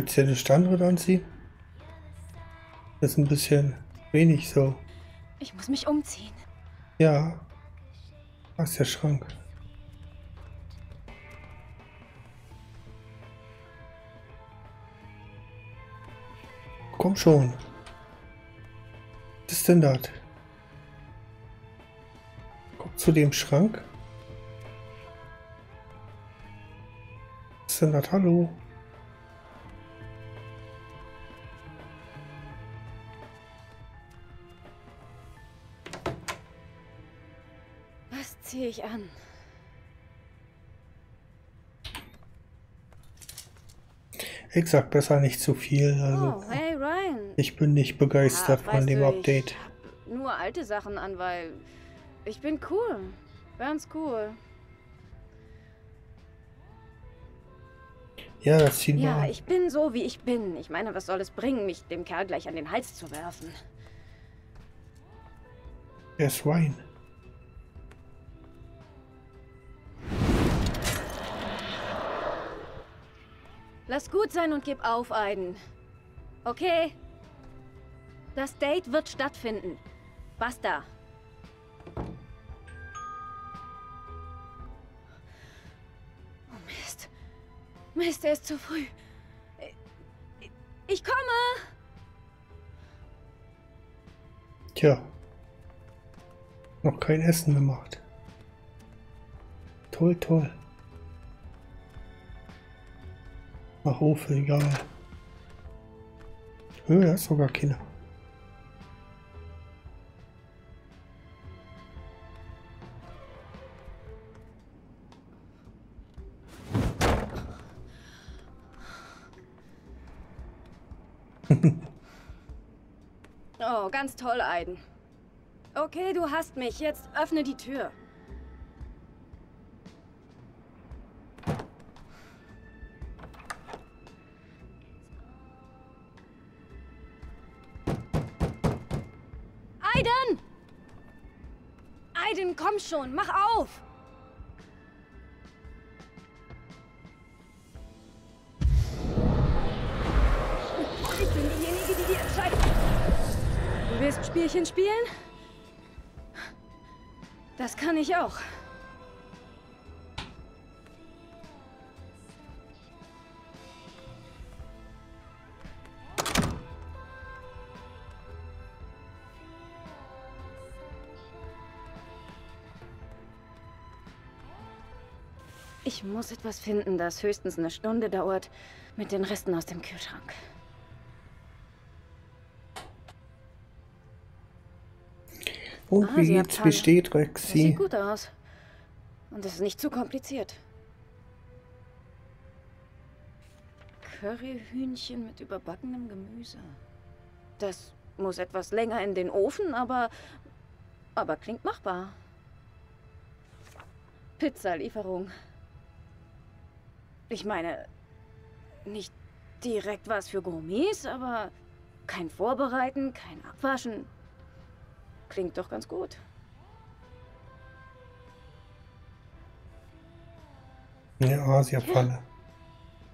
Willst du dir den Standort anziehen? Das ist ein bisschen wenig so. Ich muss mich umziehen. Ja. Da ist der Schrank. Komm schon. Was ist denn das? Guck zu dem Schrank. Was ist denn das? Hallo? Ziehe ich an? Ich sag besser nicht zu viel. Also Oh, hey Ryan. ich bin nicht begeistert Ja, von dem du, Update. Nur alte Sachen an, weil ich bin cool. Ganz cool. Ja, das ziehen wir Ja, ich bin so, wie ich bin. Ich meine, was soll es bringen, mich dem Kerl gleich an den Hals zu werfen? Der ist Ryan. Lass gut sein und gib auf, Aiden. Okay? Das Date wird stattfinden. Basta. Oh Mist. Mist, er ist zu früh. Ich- Ich komme! Tja. Noch kein Essen gemacht. Toll, toll. Ach, Ofe, egal. Hö, da ist sogar Kinder. [laughs] Oh, ganz toll, Aiden. Okay, du hast mich. Jetzt öffne die Tür. Schon, mach auf! Ich bin diejenige, die die entscheidet. Du willst Spielchen spielen? Das kann ich auch. Ich muss etwas finden, das höchstens eine Stunde dauert, mit den Resten aus dem Kühlschrank. Und Ah, wie sie hat geht's? Wie Pfanne. steht Das Rexy? sieht gut aus. Und es ist nicht zu kompliziert. Curryhühnchen mit überbackenem Gemüse. Das muss etwas länger in den Ofen, aber. aber klingt machbar. Pizzalieferung. Ich meine, nicht direkt was für Gourmets, aber kein Vorbereiten, kein Abwaschen. Klingt doch ganz gut. Eine Asia-Pfanne.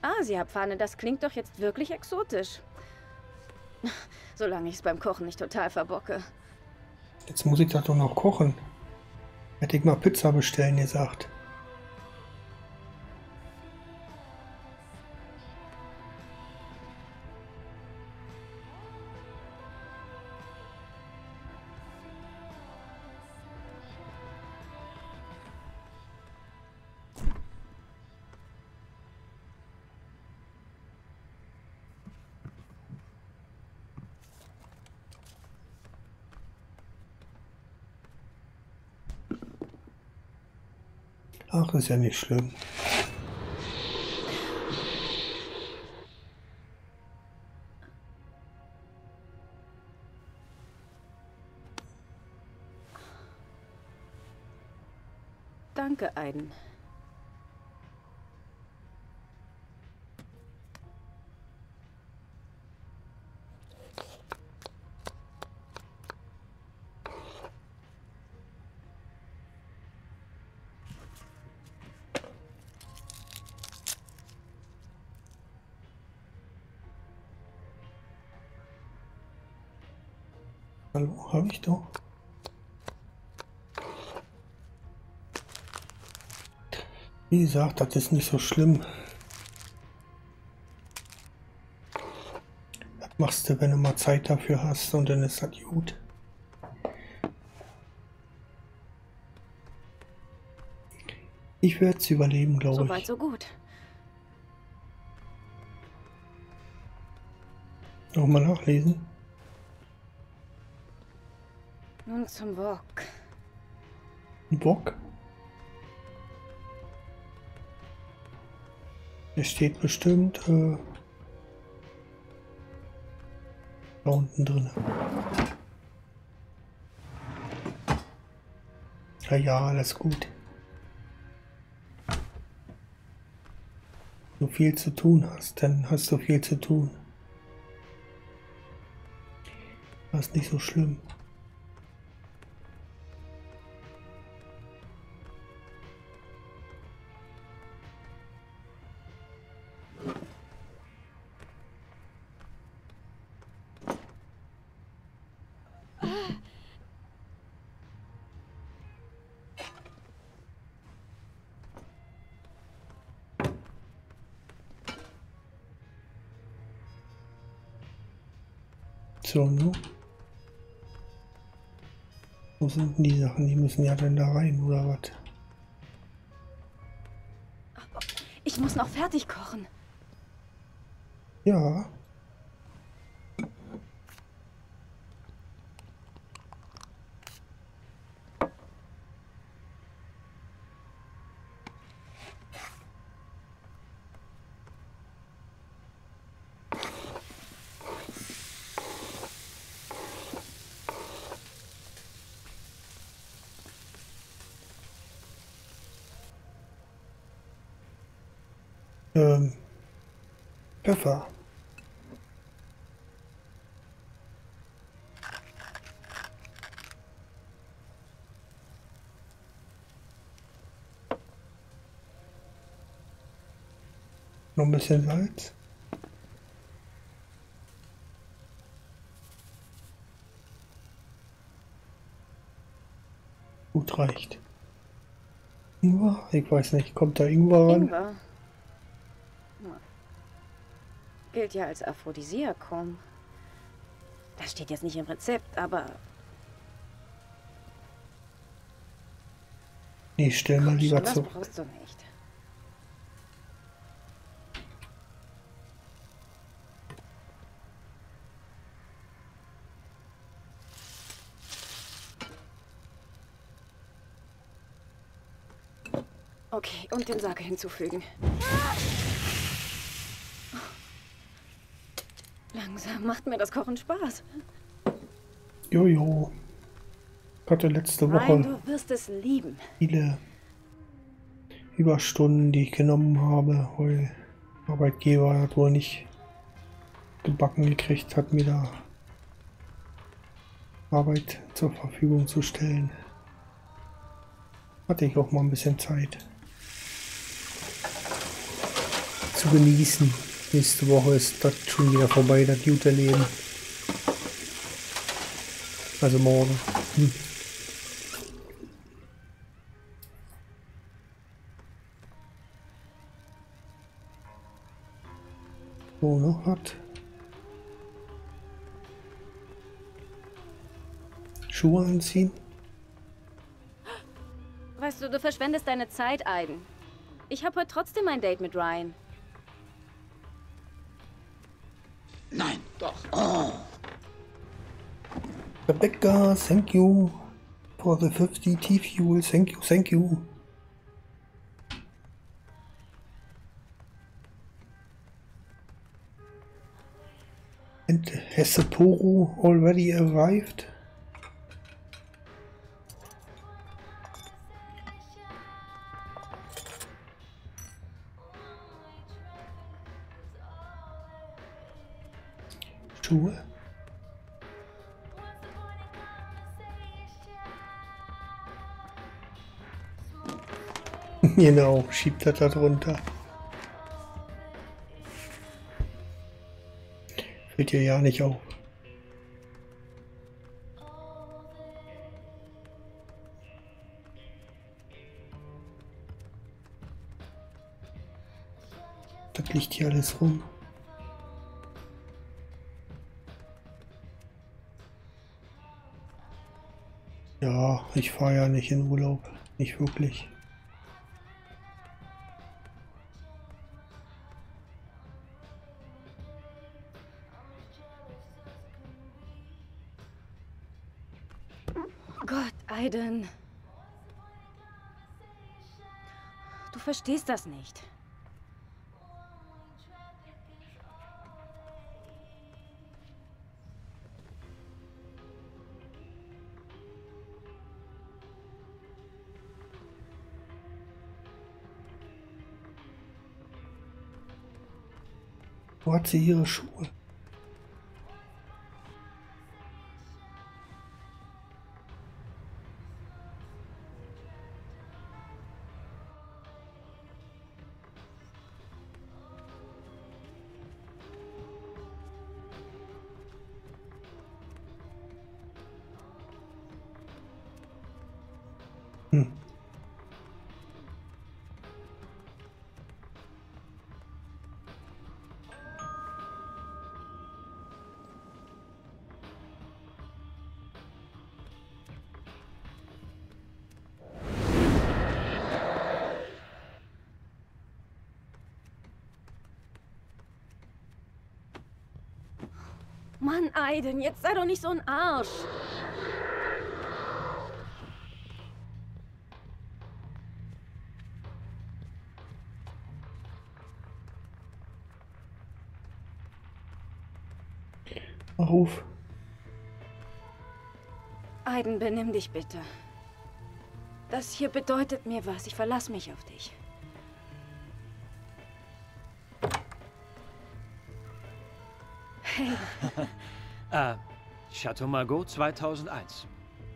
Asia-Pfanne, das klingt doch jetzt wirklich exotisch. [laughs] Solange ich es beim Kochen nicht total verbocke. Jetzt muss ich das doch noch kochen. Hätte ich mal Pizza bestellen gesagt. Ach, ist ja nicht schlimm. Danke, Aiden. Habe ich doch. Wie gesagt, das ist nicht so schlimm. Das machst du, wenn du mal Zeit dafür hast und dann ist das gut. Ich werde es überleben, glaube ich. so gut. Nochmal nachlesen. Nun zum Wok. Bock. Der steht bestimmt äh, da unten drin. Ja, ja, alles gut. du viel zu tun hast, dann hast du viel zu tun. Das ist nicht so schlimm. Sind denn die Sachen? Die müssen ja dann da rein, oder was? Ich muss noch fertig kochen. Ja. Ähm, Pfeffer. Noch ein bisschen Salz. Gut reicht. Ingwer? Ich weiß nicht. Kommt da Ingwer ran? Ingwer. Gilt ja als Aphrodisiakum. Das steht jetzt nicht im Rezept, aber Nee, stell mal lieber das zu. brauchst du nicht. Okay, und den Sake hinzufügen. Langsam macht mir das Kochen Spaß. Jojo. Ich hatte letzte Nein, Woche du wirst es lieben. viele Überstunden, die ich genommen habe, weil Arbeitgeber hat wohl nicht gebacken gekriegt hat, mir da Arbeit zur Verfügung zu stellen. Hatte ich auch mal ein bisschen Zeit zu genießen. Nächste Woche ist das schon wieder vorbei, das gute Leben. Also morgen. Hm. So, noch was? Schuhe anziehen? Weißt du, du verschwendest deine Zeit, Aiden. Ich habe heute trotzdem ein Date mit Ryan. Rebecca, thank you for the 50 T-Fuel. Thank you, thank you. And has Sapporo already arrived? Schuhe? [laughs] genau, schiebt das da drunter. Fällt dir ja nicht auf. Das liegt hier alles rum. Ja, ich fahre ja nicht in Urlaub. Nicht wirklich. Verstehst das nicht. Wo hat sie ihre Schuhe? Aiden, jetzt sei doch nicht so ein Arsch. Auf. Aiden, benimm dich bitte. Das hier bedeutet mir was. Ich verlasse mich auf dich. Hey, [laughs] äh, Chateau Margaux 2001.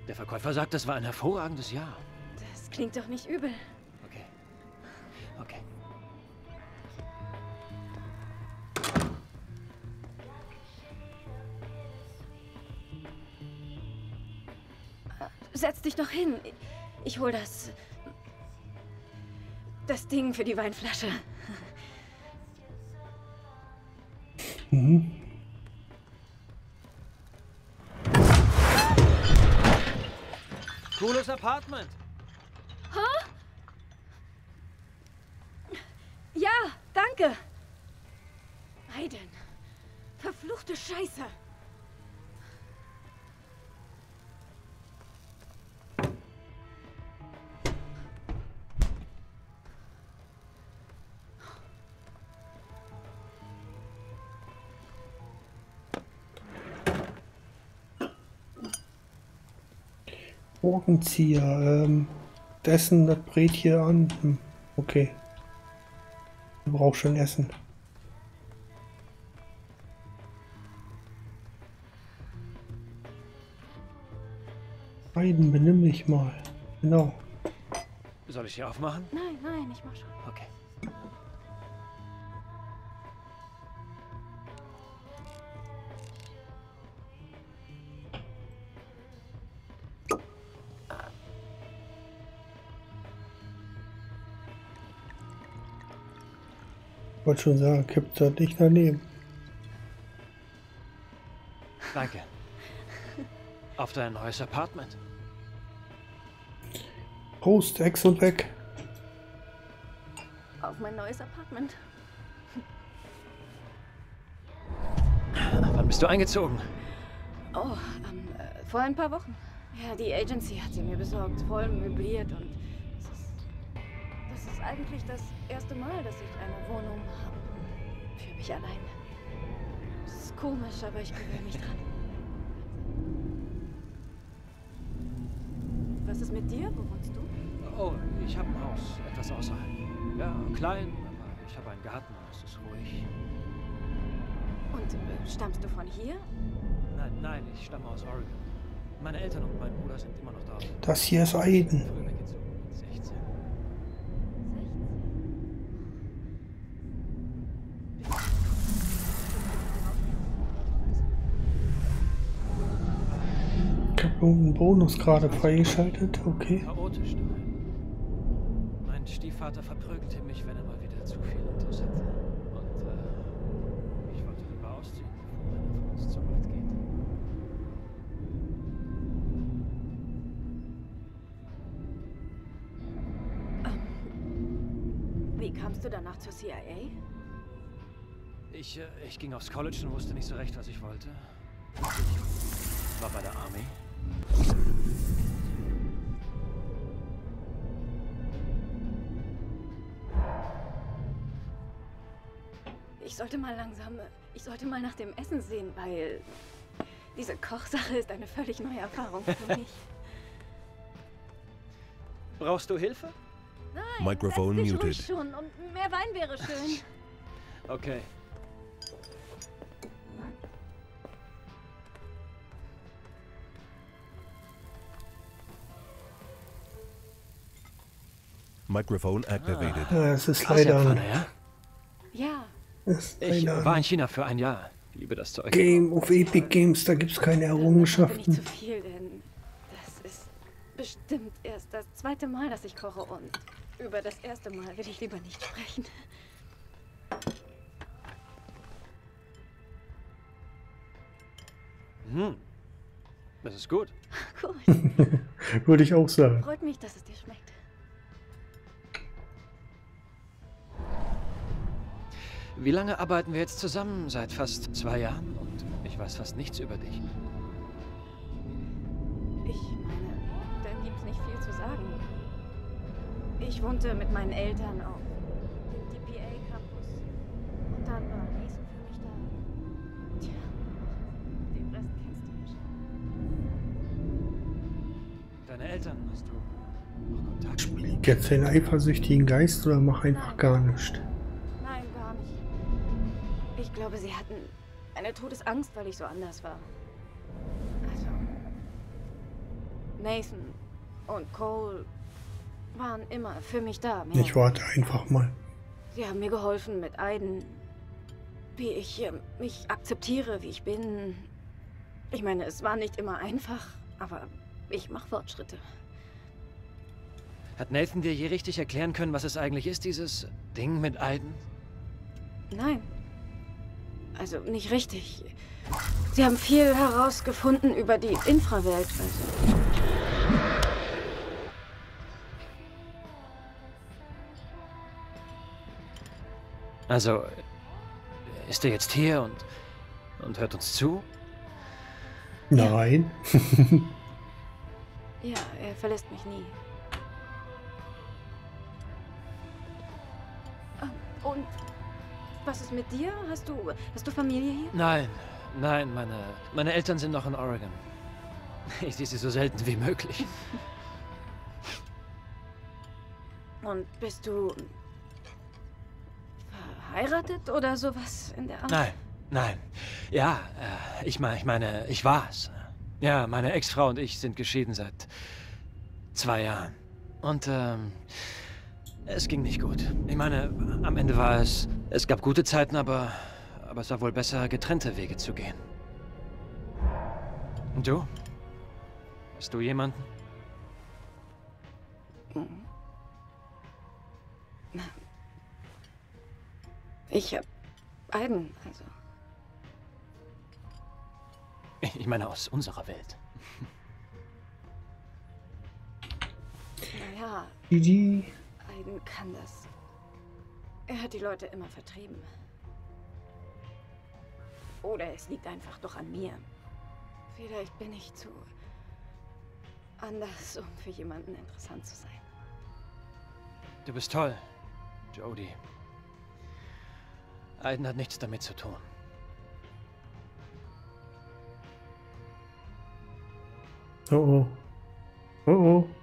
Der Verkäufer sagt, das war ein hervorragendes Jahr. das klingt doch nicht übel. Okay. Okay. Setz dich doch hin. Ich hol das. Das Ding für die Weinflasche. Apartment. Morgenzieher. Ähm, dessen das brät hier an. Hm, okay. Du brauchst schon Essen. Aiden, benimm dich mal. Genau. Soll ich hier aufmachen? Nein, nein, ich mach schon. Okay. Wollte schon sagen, kippt das nicht daneben. Danke. Auf dein neues Apartment. Prost, Ex und weg. Auf mein neues Apartment. Wann bist du eingezogen? Oh, ähm, äh, vor ein paar Wochen. Ja, die Agency hat sie mir besorgt, voll möbliert und es ist, das ist eigentlich das erste Mal, dass ich eine Wohnung habe. Für mich allein. Es ist komisch, aber ich gewöhne mich dran. Was ist mit dir? Wo wohnst du? Oh, ich habe ein Haus, etwas außerhalb. Ja, klein, aber ich habe einen Garten, es ist ruhig. Und äh, stammst du von hier? Nein, nein, ich stamme aus Oregon. Meine Eltern und mein Bruder sind immer noch da. Das hier ist Aiden. Irgendeinen Bonus gerade freigeschaltet. Okay. Chaotisch. Mein Stiefvater verprügelte mich, wenn er mal wieder zu viel Intus hatte. Und äh, ich wollte lieber ausziehen, bevor einer von uns zu weit geht. Wie kamst du danach zur CIA? Ich, äh, ich ging aufs College und wusste nicht so recht, was ich wollte. War bei der Army. sollte mal langsam, ich sollte mal nach dem Essen sehen, weil diese Kochsache ist eine völlig neue Erfahrung für [laughs] mich. Brauchst du Hilfe? Nein, Mikrofon setz dich muted. Ruhig schon und mehr Wein wäre schön. [laughs] okay. Mikrofon activated. Ah, es ist leider. Ja. Es Ich war in China für ein Jahr. Ich liebe das Zeug. Game of Epic Games, da gibt's keine nicht Errungenschaften. zu viel, denn das ist bestimmt erst das zweite Mal, dass ich koche und über das erste Mal will ich lieber nicht sprechen. Hm. Das ist gut. [laughs] Gut. [laughs] Würde ich auch sagen. Freut mich, dass es dir schmeckt. Wie lange arbeiten wir jetzt zusammen? Seit fast zwei Jahren und ich weiß fast nichts über dich. Ich meine, da gibt's nicht viel zu sagen. Ich wohnte mit meinen Eltern auf dem DPA-Campus. Und dann war Mason für mich da. Tja, den Rest kennst du schon. Deine Eltern hast du noch Kontakt? Jetzt den eifersüchtigen Geist oder mach einfach gar nichts. Ich glaube, sie hatten eine Todesangst, weil ich so anders war. Also. Nathan und Cole waren immer für mich da. Mehr. Ich warte einfach mal. Sie haben mir geholfen mit Aiden, wie ich äh, mich akzeptiere, wie ich bin. Ich meine, es war nicht immer einfach, aber ich mache Fortschritte. Hat Nathan dir je richtig erklären können, was es eigentlich ist, dieses Ding mit Aiden? Nein. Also nicht richtig. Sie haben viel herausgefunden über die Infrawelt. Also. Also, ist er jetzt hier und, und hört uns zu? Nein. [laughs] Ja, er verlässt mich nie. Und was ist mit dir? Hast du, hast du Familie hier? Nein, nein, meine, meine Eltern sind noch in Oregon. Ich sehe sie so selten wie möglich. [laughs] Und bist du verheiratet oder sowas in der Art? Nein, nein. Ja, äh, ich, mein, ich meine, ich war's. Ja, meine Ex-Frau und ich sind geschieden seit zwei Jahren. Und ähm, es ging nicht gut. Ich meine, am Ende war es. Es gab gute Zeiten, aber, aber es war wohl besser, getrennte Wege zu gehen. Und du? Hast du jemanden? Na, Ich hab Aiden, also. Ich meine aus unserer Welt. Naja, GG. Aiden kann das. Er hat die Leute immer vertrieben. Oder es liegt einfach doch an mir. Vielleicht bin ich zu anders, um für jemanden interessant zu sein. Du bist toll, Jody. Aiden hat nichts damit zu tun. Oh oh. Oh oh.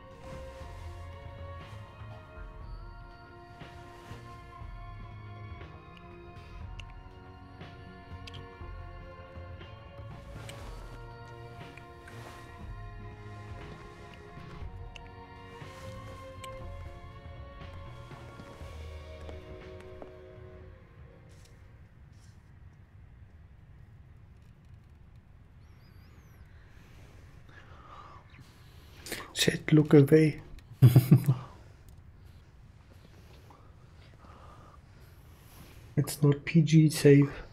Chat, look away. [laughs] it's not PG safe.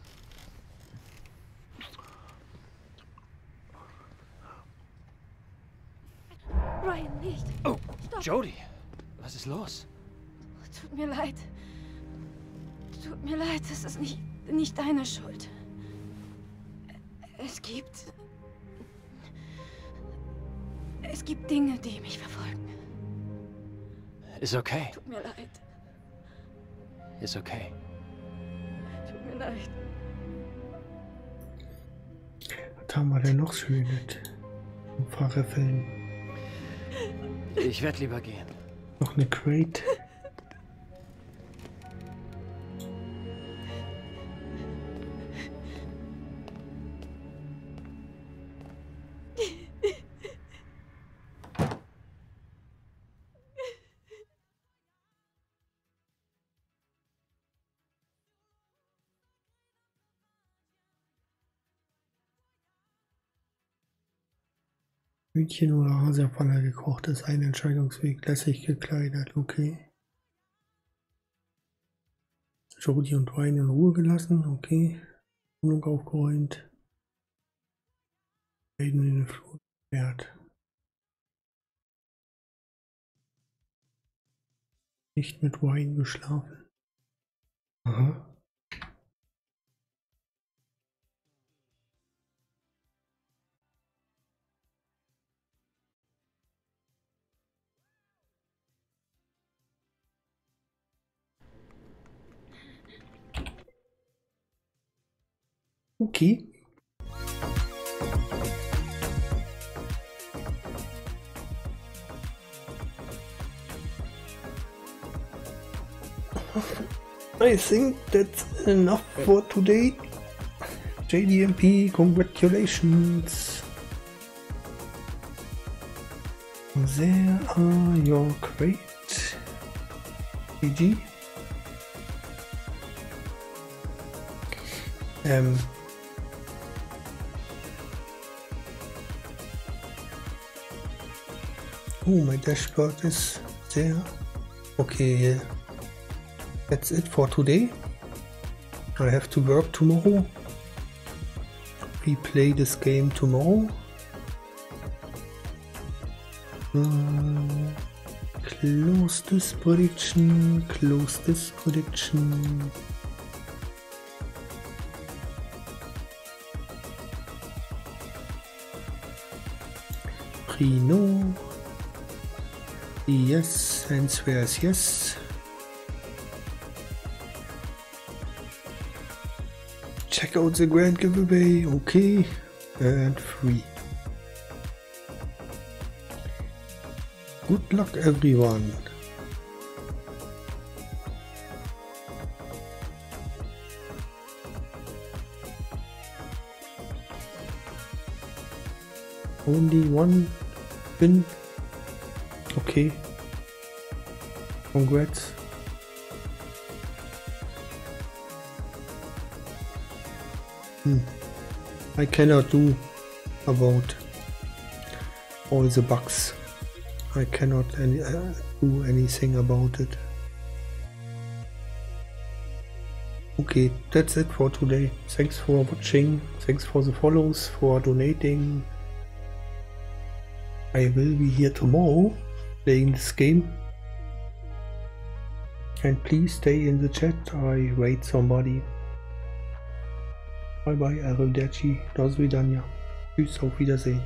Ist okay. Tut mir leid. Ist okay. Tut mir leid. Was haben wir denn noch Schönes? Ein Fahrerfilm. Ich werde lieber gehen. Noch eine Crate. Hühnchen oder Hase auf Pfanne gekocht ist ein Entscheidungsweg. Lässig gekleidet, okay. Jody und Ryan in Ruhe gelassen, okay. Wohnung aufgeräumt. Aiden in den Flur gesperrt. Nicht mit Ryan geschlafen. Aha. Okay. I think that's enough for today. JDMP, congratulations. There are your great GG. Ähm, um, Oh, my dashboard is there. Okay, that's it for today. I have to work tomorrow. We play this game tomorrow. Uh, close this prediction, close this prediction. Prino. Yes, and is yes. Check out the grand giveaway, okay, and free. Good luck, everyone. Only one win. Okay. Congrats. Hmm. I cannot do about all the bugs. I cannot any, uh, do anything about it. Okay, that's it for today. Thanks for watching. Thanks for the follows, for donating. I will be here tomorrow playing this game. And please stay in the chat, I wait somebody. Bye bye, arrivederci, do widzenia. Tschüss, auf Wiedersehen.